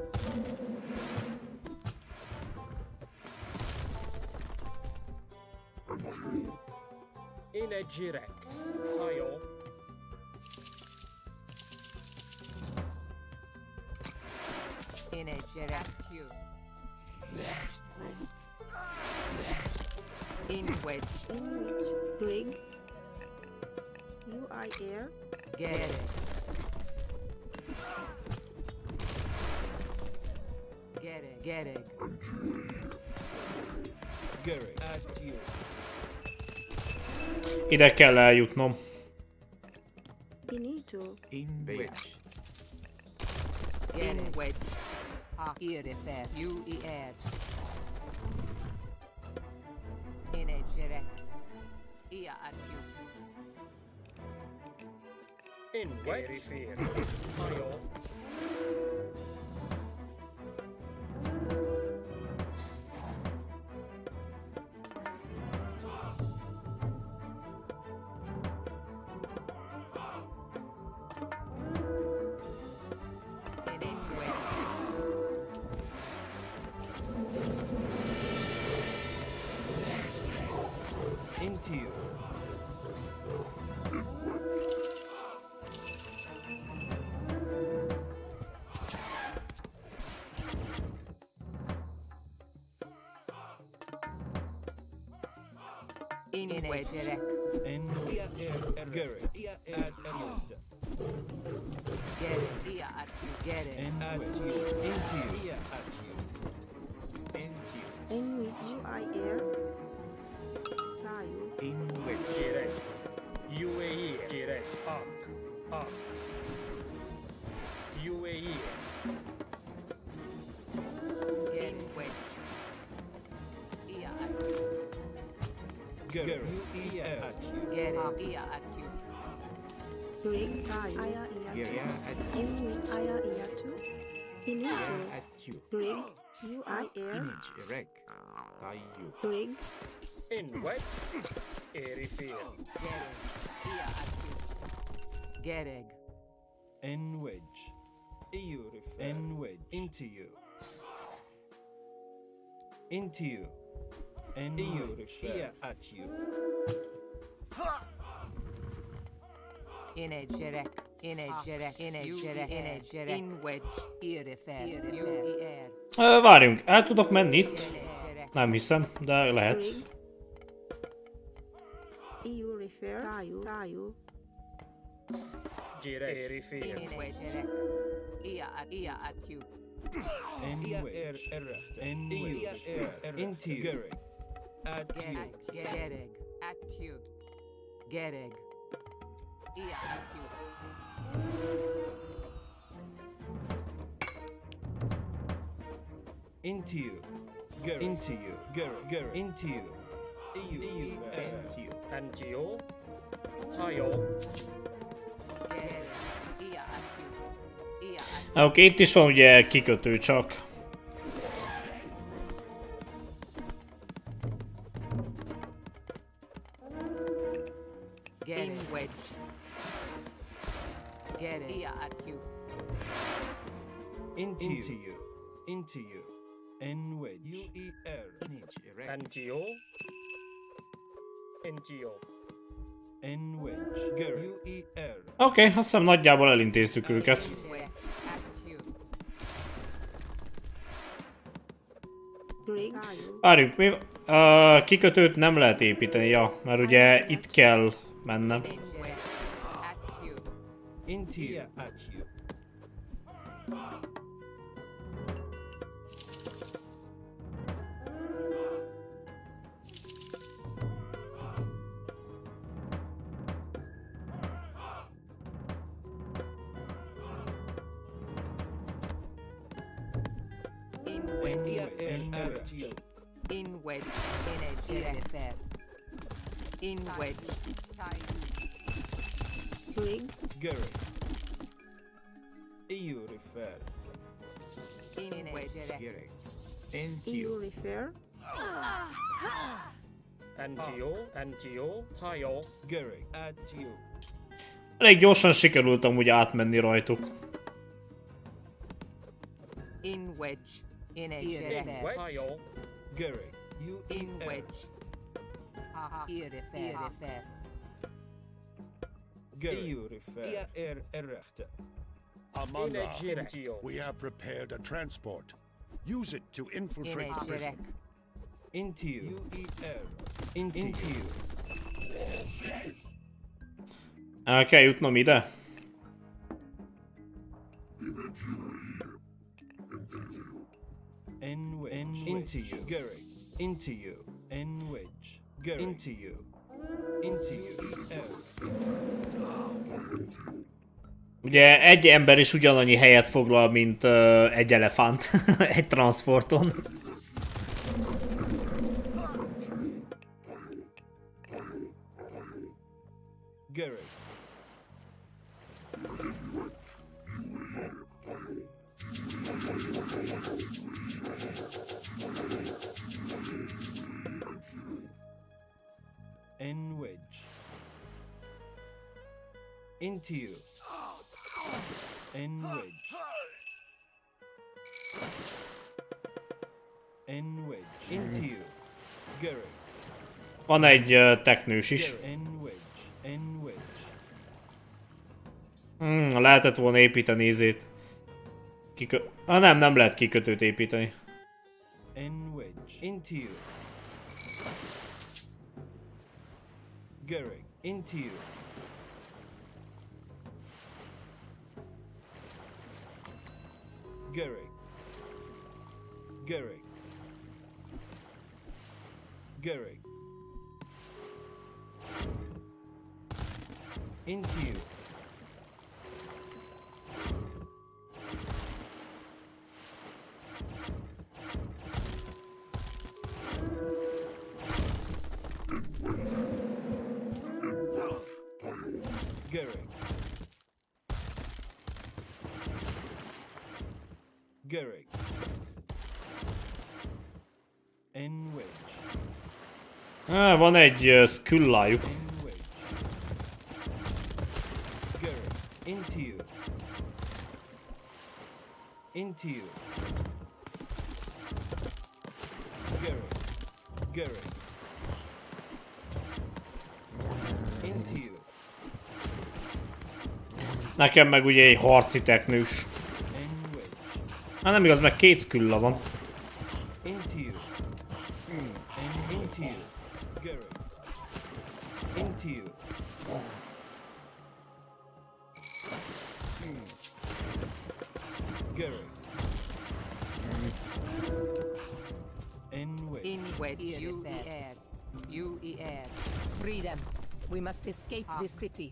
In a jerek. In a jet at you. In wedge. In which? Twig. U-I-R. Get it. Get it. Get it. Gary. At you. Ide kell eljutnom. Finito. In which? In wedge. Ah, here a hierefer uier. Inegere. Ia. In way. Hierifir. yine edere. Nigeria at you. IRER2. Inito. at you. Brig. You Image erect. you. Brig. In what? Erifil. Gereg. Gereg. In wedge. EU refer. En wedge. Into you. Into you. En you. refer. Here at you. Ha! Jerek. Ine jerek. In Várjunk, el tudok menni itt? Nem hiszem, de lehet. EU refer. Tayo. Girek. Erifir. Ine jerek. Ia at Ia at you. N wedge. N wedge. Into you. Gerek. At you. Gereg. Gereg. At you. Gereg. idea, computer. Into you. Girl. Into you. Girl. Girl. Into you. EU. EU. Into you. Into you. Okei, okay, itt is yeah, ugye kikötő csak. Into, Into you. Into you. N wedge. U-E-R. Image erek. Antio. Entio. N wedge. Gerek. U-E-R. Oké, okay, azt hiszem nagyjából elintéztük őket. Várjunk, mi... Uh, kikötőt nem lehet építeni, ja, mert ugye itt kell mennem. At you. Into you. You. In wedge. In a jerefer. In wedge. Rig. Gerek. EU refer. In wedge. Gerek. Into EU you. refer. Antio. Antio. Hajo. Gerek. At you. Elég gyorsan sikerült amúgy átmenni rajtuk. In wedge. In Ejeref. Hayol. Gary. You in wedge. Aha. here, er, er, Amanda, we have prepared a transport. Use it to infiltrate the prison. Into you. Er. Into you. Okej, okay, gjort någon middag. Wedge. N into you. Gerek. Into you. N wedge. Gerek. Into you. Into you. Ugye egy ember is ugyanannyi helyet foglal, mint uh, egy elefánt egy transporton. N wedge. Into you. N wedge. N wedge. Into you. Gerek. Van egy uh, teknős is. Hmm, lehetett volna építeni izét. Kikö... Ah, nem, nem lehet kikötőt építeni. N wedge. Into you. Goering, into you. Goering. Goering. Goering. Into you. Garrick. Garrick. Ah, van egy uh, sküllájuk. Garrick. Into you. Into you. Garrick. Garrick. Nekem meg ugye egy harci teknős. Hát nem igaz, meg két skülla van. You. Air. Freedom. We must escape this city.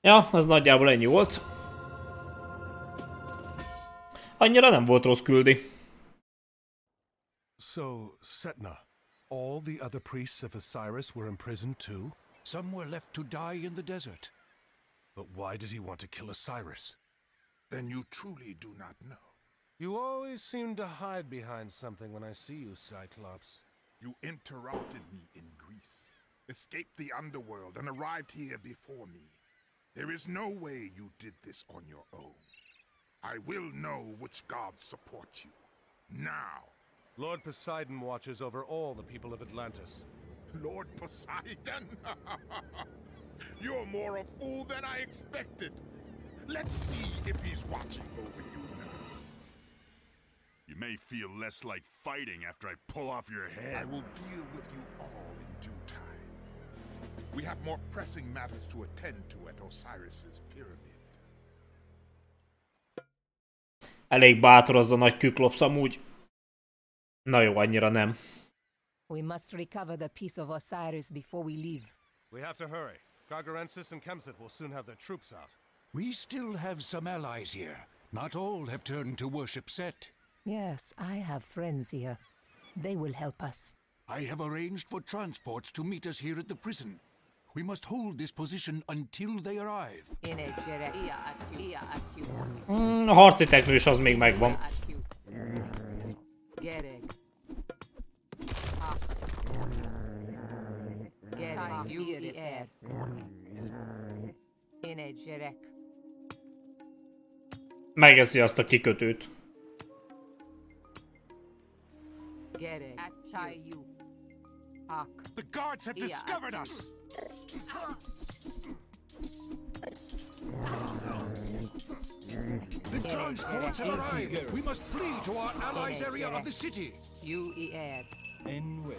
Ja, az nagyjából ennyi volt. Annyira nem volt rossz küldi. So, Setna, all the other priests of Osiris were imprisoned too? Some were left to die in the desert. But why did he want to kill Osiris? Then you truly do not know. You always seem to hide behind something when I see you, Cyclops. You interrupted me in Greece, escaped the underworld, and arrived here before me. There is no way you did this on your own. I will know which gods support you. Now. Lord Poseidon watches over all the people of Atlantis. Lord Poseidon? You're more a fool than I expected. Let's see if he's watching over you now. You may feel less like fighting after I pull off your head. I will deal with you all in due time. We have more pressing matters to attend to at Osiris's pyramid. Elég bátor az a nagy küklopsz amúgy. Na jó, annyira nem. We must recover the piece of Osiris before we leave. We have to hurry. Gargarensis and Kemsit will soon have their troops out. We still have some allies here. Not all have turned to worship Set. Yes, I have friends here. They will help us. I have arranged for transports to meet us here at the prison. We must hold this position until they arrive. Mm, a harci teknős az még megvan. Gyerek. Megeszi azt a kikötőt. You. Hak. The guards have discovered us! The transports have arrived! We must flee to our allies' area of the city! You air. N wedge.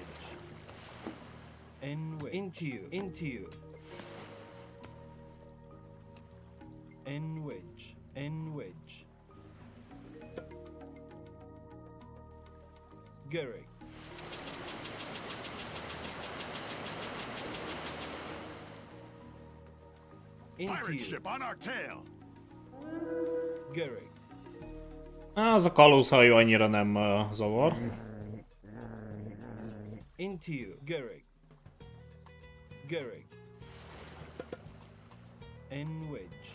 N wedge. Into you. Into you. N wedge. N wedge. Garrick. Into Pirate you. ship on our tail! Garrick. Á, az a kalózhajó annyira nem uh, zavar. Into you. Garrick. Garrick. N wedge.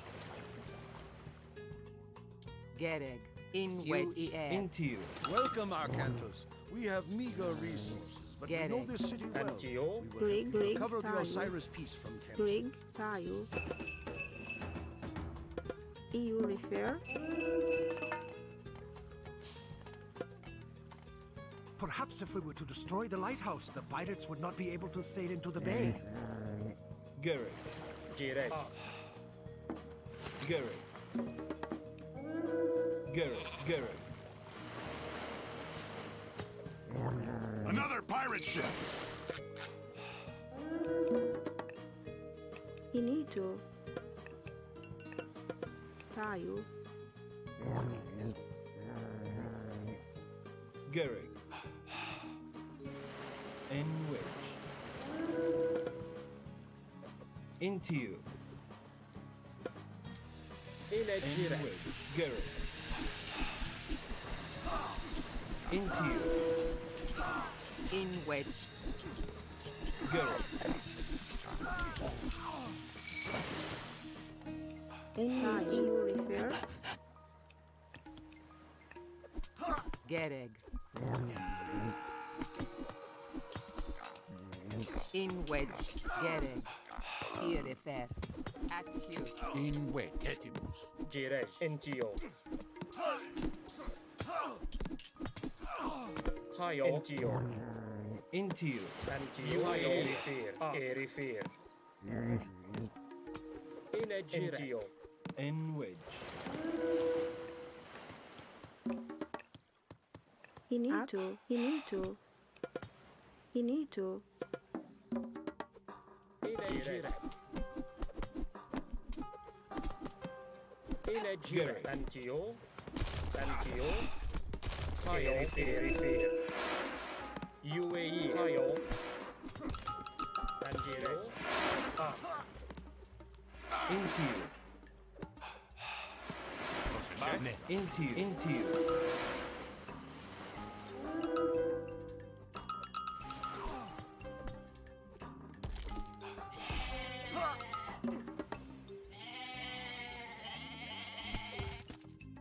Gereg. In wedge. Into you. Welcome, Arcantus. We have meager resources, Get it. Antio. Greg, Greg, Cover the Osiris piece from Kent. Greg, tayo. EU refer. Perhaps if we were to destroy the lighthouse, the pirates would not be able to sail into the bay. Gary. Gary. Gary. Gary. Gary. Another pirate ship! Inito. Tayo. Gehrig. Enwich. Into you. Elegire. Gehrig. Into you in wedge. Girl. Any new repair? Get egg. In wedge. Get egg. Here refer. you. In wedge. Diresh. NGO. Ohio. Interior. Interior. Interior. Ohio. Erifir. Erifir. Interior. In wedge. You need to. You need to. You Into you. Into you. Interior. Interior. Interior. Interior. UAE 二油，三滴油，啊，into you。Back into you, into you.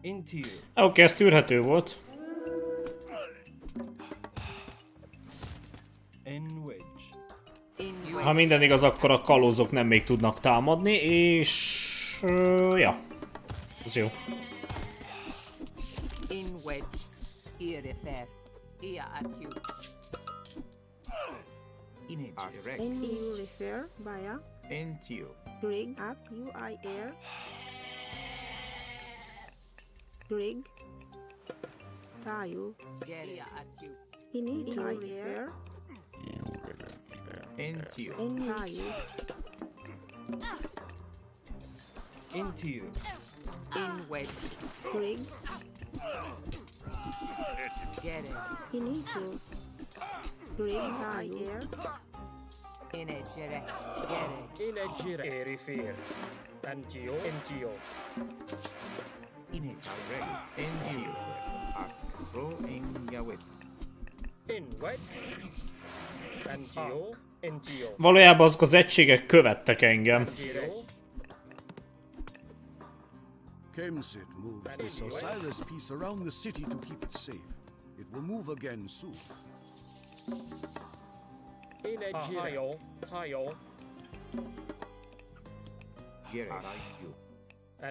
Into you. Oh, guess dude had to what? Ha minden igaz, akkor a kalózok nem még tudnak támadni, és... Uh, ja. Ez jó. Into. Rig. Up. You I air. Rig. Tayo. Ia acute. Inito. I air. Into you. Into you. In you. Inward. Get it. In into. Greg higher. In a jire. Get it. In a jire. Erifir. Antio. Antio. In it. Antio. Acro in Yahweh. In what? Antio. Valójában azok az egységek követtek engem. Kemsit moves this Osiris piece around the city to keep it safe. It will move again soon. Gerek.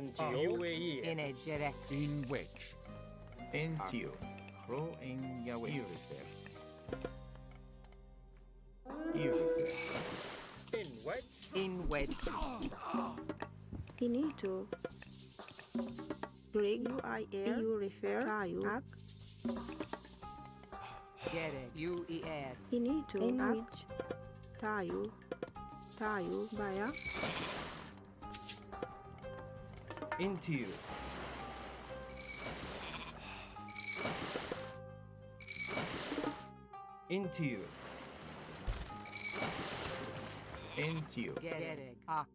NGO. UAE. Inegire. In. Acro in Yawit. Inward. Inward. Finito. Rig. U-I-L. You refer. Kayu. Ak. Get it. U-E-R. Finito. In which. Tayo. Tayo. Baya. Into you. Into you. Entio. Gerek. Ak.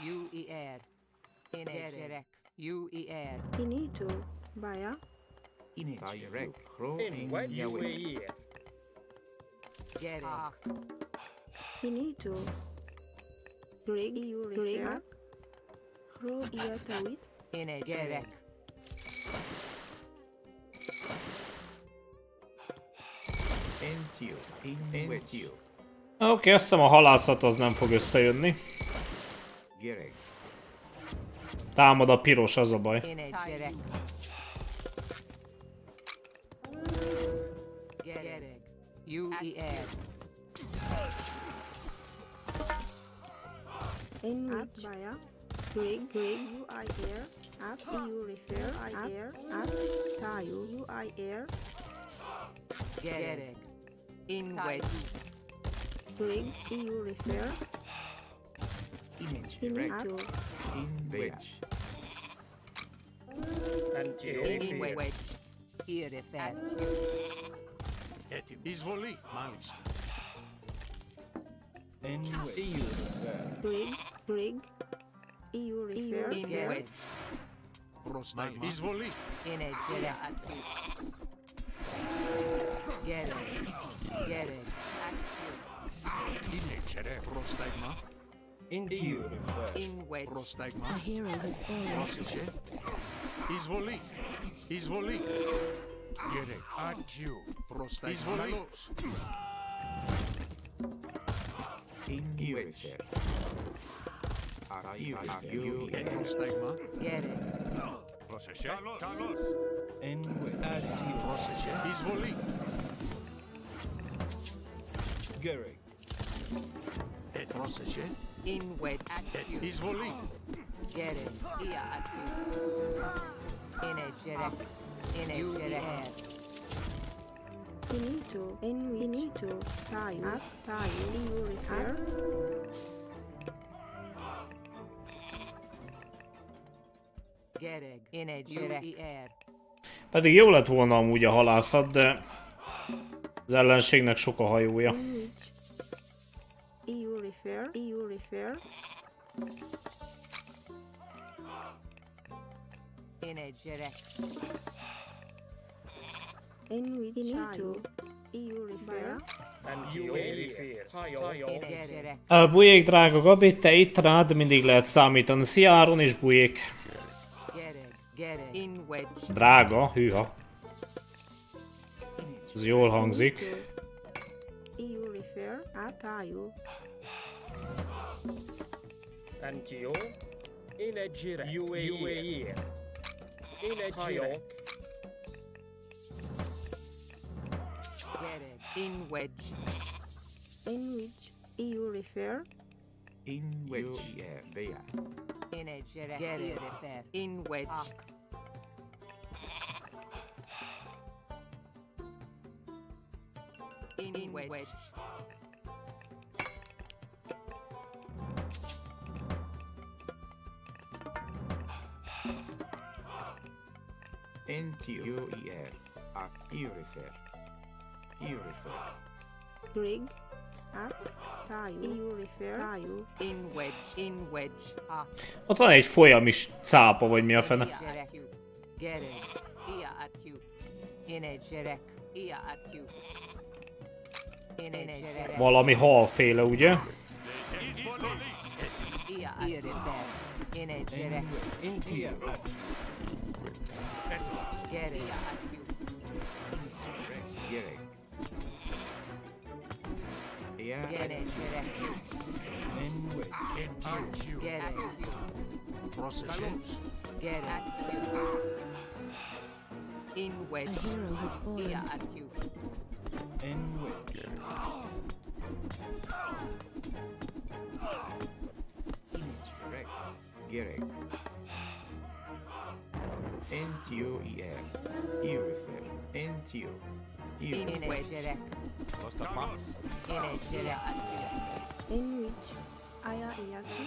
UER. Inerek. UER. Inito. Baya. Inerek. In what UER? Gerek. Ak. Inito. Greg Greg. Hro iatawit. In with you. Oké, okay, azt hiszem a halászat az nem fog összejönni. Gerek. Támad a piros, az a baj. UER. In which. link do you refer? Image director. Image. Anyway, here effect. Izvoli, mališ. Anyway, EU refer. Brig, brig. EU refer. Anyway. Prostaj, izvoli. Ine, dela, atu. Get it. Get it. Cere prostagma. Endure. In wedge. Prostagma. A hero was born. Izvoli. Izvoli. Gere. Adieu. Prostagma. Izvolos. In you? Araiva. Agiu. Prostagma. Gere. Are you? En wedge. Adieu. Proseše. Izvoli. Gere. Et proseše. In wedge. At you. Izvoli. It. Ia at you. In edge. Get it. In edge. Get it. Finito. In finito. Tayo. Tayo. Refer. Gereg. In edge. Get air. Pedig jó lett volna amúgy a halászat, de az ellenségnek sok a hajója. Which. EU refer. EU refer. In edge. Get In which. Finito. EU refer. And edge. Get A bujék, drága Gabi, te itt rád mindig lehet számítani. Szia Áron és bujék. Drága, hűha. Ez jól hangzik. 할까요? UAE In which? In which you refer? In which you refer? In which you refer? In which? Ah. In which? Yeah. At Irrefer. Irrefer. Grig. Up. Tayo. EU refer. Tayo. In wedge. In wedge. Up. Ott van egy folyam is cápa, vagy mi a fene. At. Gereg. Ia at you. In edge. Gereg. Ia at. Gereg. Valami halféle, ugye? Ia at you. In Get it. Get it. Yeah. Get it. Get it. Get it. Processions. Get it. In which a hero has born. In which. Get it. Get it. NTOEF, EUREFER, NTO, İnecere. Dostakma. İnecere atıyor. Enwich, Aya Iyachi.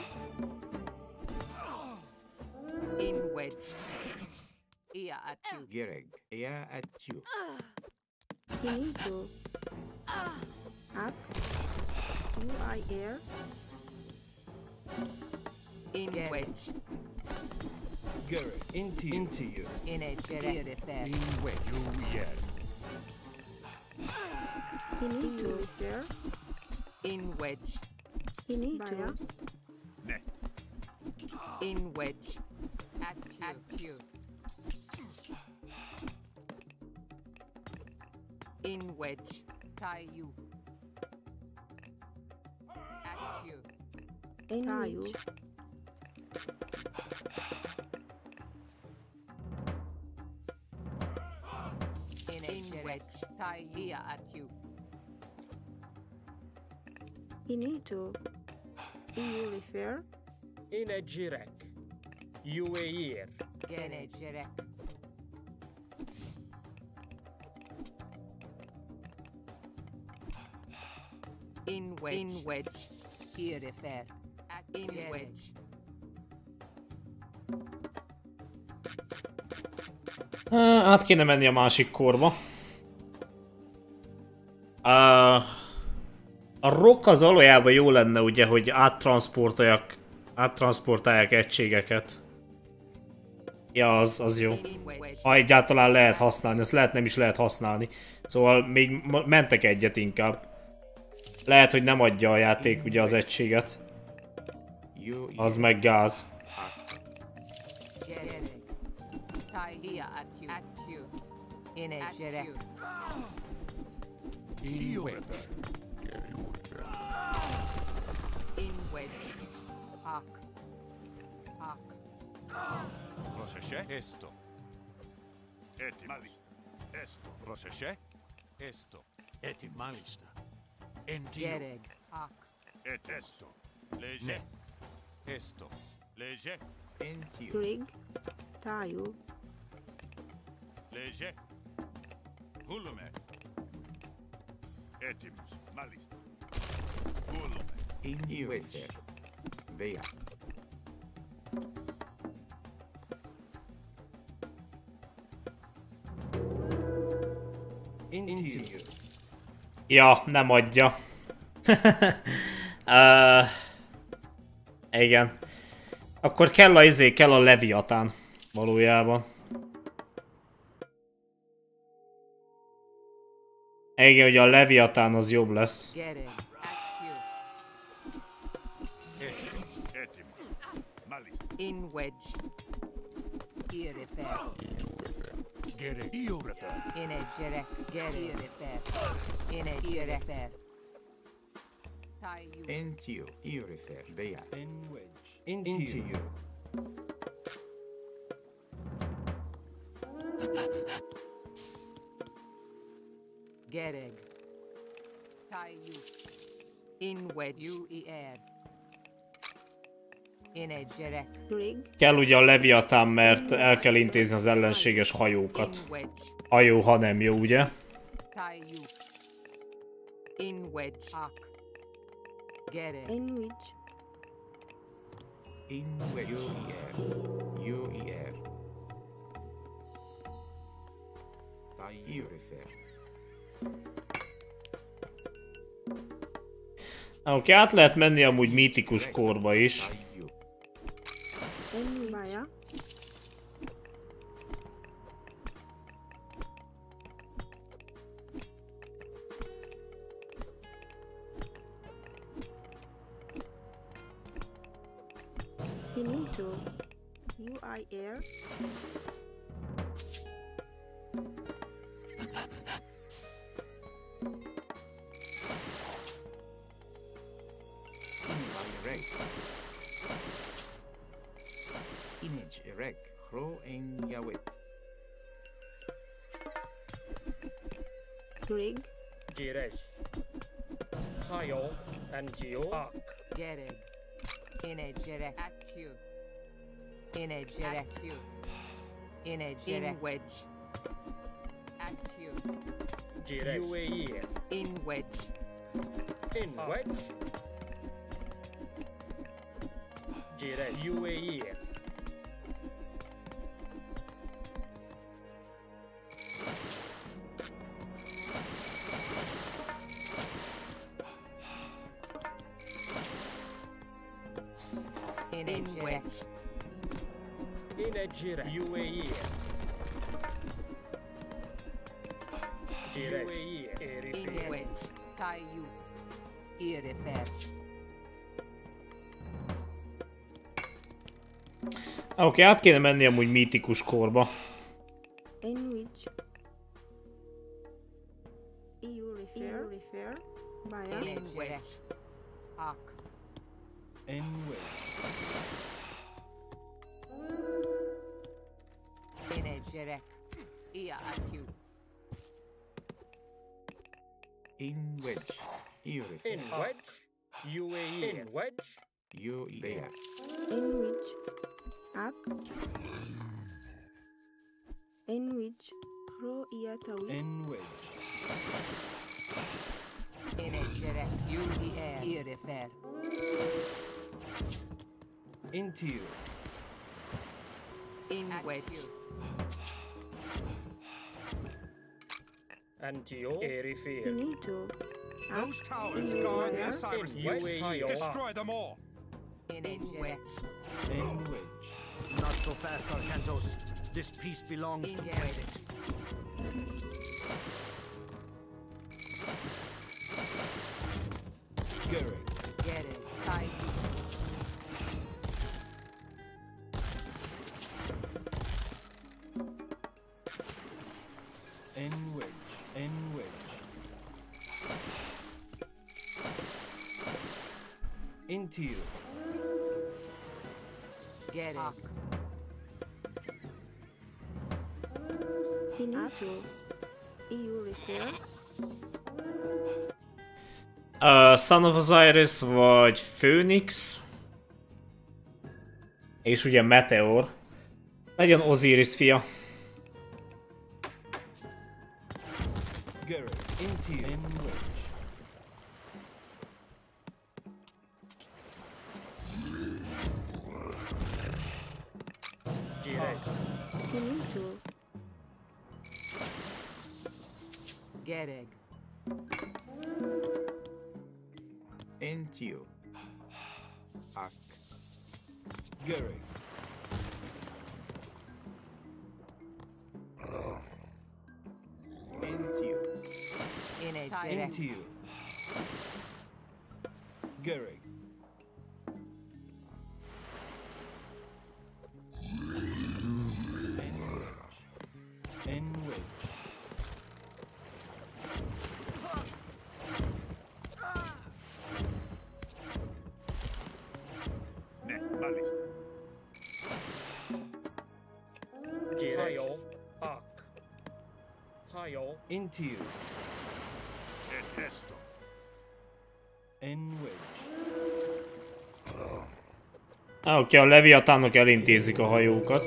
Inwich. Iya atıyor. Gereg, Iya you. Hinido. Ak. UIR. wedge. Garrett, into you. Into you. In it, Garrett. In where you yet. In into there. In wedge. In into. Ne. In wedge. At you. At you. In wedge. Tie you. At you. In tie you. in which I hear at you. In Ito, EU refer. In a jirek, you a. In a jirek. In which, in here refer. At in which. Á, Át kéne menni a másik korba. A, a rock az valójában jó lenne ugye, hogy áttransportálják, áttransportálják egységeket. Ja, az, az jó. Ha egyáltalán lehet használni, ezt lehet nem is lehet használni. Szóval még mentek egyet inkább. Lehet, hogy nem adja a játék ugye az egységet. Az meg gáz. benessere. In web. In web. Hack. Hack. Cosa c'è? Esto. Eti malista. Esto. Cosa? Esto. Eti malista. Entio. Gereg. Hack. Et esto. Legge. Ne. Esto. Legge. Entio. Twig. Taio. Legge. Etimus. Malista. Hulume. In wedge. Vea. Ja, nem adja. uh, igen. Akkor kell a izé, kell a Leviatán. Valójában. Igen, hogy a Leviatán az jobb lesz. In wedge. Irifer. Gerek. Io refer. In a Gerek. Irifer. In a Irifer. Tie you. Into you. Io refer. Vea. In wedge. Into, you. Gereg. Tie you. In wedge. You er. In a Gerek. Grig, Kell ugye a Leviatán, mert el kell intézni az ellenséges hajókat. Ha jó, ha nem jó, ugye? Tie you. In wedge. Hawk. Gereg. in which, In wedge. U-E-R. U-E-R. Io refer. Oké, át lehet menni amúgy mítikus korba is. Reg. Erek, Hro en Yawet. Grig. Jiresh. Hayo and Geo. Ak. Gereg. Inejere. Atiu. Inejere. Atiu. Inejere. In wedge. Atiu. Jiresh. UAE. In wedge. In wedge. Jiresh. UAE. In a Giresh. UAE. Giresh. UAE. Irifer. Oké, át kéne menni amúgy mítikus korba. This piece belongs to Brexit. Get it. Into you. Get it. Fuck. Finito. EU repair. Uh, Son of Osiris vagy Phoenix. És ugye Meteor. Legyen Osiris fia. Into you. Detesto. In which. Ah, Oké, a Leviatánok elintézik a hajókat.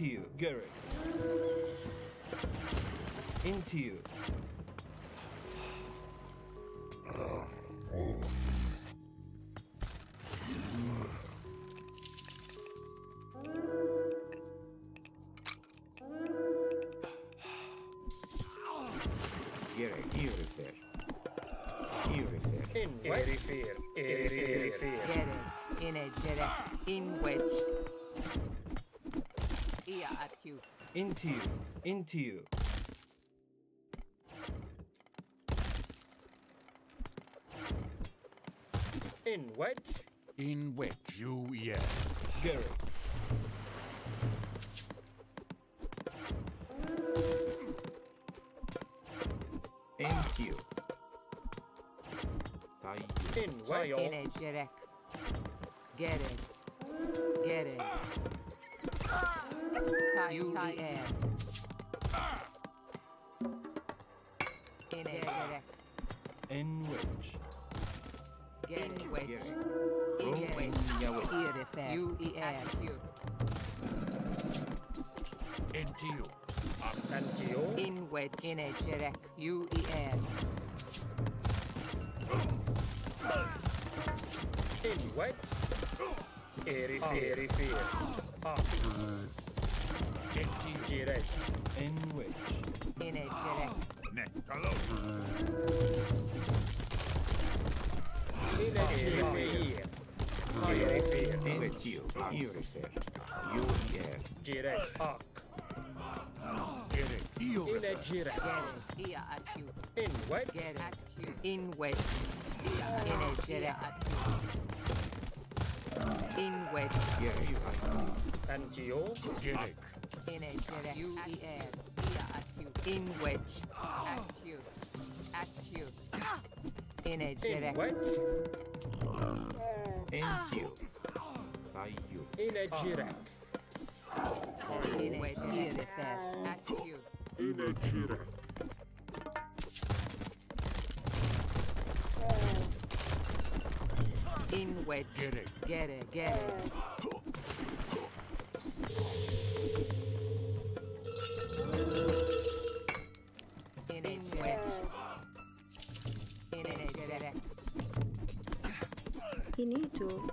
to you, Gary. to you. In which? In which you yell. Gary. Thank you. In which? Get it, Get it. Aptantio. Aptantio. Inwed ine jerek. UEN. Inwed. Erifir. Erifir. Aptantio. Jerek. Ah, Inwed. Ine jerek. Nekalo. Ine jerek. Erifir. Erifir. Erifir. Erifir. UEN. Jerek. Aptantio. Ah. Jira. Here at you. In wet. Get at you. In wet. In a Jira at you. In wet. Yeah, you are. And Geo. Gimmick. In a Jira. You EM. Here at you. In wet. At you. At you. In a Jira. In wet. In you. By you. In a Jira. In wet. Here at you. Inechira. In wet. Get it. Get In in wet. It. Get it. You need to.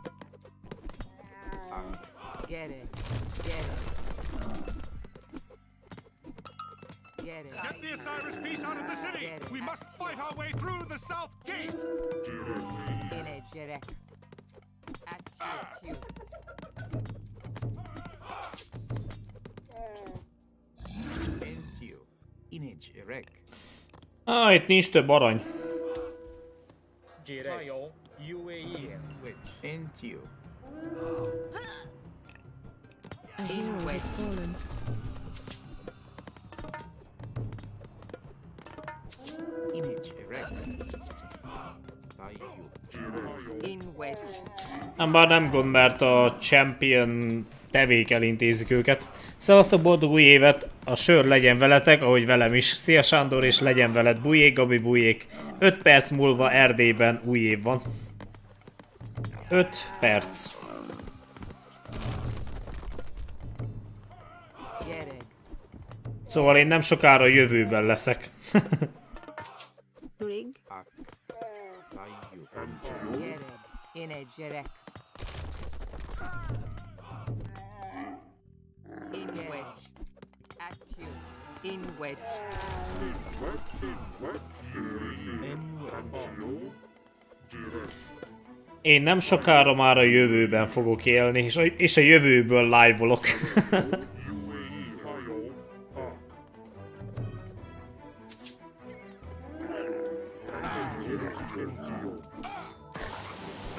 Get it. Get it. Get, Get the Osiris piece out of the city! We must fight our way through the south gate! Ah, itt nincs több arany. A hero has fallen. In wedge. Nem, bár nem gond, mert a Champion tevék elintézik őket. Szevasztok, boldog új évet! A sör legyen veletek, ahogy velem is. Szia Sándor, és legyen veled bujék, Gabi bujék. 5 perc múlva Erdélyben új év van. 5 perc. Szóval én nem sokára a jövőben leszek. Rig. Gereg. Inage Jerek. In wedge. At you. In wedge. Én nem sokára már a jövőben fogok élni, és a, és a jövőből live-olok.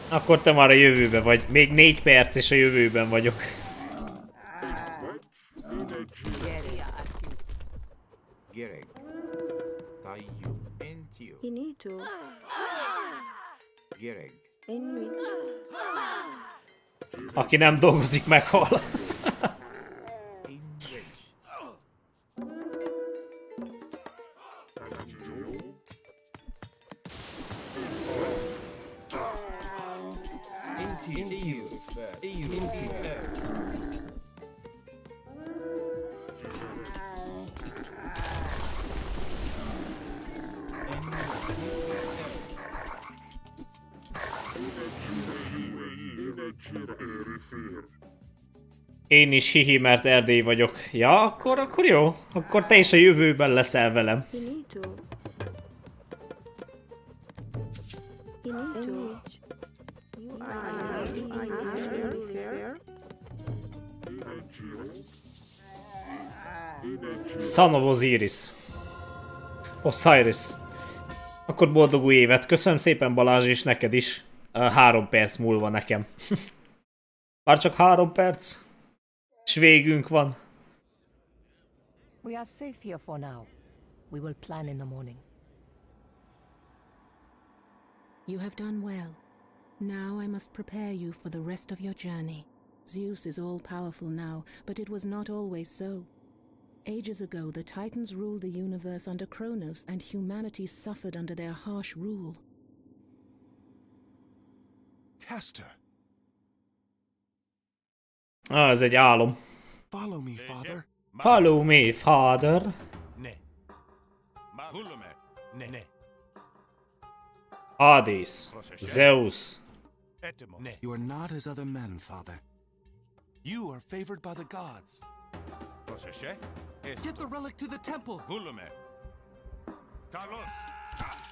Akkor te már a jövőben vagy. Még négy perc és a jövőben vagyok. Gereg. Tayu. Into you. You need to. Gereg. Aki nem dolgozik, meghal. Én is hihi, mert Erdély vagyok. Ja, akkor, akkor jó. Akkor te is a jövőben leszel velem. Son of Osiris. Osiris. Akkor boldog új évet. Köszönöm szépen Balázs, és neked is. Három perc múlva nekem. Már csak három perc. És végünk van. We are safe here for now. We will plan in the morning. You have done well. Now I must prepare you for the rest of your journey. Zeus is all powerful now, but it was not always so. Ages ago, the Titans ruled the universe under Kronos, and humanity suffered under their harsh rule. Castor, Ah, ez egy álom. follow me, father. Follow me, father. Ne. Mahulume. Ne. Ne. Hades. Zeus. Ne. You are not as other men, father. You are favored by the gods. Get the relic to the temple. Hulume. Carlos.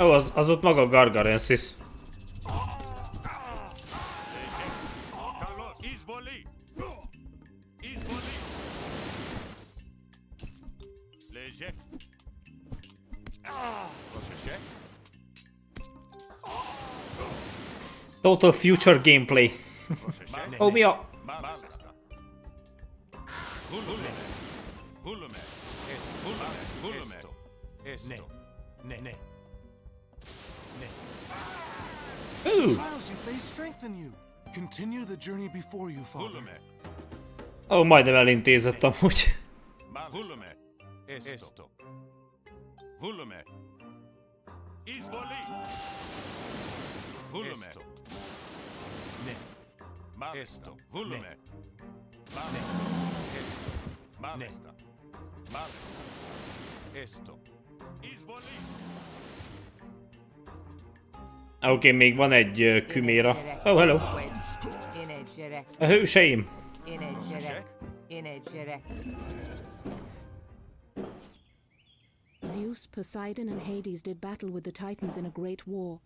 Ó, az, az ott maga Gargarensis. Total future gameplay. oh, mi a... Ooh. Ó, oh, majdnem elintézett amúgy. Volume. Esto. Volume. Izvoli. Volume. Esto. Ne. Esto. Volume. Ne. Esto. Ne. Esto. Izvoli. Oké, okay, még van egy uh, küméra. Oh, hello. Inage Jerek. A hőseim. Inage Jerek. Inage Jerek. Zeus, Poseidon, and Hades did battle with the Titans in a great war.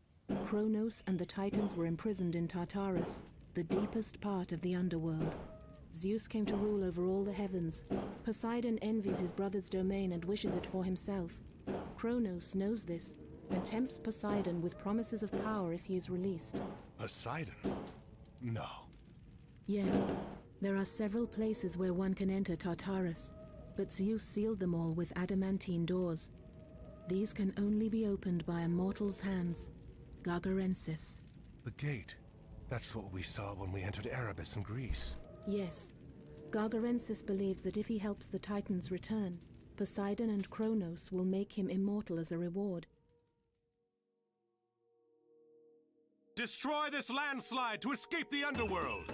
Kronos and the Titans were imprisoned in Tartarus, the deepest part of the underworld. Zeus came to rule over all the heavens. Poseidon envies his brother's domain and wishes it for himself. Kronos knows this and tempts Poseidon with promises of power if he is released. Poseidon? No. Yes, there are several places where one can enter Tartarus, but Zeus sealed them all with adamantine doors. These can only be opened by a mortal's hands. Gargarensis. The gate. That's what we saw when we entered Erebus in Greece. Yes. Gargarensis believes that if he helps the Titans return, Poseidon and Kronos will make him immortal as a reward. Destroy this landslide to escape the underworld!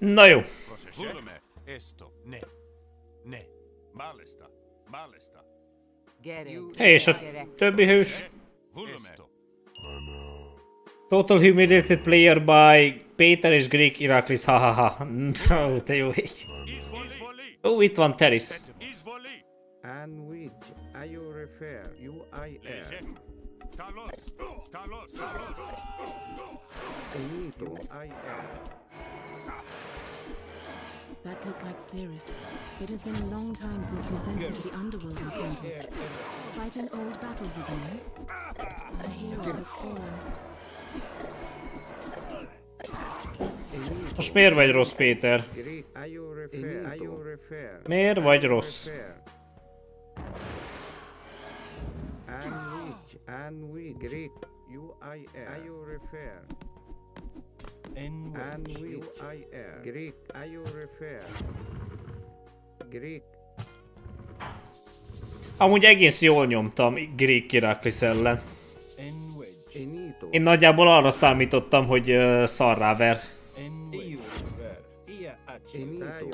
Na jó. Volume. Esto. Ne. Ne. Malista. Malista. És a többi hős. Volume. Total Humiliated Player by Péter és Greek Iraklis, hahaha. Ó, te jó ég. Ó, itt van Teris. And which I you refer, you I air. Carlos. Carlos. Benito, I air. That looked like Theris. It has been a long time since you sent him to the underworld encounters. Fighting old battles again? A hero has fallen. Most miért vagy rossz, Péter? Miért vagy rossz? Amúgy egész jól nyomtam Greek Iraklis ellen. Én nagyjából arra számítottam, hogy uh, szarrá ver. Enito.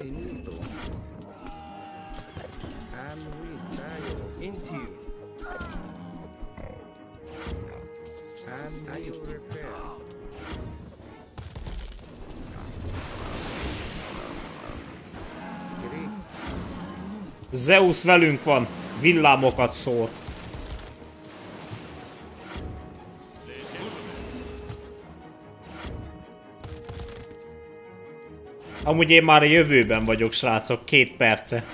Enito. And which, I Into you. And I Zeus velünk van, villámokat szór. Amúgy én már a jövőben vagyok, srácok, két perce.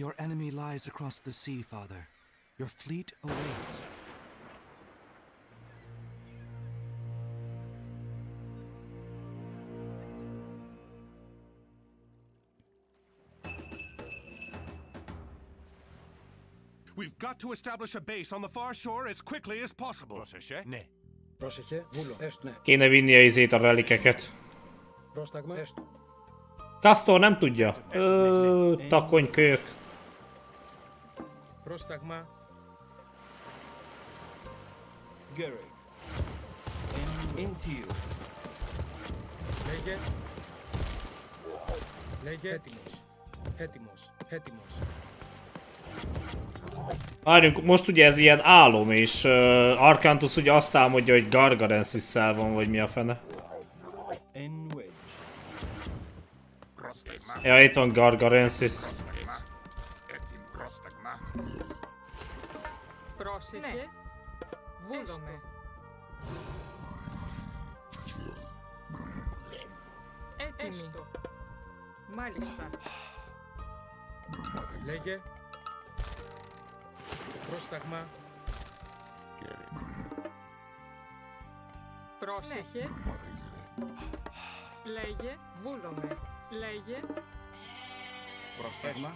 Your enemy lies across the sea, Father. Your fleet awaits. We've got to establish a base on the far shore as quickly as possible. Ναι. Πρόσεχε, βούλο, έστω. Ναι. Kéne vinnie izét a relikeket. Πρόσταγμα, έστω. Castor nem tudja. Ö, takonykölyök. Πρόσταγμα, Gary. In, into you. λέγε. Λέγε. Έτοιμος. Έτοιμος. Έτοιμος. Várjunk, most ugye ez ilyen álom, és uh, Arcantus ugye azt álmodja, hogy Gargarensis-szel van, vagy mi a fene. In wedge. Ja, itt van Gargarensis. έψεχε. Ναι. Βούλομε. Έτοιμη. Έστω. Μάλιστα. Λέγε. Πρόσταγμα. Πρόσεχε. Ναι. Λέγε. Βούλομε. Λέγε. Πρόσταγμα.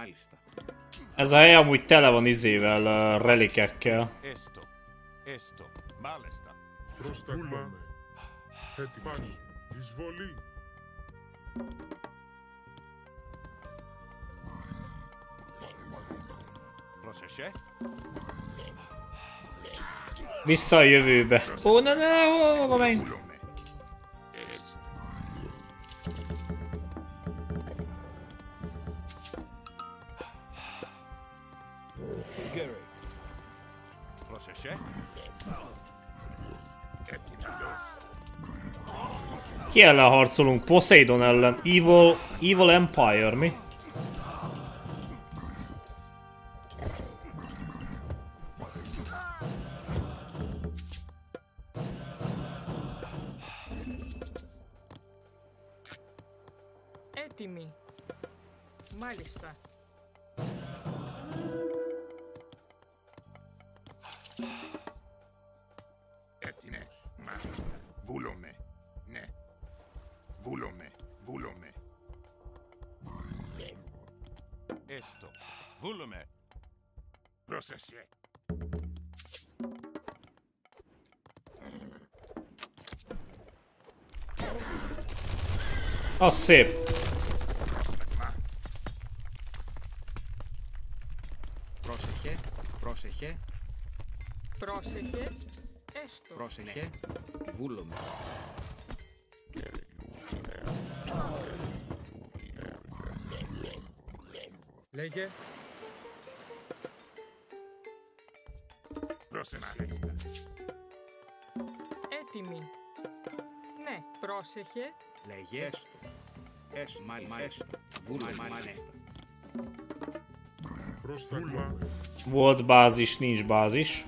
Μάλιστα. Ez a hely amúgy tele van izével, uh, relikekkel. Esto. Esto. Μάλιστα. Πρόσταγμα. Έτοιμος. Εισβολή. Πρόσεχε. Vissza a jövőbe. Ó, ne, ne, hova menj? Ki ellen harcolunk? Poseidon ellen. Evil, Evil Empire, mi? Az szép. Πρόσεχε. Πρόσεχε. Πρόσεχε. Έστω. Πρόσεχε. Βούλομαι. Λέγε. Πρόσεχε. Έτοιμοι. Ναι. Πρόσεχε. Λέγε. Έστω. Maestro, maestro, maestro. Volt bázis, nincs bázis.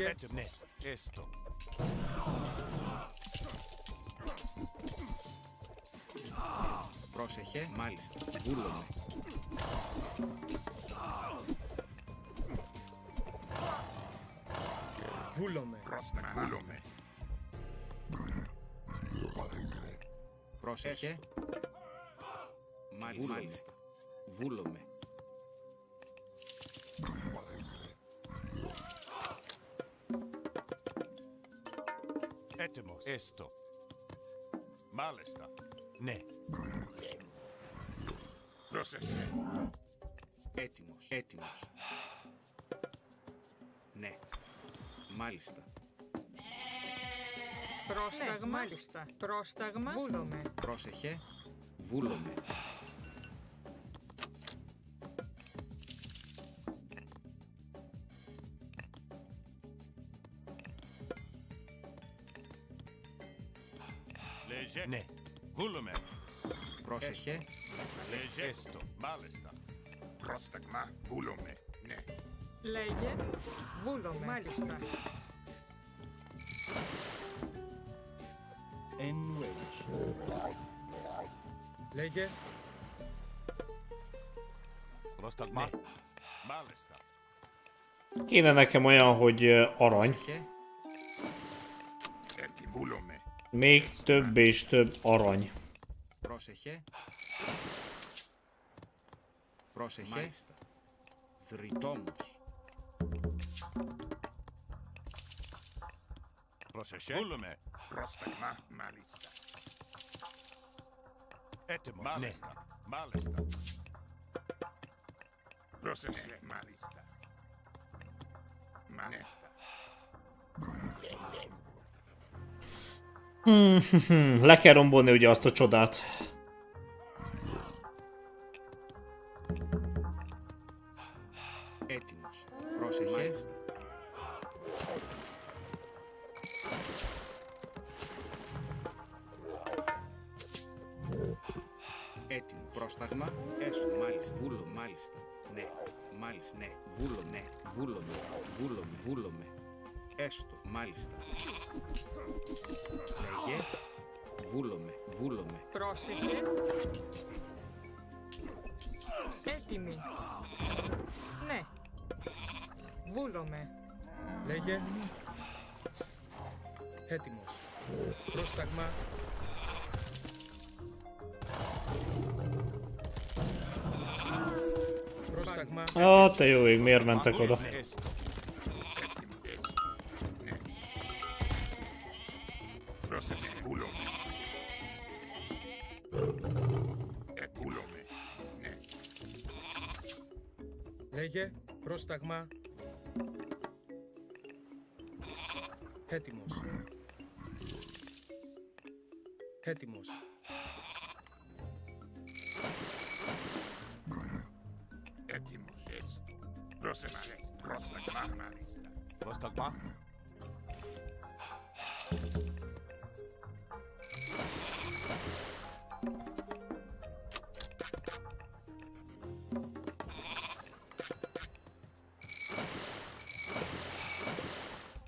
Άραγε. Ναι, έστω. Πρόσεχε, μάλιστα. Βούλωνε. Βούλωμε. Βούλωμε. Πρόσεχε. Μάλιστα. Βούλωμε. Βούλομαι. Έτοιμος. Esto. Μάλιστα. Ναι. Πρόσεχε. Έτοιμος. Έτοιμος. Ναι. Μάλιστα. Πρόσταγμα. Μάλιστα. Πρόσταγμα. Βούλομαι. Πρόσεχε. Βούλομαι. ešte? Leže. Esto. Málesta. Prostak ma. Bulome. Ne. Leje. Bulome. Málesta. En Welsh. Leje. Prostak ma. Málesta. Kéne nekem olyan, hogy arany. Még több és több arany. Πρόσεχε. Πρόσεχε. Μάλιστα. Δρυτόμος. Πρόσεχε. Βούλουμε. Πρόσταγμα. Μάλιστα. Έτοιμος. Μάλιστα. Μάλιστα. Πρόσεχε. Μάλιστα. Μάλιστα. Hmm, le kell rombolni ugye azt a csodát. tego, no. Λέγε, πρόσταγμα. Έτοιμος. Έτοιμος. Πρόσταγμα.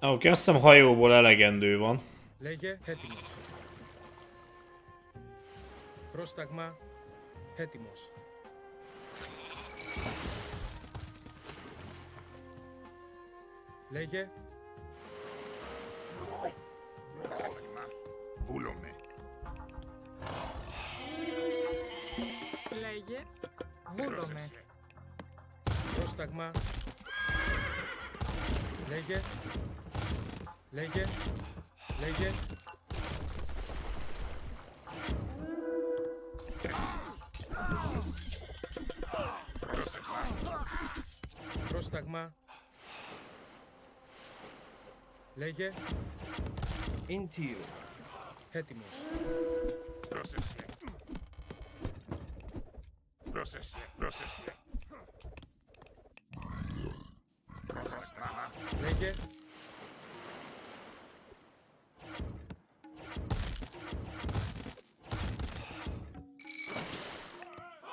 Oké, okay, azt hiszem hajóból elegendő van. Λέγε. Έτοιμος. Πρόσταγμα. Έτοιμος. Λέγε. Πρόσταγμα. Βούλομαι. Λέγε. Βούλομαι. Πρόσταγμα. Λέγε. Λέγε. Λέγε. Πρόσταγμα. Λέγε. Into you. Έτοιμος. Πρόσεξε. Πρόσεξε, πρόσεξε. Πρόσταγμα. Λέγε.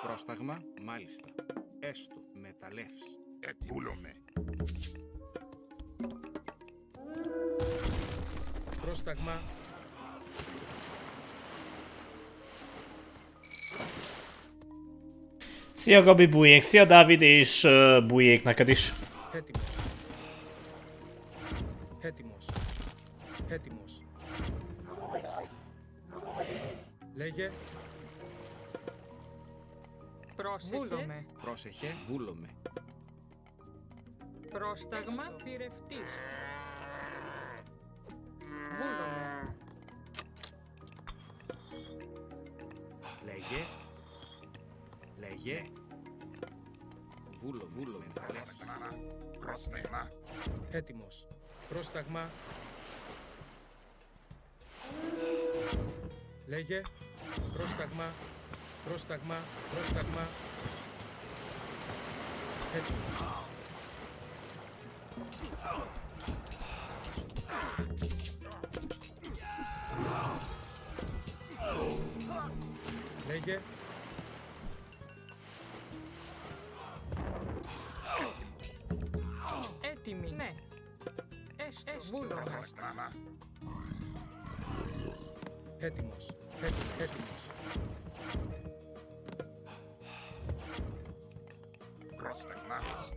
Πρόσταγμα. Μάλιστα. Έστω. Μεταλλεύς. Έτσι, Πρόσταγμα. Szia Gabi Bujék, szia Dávid és uh, Bujék neked is. Έτοιμος. Έτοιμος. Έτοιμος. Λέγε. Πρόσεχε. Βούλομαι. Πρόσεχε. Βούλομαι. Πρόσταγμα. Θηρευτής. Βούλομαι. Λέγε. Λέγε. Βούλο, βούλο, μεταλλεύς. Πρόσταγμα. Έτοιμος. Πρόσταγμα. Λέγε. Πρόσταγμα. Πρόσταγμα. Πρόσταγμα. Έτοιμος. Βγήκε. Έτοιμη. Ναι. Έστω. Βούλος. Έτοιμος. Έτοιμος. Έτοιμος. Προστεγνάς.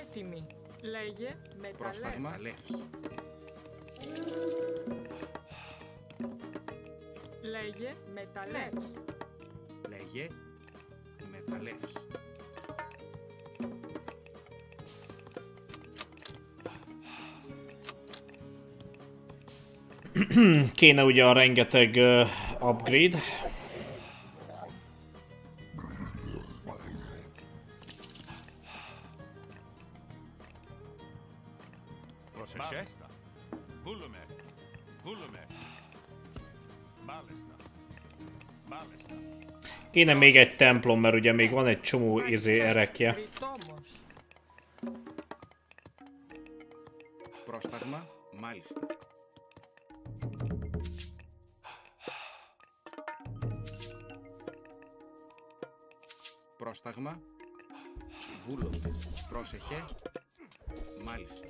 Έτοιμη. Λέγε μεταλλεύς. Προσπαγμαλεύς. Λέγε. Μεταλλεύς. Λέγε. Μεταλλεύς. Kéne ugye a rengeteg uh, upgrade. Kéne még egy templom, mert ugye még van egy csomó izé erekje. Πρόσταγμα, μάλιστα. Πρόσταγμα, βούλο. Πρόσεχε, μάλιστα.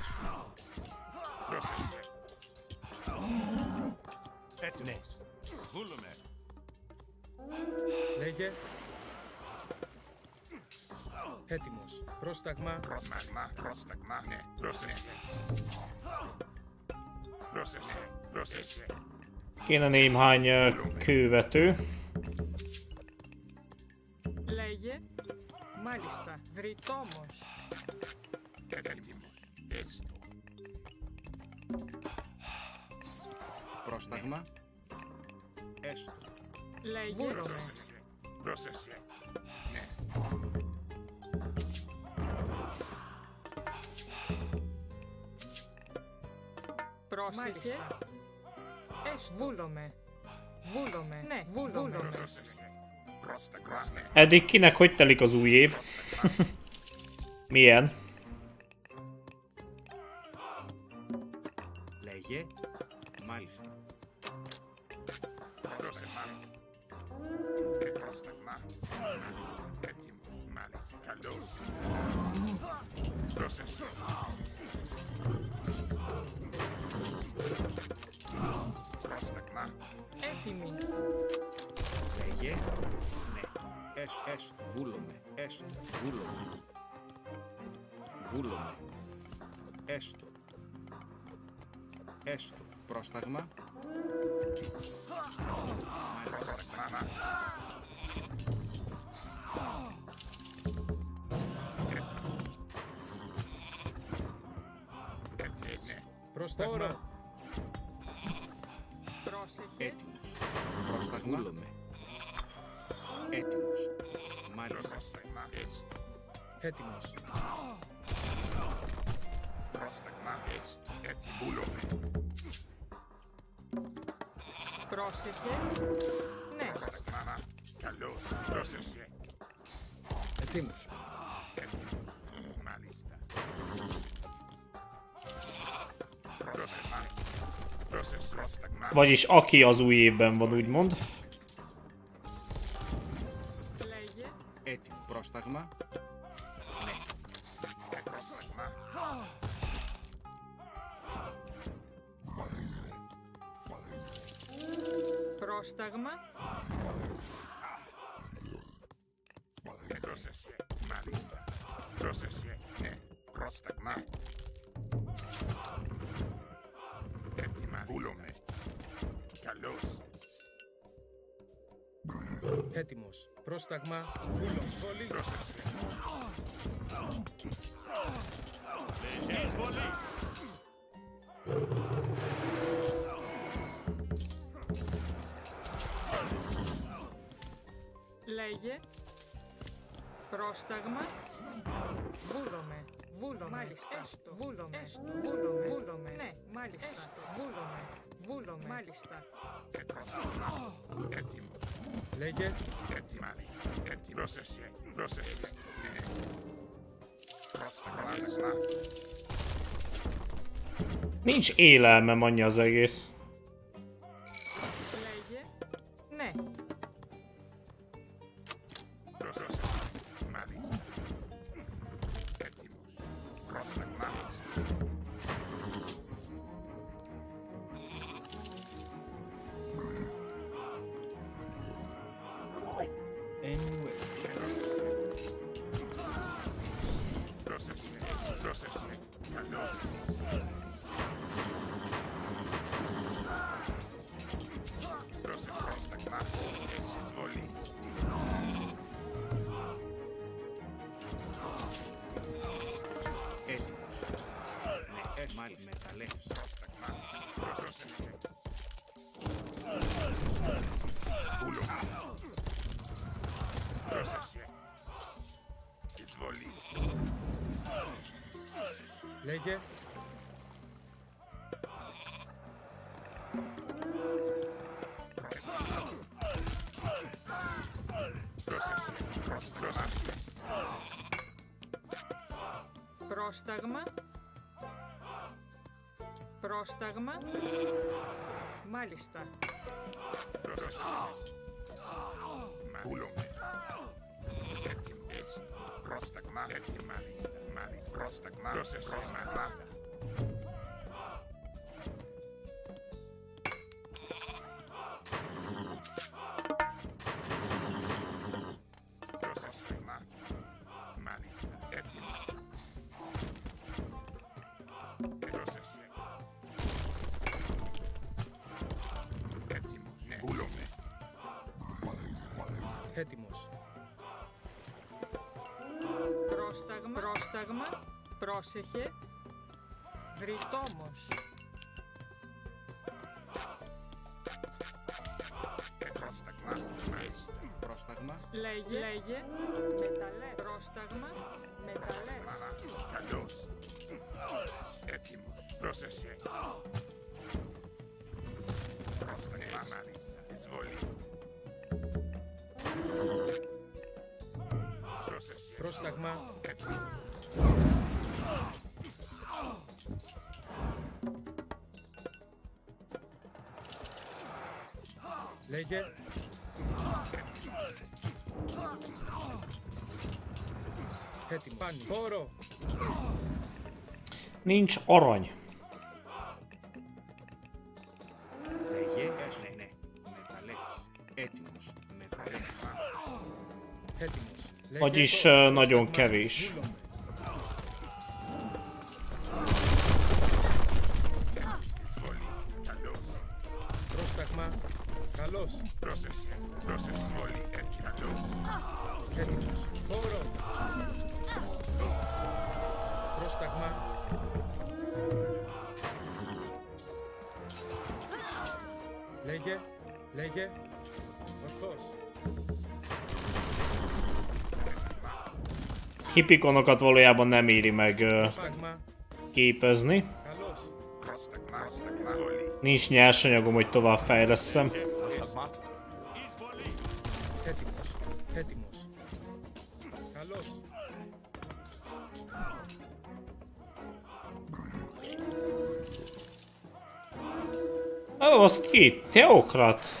Πρόσεχε. Έστω. Πρόσεχε. Έτοιμος. Βούλουμε. Λέγε. Έτοιμος. Πρόσταγμα. Πρόσταγμα. Πρόσταγμα. Ναι. Πρόσεχε. Πρόσεχε. Πρόσεχε. Kéne némhány ö, kővető. Λέγε. Μάλιστα. Βρυτόμος. Έτοιμος. Έστω. Πρόσταγμα. Έστω. Λέγε. Πρόσεχε. Πρόσεχε. Ναι. Πρόσεχε. Έστω. Βούλομαι. Βούλομαι. Ναι, βούλομαι. Πρόσεχε. Πρόσταγμα. Ναι. Eddig kinek hogy telik az új év? Milyen? Λέγε. Μάλιστα. Πρόσεχε. Ε, Πρόσταγμα. Έτοιμος. Μάλιστα. Καλώς. Πρόσεχε. Πρόσταγμα. Έτοιμη. Λέγε. Ναι. Έστω. Έστω. Βούλομαι. Έστω. Βούλομαι. Βούλομαι. Έστω έστω πρόσταγμα. Πρόσταγμα. Έτοιμος. Πρόσταγμα. Έτοιμος. Μάλιστα. Έτοιμος. Πρόσταγμα. Έτσι. Έτσι. Βούλομαι. Πρόσεχε. Ναι. Πρόσταγμα. Καλώς. Πρόσεχε. Ετοίμος. Έτοιμος. Μάλιστα. Πρόσεχε. Πρόσεχε. Πρόσταγμα. Vagyis aki az új évben van, úgymond. Λέγε. Έτοιμο. Πρόσταγμα. Πρόσταγμα. Ε, Πρόσεχε. Μάλιστα. Πρόσεχε. Ναι. Πρόσταγμα. Έτοιμα. Βούλομαι. Καλώς. Έτοιμος. Πρόσταγμα. Βούλο. Βολή. Πρόσεχε. Εισβολή. Λέγε. Πρόσταγμα. Βούλομαι. Βούλομαι. Μάλιστα. Έστω. Βούλομαι. Έστω. Βούλομαι. Βούλομαι. Ναι, μάλιστα. Έστω. Βούλομαι. Βούλομαι. Μάλιστα. Ε, Πρόσταγμα. Έτοιμο. Λέγε. Έτοιμα. Έτοιμο. Πρόσεχε. Πρόσεχε. Ναι. Πρόσταγμα. Nincs élelmem annyi az egész. Πρόσταγμα. Πρόσταγμα. Μάλιστα. Πρόσταγμα. Πρόσταγμα. Πρόσταγμα. Πρόσταγμα. Πρόσεχε. Βρυτόμος. Πρόσταγμα. Μάλιστα. Πρόσταγμα. Λέγε. Λέγε. Μεταλλέ. Πρόσταγμα. Μεταλλέ. Καλώς. Έτοιμος. Πρόσεξε. Πρόσταγμα. Μάλιστα. Εισβολή. Πρόσεξε. Πρόσταγμα. Legyen... Heti panni, forró! Nincs arany. Vagyis eh, nagyon kevés. Mike. Aszos. Hipikonokat valójában nem éri meg képezni. Nincs nyersanyagom, hogy tovább fejleszem. Az ki? Teokrat?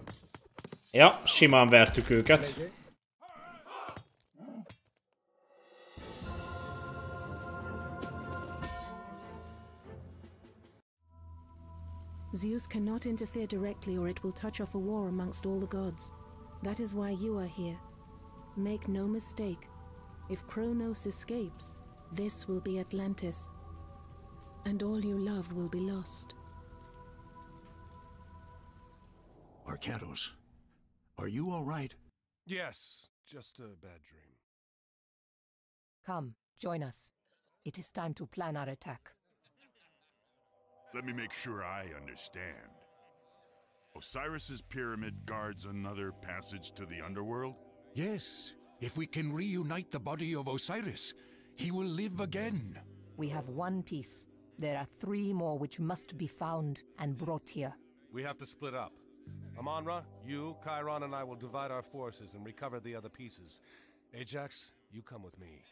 Ja. Zeus cannot interfere directly or it will touch off a war amongst all the gods. That is why you are here. Make no mistake. If Kronos escapes, this will be Atlantis. And all you love will be lost. Arcados are you all right? Yes, just a bad dream. Come, join us. It is time to plan our attack. Let me make sure I understand. Osiris's pyramid guards another passage to the underworld? Yes. If we can reunite the body of Osiris, he will live again. We have one piece. There are three more which must be found and brought here. We have to split up. Amonra, you, Chiron, and I will divide our forces and recover the other pieces. Ajax, you come with me.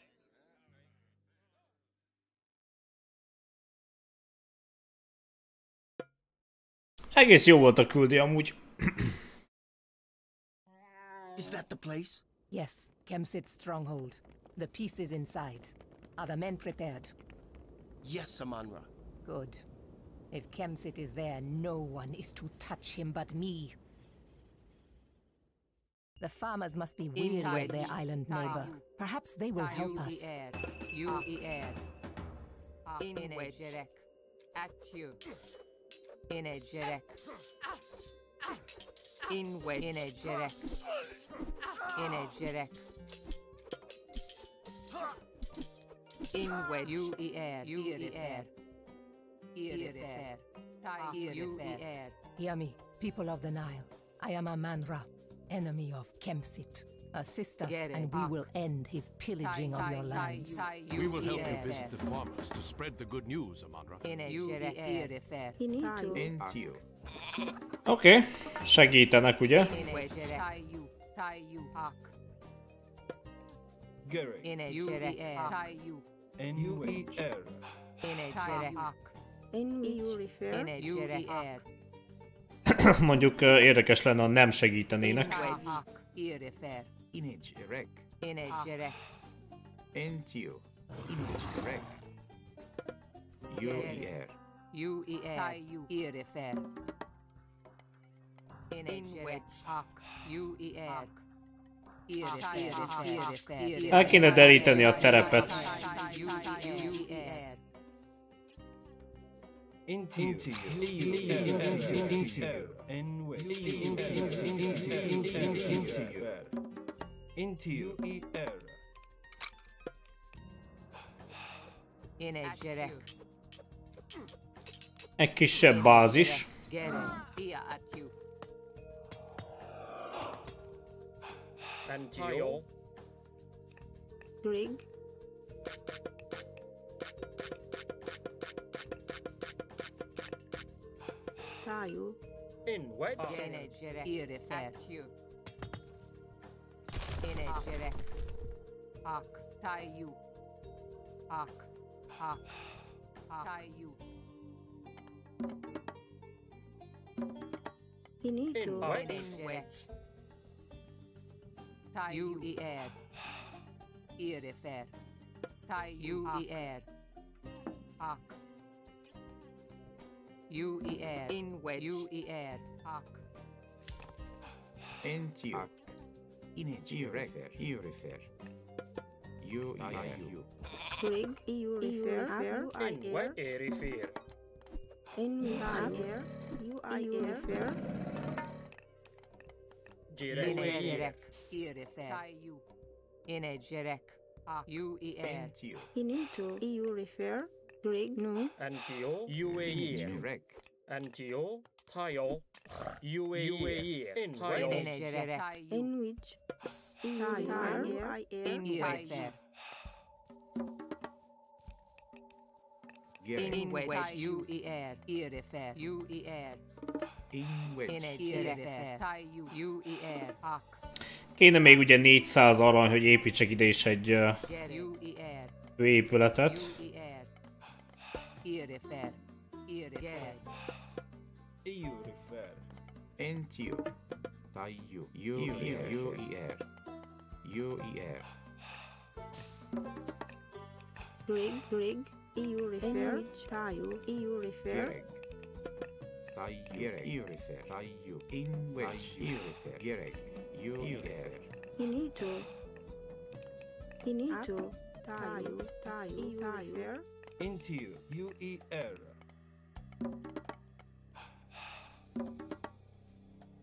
Egész jó volt a küldi amúgy. Is that the place? Yes, Kemsit's stronghold. The piece is inside. Are the men prepared? Yes, Amanra. Good. If Kemsit is there, no one is to touch him but me. The farmers must be weary of their island neighbor. Perhaps they will help us. You er. Inejirek. At you. Inejirek. Inwe. Inejirek. Inejirek. Inwe. You er. You er. Irifer. You er. Hear me, people of the Nile. I am Amanra, enemy of Kemsit. Assist us, and we will end his pillaging of your lands. We will help you visit the farmers to spread the good news. Into. Oké, okay. segítenek, ugye? Inejirek. N-U-E-R. Inejirek. Ak. In you refer. Mondjuk érdekes lenne, ha nem segítenének. Ak. Irifer. Inejirek. Inejirek. Into. Inejirek. U-E-R. You er. Tayu. Irifer. Inejirek. Ak. You er. Irifer. Irifer. El kéne deríteni a terepet. into into you into into into into you into Egy kisebb bázis. Pantheon. Brig. Caio. Inegere. Irefetio. Inegere. Ak. Taiu. Ak. Ak. Taiu. Inito. Inwech. Taiu ied. Irefer. Taiu ied. Ak. You UER. In wedge. UER. Arc. Entio. Arc. Inegio refer. You refer. You are you. Rig. You refer. In where refer. In me refer. You are you refer. Jirek. Jirek. Irrefer. You Inegerek. Arc. UER. Pentio. Inito. You refer. Grig. No. Antio. UAE. Inejirek. Antio. Tayo. UAE. In what? Inejirek. Tayu. In which. You. In. In wedge. You er. Irifer. You er. In wedge. Inejirek. Tayu. You er. Ak. Kéne még ugye 400 arany, hogy építsek ide is egy ö, Irrefer. Irrefer. Io refer. Entio. Taio. Io ier. Io ier. Io ier. Greg. Greg. Io refer. Taio. Io refer. Greg. Taio. Io refer. Taio. In which. Io refer. Greg. Io ier. Inito. Inito. Taio. Taio. Io into you, UEL.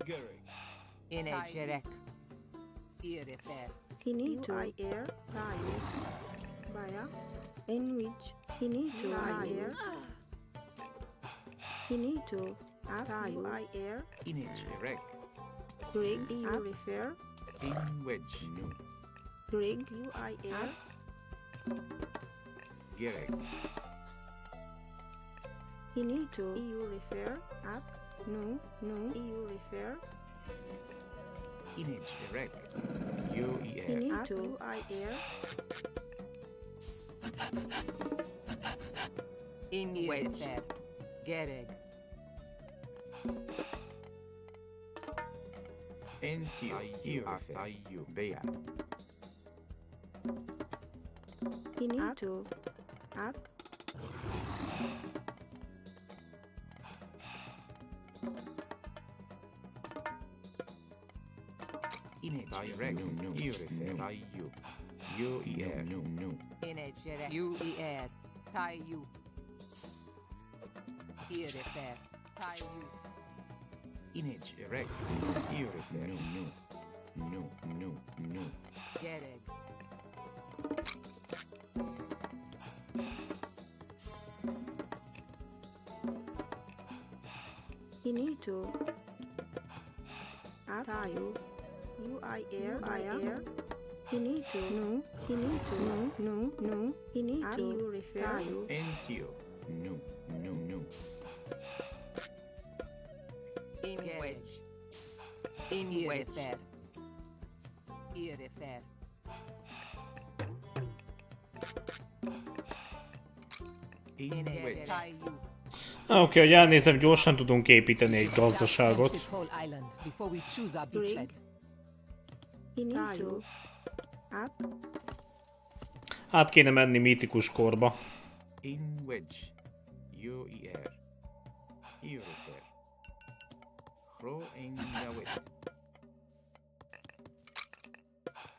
Görek. İnecek. İrefer. He need to. Air time baya. In which he need to. Air ah. he need to. Air in it Greg Greg you refer. In which Greg. You I air Gerek. You need to EU refer app no no EU refer. Image direct. UER. You need to IER. Image Gerek. NTIU. You need to up. Image. I rec. No, no. You refer. I you. You ear. No, no. Image. You ear. Tai you. Here refer. Tai you. Image. Rec. You refer. No, no. No, no, no. Derek. You need to. Atayo U I air I air He need to. No. He need to. No no no. He need to you refer? you. Entio no no no Engage. In refer I refer Oké, okay, hogy elnézem, gyorsan tudunk építeni egy gazdaságot. Át kéne menni mítikus korba.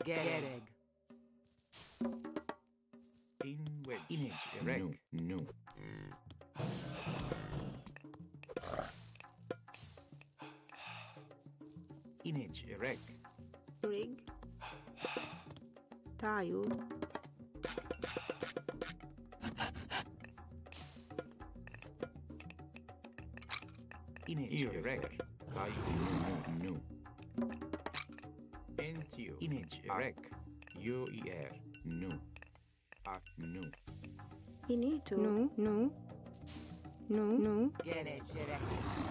Gereg. Image Inage. Erect. No. no. Inage. Erect. Rig. Tayo. Inage. Erect. Tayo. No. no. Entio. Inage. Erect. u e r No. Ah, no. You need to. No, no. No, no. Get it, get it,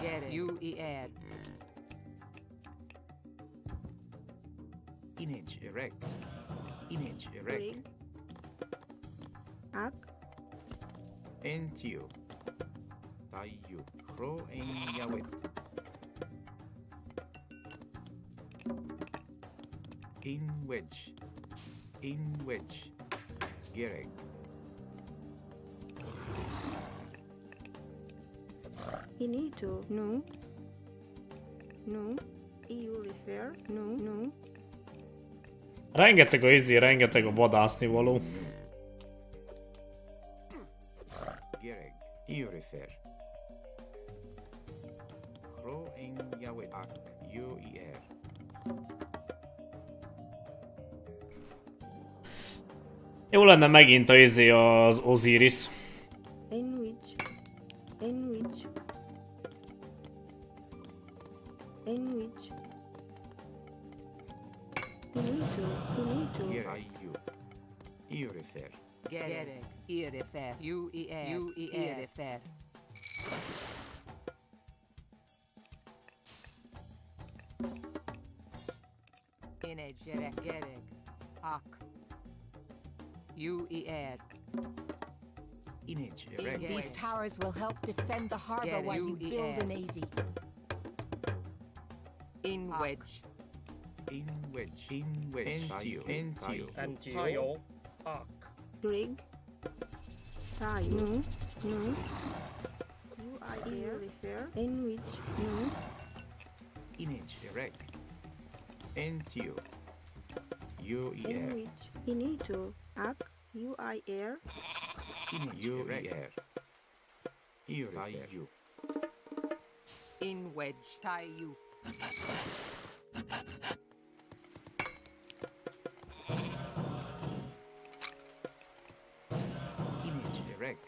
get it. You ead. Mm. Inage erect. Inage erect. Rig. Ak. Entio. Tayo. Cro en yawet. In wedge. In wedge. Gereg Inito. No. No. You refer. No. No. Rengeteg a izé, rengeteg a vadászni való. Jó lenne megint a izé az Osiris. defend the harbor while you build air. a navy. In wedge. In wedge. In wedge. into, into, into, Arc. Brig. Tayo. Mm. Mm. You are here. Refer. In which. Mm. Image. Direct. into, UER. In which. Inito. Ac. UIR. Image. UER. Here lie you. In wedge tie you. Image direct.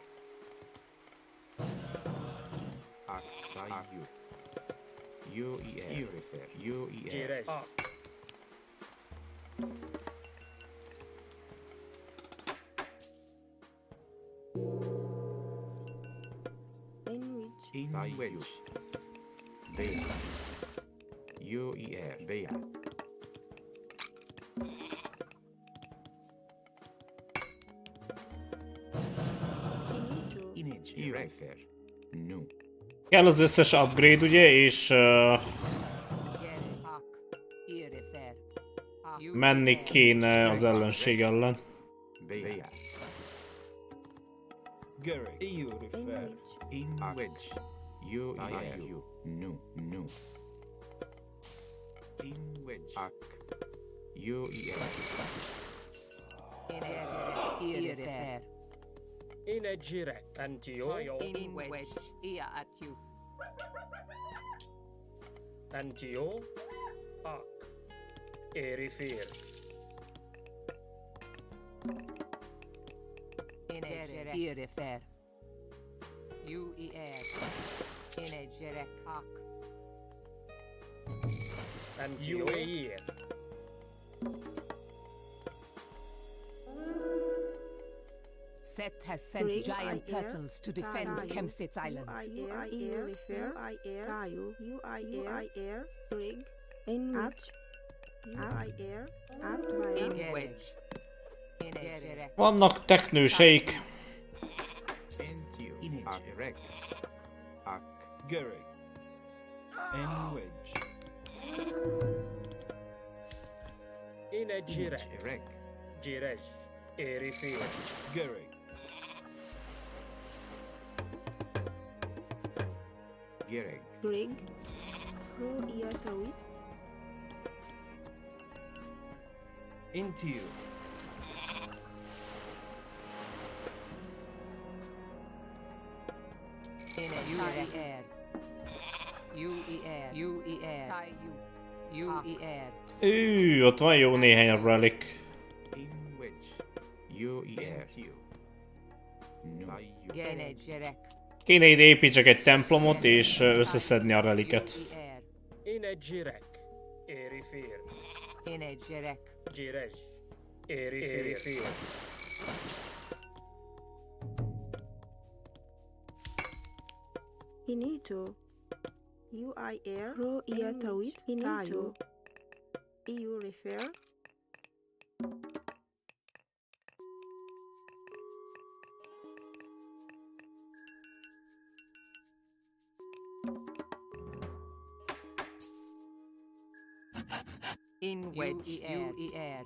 Arc tie you. U E R. U E R. Direct. In wedge Bea U E R Bea Inage Urifer Nu. Kell az összes upgrade, ugye, és uh. You menni kéne az ellenség ellen. in wedge, you ah, are you. New new in wedge, ak. You in a jire and you in wedge, ia at you. And you ak. Erifir in a jire UER Energerek Ak and UAE. Set has sent Green giant turtles to defend Kemsit's island. UIR, Rig, in Well, knock techno shake. Akrek. Ak. Gerek. Enwedge. Ine Jirek. Jirek. Jirek. Erifir. Gerek. Gerek. Greg. Pro Iakawit. Into you. UER. UER. UER. Ű, ott van jó néhány relic. Kéne ide építsek egy templomot és összeszedni a reliket. UER. In a Finito. UIL through iatawit Inito. EU refer. In which you ER.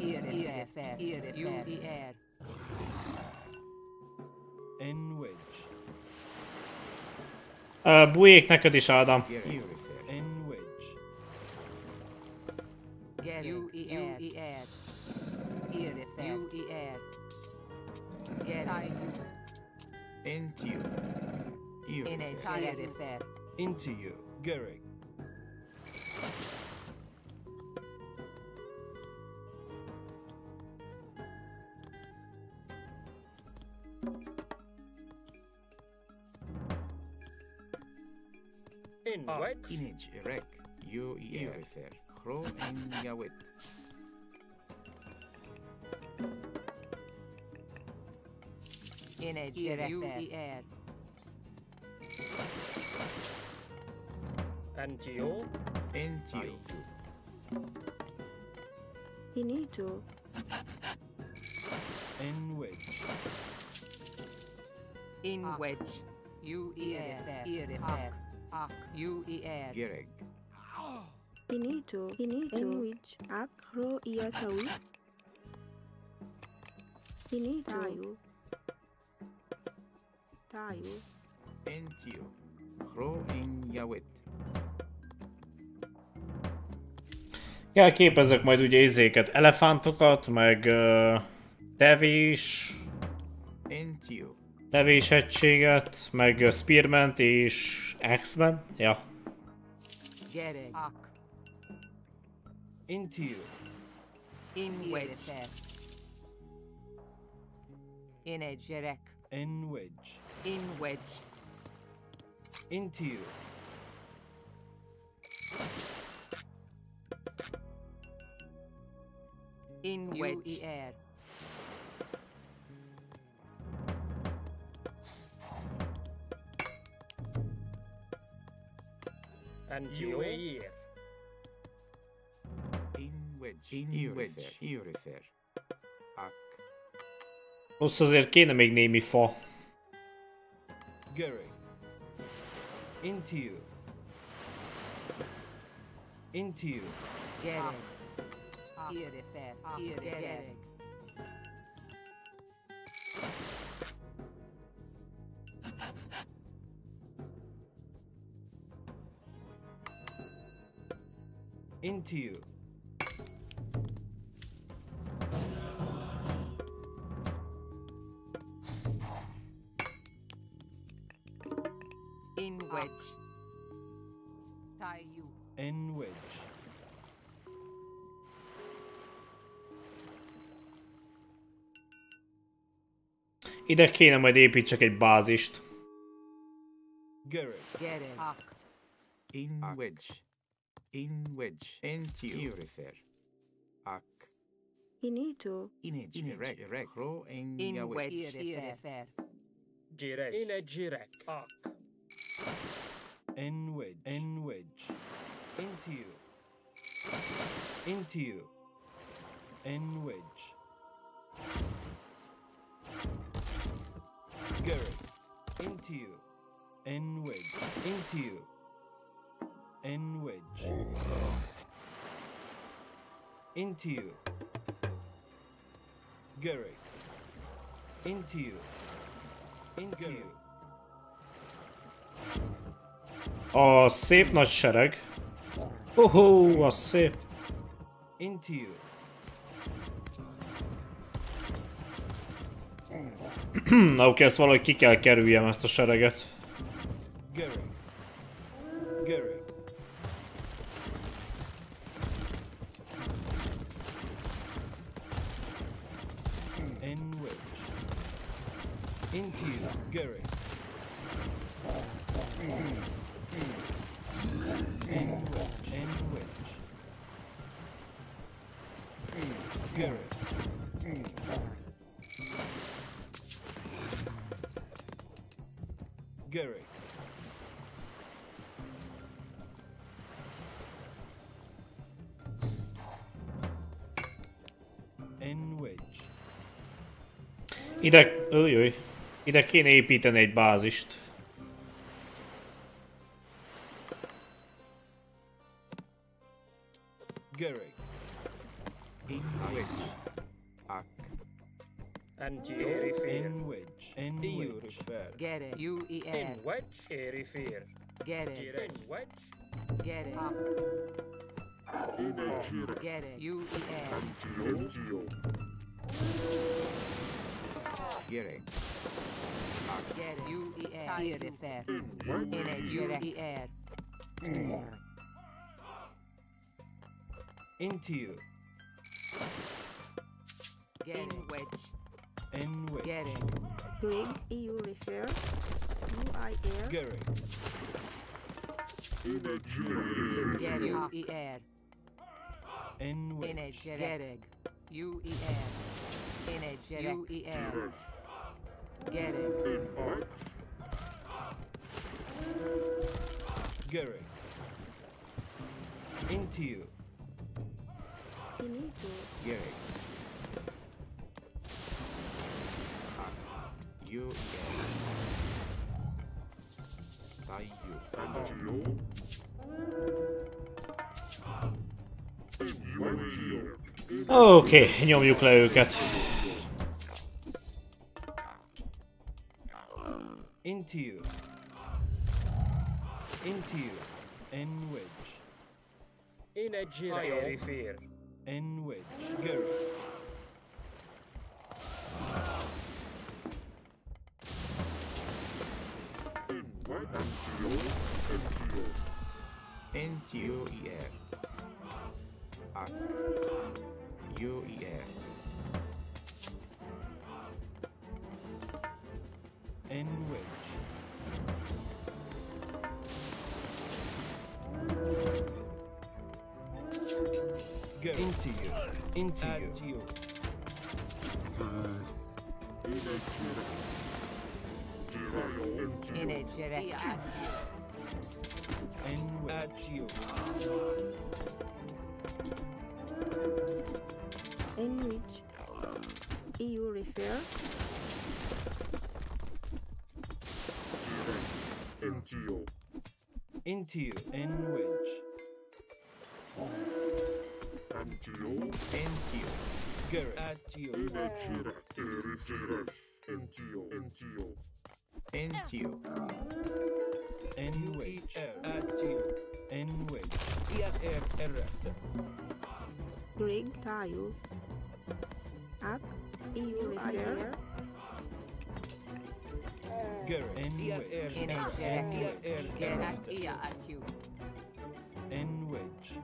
ERFF. ERFF. In which. Uh, bujék neked is, Ádám. In wedge. UER. UER. Irifer. UER. Gerayu. Intio. In a Irifer. Into you. Gerek. what? Ah, Inij, rek, yo i erefer, chro en yawet. Inij, erefer. Antio. Antio. Inito. In which. In which. You. Ak. UER. Gereg. Inito, Inito, in which, acro Iatawit, Inito, Tayu, Tayu, Intio. Chro. In Yawit. Ja, képezek majd ugye izéket, elefántokat, meg uh, tevés, Intio. Tevés egységet, meg spearment és X-Men. Ja. Gereg. Ak. Into you. In wedge. In a jerek. In wedge. In wedge. Into you. In wedge. and UAE. In which, in which you refer. Ak. Most can kéne name némi fa. Gary. Into you. Into you. Gereg. Into you. In wedge. Tie you. In wedge. Ide kéne majd építsek egy bázist. Garrett. Get it. Hawk. In wedge. In wedge which? you Refer. Ac. Inito. in Inirec. Irec. Ro en In wedge Refer. In Girec. Inegirec. Ac. In wedge In which. Intiu. Intiu. In which. Garrett. Into you. In wedge Into you. In wedge. Into you. Garrett. Into you. Into you. A szép nagy sereg. Uhú, az szép. Into you. Na oké, ezt valahogy ki kell kerüljem ezt a sereget. Gary. Gary. Gary. And Wedge. Garrett. Gary. N Wedge. Idak. Ide kéne építeni egy bázist. Gary. In wedge. Ak. And Irifer. In which? In You which? refer. Get it. U E In L. wedge. Irifer. Get Gere. Gere. U i r. Gere fer. Gere gere i r. Into you. Get In which. In which. Gere. Greg eu refer. U i r. Gere. In a gere. Gere u i r. In which. In a gere. U i r. In a gere. U i r. Get it. Gary. Into you. Inito. Girek. Ak. You. Tie you. Oké, okay, nyomjuk le őket. Into you. Into you. In which? In a girek. Irifer. In which? Gary. Into you. into You. End wedge. Go. Into you. Into At you. you. Energetic. End wedge. At you. Enrich. EU refer. into you. Into you. In which? Into you. Into you. Garret. At you. Inakira. Irifira. Into you. Into you. Into you. In which? At you. In which? Iat erect. Rig tayo. Ak. Iu ayer. In at Ia at you. En wedge.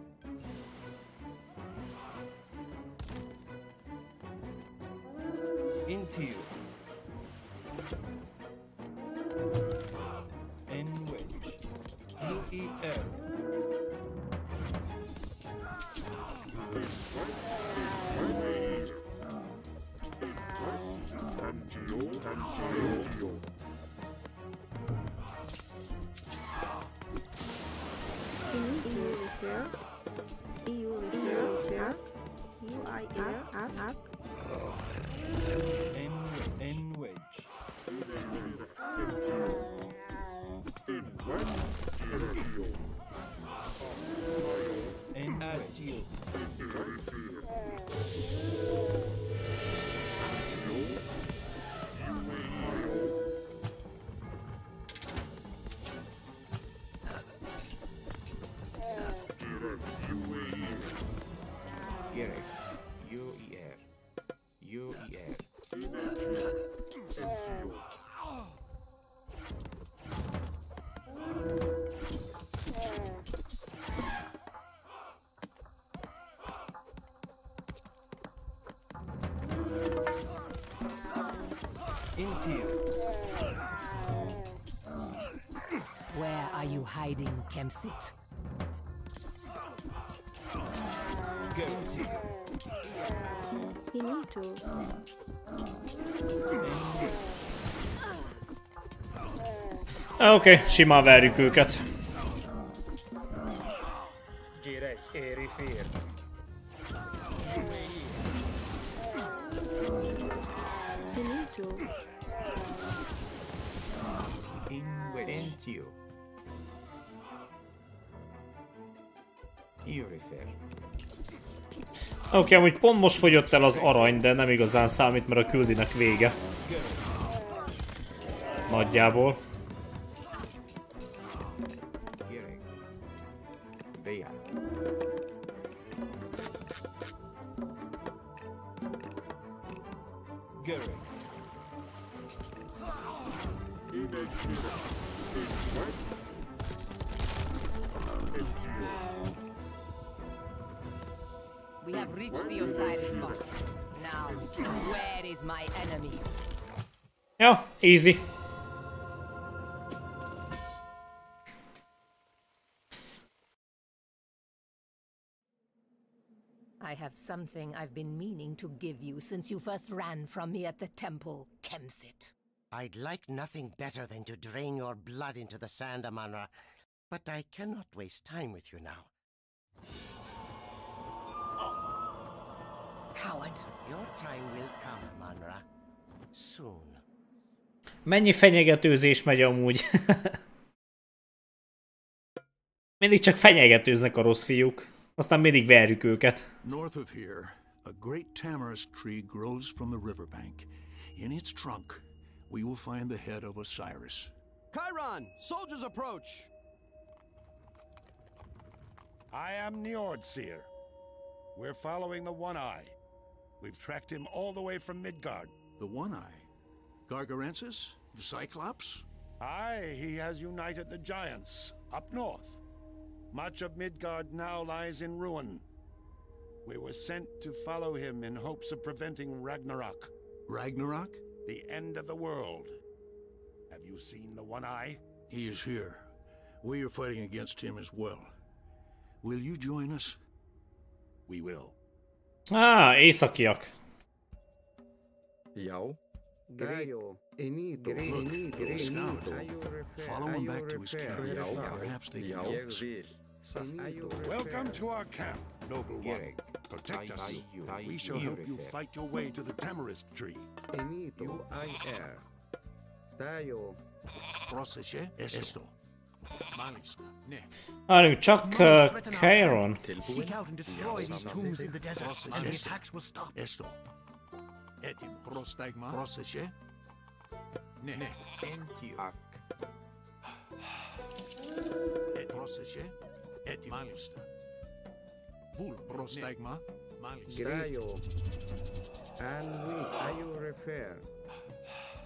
Into you. hiding campsite. Go. You. Ah, Okei, okay, Shima. Okay, amúgy pont most fogyott el az arany, de nem igazán számít, mert a küldinek vége. Nagyjából. Easy. I have something I've been meaning to give you since you first ran from me at the temple, Kemsit. I'd like nothing better than to drain your blood into the sand, Amanra, but I cannot waste time with you now. Coward. Your time will come, Amanra. Soon. Mennyi fenyegetőzés megy amúgy? mindig csak fenyegetőznek a rossz fiúk. Aztán mindig verjük őket. North of here, a great tamarisk tree grows from the riverbank. In its trunk, we will find the head of Osiris. Chiron! Soldiers approach! I am Njordseer. We're following the One Eye. We've tracked him all the way from Midgard. The One Eye? Gargarensis? The Cyclops? Aye, he has united the giants up north. Much of Midgard now lies in ruin. We were sent to follow him in hopes of preventing Ragnarok. Ragnarok? The end of the world. Have you seen the One Eye? He is here. We are fighting against him as well. Will you join us? We will. Ah, északiak. Jau. Gaio. Enito. Enito. Scout. Enito. Follow him back to his camp. Jau. Perhaps they can Jau. help us. Welcome to our camp, noble one. Protect us, we shall help you fight your way to the tamarisk tree. Enito. I-R. Tayo. Procesce esto. Malista. Ne. Várjunk, csak uh, Chiron. Seek out and destroy these tombs in the desert, and the attacks will stop. Esto. Этим простагма. Просеше. Не. Не. Антиак. Эт просеше. Эти малиста. Вул простагма. Малиста. Граyo. And which are you refer?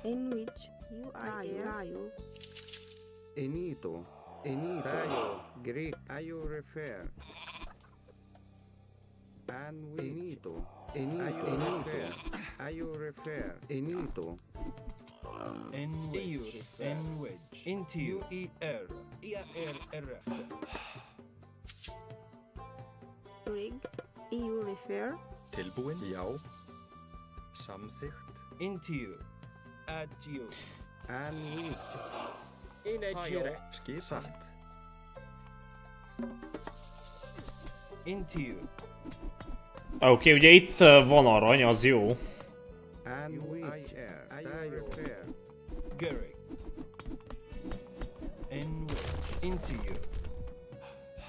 In which you are Gaio. Enito. Enitayo. Greek. Are you refer? and we Enito. Enito. Enito. Ayo refer. Enito. Enwedge. Enwedge. Into. U-E-R. E-R-R. Rig. EU refer. Tilbúin. Já. Samþygt. Into. Adjö. Anvít. Inadjö. Skisalt. Into. Oké, okay, ugye itt van arany, az jó.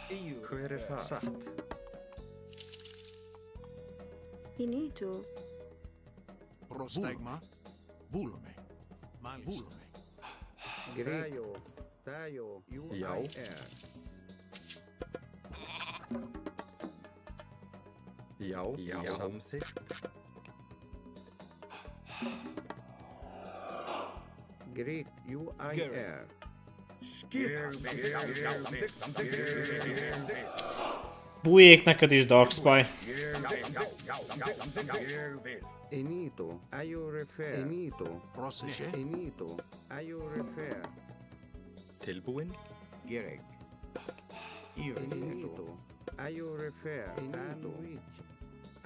You. Refer? Gary. En Já. I R. Já. Já. Samþygt. Greek. U I Gary. R. Bújék neked is, Dark Spy. Enito. Are you refer? Enito. Prosige. Enito. Are you refer? Tilbúin? Gerek. Enito. Are you refer? And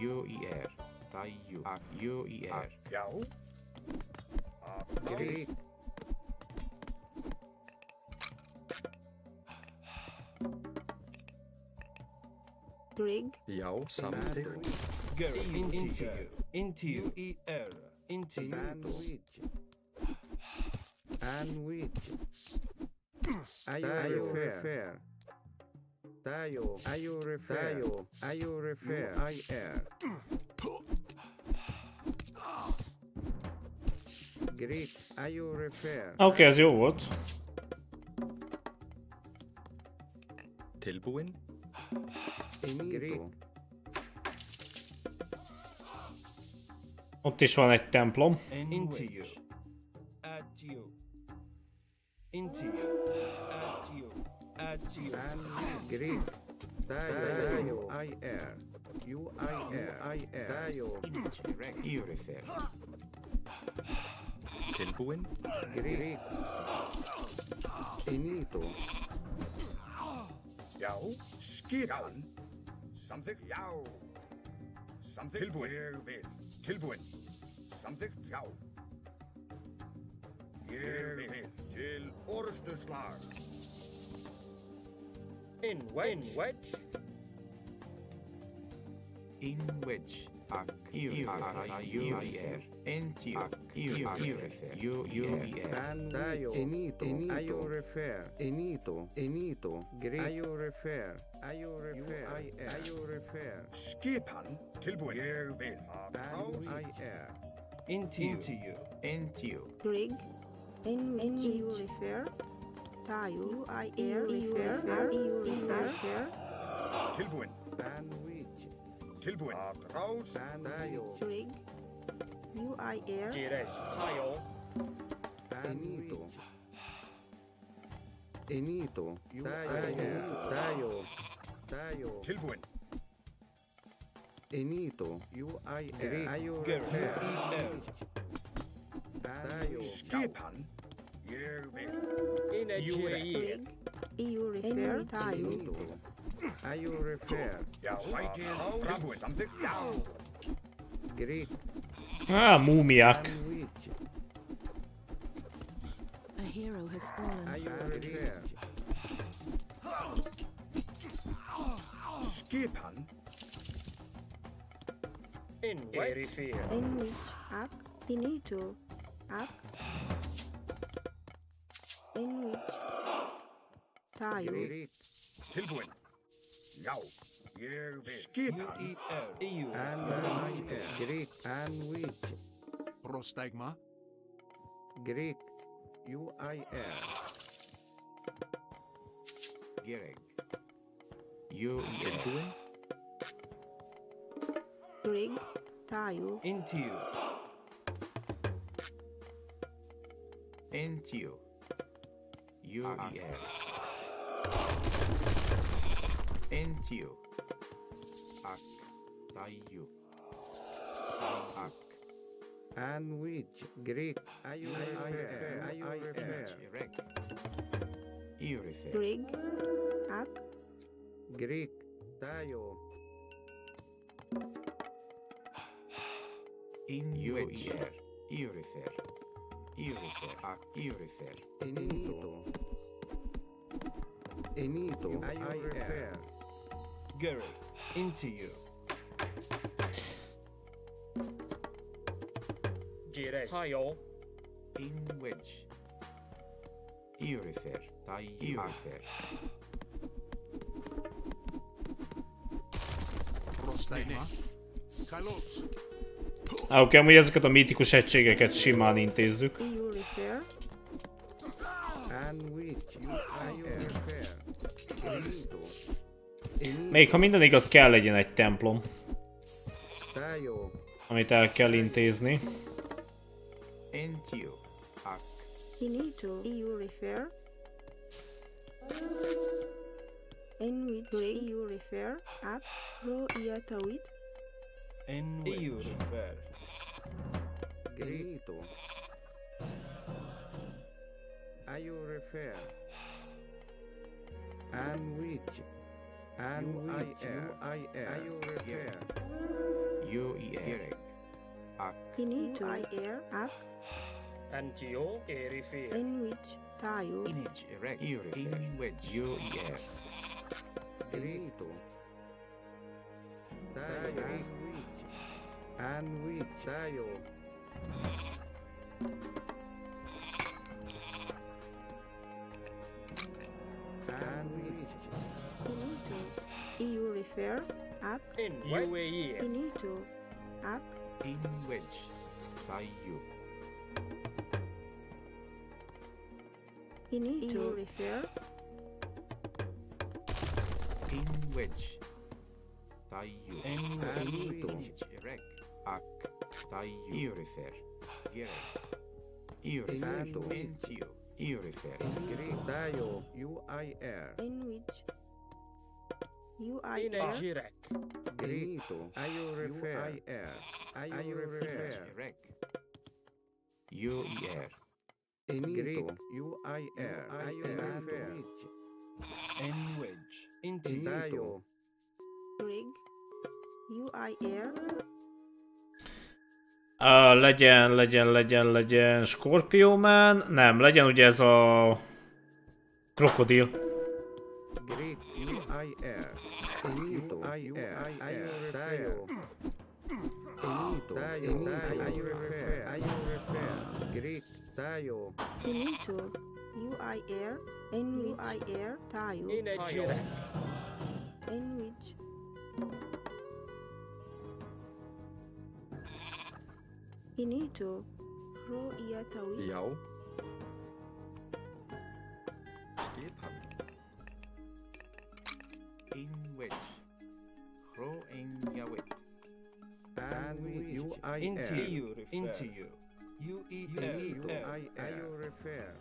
UER UER ah, Yao. Grig Yao Samadu Grig Intigo Intigo UER Intigo Bandwidth Bandwidth Ayo Fair Tayo. Are you refer? Tayo. Are you refer? I R. Greek. Are you refer? Oké, okay, ez jó volt. Tilbúin? Greek. Ott is van egy templom. Into you. At you. Into you. At you. as you. Great. Tayo. IR. UIR. IR. Tayo. Urifer. Kelbuin. Greek. Inito. Yao. Skiran. Something yao. Something Tilbuin. Tilbuin. Something yao. Til orðstuslag. In wedge. In wedge. In wedge. Akiuakiuier. Enti akiuakiurefer. Iuier. Andayo. Enito. Enito. Refer. Enito. Enito. Gre. Ayo refer. Ayo refer. Ayo refer. Skipan. Tilbuier Into you. Into you. Into you. Grig. In, in you refer tayo ay air refer air refer Tilbuin Sandwich. Tilbuin Atraw Sandayo Trig UI air Jirej Tayo. Enito. Enito. Tayo. Tayo. Tayo. Tilbuin Enito. UI air Ayo Tayo. Skipan Energy. EU repair time. Are you repair? Oh, uh, something down. Great. Ah, mumiak. A hero has fallen. Are you repair? Skipan. In Erifir. In which ak finito ak in which tile Tilbuin. Now. Skip EU and Greek and wheat. Prostagma. Greek UIR. Greek. UIR. Greek tile. Into you. Into you. Uriel. Uh-uh. Entio. Ak. Tayu. Ak. And which Greek are you refer? Are you refer? Greek. Ak. Greek. Tayo. In your ear. You refer. Irifer. Ak Irifer. Enito. Enito. I refer. Gary, into you. Jirei. Hayo. In which. Irifer. Tai Irifer. Prostai. Kalos. Á, Oké, amúgy ezeket a mítikus egységeket simán intézzük. Még ha minden igaz, kell legyen egy templom, amit el kell intézni. Finito. EU refer. In which Grig. EU refer. Querido, are you refer? I'm rich. I'm U-I-R. U-I-R. Are you refer? U-I-R. Ak. Finito. U-I-R. Ak. Antio erifir. In which tayo. In which erect. In which U-I-R. Querido. Tayo. Anwi Tayo. Anwi. Inito. EU refer. up In UAE. Inito. Ak. In which. you. Inito refer. In which. you. In which. Erect. Ac. Taiu. Iurifer. Ger. Iurifato. Mentio. Iurifer. Gridaio. UIR. In which? UIR. Grito. Iurifer. UIR. Iurifer. Rec. UIR. Enito. UIR. Iurifer. Enwich. Intio. Grig. UIR. Uh, legyen, legyen, legyen, legyen Scorpio Man. Nem, legyen ugye ez a... Krokodil. Tayo. Inito. Tayo. IURFR. IURFR. Greek Tayo. In which Inito Ruiatawi. Já. Skipan. Einwech. Hróenjavit. U-I-F. Into you. Into you. You. I. I refer.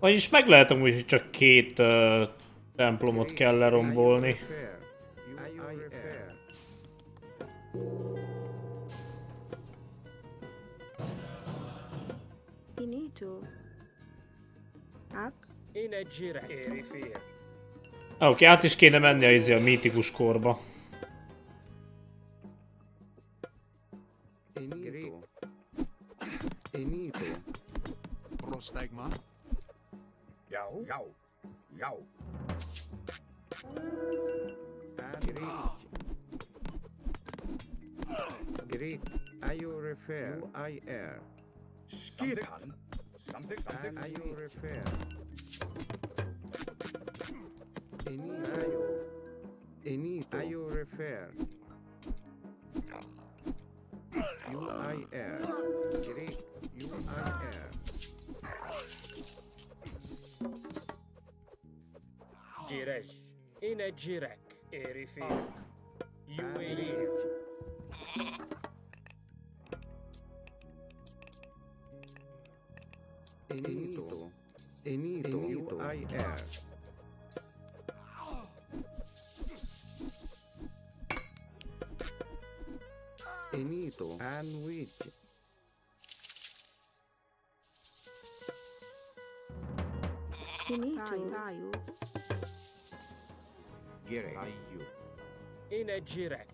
Vagyis meg lehet amúgy, hogy csak két uh, templomot kell lerombolni. Finito. Ak. In Girek. Erifir. Ah, Oké, át is kéne menni a, izé, a mítikus korba. Prostigma. Jau. Jau. Jau. Greek. Greek. You refer. UIR. Skipan. Something, something. Are you repair? Any are you? Any are you repair? U I R. Great. U I R. جيرج إن جيرك إريفيك يويليك Enito. Enito. Enito. I air. Enito. And which? Enito. Girek. Ayu. In a girek.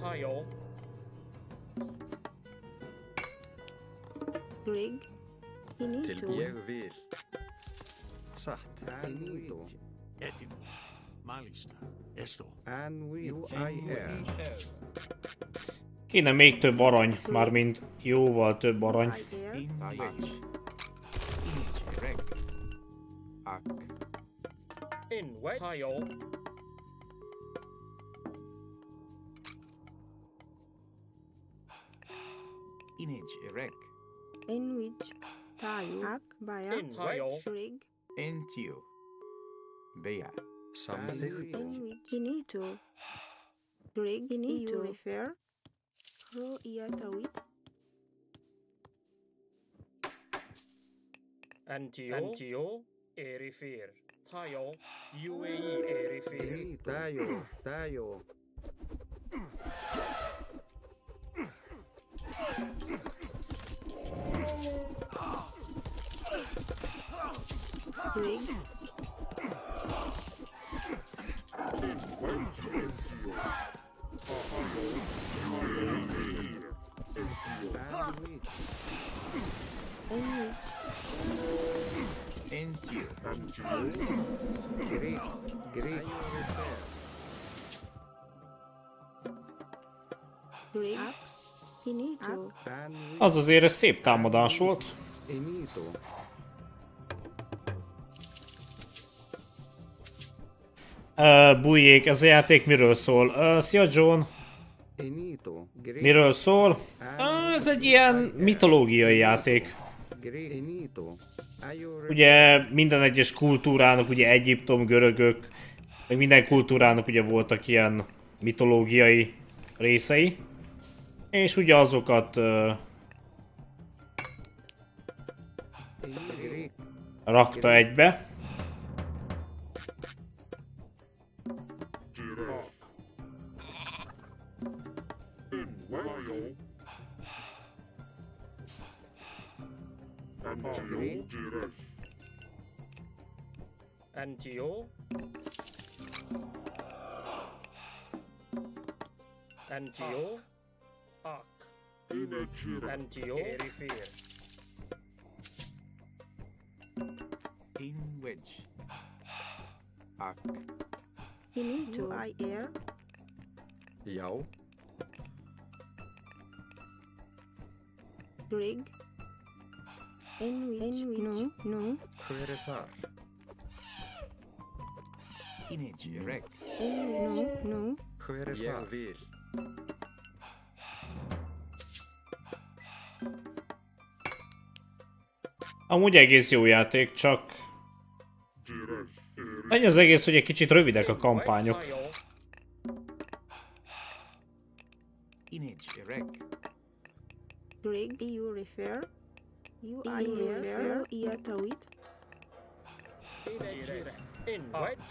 Kyle. Greg. Til ég vil Satt Anvito Etim. Málista Esto. Anvito Kéne még több arany, mármint jóval több arany. Inage erek. In which tayo, bayak, tayo, rig, entio, beya, samdehto, ginito, rig, ginito, refer, ro iya tawit, Antio, Antio, Erifir, Tayo, UAE, Erifir. Tayo, Tayo. Rigged. Great, great. Rigged. Az azért egy szép támadás volt. Uh, bújjék, ez a játék miről szól? Uh, szia John, miről szól? Uh, ez egy ilyen mitológiai játék. Ugye minden egyes kultúrának, ugye Egyiptom, görögök, minden kultúrának ugye voltak ilyen mitológiai részei. És ugye azokat uh, rakta egybe. Antio. Antio. arc, anti-air In wedge, arc. Ini to I air. Yao. Grig. Enwich. No, no. Creditar. Inage, erect. Enwich, no, no. Creditar. Yeah, Amúgy egész jó játék, csak... Ennyi az egész, hogy egy kicsit rövidek a kampányok. Erek. Rig. You refer. You I refer. Iatawit. In wedge.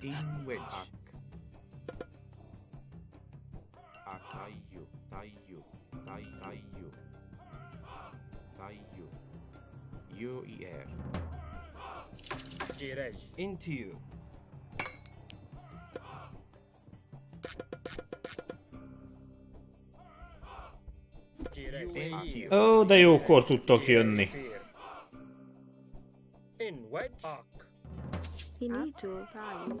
In wedge. Ak. 太陽太陽 you e r dirige into you Oh, de jókor tudtok jönni. In wedge. Finito. Time.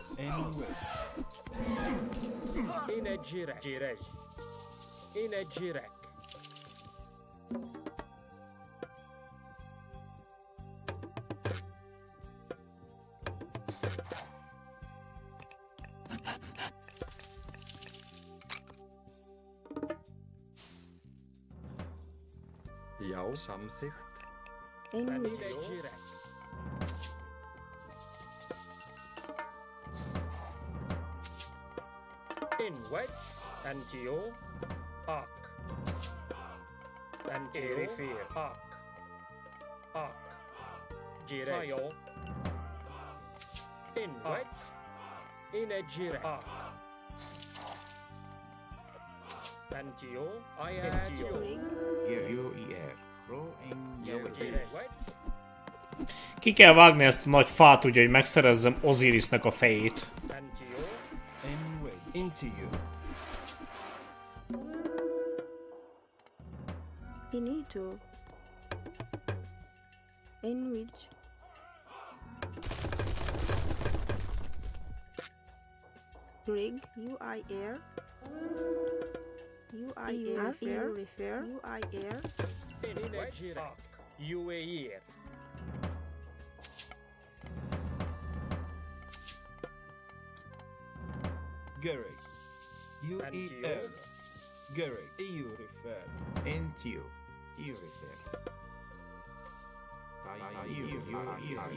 anywhere. In a jirak. In a jirak. Já, samþygt. Einmitt. in wedge and geo arc and geo fear. Arc arc gire in wedge in a gire arc and geo i am geo geo er pro in wedge. Ki kell vágni ezt a nagy fát, ugye, hogy megszerezzem Osirisnek a fejét. NGO. Anyway. Into you. Finito. Enwich. Rig. UI air. UI air. Air. Refer. UI air. Inagire. UAE. Gary. U-E-L. Gary. EU refer. are you, refer. you, are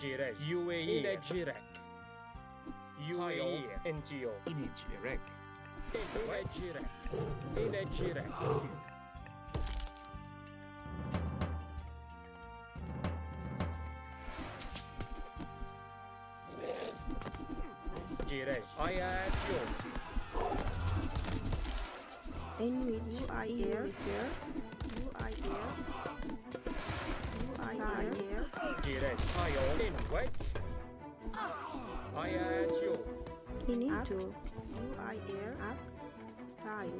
Girej. UAE. Girej. UAE. you, Init. Iraq. Init. Iraq. Init. Iraq. In with you are here. You are here. You are here. Direct IO language. I at you. You need to. You are here. Up. Time.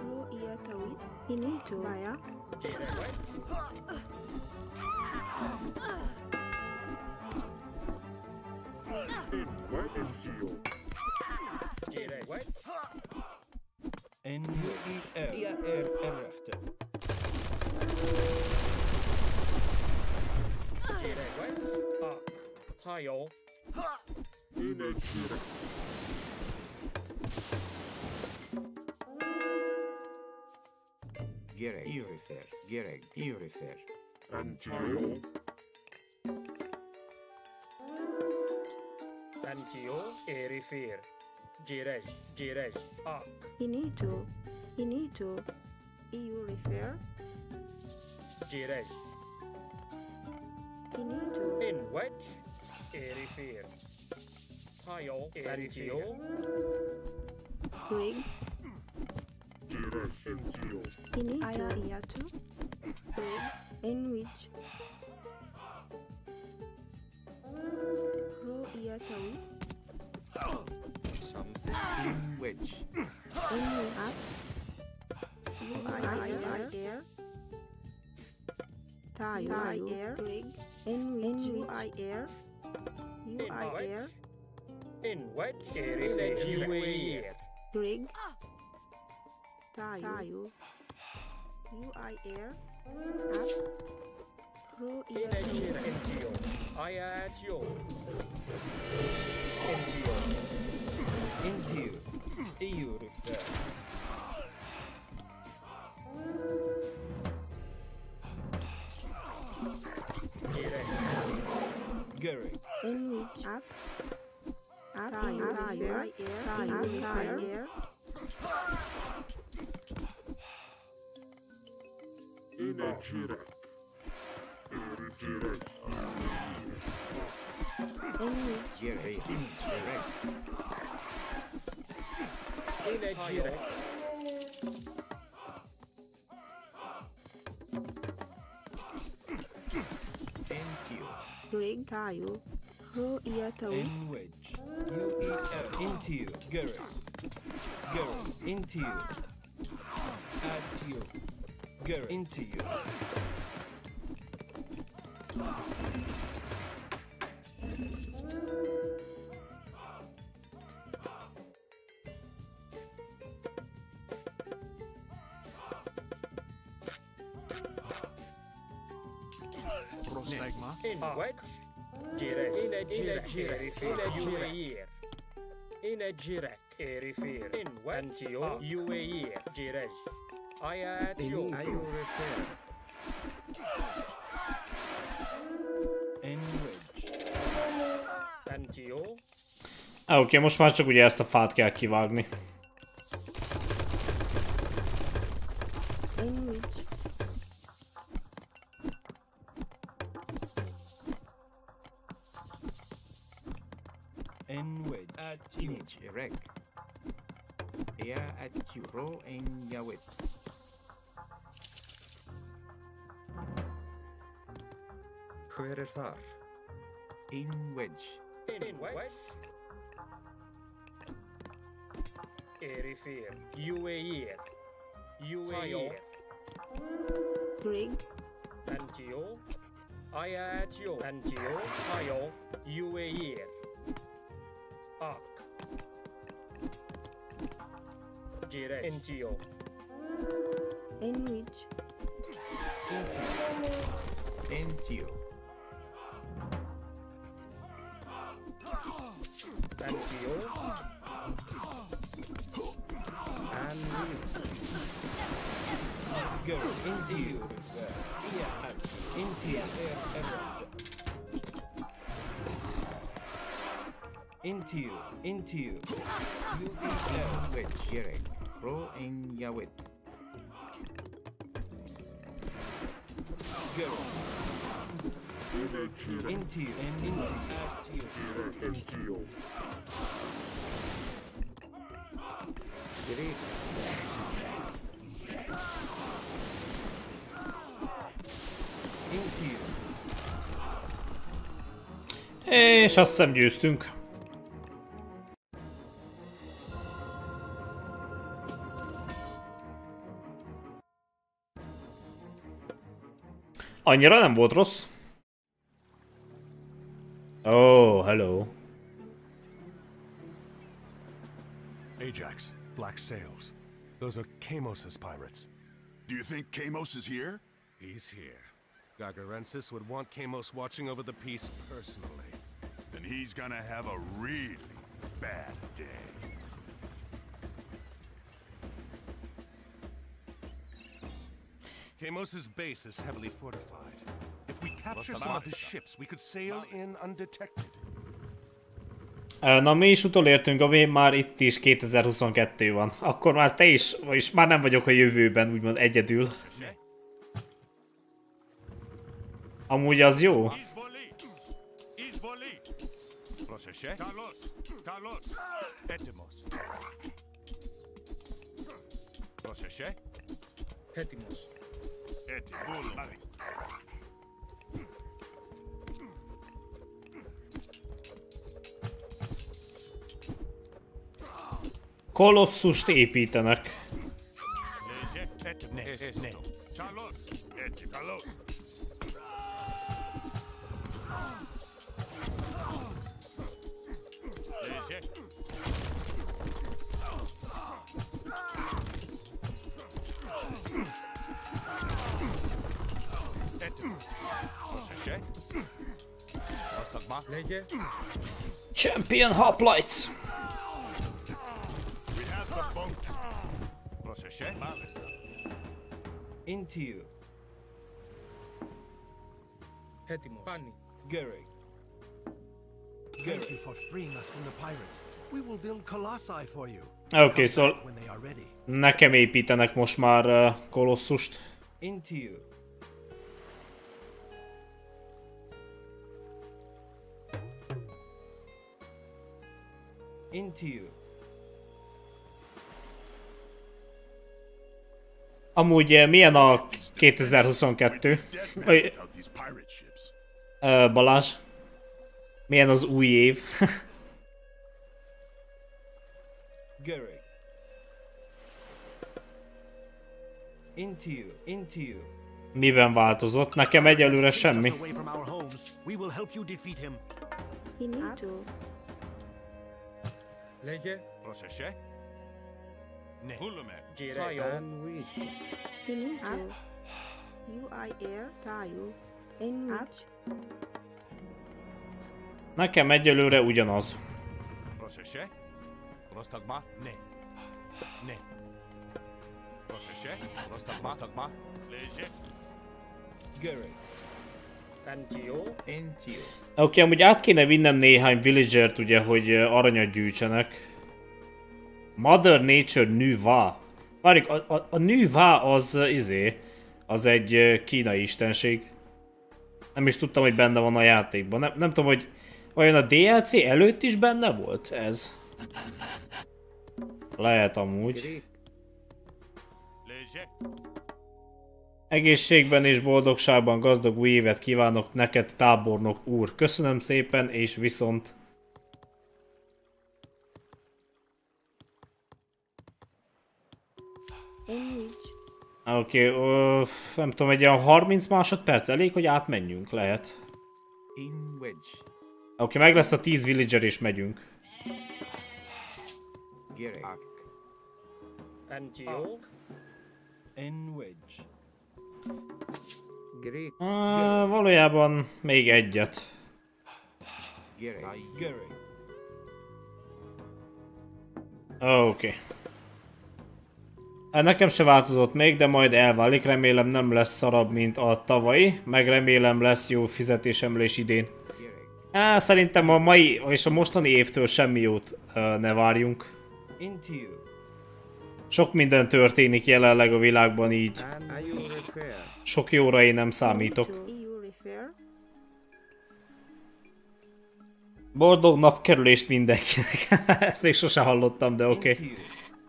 You ear to it. You need to. Maya. Direct. En día er errechte. Ha yo. Ha. In het Gerek, Iurifer, Gerek, Iurifer. Antio. Tanjio Erifir. Jiresh, Jiresh, Ah. Inito, Inito, EU refer. Jiresh. Inito. In which? Erifir. Tayo Erifir. Rig. Jiresh Mtio. Inito. Ayariatu. Rig. In which? here to? Something which. Only up. You here. Tie air. Rigs. In which you are here. You are here. In which there is a G-way Rig. Tayo. You are here. Up grow your In NGO. I at you. NGO. NGO. EU refer. Gary. In it up. Up, up, up, air, air, air, air. Energy. Direct. In a direct. Thank you. Greg tayo. Into you. Girl. Girl. Into you. Add you. Girl. Into you. In which? Jirek. A Jirek. In a Jirek. In a Jirek. Erifir. In what? Antio. Uair. Jirek. I at you. I refer. jó? Oké, okay, most már csak ugye ezt a fát kell kivágni. Hver er þar? Ein wedge. In West, Erifir, UAE, UAE, Grig, Antio, Ayatio, Antio, Ayo, UAE, Ak, Jire, Intio, Enrich, Intio, Intio. Induce. Induce. Into you, into you. You wit, Yerek, Hro in Yawit. Geralt. Into you, into you. Into you. Geralt. És azt hiszem győztünk. Annyira nem volt rossz. Oh, hello. Ajax, black sails. Those are Kamos's pirates. Do you think Kamos is here? He's here. Gargarensis would want Kamos watching over the peace personally. Then he's gonna have a really bad day. Kamos's base is heavily fortified. If we capture some of his ships, we could sail in undetected. Ö, Na mi is utolértünk, ami már itt is 2022 van. Akkor már te is, vagyis már nem vagyok a jövőben, úgymond egyedül. Amúgy az jó. Carlos, Carlos, Etimos. Kolosszust építenek. Ne, ne, ne. Champion Hoplites. Into you. Hetimos. Pani. Gary. Thank you for freeing us from the pirates. We will build colossi for you. Okay, so nekem építenek most már uh, kolossust. Into you. Into you. Amúgy eh, milyen a 2022? Vagy, uh, Balázs? Milyen az új év? Gary. Into you. Into you. Miben változott? Nekem egyelőre semmi. Λέγε. Πρόσεχε. Ναι. Πούλουμε. Τζιρέιο. You need to. You are air. Tayo. In which. Nekem egyelőre ugyanaz. Πρόσεχε. Πρόσταγμα. Ναι. Ναι. Πρόσεχε. Πρόσταγμα. Πρόσταγμα. Λέγε. Gary. Oké, okay, amúgy át kéne vinnem néhány villagert ugye, hogy aranyat gyűjtsenek. Mother Nature Nuva. Várjuk, a, a, a Nuva az izé, az egy kínai istenség. Nem is tudtam, hogy benne van a játékban. Nem, nem tudom, hogy olyan a DLC előtt is benne volt ez. Lehet amúgy. Egészségben és boldogságban gazdag új évet kívánok neked, tábornok úr. Köszönöm szépen, és viszont... Oké, okay, nem tudom, egy olyan 30 másodperc elég, hogy átmenjünk, lehet. Oké, okay, meg lesz a 10 villager és megyünk. And York? In Wedge. Uh, valójában még egyet. Oké. Okay. Hát nekem se változott még, de majd elválik. Remélem nem lesz szarabb, mint a tavalyi. Meg remélem lesz jó fizetésemre is idén. Á, szerintem a mai és a mostani évtől semmi jót uh, ne várjunk. Into you. Sok minden történik jelenleg a világban így. Sok jóra én nem számítok. Boldog napkerülést mindenkinek. Ezt még sose hallottam, de oké. Okay.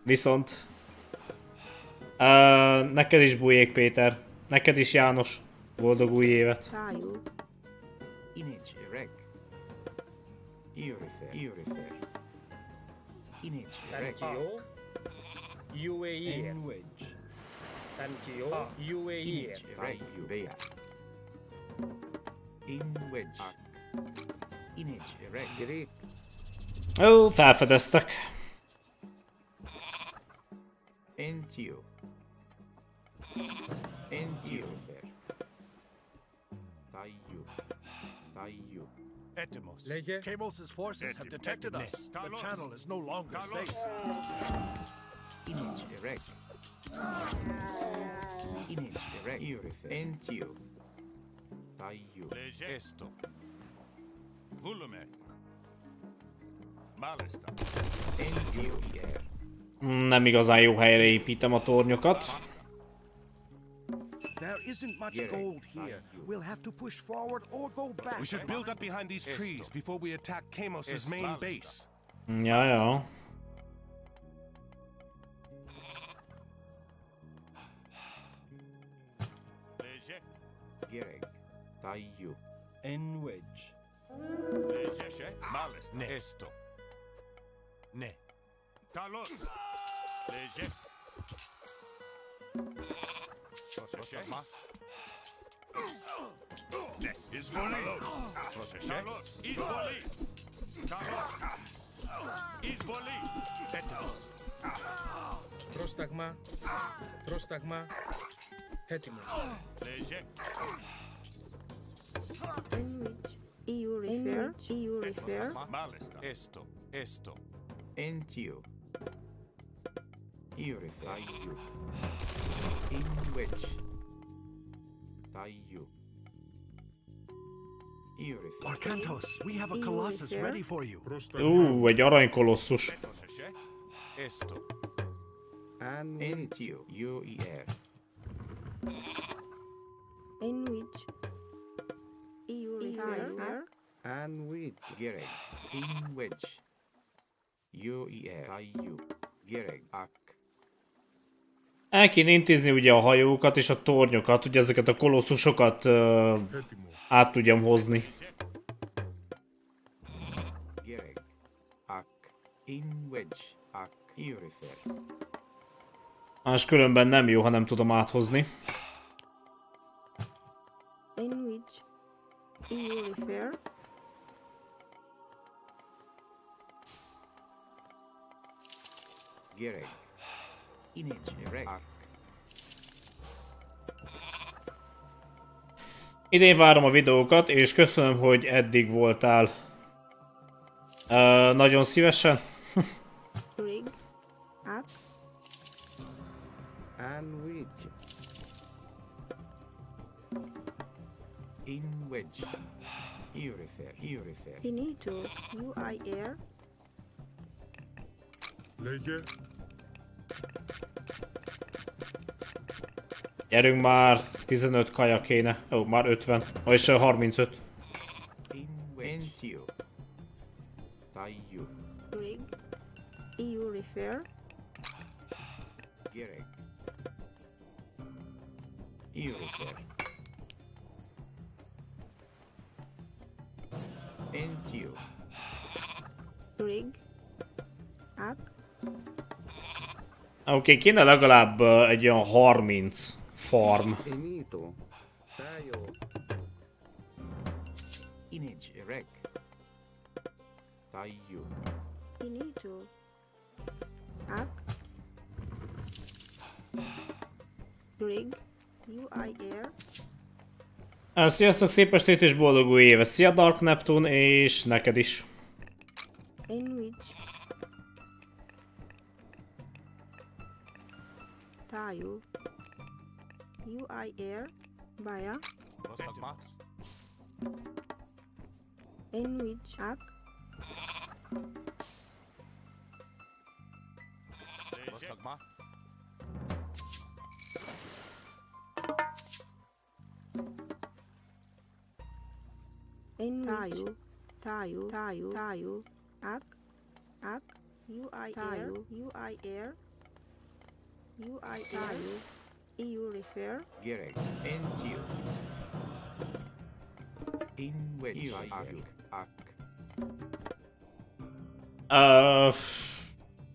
Viszont... Uh, neked is bujék Péter. Neked is János. Boldog új évet. Erect. UAE In which? UAE Iray Urea Inwich Inich Iray Oh, fair for this stick. Entio. Entio. Taiyu. Taiyu. Etymos. Cables' forces have detected us. The channel is no longer safe. Image direct. Image direct. You refer. And you. By you. Lege. Esto. Volume. Malesta. Mm, and you here. Nem igazán jó helyre építem a tornyokat. There isn't much gold here. We'll have to push forward or go back. We should build up behind these trees before we attack Kamos's main base. Mm, yeah, yeah. Tayu. In wedge. Λέγε. Μάλιστα. Ναι. Έστω. Ναι. Καλώς. Λέγε. Πρόσεχε. Ναι. Εισβολή. Πρόσεχε. Εισβολή. Καλώς. Εισβολή. Έτοιμος. Πρόσταγμα. Πρόσταγμα. Έτοιμος. Λέγε. In which EU refer? In which EU refer? Esto, esto. And you. You refer. You. In which? Taiyu. Arcantos, we have a Colossus ready for you. Uu, egy arany kolosszus. Esto. And in you, you, In which EU refer And with Gereg. In which UER. IU. Gereg. Ak. El kéne intézni ugye a hajókat és a tornyokat, ugye ezeket a kolosszusokat uh, át tudjam hozni. Gereg. Ak. In which. Ak. EU refer. Más különben nem jó, ha nem tudom áthozni. in which EU refer Gereg. Inage. Gereg. Ak. Idén várom a videókat, és köszönöm, hogy eddig voltál. Uh, nagyon szívesen. rig ak And which. In which. EU refer. EU refer. finito UIR Lege. Gyerünk már, 15 kaja kéne. Ó, már 50. Vagyis ö, 35. In which. Entio. Tayu. rig EU refer Gereg. EU refer. Entio. rig. Ak. Oké, okay, kéne legalább uh, egy olyan 30 farm. Inage. Ak. Rig. UIR Sziasztok, szép estét és boldog új évet! Szia Dark Neptune, és neked is. in which tayo UIR baya in which ak in tayo tayo tayo tayo ak ak UIR UIR UIR EU refer Gereg. Entio. In which. Ak. Ak. Uh,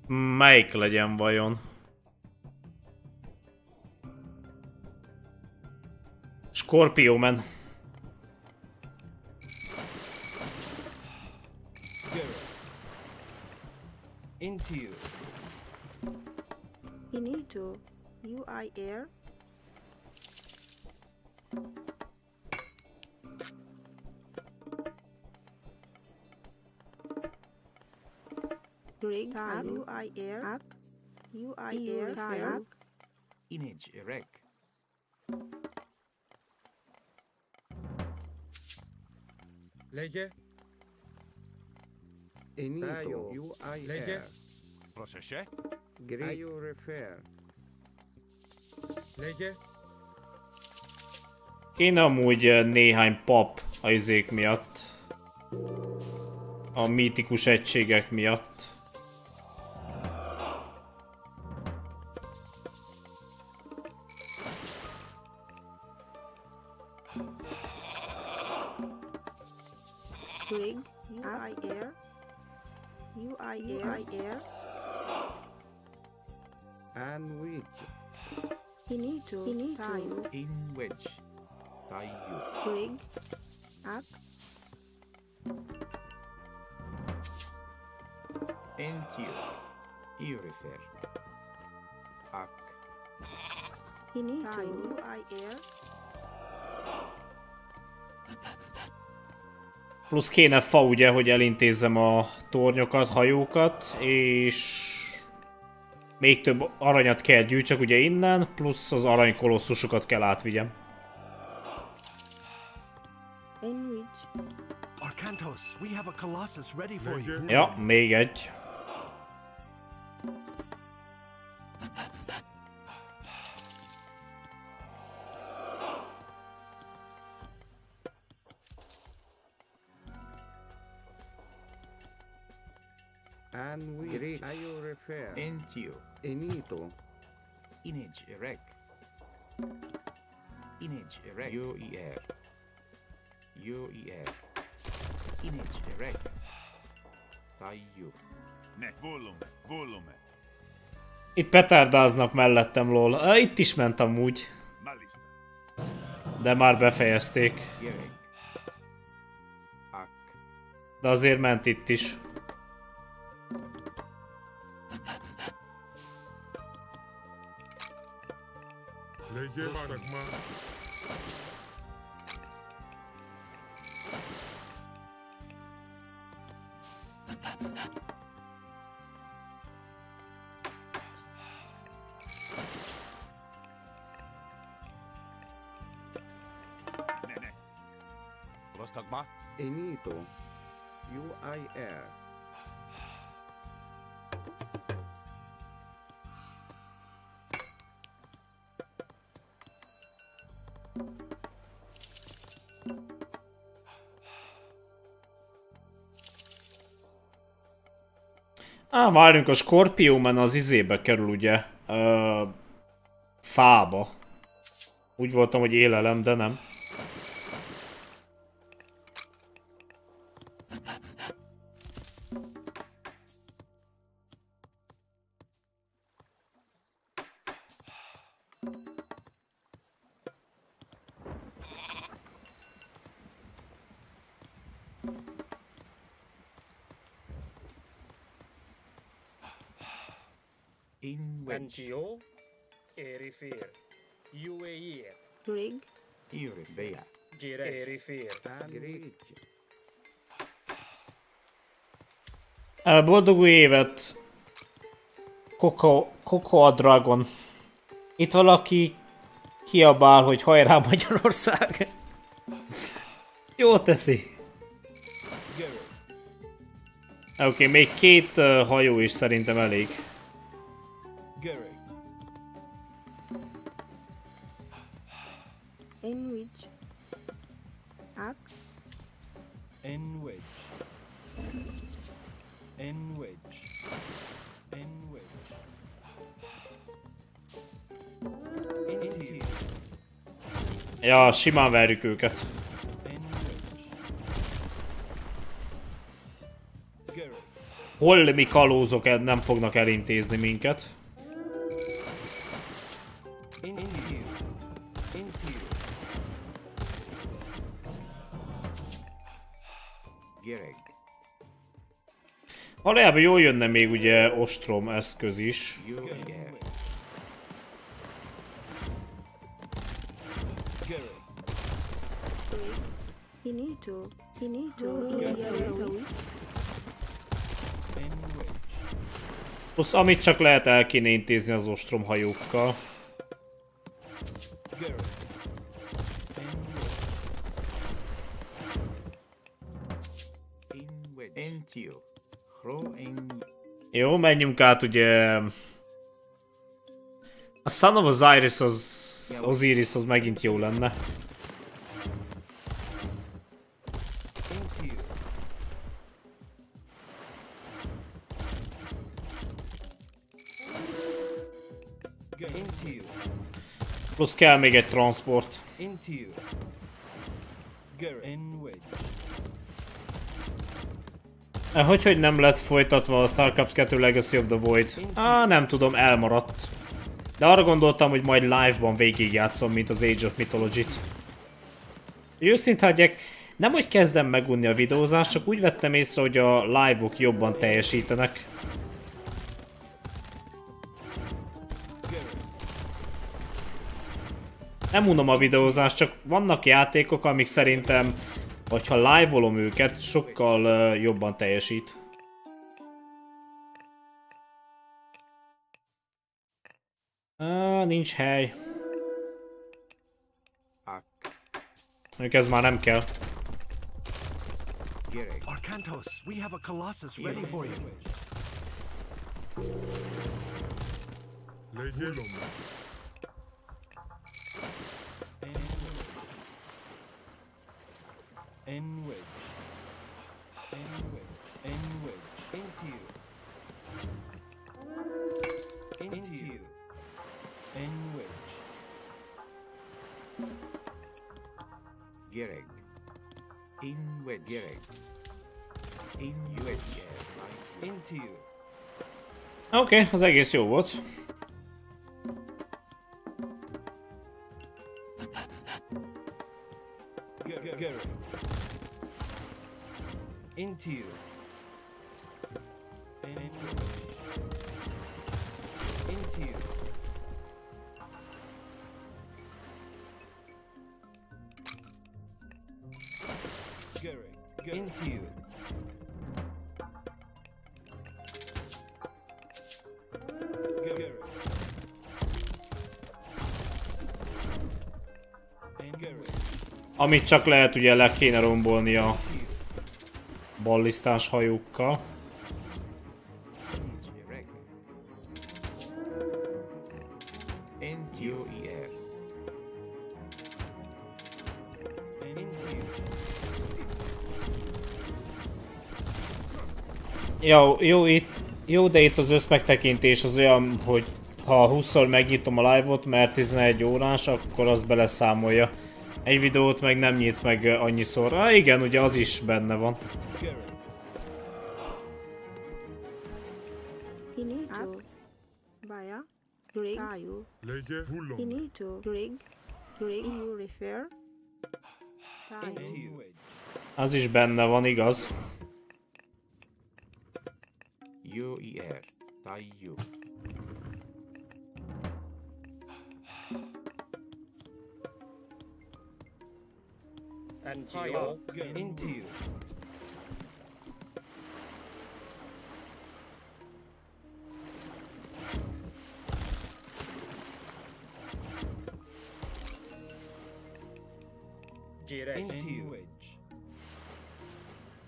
melyik legyen vajon? Scorpio Man. into you. Inito, you are air. Rig U I air ak U I air kayak Inage erect. Lege. Enito. Lege. Procesie? Great. IU refer. lege, Kéne amúgy ö, néhány pap a izék miatt. A mítikus egységek miatt. Plusz kéne fa ugye, hogy elintézzem a tornyokat, hajókat, és még több aranyat kell gyűjtsek ugye innen, plusz az aranykolosszusokat kell átvigyem. Ja, még egy. Refer? Entio. Enito. Inage erect. Inage erect. UER. UER. Inage erect. Taiju. Ne, volume, volume. Itt petárdáznak mellettem, lol. Itt is ment amúgy. De már befejezték. De azért ment itt is. Rege bardak mı? Nene. Rostak mı? Á, várjunk, a Scorpion az izébe kerül ugye. Ö, fába. Úgy voltam, hogy élelem, de nem. Antio, Erifir, Ueir, Rig. Iribea. Gire, Erifir, Boldog új évet! Koko, Koko a Dragon. Itt valaki kiabál, hogy hajrá Magyarország. Jó teszi. Oké, okay, még két uh, hajó is szerintem elég. Ja, simán verjük őket. Hol mi kalózok el- nem fognak elintézni minket. Valójában jól jönne még ugye ostrom eszköz is. UER. Finito. Finito. Plusz amit csak lehet el kéne intézni az ostrom hajókkal. Entio. Hro en Jó, menjünk át ugye... A Son of Osiris az... Osiris az megint jó lenne. Plusz kell még egy transport. Eh, Hogy, hogy nem lett folytatva a StarCraft 2 Legacy of the Void? Á, nem tudom, elmaradt. De arra gondoltam, hogy majd live-ban végigjátszom, mint az Age of Mythology-t. Őszint hagyják, nem hogy kezdem megunni a videózást, csak úgy vettem észre, hogy a live-ok jobban teljesítenek. Nem unom a videózást, csak vannak játékok, amik szerintem, hogyha live-olom őket, sokkal uh, jobban teljesít. Ah, nincs hely. Mondjuk ez már nem kell. Arcantos, we have a Colossus ready for you. N wedge. N wedge. N wedge. Into you. Into you. N wedge. Gereg. In wedge. Gereg. In wedge. Into you. Okay, az egész jó volt. Go, go, go. Into you. N Into you. Gary. Into you. Amit csak lehet, ugye le kéne rombolni a ballisztás hajókkal. Jó, jó, itt, jó, de itt az összmegtekintés az olyan, hogy ha 20-szor megnyitom a live-ot, mert 11 órás, akkor azt beleszámolja. Egy videót meg nem nyitsz meg annyiszor. Á, igen, ugye az is benne van. Hát? Az is benne van, igaz? Jó, ilyen. Tájú. And. Into you. Into you.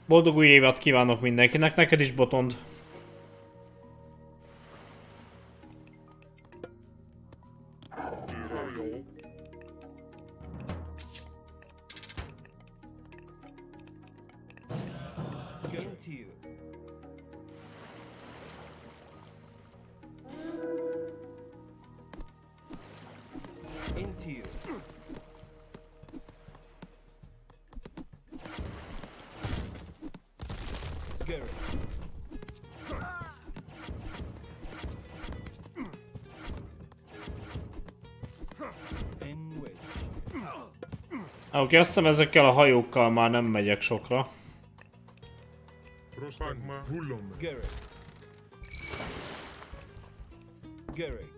Boldog új évet kívánok mindenkinek, neked is botond. Oké, azt hiszem ezekkel a hajókkal már nem megyek sokra. Gary. Gary.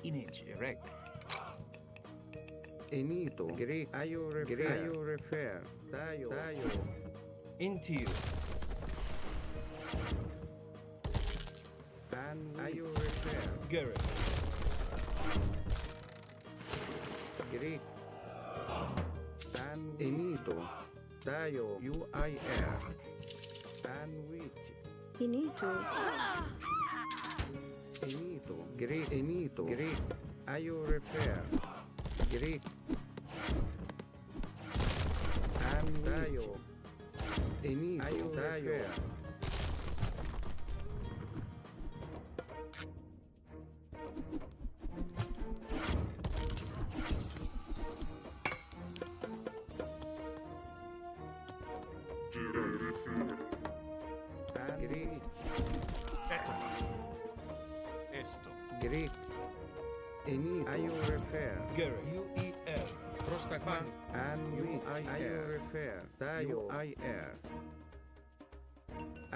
Image erect. Ayo, Refer, Tayo, Tayo. Into you. tayo UIF sandwich. Hinito Hinito Greek Hinito Greek Ayo repair. Greek And tayo Hinito Ayo. repair.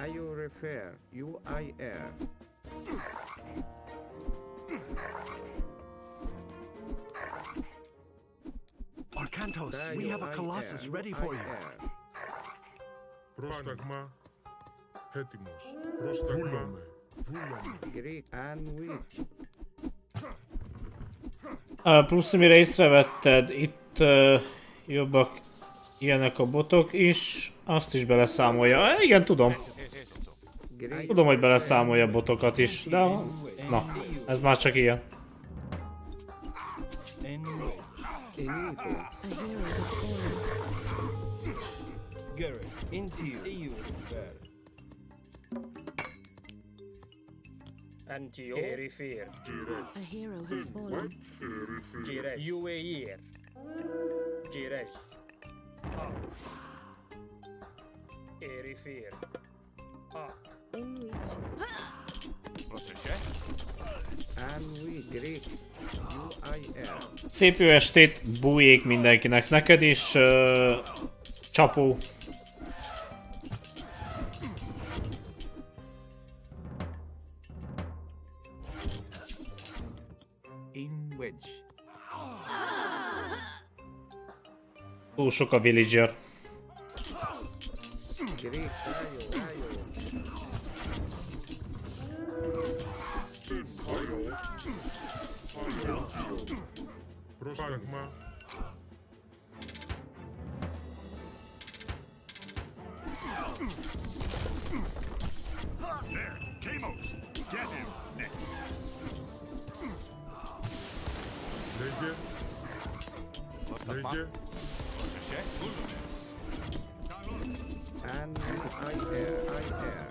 I refer. U-I-R. Arcantos, we have a Colossus ready for you. Πρόσταγμα έτοιμος. Πρόσταγμα βούλομε. Greek and which Uh, plusz, amire észrevetted, itt uh, jobbak ilyenek a botok is, azt is beleszámolja. Uh, igen, tudom. Tudom, hogy beleszámolja a botokat is, de na, ez már csak ilyen. Antio Erifir. A hero has fallen. Jirej. Ueir. Jirej. Ah. Erifir. Szép jó estét, bújék mindenkinek, neked is, uh, csapó. Túl sok a villager. Greek. Lege. Anwi IR, IR.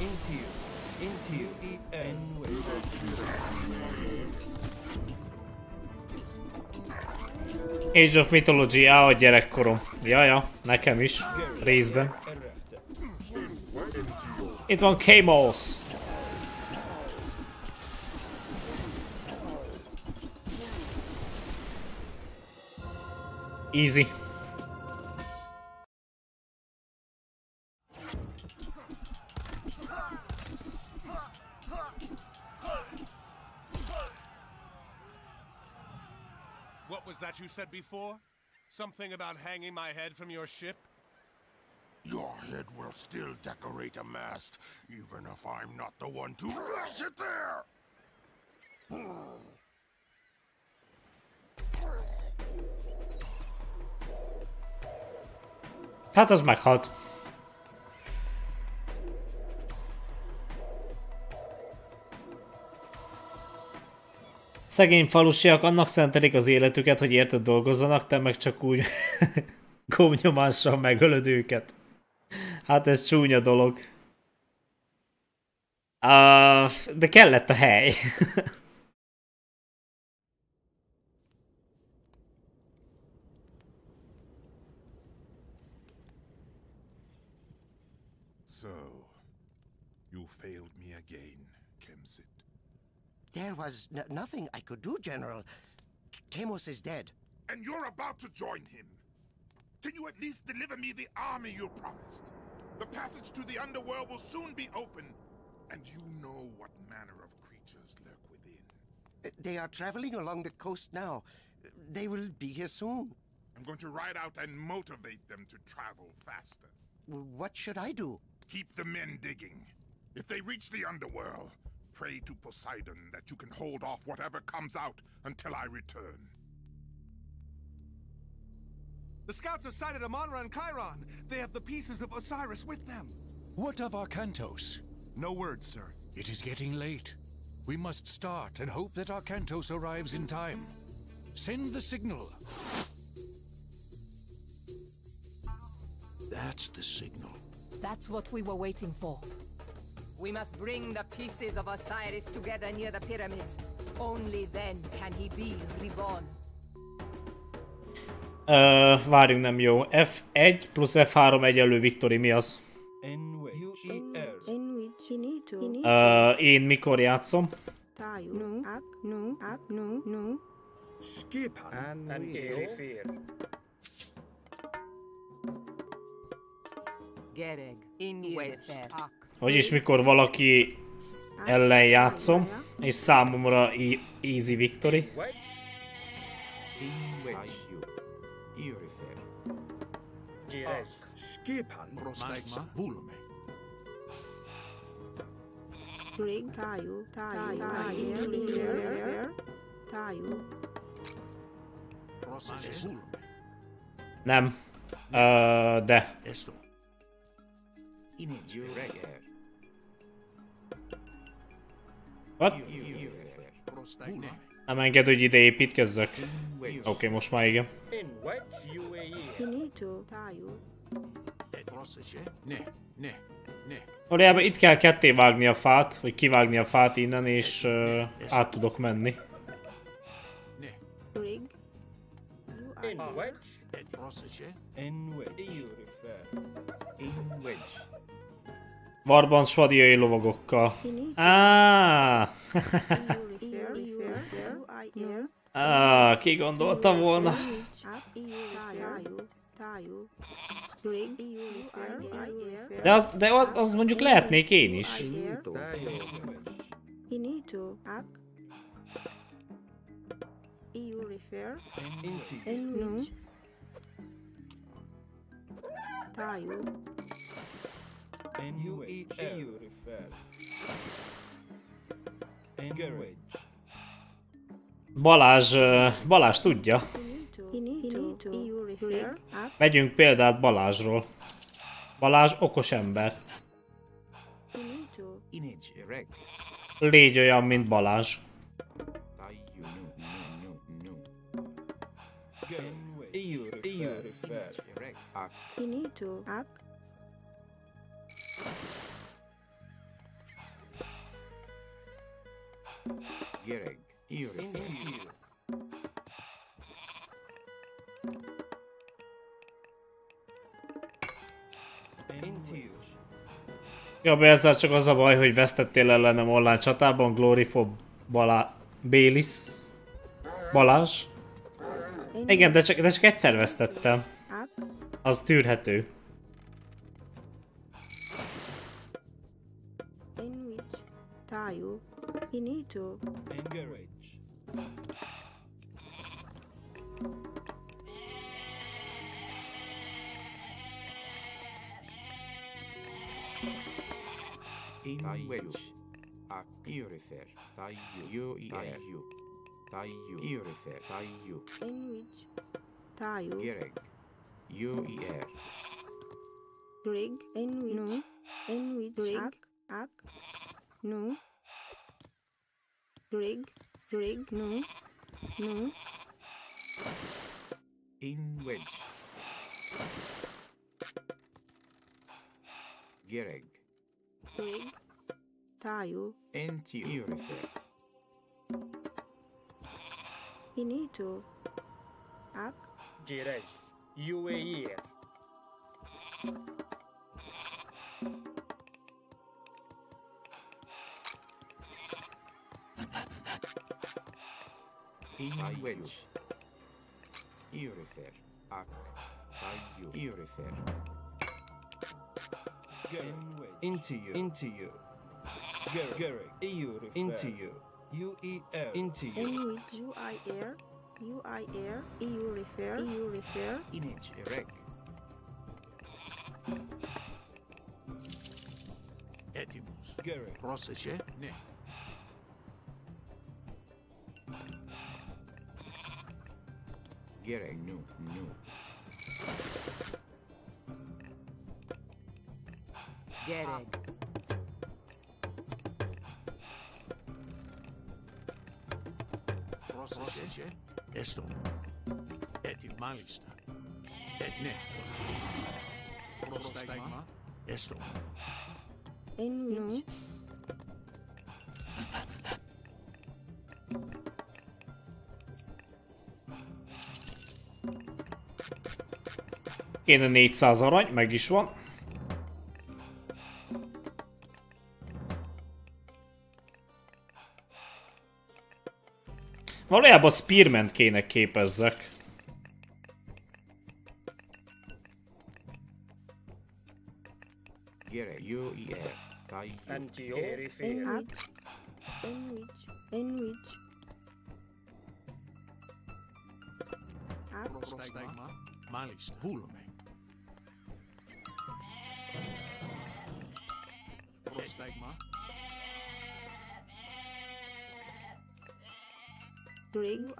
Into you. Into you. E N Age of Mythology, á, a gyerekkorom. Jaja, nekem is, részben. Itt van Kamos. Easy. What was that you said before? Something about hanging my head from your ship? Your head will still decorate a mast, even if I'm not the one to rush it there! Hát az meghalt. Szegény falusiak annak szentelik az életüket, hogy érted dolgozzanak, te meg csak úgy gómnyomással megölöd őket. Hát ez csúnya dolog. Uh, de kellett a hely. There was nothing I could do, General. Kamos is dead. And you're about to join him. Can you at least deliver me the army you promised? The passage to the underworld will soon be open, and you know what manner of creatures lurk within. Uh, They are traveling along the coast now. They will be here soon. I'm going to ride out and motivate them to travel faster. What should I do? Keep the men digging. If they reach the underworld, pray to Poseidon that you can hold off whatever comes out until I return. The scouts have sighted Amonra and Chiron. They have the pieces of Osiris with them. What of Arcantos? No word, sir. It is getting late. We must start and hope that Arcantos arrives in time. Send the signal. That's the signal. That's what we were waiting for. We must bring the pieces of Osiris together near the pyramid. Only then can he be reborn. Uh, várjunk, nem jó. F1 plusz F3 egyenlő Victory, mi az? E Uh, én mikor játszom? Tayo. No. Ak. No. Ak. No. No. Skipan. Anwi Antio Erifir. Gereg. In wedge. Vagyis mikor valaki ellen játszom, és számomra easy victory. Tájú, tájú, tájú. Nem. Ö, de. What? Nem enged, hogy ide építkezzek. Oké, okay, most már igen. Valójában itt kell ketté vágni a fát, vagy kivágni a fát innen, és uh, át tudok menni. In Varban svadiai lovagokkal. Ear, Á, ki gondolta volna? De az, de az, az mondjuk lehetnék én is. Tájú. EU refer. In which? Balázs, Balázs tudja. Ak. Vegyünk példát Balázsról. Balázs okos ember. Légy olyan, mint Balázs. Nu Refer. you. Into you. Gabi, ezzel csak az a baj, hogy vesztettél ellenem online csatában, Gloryfob Balá... Bélis... Balázs. Igen, de csak, de csak egyszer vesztettem. Ak. Az tűrhető. In which? You need to encourage. Encourage. Acurifer. Taiyu. Taiyu. Taiyu. Irifer. Taiyu. Enwich. Tayu. Gereg. Uer. Greg. Enwich. No. Enwich. Greg. Ak. Ak. No. Greg, Greg, no, no. In wedge. Gereg. Greg. Tayo. Enti urife. Inito. Ak. Girej. UAE. In which? EU refer. Ak. Tayu. EU refer. In which? Into you. Into you. Garage. Garage. EU refer. Into you. U E L. Into you. In which? UI air. UI air. EU refer. EU refer. Inage reg. Έτοιμος. Garage. Πρόσεχε. Ναι. quiere. new, new. Get it. Prosesece, esto, etimallista, etne, prostagma, esto. En no. Kéne 400 arany, meg is van. Valójában Spearman kéne képezzek. Gereg. U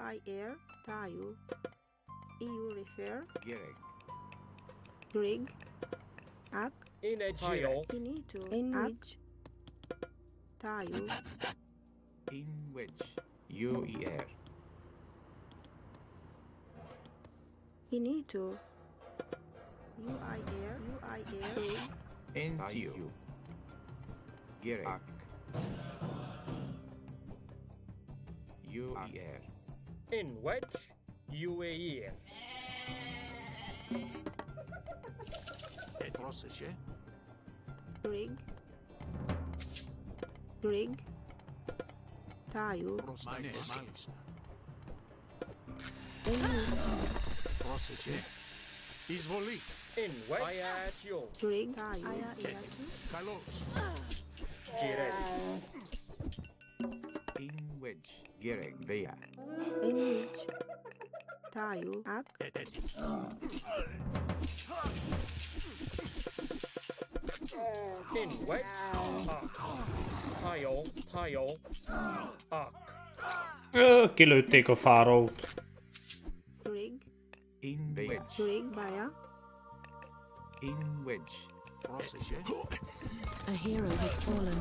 UIR, tile, EU refer, Grig, Grig, Ak, Inagio, Inito, Inwich, tile, Inwich, UER, Inito, UIR, UIR, NTU, Grig, Ak, UER. In which UAE? Ε, πρόσεχε. Rig. Rig. Tayo. Μάλιστα. Πρόσεχε. In which Ayatio. Rig. Tayo. Καλώς. Κυρέλη. In which. Gierek, Via. In which Tayu Ak. In wet. Tayo, Tayo, Ak. Kilőtték a fárót. Rig. In which. Rig, Via. In which. A hero has fallen.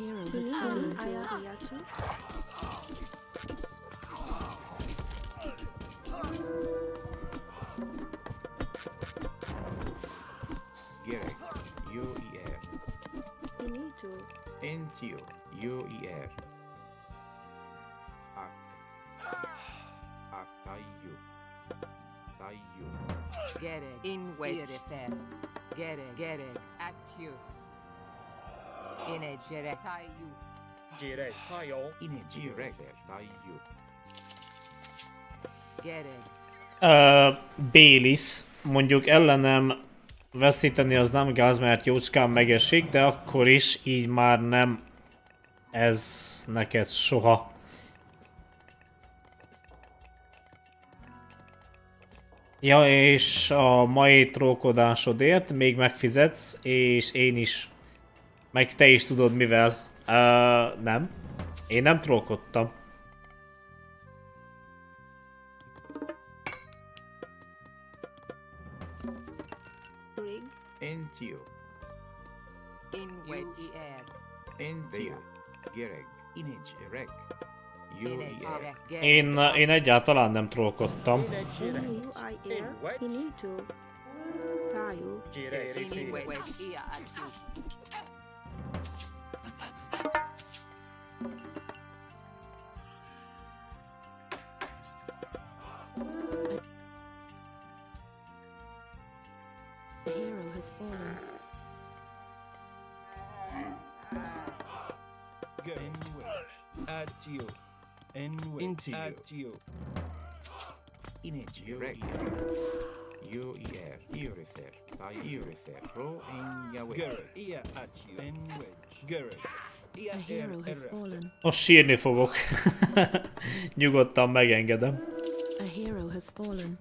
hero has fallen. UER. Benito. Entio, UER. Ak. Gerek, in way Gerek, Gerek, at you. In a direct. Tayo. Jirek. Tayo. In a Gerek. Tayu. Get it. Uh, Bélis, mondjuk ellenem veszíteni az nem gáz, mert jócskán megesik, de akkor is így már nem ez neked soha. Ja, és a mai trókodásodért még megfizetsz, és én is. Meg te is tudod mivel. Uh, nem. Én nem trókodtam. Rig. NTU. In wedge. UER. NTU. Gerek. Inage. Erek. Én, én egyáltalán nem trollkodtam. The hero has fallen. Go. At you. Into you. At you. In it. UER. Eurifer. Tayu. Eurifer. Pro. In Yahweh. Gerek. Ear at you. In wedge. A Ear hero has erect. fallen. Most sírni fogok. Nyugodtan megengedem. A hero has fallen.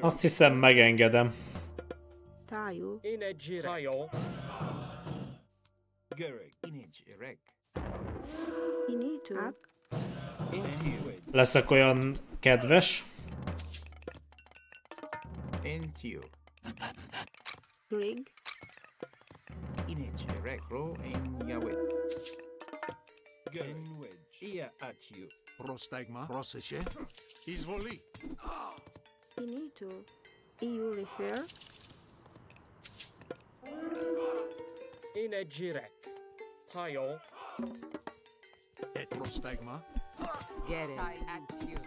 Azt hiszem megengedem. Leszek olyan kedves. into you. Rig. NGO. Greg. Inechregro en Yawet. Genwedge. Ia atiu. Prostagma. Proseche. Izvoli. Finito. Iu refer. Inegirek. Tayo. Et prostagma. Get it. I atiu.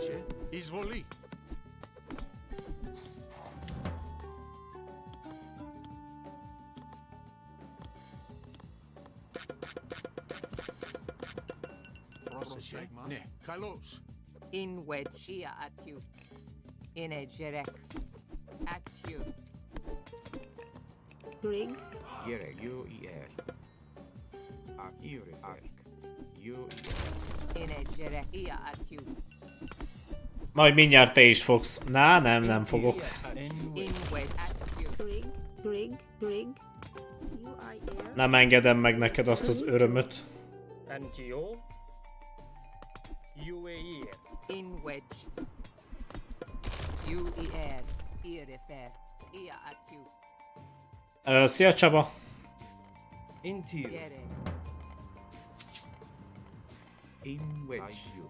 się. Izwoli. Proszę się. In wedgia atiu. In egerek. Atiu. Grig. Gire, you, yeah. A, you, Arik. You, yeah. In atiu. Majd mindjárt te is fogsz. Na, nem, nem fogok. Nem engedem meg neked azt az örömöt. Ö, Szia Csaba! Into you. In which. You.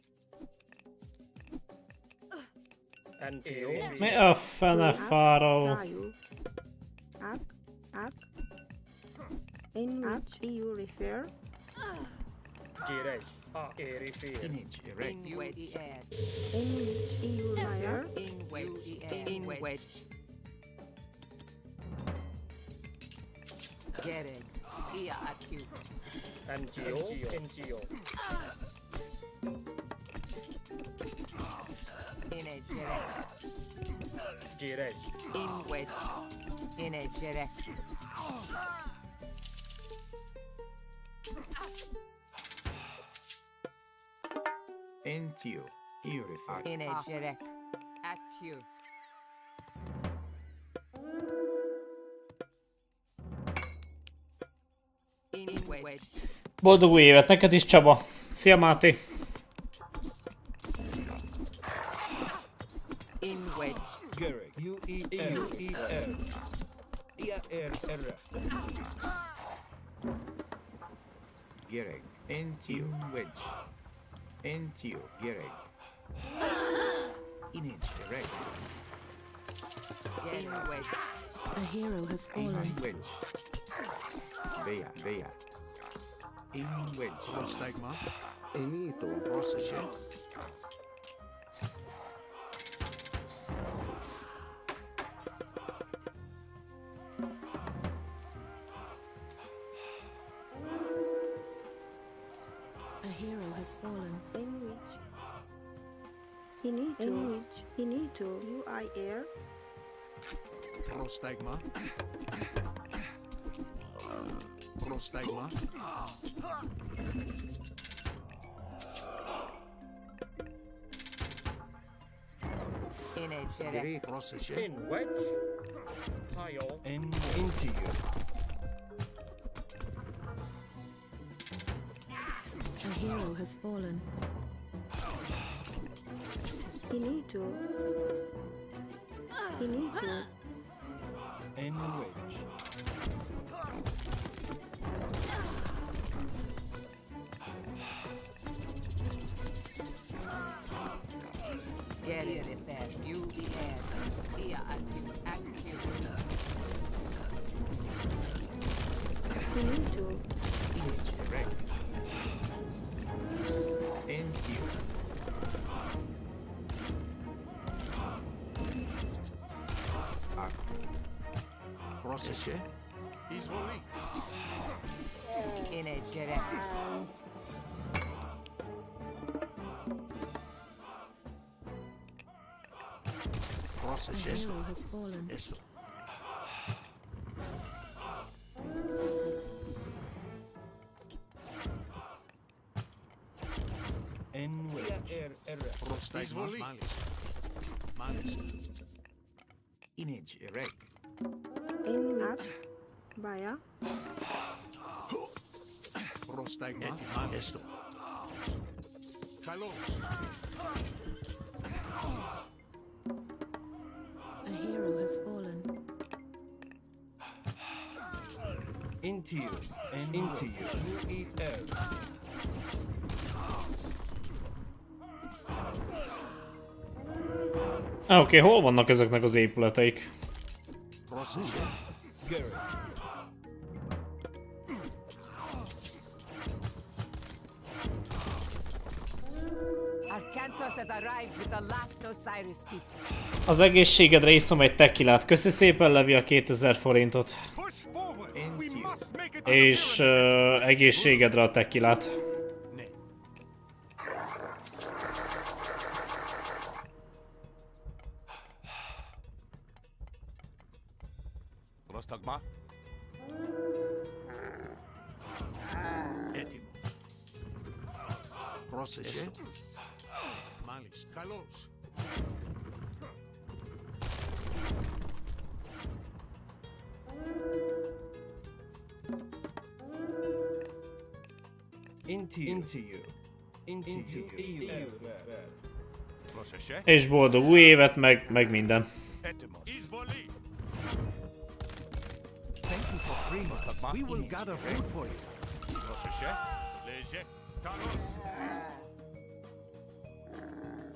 Mi a fene fáraó? In which? you refer? In which? You refer? In which In which? Gerek. Ia akü. NGO. NGO. Inedgere. Gire. Inguet. Inedgere. Entio. Iurifac. Inedgere. Attiu. Inguet. Boldog Weaver, attaccati Csaba. Szia Máté! Prostagma. process Prostagen. A hero has fallen. Enrich. Inito. Enrich. Inito. UIR. Prostagma. In which? In into you. A hero has fallen. Finito. to. In which? Guerriere per UBR. Ia active to. Incorrect. Thank you. Ah. Procession. Izvoli. This. a yes, hero has fallen. Yes. En Prostate Inage erect. In match. Baya. Prostagma. Esto. Kalos. A hero has fallen. Into you. And into you. You eat air. Oké, okay, hol vannak ezeknek az épületeik? Az egészségedre iszom egy tekilát. Köszi szépen, Levi, a 2000 forintot. És uh, egészségedre a tekilát. Rostagma? Proszę się? Μάλιστα. Καλώς. Into you. Into you. Into, into you. EU. EU. Πρόσεχε. És boldog új évet, meg, meg minden. Έτοιμος. Εισβολή. Thank you for freeing us. We will gather food for you.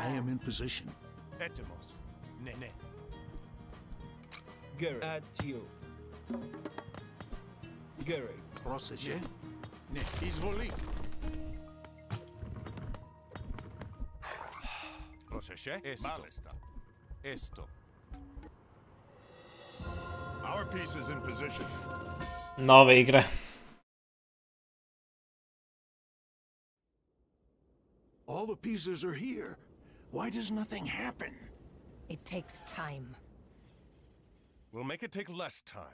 I am in position. Etymos. Nene. Gary. Addio. Gary. Proseje. Ne. Izvoli. Proseje. Esto. Esto. Our piece is in position. Nove igre. All the pieces are here. Why does nothing happen? It takes time. We'll make it take less time.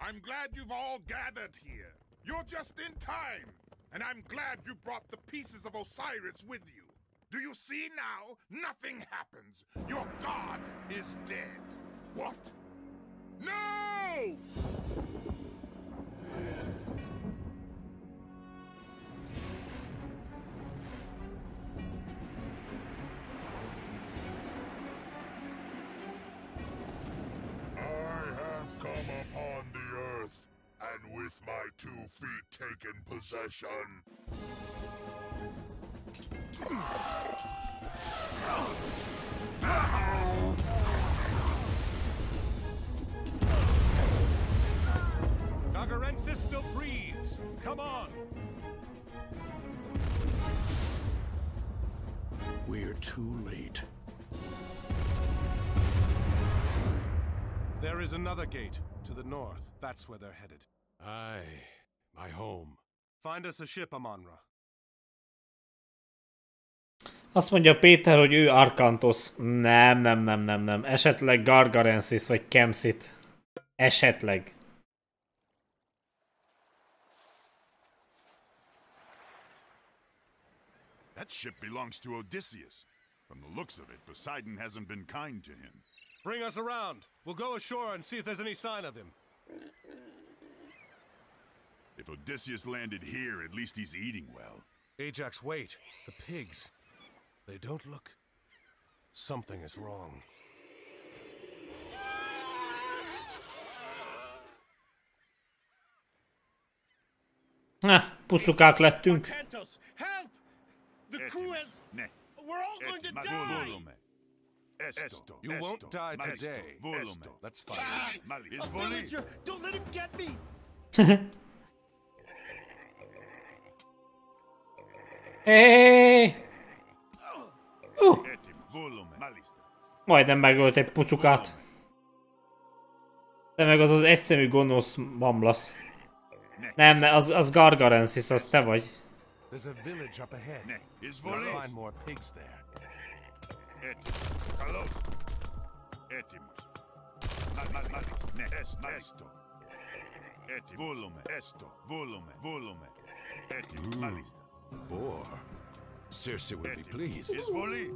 I'm glad you've all gathered here. You're just in time. And I'm glad you brought the pieces of Osiris with you. Do you see now? Nothing happens. Your god is dead. What? No! My two feet taken possession. Gargarensis still breathes. Come on. We're too late. There is another gate to the north. That's where they're headed. Aye, my home. Find us a ship, Amonra. Azt mondja Péter, hogy ő Arkantos. Nem, nem, nem, nem, nem. Esetleg Gargarensis vagy Kemsit. Esetleg. That ship belongs to Odysseus. From the looks of it, Poseidon hasn't been kind to him. Bring us around. We'll go ashore and see if there's any sign of him. If Odysseus landed here, at least he's eating well. Ajax, wait. The pigs. They don't look. Something is wrong. Na, pucukák lettünk. Kentos, help! The crew has. Ne. We're all going to die! Esto. You won't esto, die today. Volume. Let's find Ah, out. Mali. a villager! Don't let him get me! Éééé! Volume. Malista. Majdnem megölt egy pucukát. Te meg az az egyszerű gonosz mamlasz. Nem, ne, az, az Gargarensis, az te vagy. There's a village up ahead. Ne. Is We'll volley. find more pigs there. Etimus. Kalos. Etimus. Mal, mal, mal. Ne. Es, esto. Eti volume. Esto. Volume. Volume. Eti. Malista. Boar. Circe will be pleased. Is voli.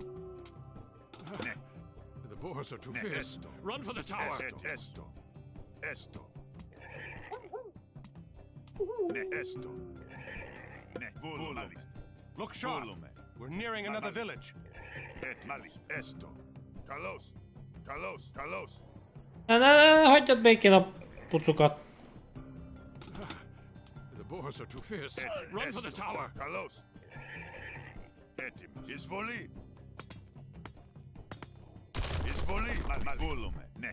The boars are too Ne. fierce. Run for the tower. Et esto. Esto. Esto. Ne. Look sharp. We're nearing another Malista. village. Et malista. Esto. Kalos. Kalos. Kalos. Hagyjad békén a pucukat. The boars are too fierce. Eti. Run for the tower. Kalos. Etim. Eh, is voli. Is voli. Mal, mal. Volume. Ne.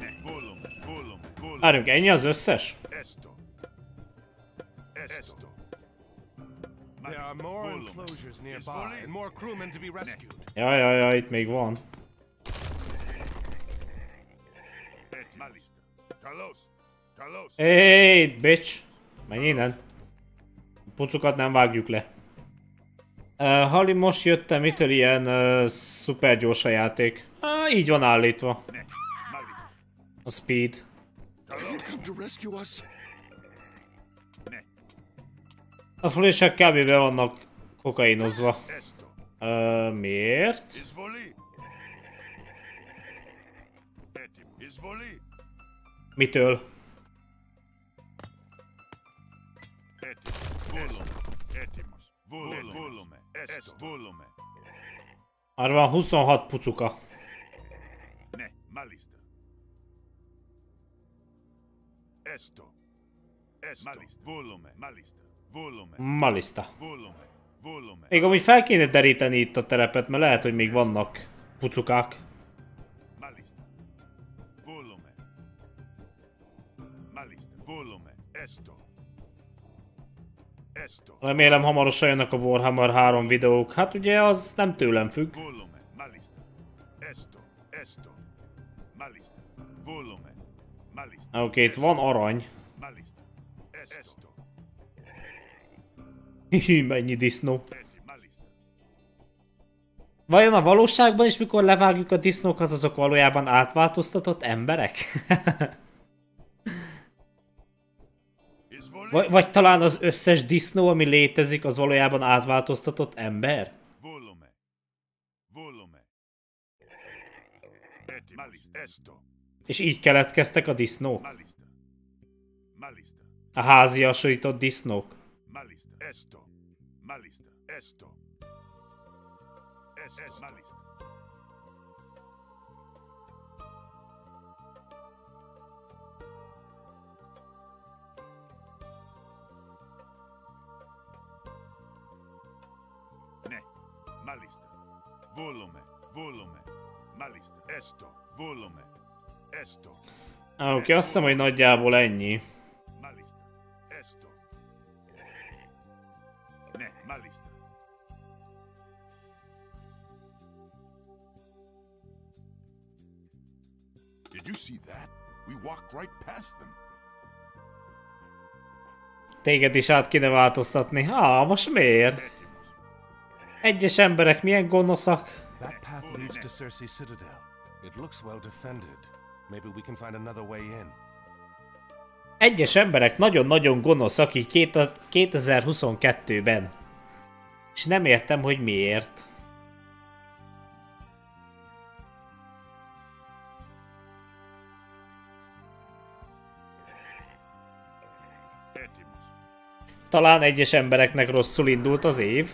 Ne. Volume. Volume. Volume. Várjunk, ennyi az összes? Esto. Esto. There are more enclosures nearby and more crewmen to be rescued. Ja, ja, ja, itt még van. Eh, Et malista. Kalos. Kalos. Hey, bitch! Menj innen! A pucukat nem vágjuk le. Uh, Hali, most jöttem, mitől ilyen uh, szuper gyors a játék? Uh, így van állítva. A speed. A frissek kb. be vannak kokainozva. Uh, miért? Mitől? Volume. Volume. Esto. Volume. Már van 26 pucuka. Ne. Malista. Esto. Esto. Malista. Volume. Malista. Volume. Malista. Volume. Volume. Még amúgy fel kéne deríteni itt a terepet, mert lehet, hogy még vannak pucukák. Malista. Volume. Malista. Volume. Esto. Remélem hamarosan jönnek a Warhammer 3 videók. Hát ugye az nem tőlem függ. Oké, itt van arany. Hihi, mennyi disznó. Vajon a valóságban is, mikor levágjuk a disznókat, azok valójában átváltoztatott emberek? vagy, vagy talán az összes disznó, ami létezik, az valójában átváltoztatott ember? Esto. És így keletkeztek a disznók? A háziasított disznók? Malista. Esto. Malista. Esto. Es, es. Volume. Volume. Malista. Esto. Volume. Esto. Ah, Oké, azt hiszem, hogy nagyjából ennyi. Did you see that? We walked right past them. Téged is át kéne változtatni. Ah, most miért? Egyes emberek milyen gonoszak. That path leads to Circe Citadel. It looks well defended. Maybe we can find another way in. Egyes emberek nagyon-nagyon gonoszak így két- 2022-ben. És nem értem, hogy miért. Talán egyes embereknek rosszul indult az év.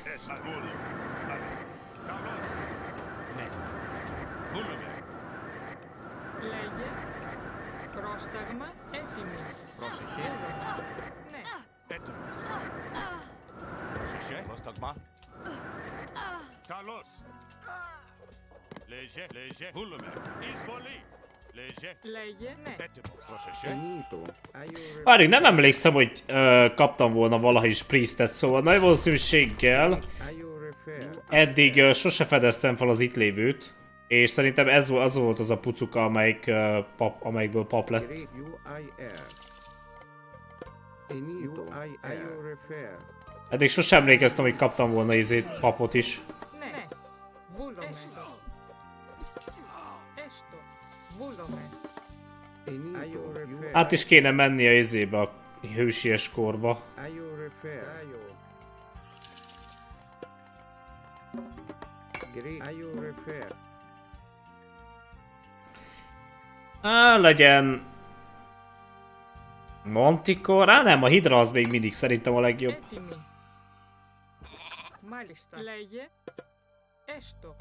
Leje, leje, hullume, izvoli, leje, leje, nem emlékszem, hogy ö, kaptam volna valaha is priestet, szóval nagy valószínűséggel eddig ö, sose fedeztem fel az itt lévőt. És szerintem ez az volt az a pucuka, amelyik, uh, pap, amelyikből pap lett. Eddig sosem emlékeztem, hogy kaptam volna izét papot is. Ne. Βούλομαι. Έστω. Βούλομαι. Át is kéne menni a izébe, a hősies korba. Are you refer? Are you? Greek. Are you refer? Á, legyen... Manticore? Á, nem, a Hydra az még mindig szerintem a legjobb. Έτοιμη. Μάλιστα. Λέγε. Έστω.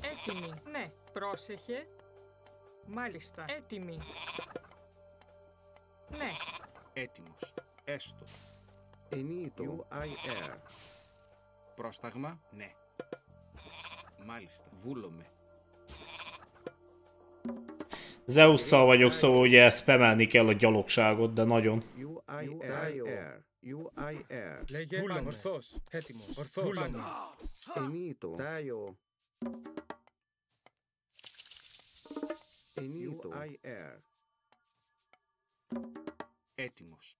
Έτοιμη. Ναι. Πρόσεχε. Μάλιστα. Έτοιμη. Ναι. Έτοιμος. Έστω. Ενίτο. UIR. Πρόσταγμα. Ναι. Μάλιστα. Βούλομαι. Zeus-szal vagyok, szóval ugye spamelni kell a gyalogságot, de nagyon. UIR. UIR. Λέγε πάνω. Ορθός. Έτοιμος. Ορθός. Πάνω. Ενίτο. Τάιο. Ενίτο. UIR. Έτοιμος.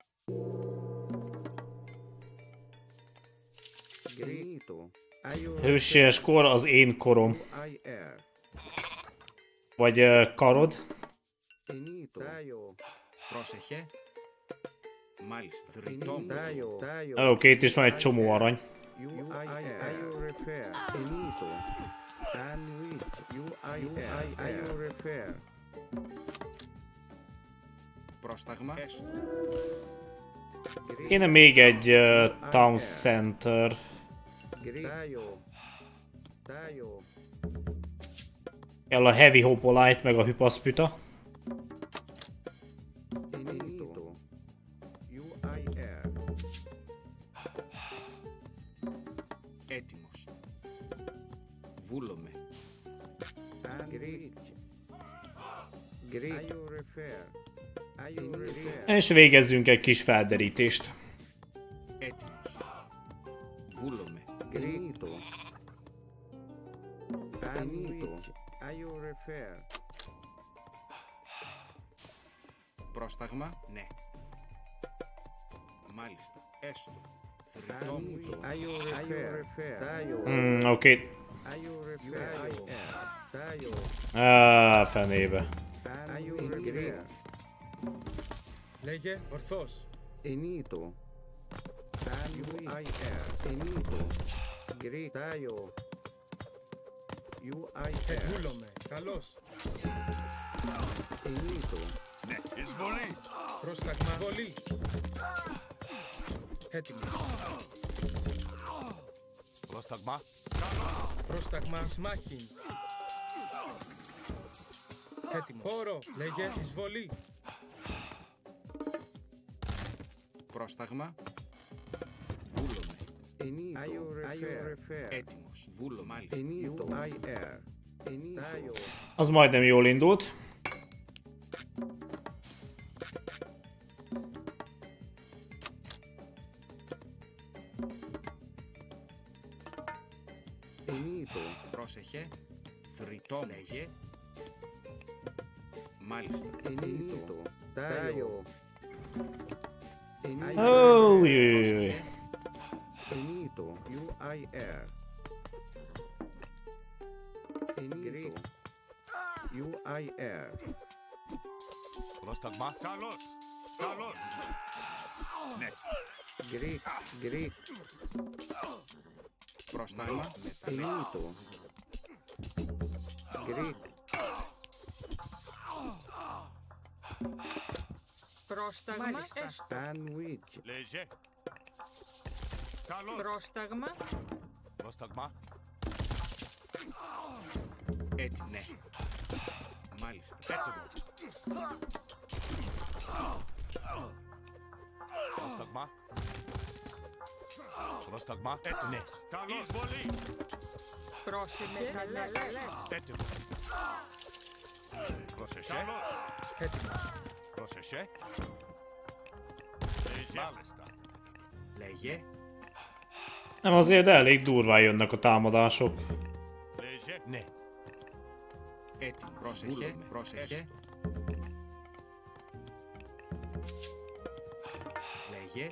Grito. Are you Hősies kor az én korom. UIR. Vagy uh, karod. Ενίτο. Τάιο. Πρόσεχε. Μάλιστα. Θρητόμος. Τάιο. Τάιο. Oké, okay, itt is van egy csomó arany. UIR. Are you refer? Enito. Sandwich. UIR. Are you refer? Πρόσταγμα. Έστω. Kéne még egy uh, town center. Tályo. Tályo. Kell a heavy hopolite meg a hypaspüta. És végezzünk egy kis felderítést. Έτοιμος. Βούλομαι. Grito. Anito. Are you refer? Πρόσταγμα. Ναι. Μάλιστα. Έστω. Θρητόμος. Are you refer? Tayo. Hmm, oké. Okay. Are you refer? Tayo. Á, fenébe. Άγιο Λέγε ορθώς. Ενίτο. Τάλιο Άιερ. Ενίτο. Γκρι. Τάιο. Καλό Άιερ. Κούλωμε. Καλώς. Ενίτο. Ναι, εισβολή. Πρόσταγμα. Βολή. Έτοιμο. Πρόσταγμα. Πρόσταγμα. Ισμάχιν. Έτοιμος. Λέγε εισβολή. Πρόσταγμα. Βούλομε. Ενίτο. Έτοιμος. Βούλο μάλιστα. Ενίτο. Az majdnem jól indult. Πρόσεχε. Θρητό λέγε. Malistan. Enito. Tayo. Enito. I ui, Enito. UIR. I UIR. Rotagma. Carlos. Carlos. Net. Greek. Greek. Prostagma. Enito. Greek. Πρόσταγμα. Έστω. Sandwich. Λέγε. Καλώς. Πρόσταγμα. Πρόσταγμα. Έτσι, ναι. Μάλιστα. Έτοιμος. Πρόσταγμα. Πρόσταγμα. Ναι. Καλώς. Εισβολή. Πρόσεχε. Καλά. Έτοιμος. Πρόσεχε. Καλώς. Proszę się. Proszę się. Leje. Nem azért, de elég durván jönnek a támadások. Ne. Eti, proszę się, proszę się. Leje.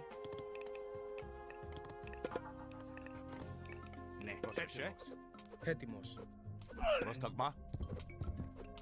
Ne. Proszę się. Hetymos. Prostagma.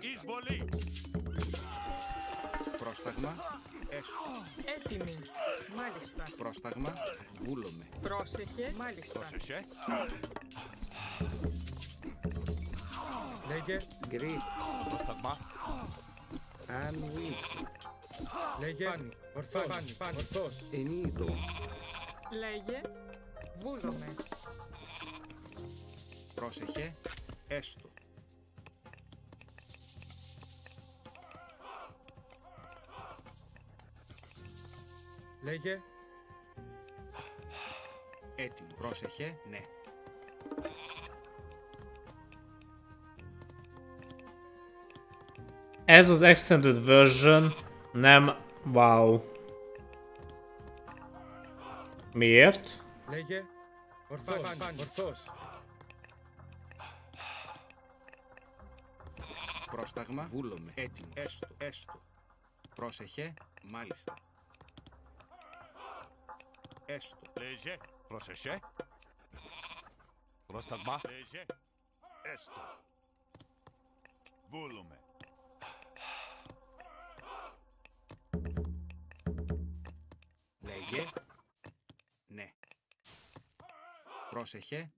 Εισβολή. Πρόσταγμα. Έστω. Έτοιμη. Μάλιστα. Πρόσταγμα. Βούλομαι. Πρόσεχε. Μάλιστα. Πρόσεχε. Λέγε. Greek Πρόσταγμα. and weak. Λέγε. Πάνι. Ορθός. Πάνι. Πάνι. Ορθός. Enito. Λέγε. Βούλομαι. Πρόσεχε. Έστω. Λέγε. Έτοιμο. Πρόσεχε. Ναι. Ez az Extended version nem wow. Miért? Λέγε. Ορθός. Πάνι. Ορθός. Πρόσταγμα. Βούλομαι. Έτοιμο. Έστω. Έστω. Πρόσεχε. Μάλιστα. Έστω. Λέγε. Πρόσεχε. Πρόσταγμα. Λέγε. Έστω. Βούλουμε. Λέγε. Ναι. Πρόσεχε.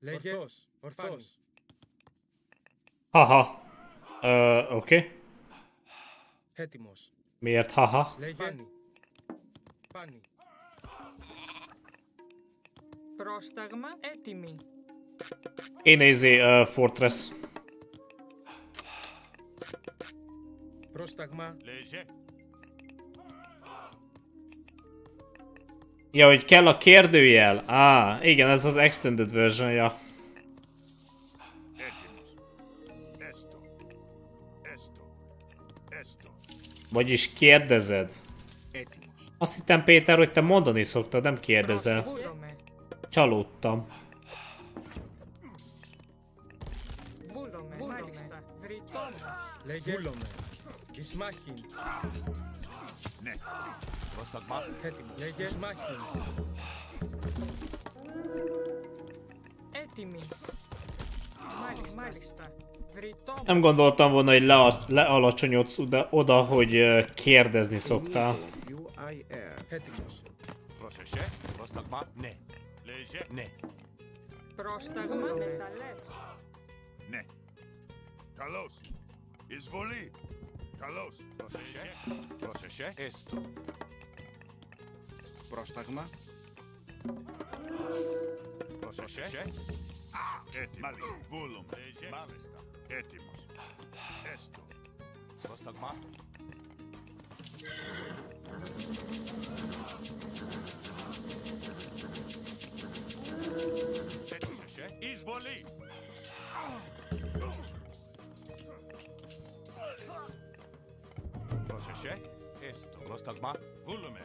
Λέγε. Ορθός. Ορθός. Χαχα. Ε, οκ. Έτοιμος. Μία τάχα. Λέγε. Πάνι. Πάνι. Πρόσταγμα. Έτοιμη. Én izé uh, Fortress. Πρόσταγμα. Lézse. Ja, hogy kell a kérdőjel. Á, igen, ez az extended versionja. Έτοιμος. Esto. Esto. Esto. Vagyis kérdezed. Azt hittem Péter, hogy te mondani szoktad, nem kérdezel. Csalódtam. Nem gondoltam volna, hogy lealacsonyodsz oda, oda, hogy kérdezni szoktál. IR. Ε. Έτοιμος. Πρόσεξε. Πρόσταγμα. Ναι. Λέγε. Ναι. Πρόσταγμα. Ναι. Ναι. Καλώς. Εισβολή. Καλώς. Πρόσεξε. Πρόσεξε. Έστω. Πρόσταγμα. Έτοιμος. Μάλιστα. Βούλουμ. Μάλιστα. Έστω. Πρόσταγμα. Πρόσεχε. Εισβολή. Πρόσεχε. Έστω. Πρόσταγμα. Βούλουμε.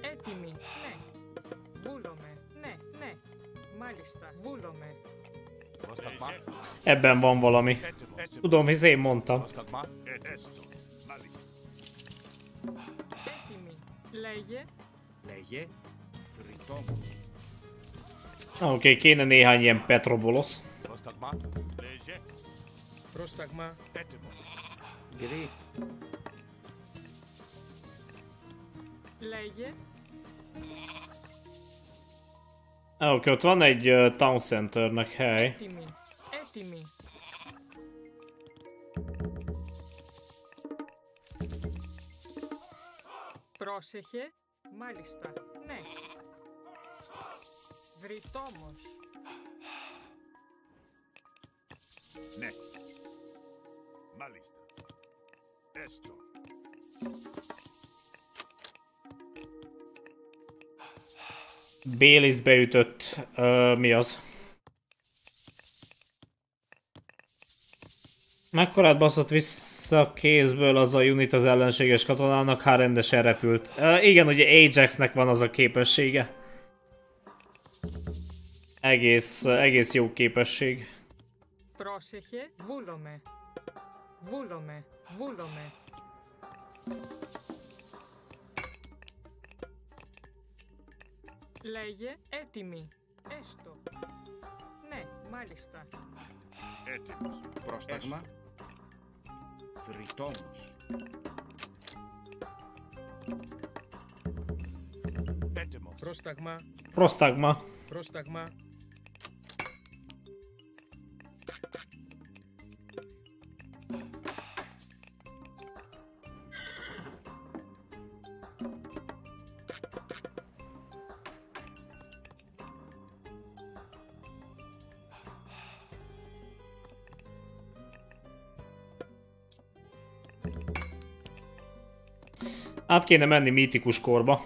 Έτοιμη. Ναι. Βούλομαι. Ναι, ναι. Μάλιστα. Βούλομαι. Ebben van valami. Tudom, hisz én mondtam. Ah, oké, okay, kéne néhány ilyen Petrobolosz. Legye. Oké, okay, ott van egy uh, Town Centernek hely. Έτοιμη. Έτοιμη. Πρόσεχε. Μάλιστα. Ναι. Βρυτόμος. Ναι. Μάλιστα. Esto. Bélis beütött, uh, mi az? Mekkorát baszott vissza kézből az a unit az ellenséges katonának, ha rendesen repült. Uh, igen, ugye Ajaxnek van az a képessége. Egész, egész jó képesség. Πρόσεχε, βούλομαι. Βούλομαι, βούλομαι. Λέγε έτοιμη. Έστω. Ναι, μάλιστα. Έτοιμος. Πρόσταγμα. Θρητόμος. Έτοιμος. Πρόσταγμα. Πρόσταγμα. Πρόσταγμα. Kéne menni mítikus korba.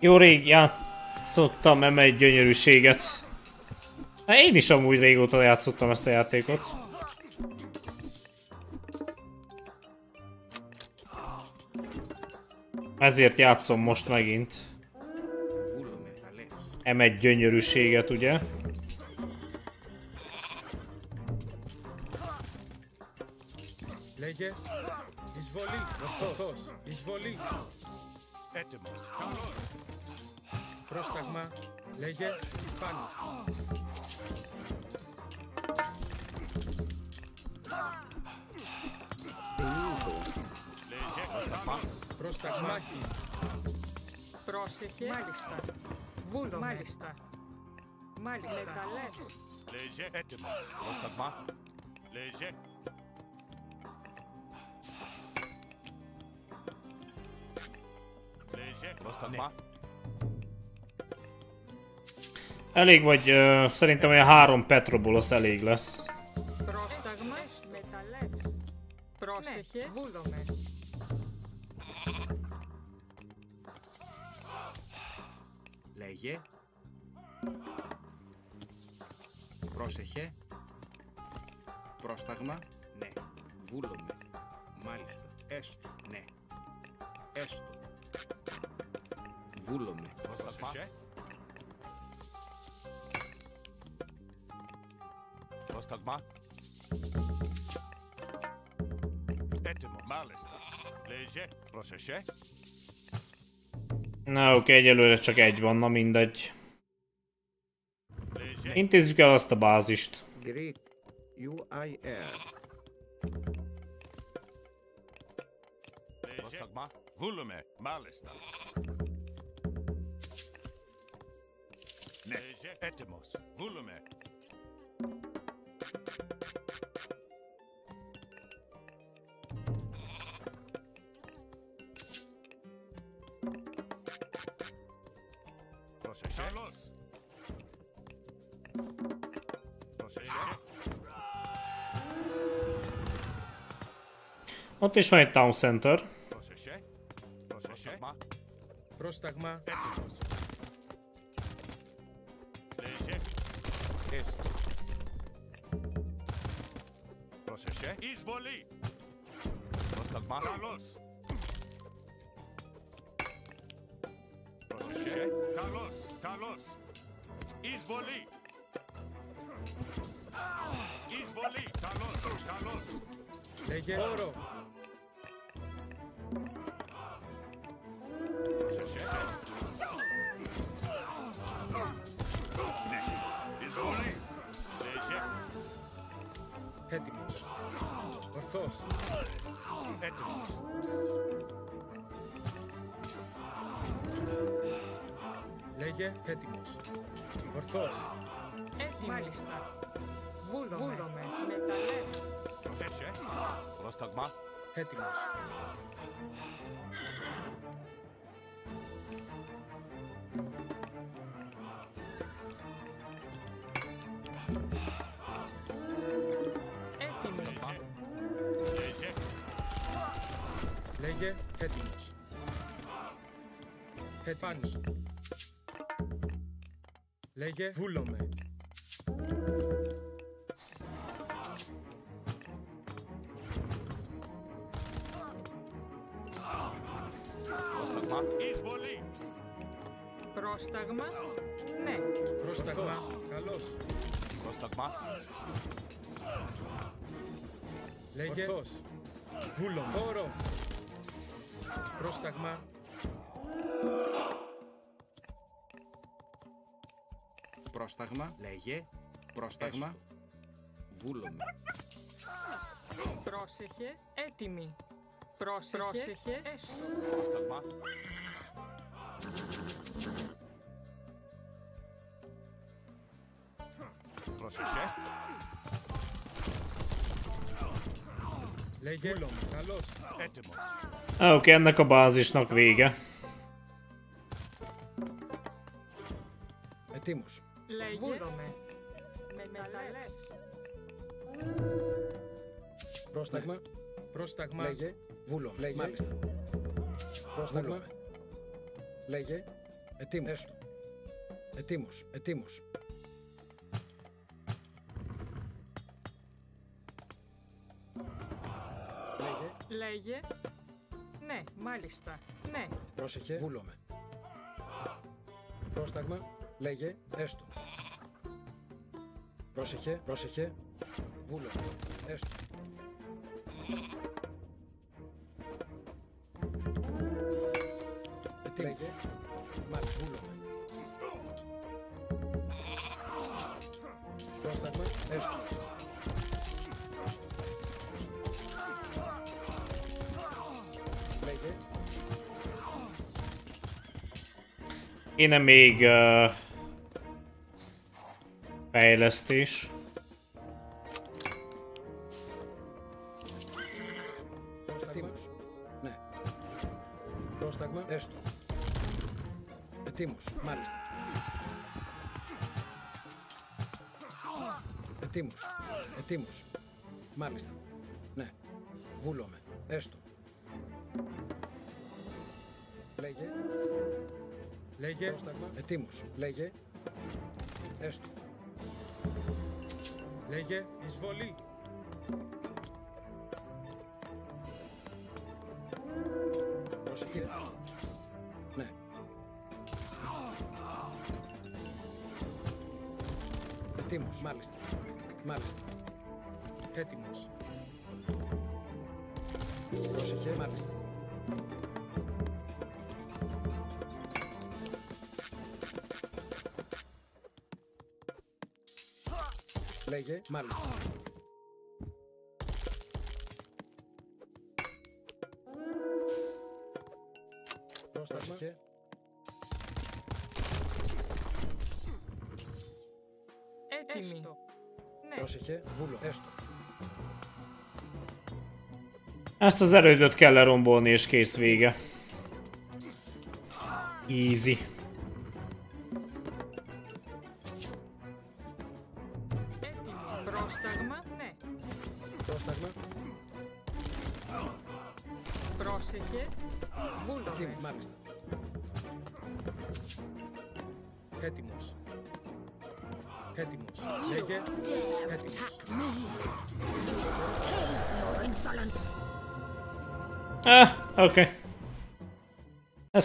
Jó rég játszottam eme egy gyönyörűséget. Hát én is amúgy régóta játszottam ezt a játékot. Ezért játszom most megint. Em egy gyönyörűséget, ugye? Εισβολή. Έτοιμος. Καλώς. Πρόσταγμα. Λέγε. Πάνω. Πρόσταγμα. Πρόσεχε. Μάλιστα. Βούλομαι. Μάλιστα. Μάλιστα. Με καλές. Λέγε. Έτοιμος. Πρόσταγμα. Λέγε. Λέγε. Πρόσταγμα. Elég vagy, uh, szerintem olyan három Petrobolos elég lesz. Πρόσταγμα. Με καλές. Πρόσεχε. Βούλομαι. Λέγε. Πρόσεχε. Πρόσταγμα. Ναι. Βούλομαι. Μάλιστα. Έστω. Ναι. Έστω. Bullomni. Azt a fasz? Hoztad ma? Etymos. Lézse. Rosszese. Na oké, okay, egyelőre csak egy van, na mindegy. Intézzük el azt a bázist. Greek UIR. Vastagma, vullume, maalestaan. Neko. Etemos. Vulume. Carlos. Ontem só é Town Center. Prostagma. Prostagma. ist. Προσεχέ, εισβολή! Προσταγμά. Καλός! Προσεχέ. Καλός, καλός! Εισβολή! Εισβολή, καλός, καλός! Λέγε όρο! Λέγε έτοιμος. Ορθός. Έτοιμος. Μάλιστα. Βούλομε. Βούλομε. Μεταλλεύς. Προσέξε. Πρόσταγμα. Έτοιμος. Ege Λέγε βούλομε. Πρόσταγμα. Εισβολή. Πρόσταγμα. Ναι. Πρόσταγμα. Καλώς. Πρόσταγμα. Λέγε. Ορθός. Βούλομε. Όρο. Πρόσταγμα. Πρόσταγμα. Λέγε. Πρόσταγμα. Βούλομαι. Πρόσεχε, έτοιμη. Πρόσεχε, Πρόσεχε έστω. Πρόσταγμα. Πρόσεξε. Λέγε. Βούλομαι. Καλώς. Έτοιμος. Ah, Oké, ennek a bázisnak vége. Ετοίμος. Λέγε. Βούλομαι. Με μεταλλεύς. Πρόσταγμα. Πρόσταγμα. Λέγε. Βούλομαι. Λέγε. Μάλιστα. Πρόσταγμα. Λέγε. Ετοίμος. Έστω. Ετοίμος. Ετοίμος. Λέγε. Λέγε. Ναι, μάλιστα. Ναι. Πρόσεχε. Βούλομαι. Πρόσταγμα. Λέγε. Έστω. Πρόσεχε. Πρόσεχε. Βούλομαι. Έστω. Ετοίμος. Λέγε. Μάλιστα. Βούλομαι. Πρόσταγμα. Έστω. Kéne még uh, fejlesztés. Ετοίμος. Ναι. Πρόσταγμα. Έστω. Ετοίμος. Μάλιστα. Ετοίμος. Ετοίμος. Μάλιστα. Ναι. Βούλομαι. Έστω. Λέγε. Λέγε. Πρόσταγμα. Ετοίμος. Λέγε. Έστω. Λέγε. Εισβολή. Προσοχή. Ναι. Ετοίμος. Μάλιστα. Μάλιστα. Έτοιμος. Πρόσεχε. Μάλιστα. Λέγε. Μάλιστα. Πρόστασμα. Πρόσεχε. Έτοιμη. Ναι. Πρόσεχε. Βούλο. Έστω. Ezt az erődöt kell lerombolni és kész vége. Easy.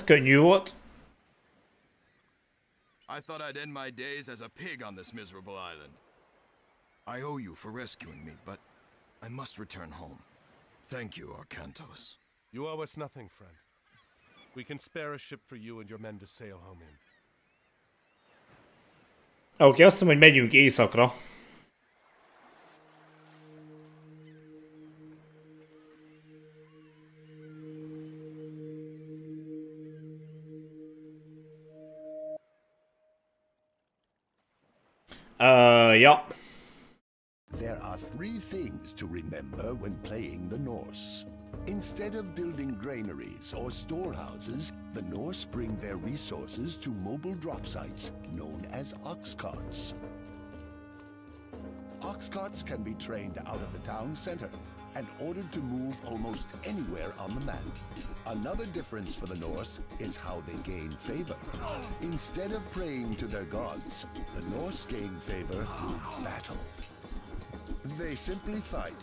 Ez könnyű volt. I thought I'd end my days as a pig on this miserable island. I owe you for rescuing me, but I must return home. Thank you, Arcantos. You owe us nothing, friend. We can spare a ship for you and your men to sail home in. Oké, okay, azt hiszem, hogy megyünk éjszakra. Uh, ja. There are three things to remember when playing the Norse. Instead of building granaries or storehouses, the Norse bring their resources to mobile drop sites known as ox carts. Ox carts can be trained out of the town center and ordered to move almost anywhere on the map. Another difference for the Norse is how they gain favor. Instead of praying to their gods, the Norse gain favor through battle. They simply fight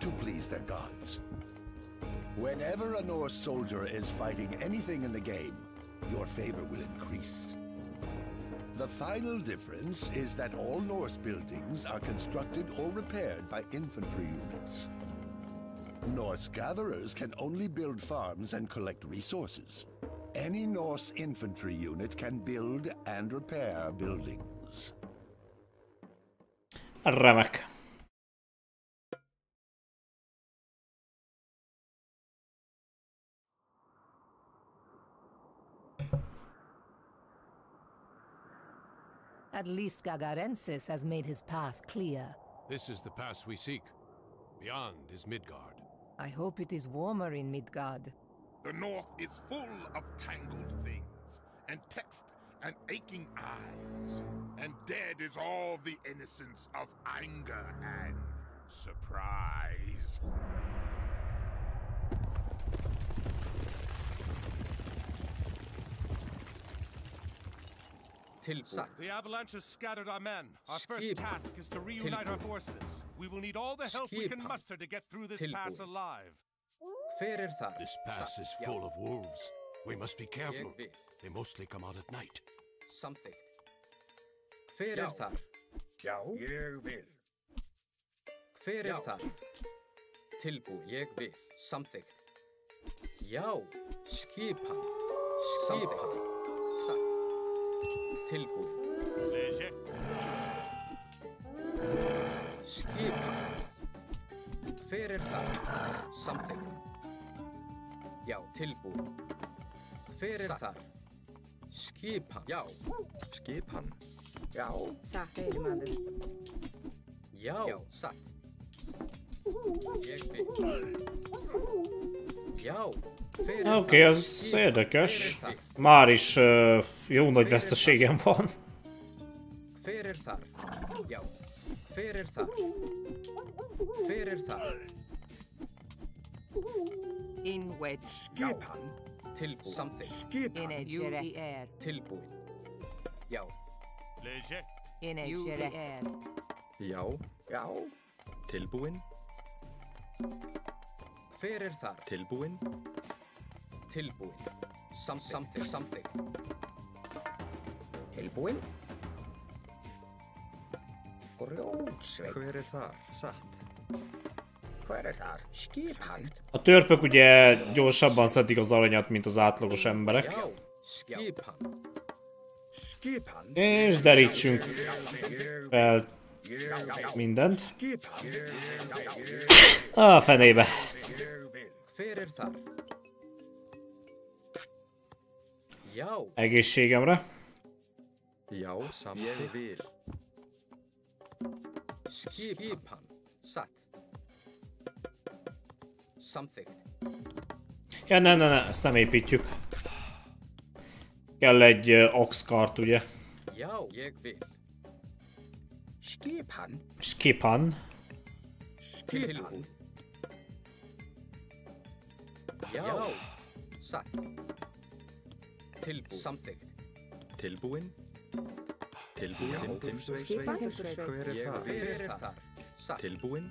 to please their gods. Whenever a Norse soldier is fighting anything in the game, your favor will increase. The final difference is that all Norse buildings are constructed or repaired by infantry units. Norse gatherers can only build farms and collect resources. Any Norse infantry unit can build and repair buildings. Remek. At least Gagarensis has made his path clear. This is the pass we seek. Beyond is Midgard. I hope it is warmer in Midgard. The North is full of tangled things, and text and aching eyes, and dead is all the innocence of anger and surprise. This Tilbúin. pass alive. Hver er þar? This pass is full of wolves. We must be careful. Ég vil. They mostly come out at night. Samþykkt. Hver Já. er þar? Já, ég vil. Hver er Já. þar? Tilbúin, ég vil. Samþykkt. Já, skipan. Skipan. Satt. Tilbúið. Lesi. Skipið. Fyrir það. Samþegn. Já, tilbúið. Fyrir Satt. það. Skipan. Já. Skipan. Já. Satt, heyri maður. Já. Já, satt. Ég bygg. Oké, okay, ez érdekes. Már is uh, jó nagy veszteségem van. In wedge. Skipan. Tilbúin. Something. Skipan. In egy air. Tilbúin. Já. Lege. In egy air. Já. Já. Tilbúin. Hver er þar? Tilbúin. Tilbúin. Sam samþykkt. Samþykkt. Tilbúin. Grjótsveit. Hver er þar? Satt. Hver er þar? Skipan. A törpök ugye gyorsabban szedik az aranyat, mint az átlagos emberek. Já. Skipan. Skipan. És derítsünk fel mindent. A fenébe. Egészségemre. Ja, ne, ne, ne, ezt nem építjük. Kell egy ö, oxkart, ugye? Vil. Skipan. Skipan. Skipan. Já. Sætt. Tilbúið. Samþygt. Tilbúinn. Tilbúinn. Tilbúinn. Skipan. Hver er það? Hver er það? Sætt. Tilbúinn.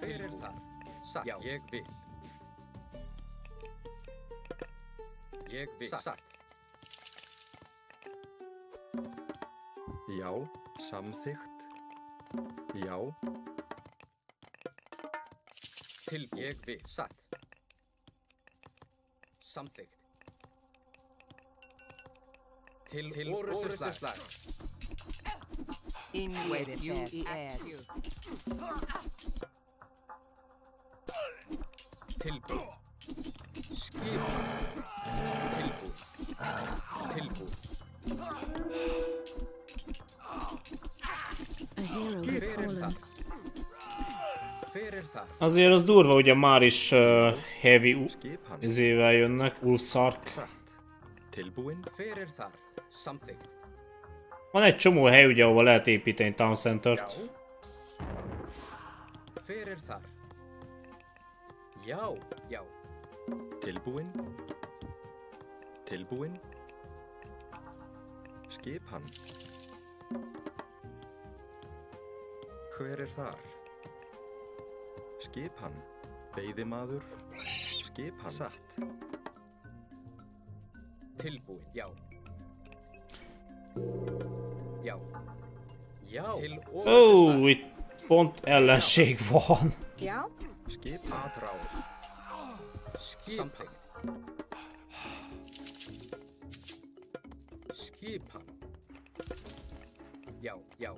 Hver er það? Sætt. Ég vil. Ég vil. Sætt. Já, samþygt. Já. Til ég við satt. Samþygt. Til, til orðustu slag. Innverðið í erðu. Tilbúð. Skil. Tilbúð. Tilbúð. Azért az durva, ugye már is uh, heavy izével jönnek, Ulfsark. Van egy csomó hely ugye, ahol lehet építeni Town Center-t. Hver er Skipan. Hver er þar? Skipan. Veiðimaður. Skipan. Satt. Tilbúin, já. Já. Já. Til Ó, itt pont ellenség van. Já. Skip átráð. Skipan. Skipan. Já, já.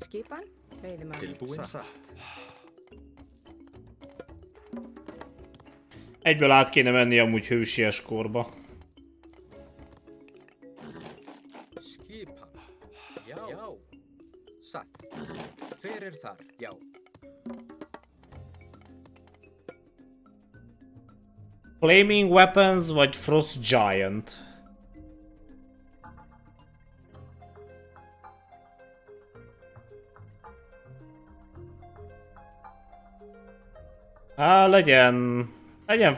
Skipan. Veiðimaður. Tilbúin. Satt. Egyből át kéne menni amúgy hősies korba. Skipan. Já. Já. Satt. Fyrir þar, já. Flaming Weapons vagy Frost Giant? Á, legyen... Legyen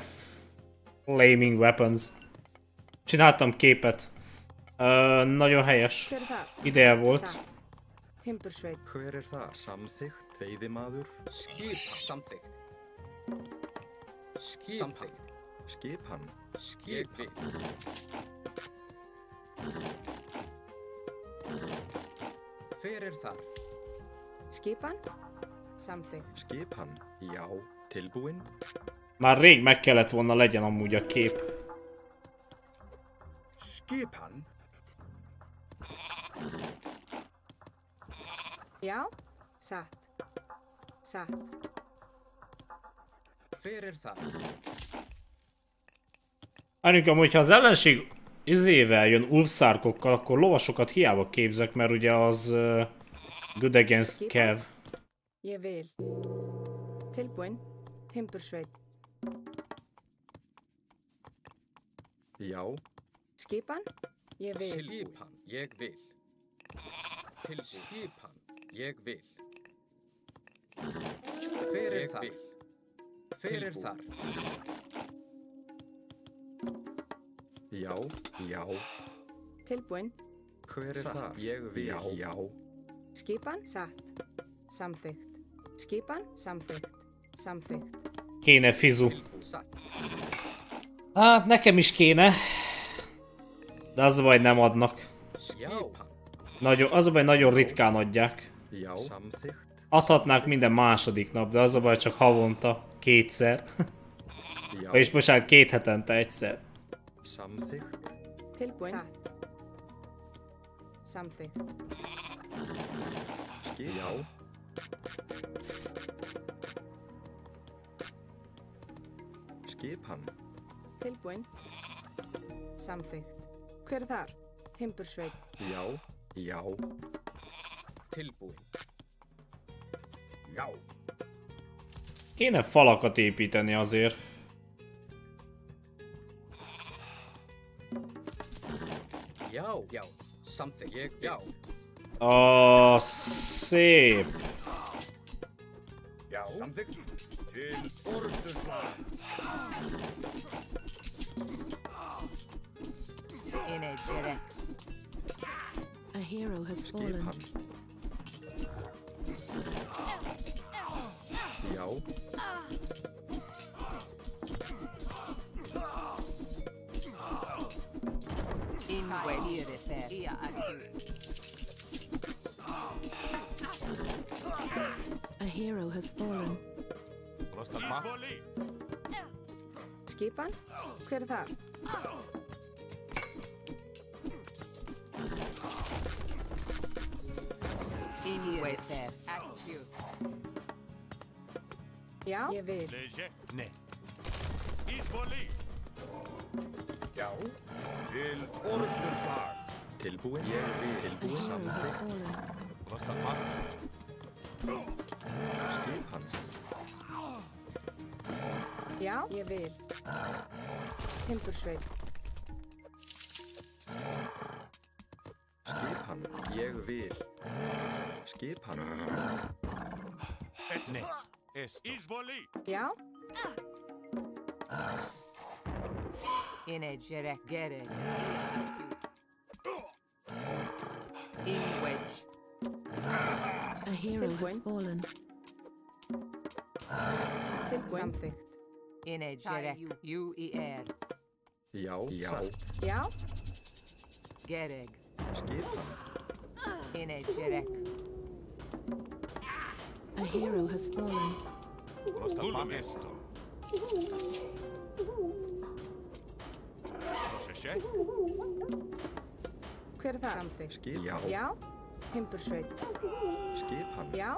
Flaming Weapons. Csináltam képet. Ö, nagyon helyes. Er? Ideje volt. Hver er þar. Skipan. Samþykkt. Skipan. Já. Tilbúin. Már rég meg kellett volna legyen amúgy a kép. Skipan. Já. Satt. Satt. Fyrir þar. Anyukám, hogyha az ellenség izével jön ulfszárkokkal, akkor lovasokat hiába képzek, mert ugye az uh, good against Kev. Ég vil. Tilbúin. Timbursveit. Já. Skipan. Ég vil. Skipan. Ég vil. Til skipan. Ég vil. Fyrir þar. Fyrir þar. Já. Já. Tilbúin. Hver er Satt. það? Ég vil. Já. Já. Skipan. Satt. Samþykkt. Skipan. Samþykkt. Kéne fizu. Hát nekem is kéne. De az baj nem adnak. Nagyon, az a baj nagyon ritkán adják. Adhatnák minden második nap, de az a baj csak havonta, kétszer. Vagyis most hát két hetente egyszer. Skipan. Tilbúin. Samþykkt. Hver er þar? Timbursveit. Já. Já. Tilbúin. Já. Kéne falakat építeni azért. Já. Já. Samþykkt. Ég vil. Já. Ó, szép. out something. Till Forster's A hero has fallen. A hero has fallen. Skipan? Hver er það? Wait there. Act you. Já? Ég vil. Nei. Ísbóli! Já. Til Ólusturstar. Tilbúið. Ég vil. Tilbúið. Samþyggt. Vast að maður. Skil hans. Já, ég vil. Himbursveit. Skil hann, ég vil. Skip hann. Next. Izboli. Já. İnecere gerek. İnveç. A hero has fallen. Samþygt. Innage rek. Jú í er. Já. Já. Já. Gereg. Skipan. Innage rek. A hero has fallen. Prosta mesto. Proszę się. Hver er það? Samþygt. Skil. Já. Já. Timbursveit. Skipan. Já.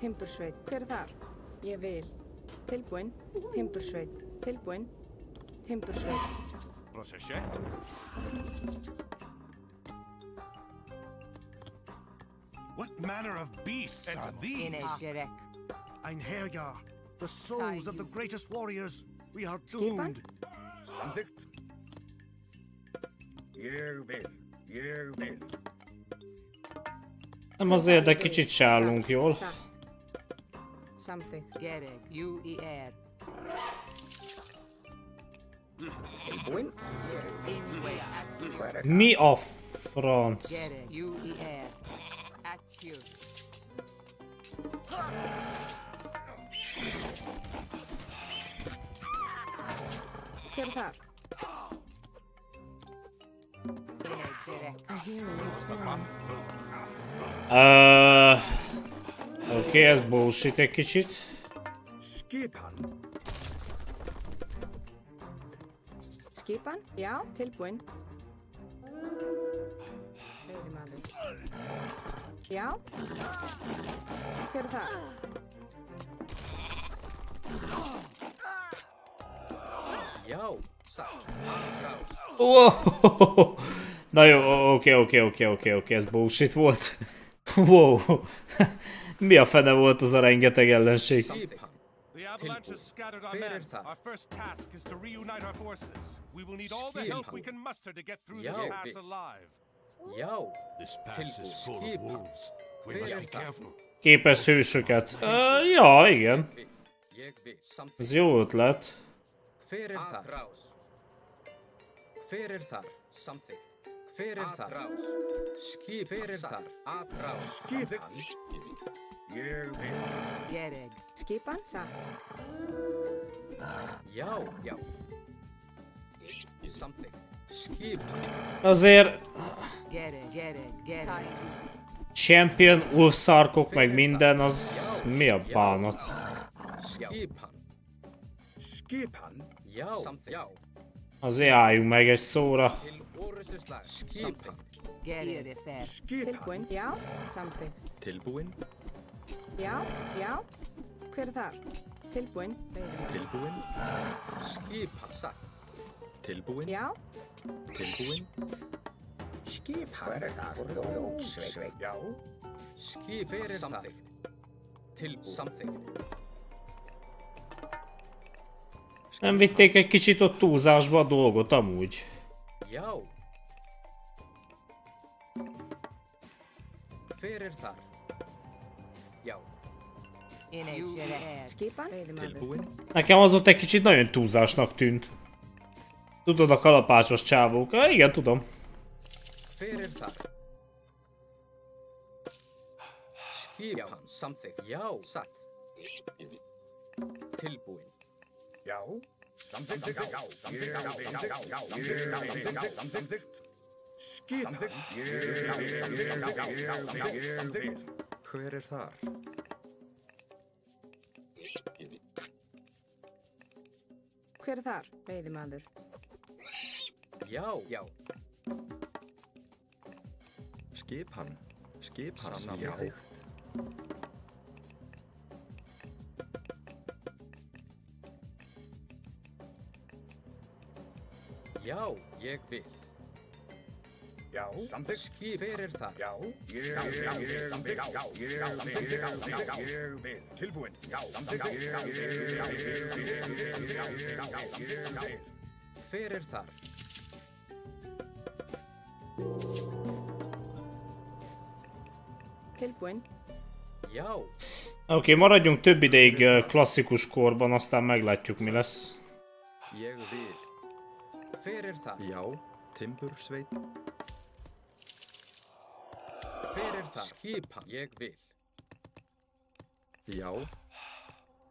Timbursveit. Hver er þar? Ég vil. Tilbúin. Timbursveit. Tilbúin. Timbursveit. Proszę What manner of beasts are these? Ine Jerek. Ein Herjar, the souls of the greatest warriors. We are Skipan? doomed. Samþykkt. Ég vil, ég vil. Nem azért, de kicsit se állunk jól. At Mi a franc? A hero fallen. Uh, Oké, okay, ez bullshit egy kicsit. Skipan. Skipan? Já, tilbúin. Veiðimaður. Já. Hver er það? Já, satt. Rás. Wow. Na jó, oké, oké, oké, oké, oké, ez bullshit volt. Wow. Mi a fene volt az a rengeteg ellenség? The avalanche has scattered our men. Our first task is to reunite our forces. We will need all the help we can muster to get through this Yeah. pass alive. Já. This pass is full of wolves. We must be careful. Képes hősöket. Uh, ja, igen. Ez jó ötlet. Hver er þar? Er þar? Þar? Skip. Er þar? Skipan. Ég vil. Gereg. Skipan? Satt. Já, já. Samþykkt. Skip. Azért Gereg. Gereg. Gereg. Champion, ulfszarkok, meg minden, az mi a bánat? Skipan. Skipan. Já. Samþykkt. Já. Azért álljunk meg egy szóra. Just like skippa. Gerðið Skippa. Tilbúinn. Já. Samþykkt. Tilbúinn. Já. Já. Hver er þar? Tilbúinn. Veirum. Tilbúinn. Skipa. Satt. Tilbúinn. Já. Tilbúinn. Skipa. Hver er þar? Útsveit. Já. Skipa. Hver er þar? Tilbúinn. Samþykkt. Nem vitték egy kicsit ott túlzásba a dolgot amúgy. Jó. Hver er þar? Já. Tilbúin. Nekem az ott egy kicsit nagyon túlzásnak tűnt. Tudod a kalapácsos csávók? Ah, igen, tudom. Hver er þar? Skipan. Samþykkt. Já. Satt. Tilbúin. Já. Samþykkt. Já. Samþykkt. Já. Samþykkt. Já. Samþykkt. Já. Samþykkt. Skip þig! Hver er þar? Hver er þar, veiði maður? Já, já. Skip hann. Skip hann. Sann ég þig. Já, ég vil. Já. Samþykkt. Skip. Hver er þar? Já. Ég vil. Já. Ég samþykkt. Já. Ég samþykkt. Já. Já. Ég vil. Tilbúin. Já. Samþykkt. Já. Ég vil. Já. Ég vil. Já. Ég vil. Hver er þar? Tilbúin. Já. Oké, okay, maradjunk több ideig klasszikus korban, aztán meglátjuk mi lesz. Ég vil. Hver er þar? Já. Timbursveit. Hver er þar? Skipa, ég vil. Já.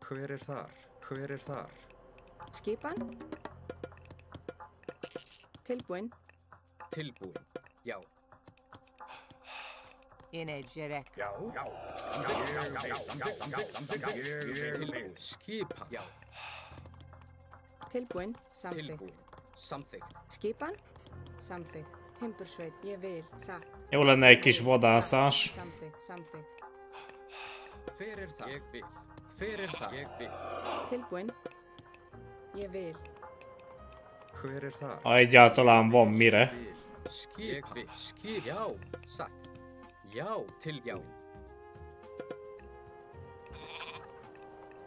Hver er þar? Hver er þar? Skipan? Tilbúinn. Tilbúinn, já. Inej er ekk. Já, já, já, já, já, skipa, já. Tilbúinn, samþygg. Tilbúinn, samþygg. Skipan, samþygg. Jó lenne egy kis vadászás. Ha egyáltalán van mire. Tilbúin.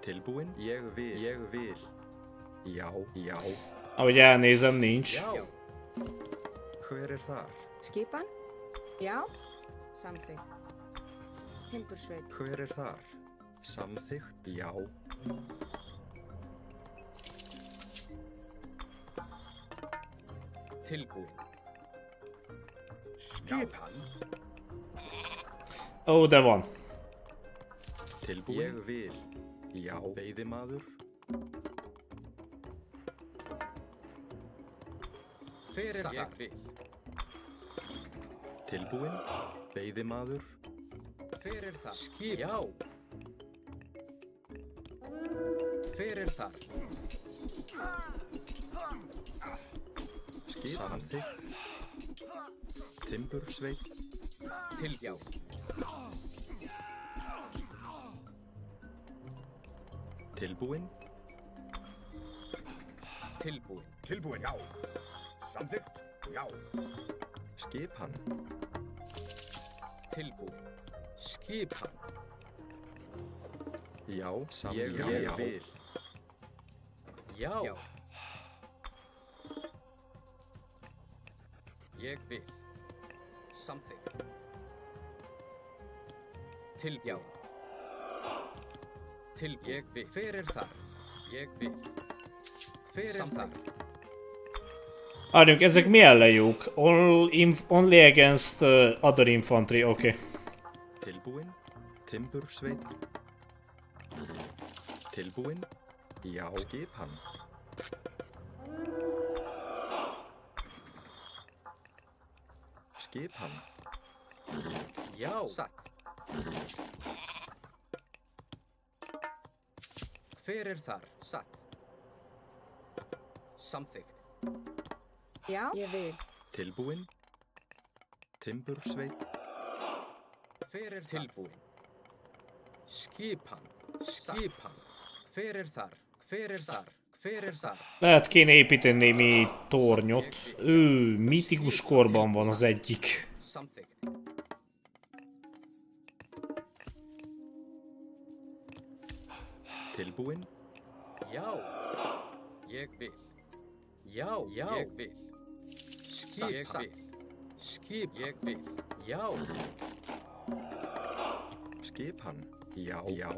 Tilbúin? Ég vil. Ég vil. Já, já. Ahogy elnézem, nincs. Já. Hver er þar? Skipan. Já. Samþykkt. Timbursveit. Hver er þar? Samþykkt? Já. Tilbúin. Skipan. Ó, de van. Tilbúin? Ég vil. Já. Veiðimaður? Hver er það? Ég vil. Tilbúinn? Veiðimaður? Hver er þar? Skip? Já. Hver er þar? Skip? Samþygg? Timbursveig? Tilgjá. Tilbúinn? Tilbúinn. Tilbúinn, já. Samþyggt, já. Skipan? Tilbúin. Skipan. Já, Ég. Ég vil. Já. Ég vil. Samþykkt. Til já. Til ég vil. Hver er þar? Ég vil. Hver er þar? Várjunk, ezek mi inf only against uh, other infantry, oké. Okay. Tilbúin? Timbursveit? Tilbúin? Já. Skipan? Skipan? Já. Satt. Hver er þar? Satt. Samþykkt. Já. Ég vil. Tilbúin? Timbursveit? Hver er tilbúin? Skipan. Skipan. Hver er þar? Hver er þar? Hver er þar? Lehet kéne építeni némi tornyot. Ő, mitikus korban van az egyik. Samþykkt. Tilbúin? Já. Ég vil. Já. Já. Ég vil. Skip. Ég vil. Skip. Ég vil. Já. Skipan? Já. Já.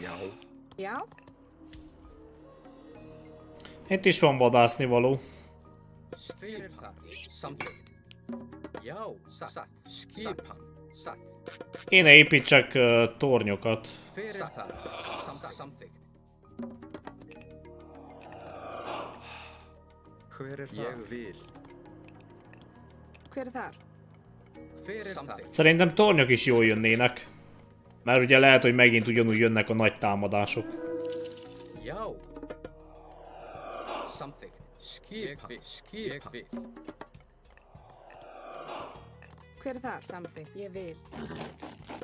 Já. Já. Itt is van vadászni való. Kéne építsek uh, tornyokat. Hver er Hver er þar? Hver er þar? Szerintem tornyok is jól jönnének. Mert ugye lehet, hogy megint ugyanúgy jönnek a nagy támadások. Já. Samþykkt. Skipan. Skipan. Hver er þar? Samþykkt. Ég vil.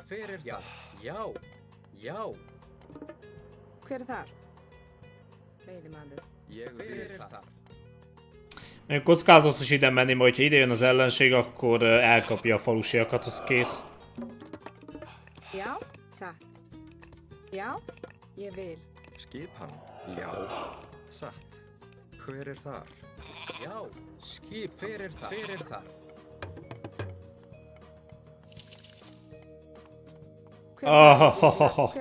Hver er þar? Já. Já. Hver er þar? Veiðimaður. Ég Hver er þar? Kockázatos ide menni, majd ha ide jön az ellenség, akkor elkapja a falusiakat, az kész. Já. Satt. Já. Ég vil. Skipan? Já. Satt. Hver er þar? Já. Skip. Hver er þar? Hver er þar? Oh,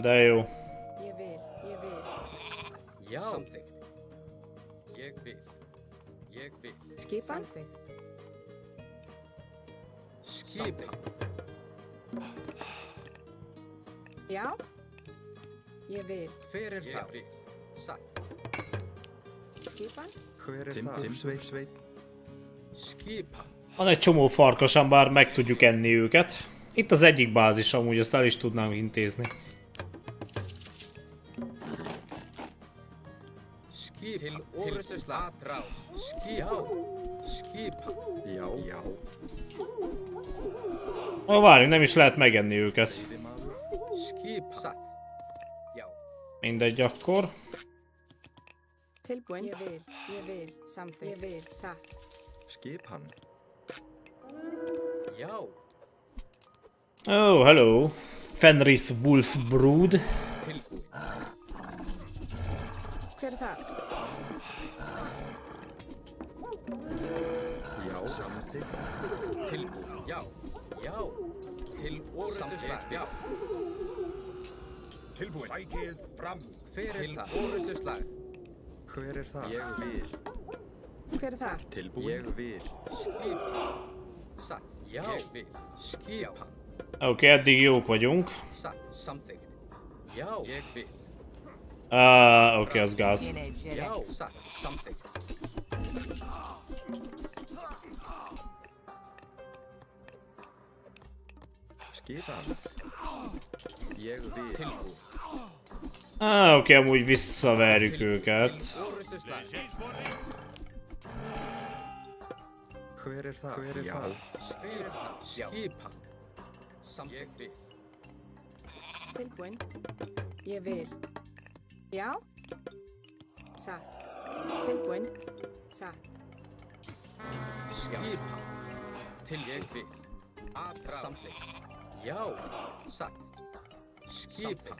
de jó. Ég vil. Ég vil. Já. Samþykkt. Ég vil. Skipan? Skipan. Já. Ég vil. Er þar? vil. Satt. Skipan? Hver er Tim- það? Tim- Sveit, sveit. Skipan. Van egy csomó farkasan, bár meg tudjuk enni őket. Itt az egyik bázis, amúgy ezt el is tudnám intézni. Skip. Til orustuslag. Atrás. Skip. Já. Skipan. Já, já. Ó, várjunk, nem is lehet megenni őket. Skip. Mindegy akkor. Tilbúin. Ég vil. Ég vil. Samþykkt. Ég vil. Satt. Skipan. Já. Oh, hello. Fenris Wolf Brood. Tilbúin. Hver er það? Já, samþykkt. Tilbúin. Já. Já. Til orustuslag. Já. Tilbúin. Sækið fram. Hver er það? Til orustuslag. Hver er það? Ég vil. Hver er það? Tilbúin. Ég vil. Skipan. Satt. Já. Ég vil. Skipan. Oké, okay, eddig jók vagyunk. Satt. Samþykkt. Já. Ég vil. Uh, oké, okay, az gáz. Já. Satt. Samþykkt. Skipan. Ég vil. Tilbúin. Ah, oké, okay, amúgy visszaverjük őket. Orustuslag. Hver er það? Hver er Já. það? Hver er það? Skipan. Samt. Ég vil. Tilbúin. Ég vil. Já. Satt. Tilbúin. Satt. Skipan. Til ég vil. Atrás. Samþykkt. Já. Satt. Skipan.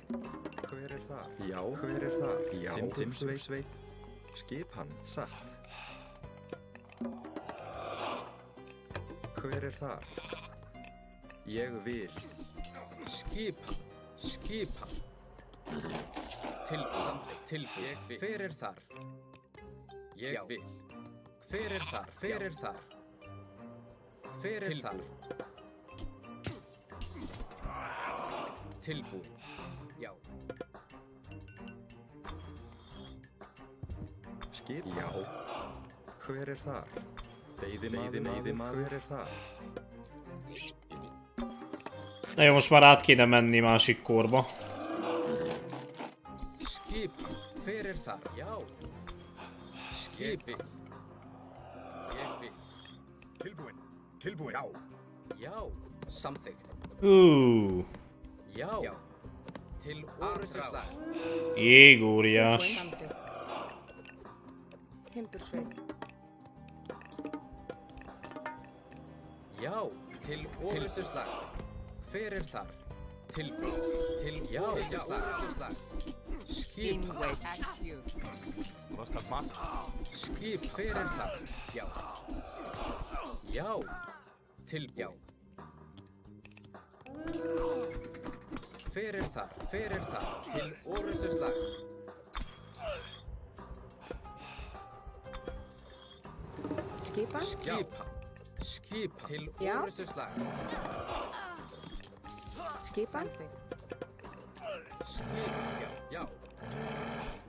Hver er það? Já, hver er það? Já, Tim, sveit. Skipan, satt. Hver er það? Ég vil. Skipan. Skipan. Til samþykkt. Til ég vil. Hver er þar? Ég vil. Hver er þar? Hver er þar? Hver er þar? Tilbúin. Já. Skip, já. Hver er það? Veiðimaður, hver er það? Na jó, most már át kéne menni másik korba. Skipan. Hver er þar? Já. Skipi. Vil. Tilbúin. Tilbúin. Já. Já. Samþykkt. Uh, Já. Já. Til orðsla. Igurjas. Timbursveig. Já. Til orðsla. Fyrir þar. Til, til, já, já, orðsla. Skipa. Skip fyrir þar. Já. Já. Til, já. Fyrir það, fyrir það, til orustu slag. Skipa? Skipa. Skipa, til orustu slag. Skipa? Skipa, já, já.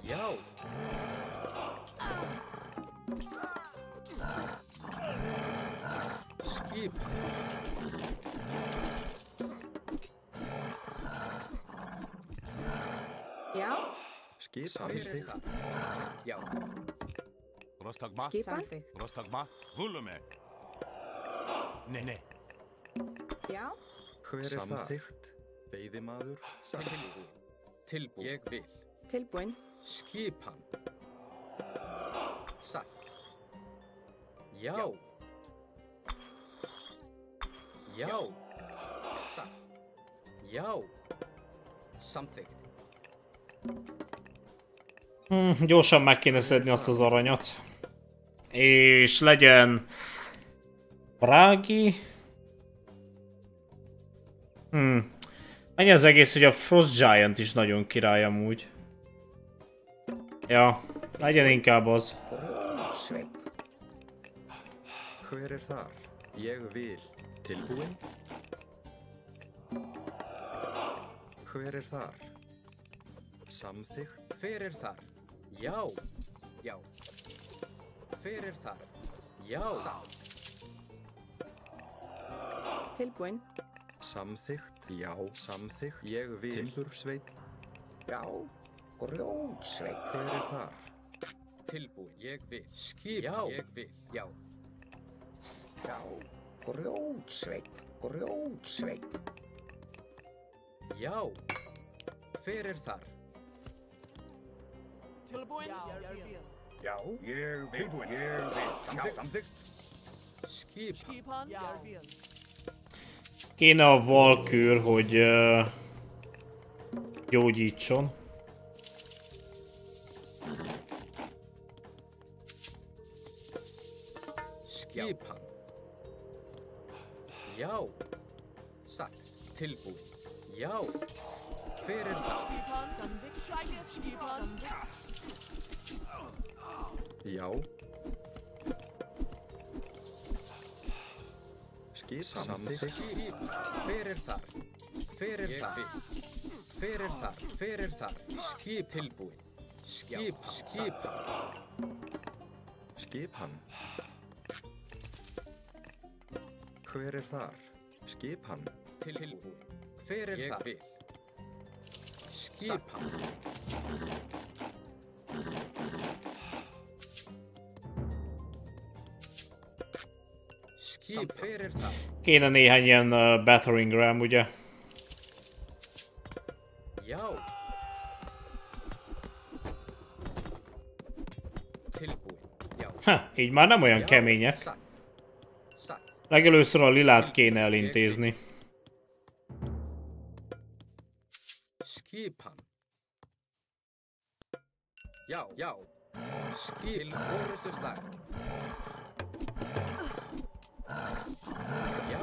Já. Skipa. Já. Skipan? Já. Rostagma? Skipan? Rostagma? Vulume? Nei, nei. Já. Hver er það? Samþykkt. Veiðimaður, satt. Tilbúin. Ég vil. Tilbúin. Skipan. Satt. Já. Já. Satt. Já. Samþykkt. Hmm, gyorsan meg kéne szedni azt az aranyat. És legyen... Prági. Hmm. Annyi az egész, hogy a Frost Giant is nagyon király amúgy. Ja, legyen inkább az. Er. Hver er þar? Samþygt. Fyrir þar. Já. Já. Fyrir þar. Já. Tilbúinn. Samþygt. Já. Samþygt. Ég vil. Timbursveit. Já. Grjónsveit. Fyrir þar. Tilbúinn. Ég vil. Skip. Já. Ég vil. Já. Já. Grjónsveit. Grjónsveit. Já. Fyrir þar. Ég vil. Tilbúin. Ég vil. Samþykkt. Samþykkt. Skip. Skipan. Kéne a Valkür, hogy uh, gyógyítson. Skipan. Já. Satt. Tilbúin. Já. Hver er þar? Skipan. Samþykkt. Slækið. Já. Skip. Samþykkt. Skip. Hver er þar? Hver er þar? Hver er þar? Hver er þar? Skip tilbúin. Skip. Skip. Skipan. Hver er þar? Skipan. Tilbúin. Hver er þar? Skipan. Skip. Hver Kéne néhány ilyen uh, battering ram, ugye? Já. Ha, így már nem olyan kemények. Legelőször a lilát kéne elintézni. Skipan. Orustu slag. Já.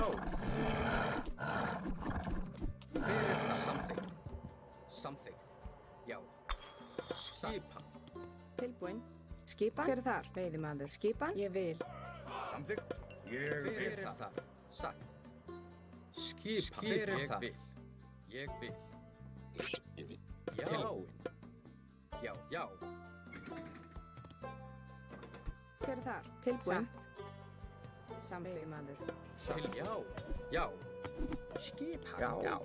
Fyrir samþygg. Samþygg. Já. Skipa. Tilbúinn. Skipa. Hver þar? Veiðimandur. Skipa. Ég vil. Samþygg. Ég vil. Fyrir þar. Satt. Skipa. Fyrir þar. Ég vil. Ég vil. Já. Já. Já. Hver þar? Tilbúinn. Satt. Til já. Já. Skipan. Já. Já.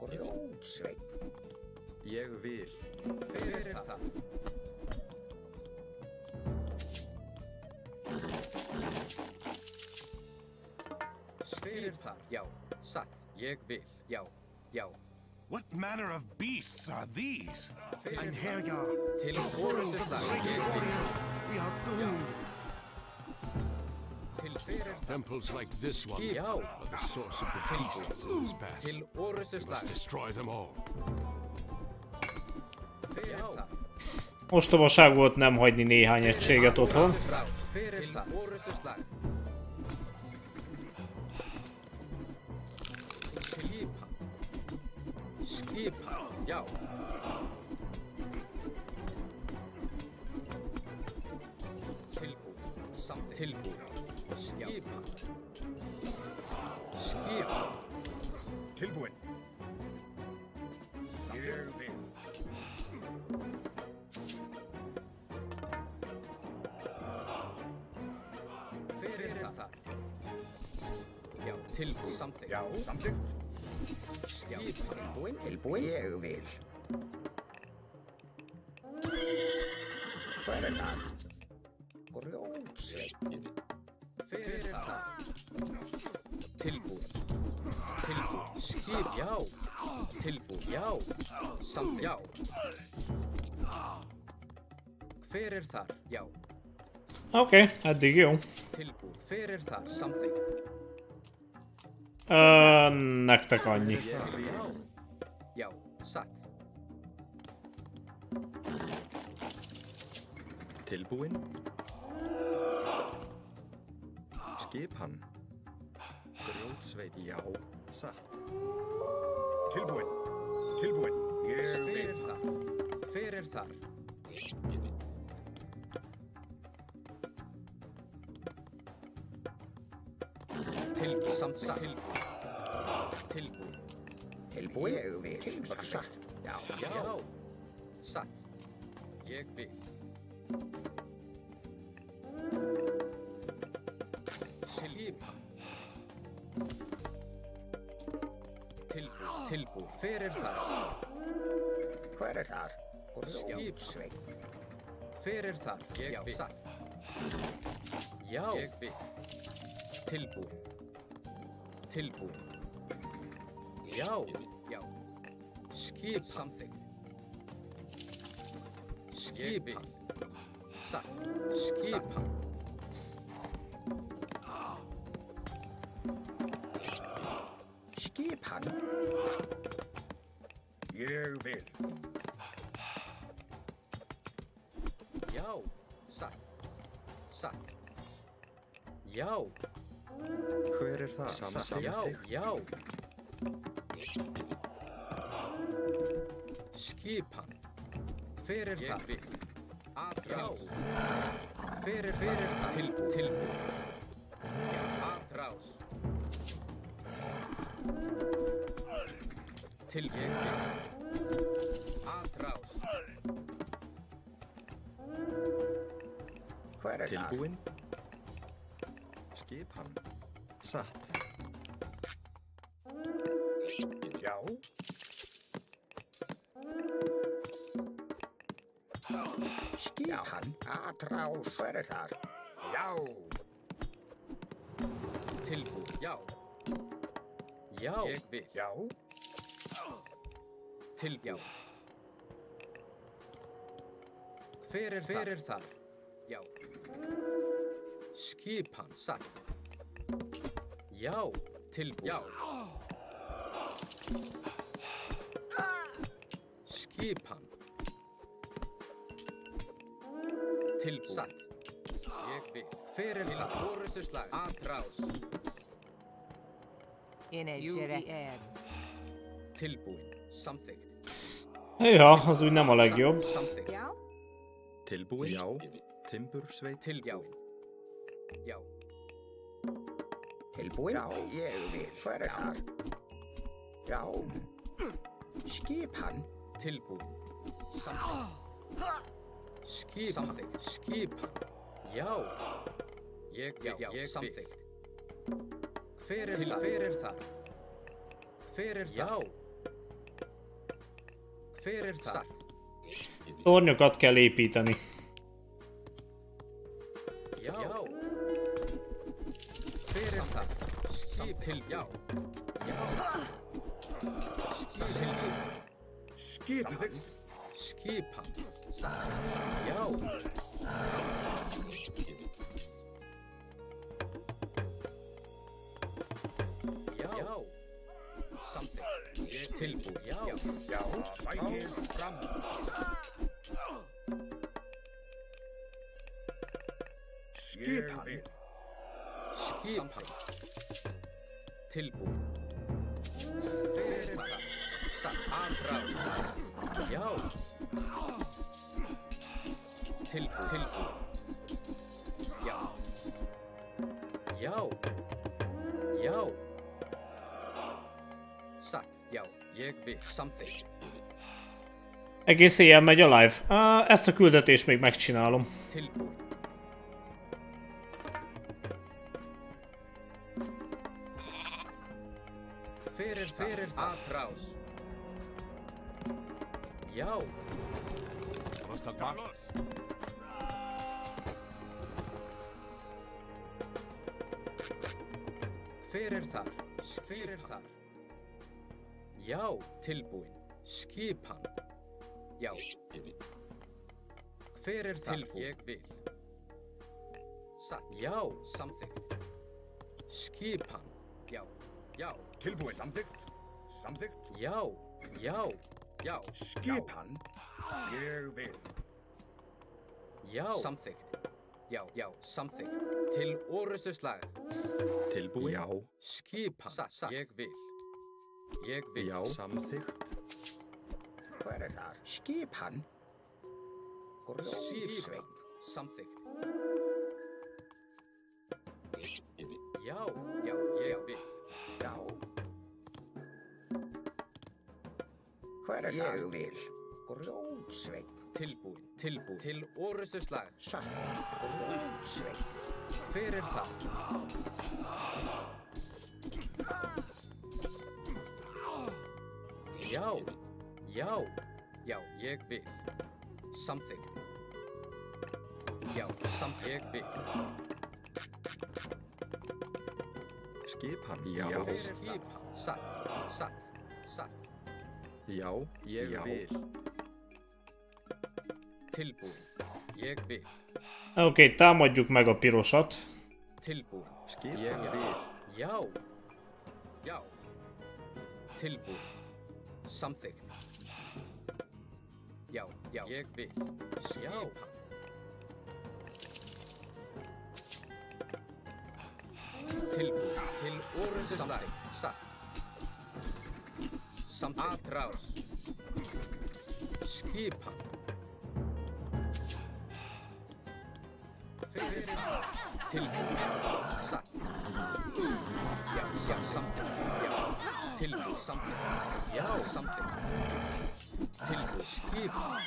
Grjótsveit. Ég vil. Hver er það? Hver er þar? Já. Satt. Ég vil. Já. Já. What manner of beasts are these? Ein herjar. Til orustu slag. Ég vil. We are doomed. Temples like this one are the source of the beasts in this pass. We must destroy them all. Ostobaság volt nem hagyni néhány egységet otthon. Orustu slag. Hver tilbúinn. Ég vil. Fyrir það. Já, tilbúinn. Samþyggt. Já, samþyggt. Skjátt. Tilbúinn, tilbúinn. Ég vil. Hvað er það? Grjótsveit. Fyrir það. Já. Tilbúð. Já. Samt. Já. Hver er þar? Já. Ok, þetta er jú. Tilbúð. Hver er þar? Samþygg. Uh, eh, nekta kanji. Já. Já. Satt. Tilbúinn. Skip hann. Grótsveit. Já satt. Tilbúinn, tilbúinn, ég vil. Fyrir þar, fyrir þar. Tilbúinn, samt satt. Tilbúinn. Tilbúinn, ég vil. Tilbúinn, satt. Já, já, já. Satt. Ég vil. Slipa tilbúið. Hver er þar? Hver er þar? Skipsveig. Hver er þar? Ég Já, við. Satt. Já, ég við. Tilbúið. Tilbúið. Já. Já. Skip samþing. Skipi. Satt. Skipa. Skip hann. Ég vil. Já. Satt. Satt. Já. Hver er það? Samþykkt. Já. Já. Skipan. Hver er það? Ég vil. Atrás. Hver er, hver er það? Til, tilbú. Atrás. Til, ég vil. Atrás. Hver er þar? Tilbúinn. Skip hann. Satt. Já. Skip hann. Atrás. Hver er þar? Já. Tilbú. Já. Já. Ég vil. Já. Tilbú. Hver er, hver er þar? Já. Skipan. Satt. Já. Tilbú. Já. Skipan. Tilbú. Satt. Ég vil. Hver er það? Orustu slag. Atrás. Inegyereked. Tilbúin. Samþykkt. Ja, az úgy nem a legjobb. Samþykkt. Já. Tilbúinn. Já. Timbursveit. Tilbúin. Já. Tilbúinn? Já, ég vil. Hver er þar? Já. Skip hann. Tilbúin. Samþykkt. Skipan. Samþykkt. Skipan. Já. Ég, já, já, ég samþykkt. Hver er það? Hver er það? Hver er það? Já. Hver er það? Tornyokat kell építeni. Já. já. Hver er það? Skip til, já. Já. Skip til, Skip. Skipan. Já. Já. Tilbúið. Já, já, bæðið fram. Skipan. Skipan. Tilbúið. Fyrir fram. Aðráð. Já. Tilbúið. Tilbúið. Já. Já. Já. Egész éjjel megy a live. Uh, ezt a küldetést még megcsinálom. Er þar? Er þar? Já, tilbúin. Skipan. Já. Hver er þar? Ég vil. Satt. Já, samþykkt. Skipan. Já. Já. Tilbúin. Samþykkt. Samþykkt. Já. Já. Já. Skip hann. Ég vil. Já. Samþykkt. Já, já, samþykkt. Til orustu slag. Tilbúinn. Já. Skipan. Satt. Ég vil. Ég vil. Já. Samþykkt. Hver er þar? Skip hann. Skipan. Samþykkt. Já, já, ég vil. Já. Hver er það? Ég vil. Grjótsveinn. Tilbúin, tilbúin. Til orustu slag. Satt. Grjótsveinn. Hver er það? Já, já, já, ég vil. Samþykkt. Já, samt ég vil. Skipan. Já. er skipan? Satt, satt, satt. Já, ég Já. vil. Tilbúin. Ég vil. Oké, okay, támadjuk meg a pirosat. Tilbúin. Skipan. Ég vil. Já. Já. Tilbúin. something. Yo, yo. Jakby. Yo. Tilbúð til orðuslæg. Satt. Samt aðrás. Skipa. Fyrir aðrás. Tilbúð. Satt. Já, já, samt. Já. Tilbúin. Samþykkt. Já, samþykkt. Tilbúin. Skipan.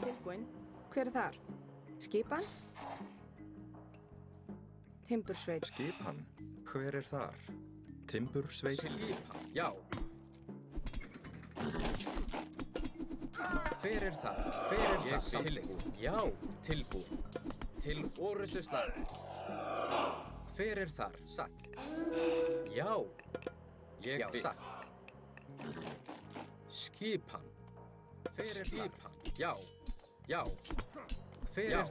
Tilbúinn. Hver er þar? Skipan? Timbursveit. Skipan. Hver er þar? Timbursveit. Skipan. Já. Hver er það? Hver er það? Tilbúin. Já, tilbúin. Til orustu slag. Hver er þar? Satt. Já. Ég Já, satt. Skipan. Hver er skipan? Já. Já. Hver er? Já.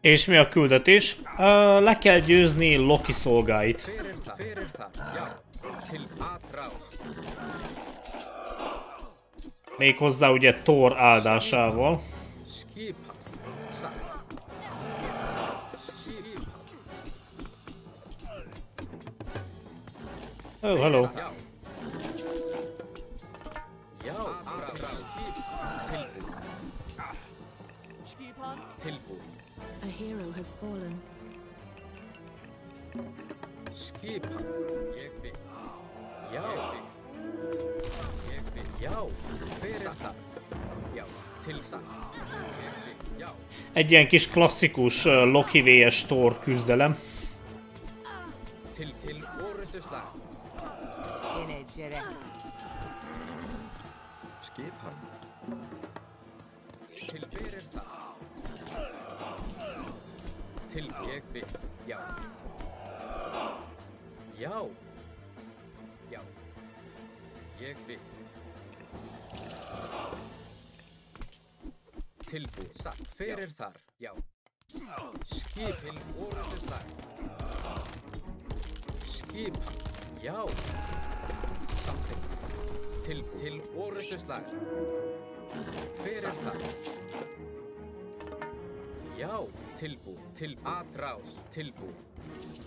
És mi a küldetés? Uh, le kell győzni Loki szolgáit. Er er atrás. Méghozzá ugye Thor áldásával. Hip hop. Side. Hip. Oh, hello. A hero has fallen. Skip. Ég vil. Já. Ég Egy ilyen kis klasszikus Loki vs Thor küzdelem. Fyrir já. þar, já. Skipin voru til slag. Skipa, já. Samtinn. Til, til orustu slag. Fyrir þar. Já, tilbú, til aðrás, tilbú.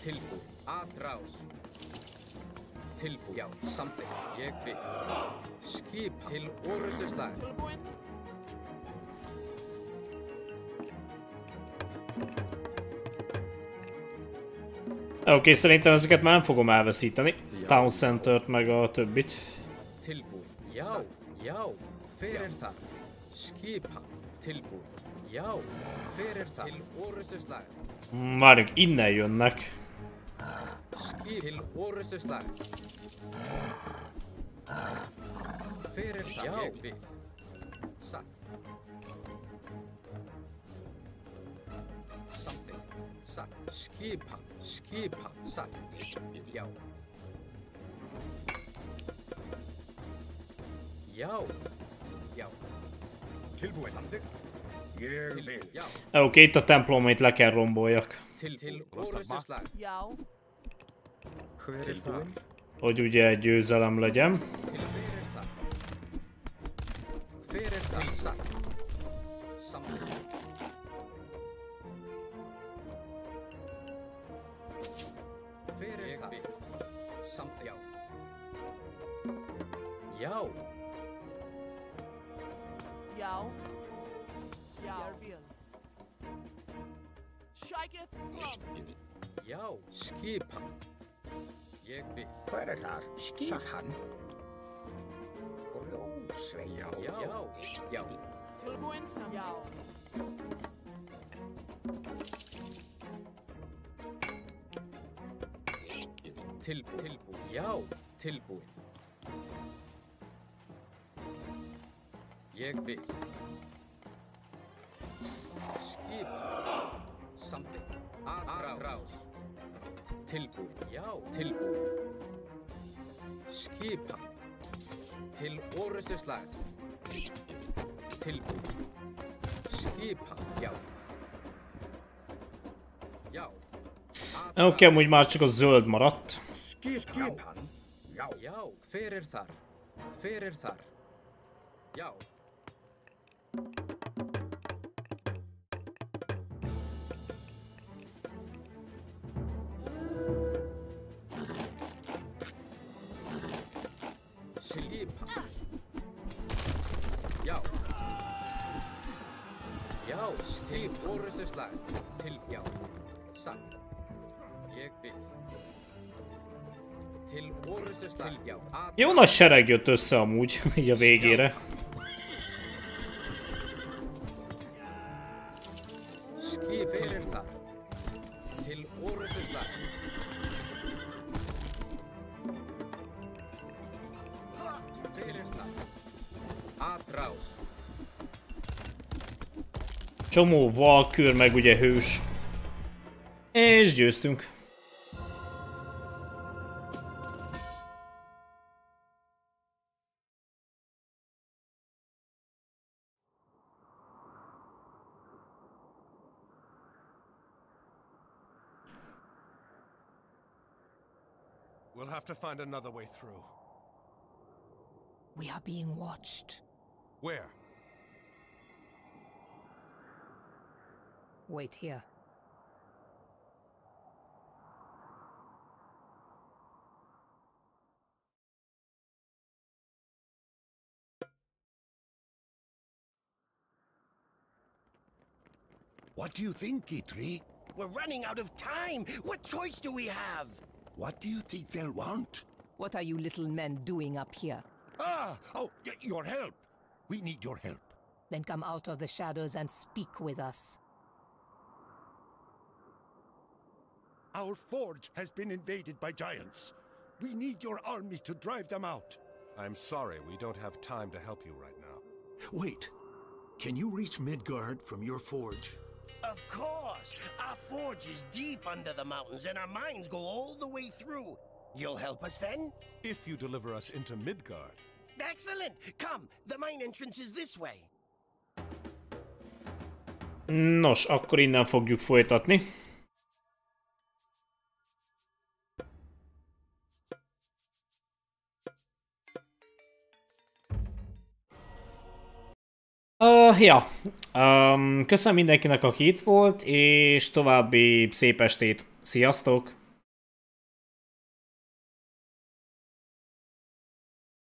Tilbú, aðrás. Tilbú, já, samtinn. Ég vil. Skip til orustu slag. Tilbúinn. Okei, okay, selle internetiseket mä en fogu mä vesittäni. Townsendört mä go többit. Tilbúið. Já, já, fyrir það. Skipa. Tilbúið. Mm, inne jönnek. Skip. Til. Fyrir það. Já, við. Satt. Satt. Samþykkt. Satt. Skipan. Skipan. Satt. Já. Já. Já. Tilbúin. Samþykkt. Ég vil. Já. Oké, okay, itt a templom, amit le kell romboljak. Til, til orustu slag. Já. Hver er þar? Hogy ugye győzelem legyen. Til fyrir ég það. Ég vil. Samt já. Já. Já. Já. Ég vil. Sækið fram. Já, skipa. Ég vil. Hver er þar? Skipa. Sann. Glósvei. Já. Já. Já. Tilbúinn. Já. Til, tilbúin. Já, tilbúin. Ég vil. Skipan. Samþykkt. Aðrás. Tilbúin. Já, tilbúin. Skipan. Til orustu slag. Tilbúin. Skipan. Já. Já. Oké, okay, amúgy már csak a zöld maradt. Skipan. Já. Já, hver er þar? Hver er þar? Já. Skipan. Já. Já, til orustu slag. Til, já. Samt. Ég vil. Jó nagy sereg jött össze amúgy, így a végére. Csomó valkür, meg ugye hős. És győztünk. To find another way through. We are being watched. Where? Wait here. What do you think, Itri? We're running out of time. What choice do we have? What do you think they'll want? What are you little men doing up here? Ah! Oh, y- your help! We need your help. Then come out of the shadows and speak with us. Our forge has been invaded by giants. We need your army to drive them out. I'm sorry, we don't have time to help you right now. Wait. Can you reach Midgard from your forge? Of course. Our forge is deep under the mountains, and our mines go all the way through. You'll help us then? If you deliver us into Midgard. Excellent. Come, the mine entrance is this way. Nos, akkor innen fogjuk folytatni. Uh, ja, um, köszönöm mindenkinek, aki itt volt, és további szép estét. Sziasztok!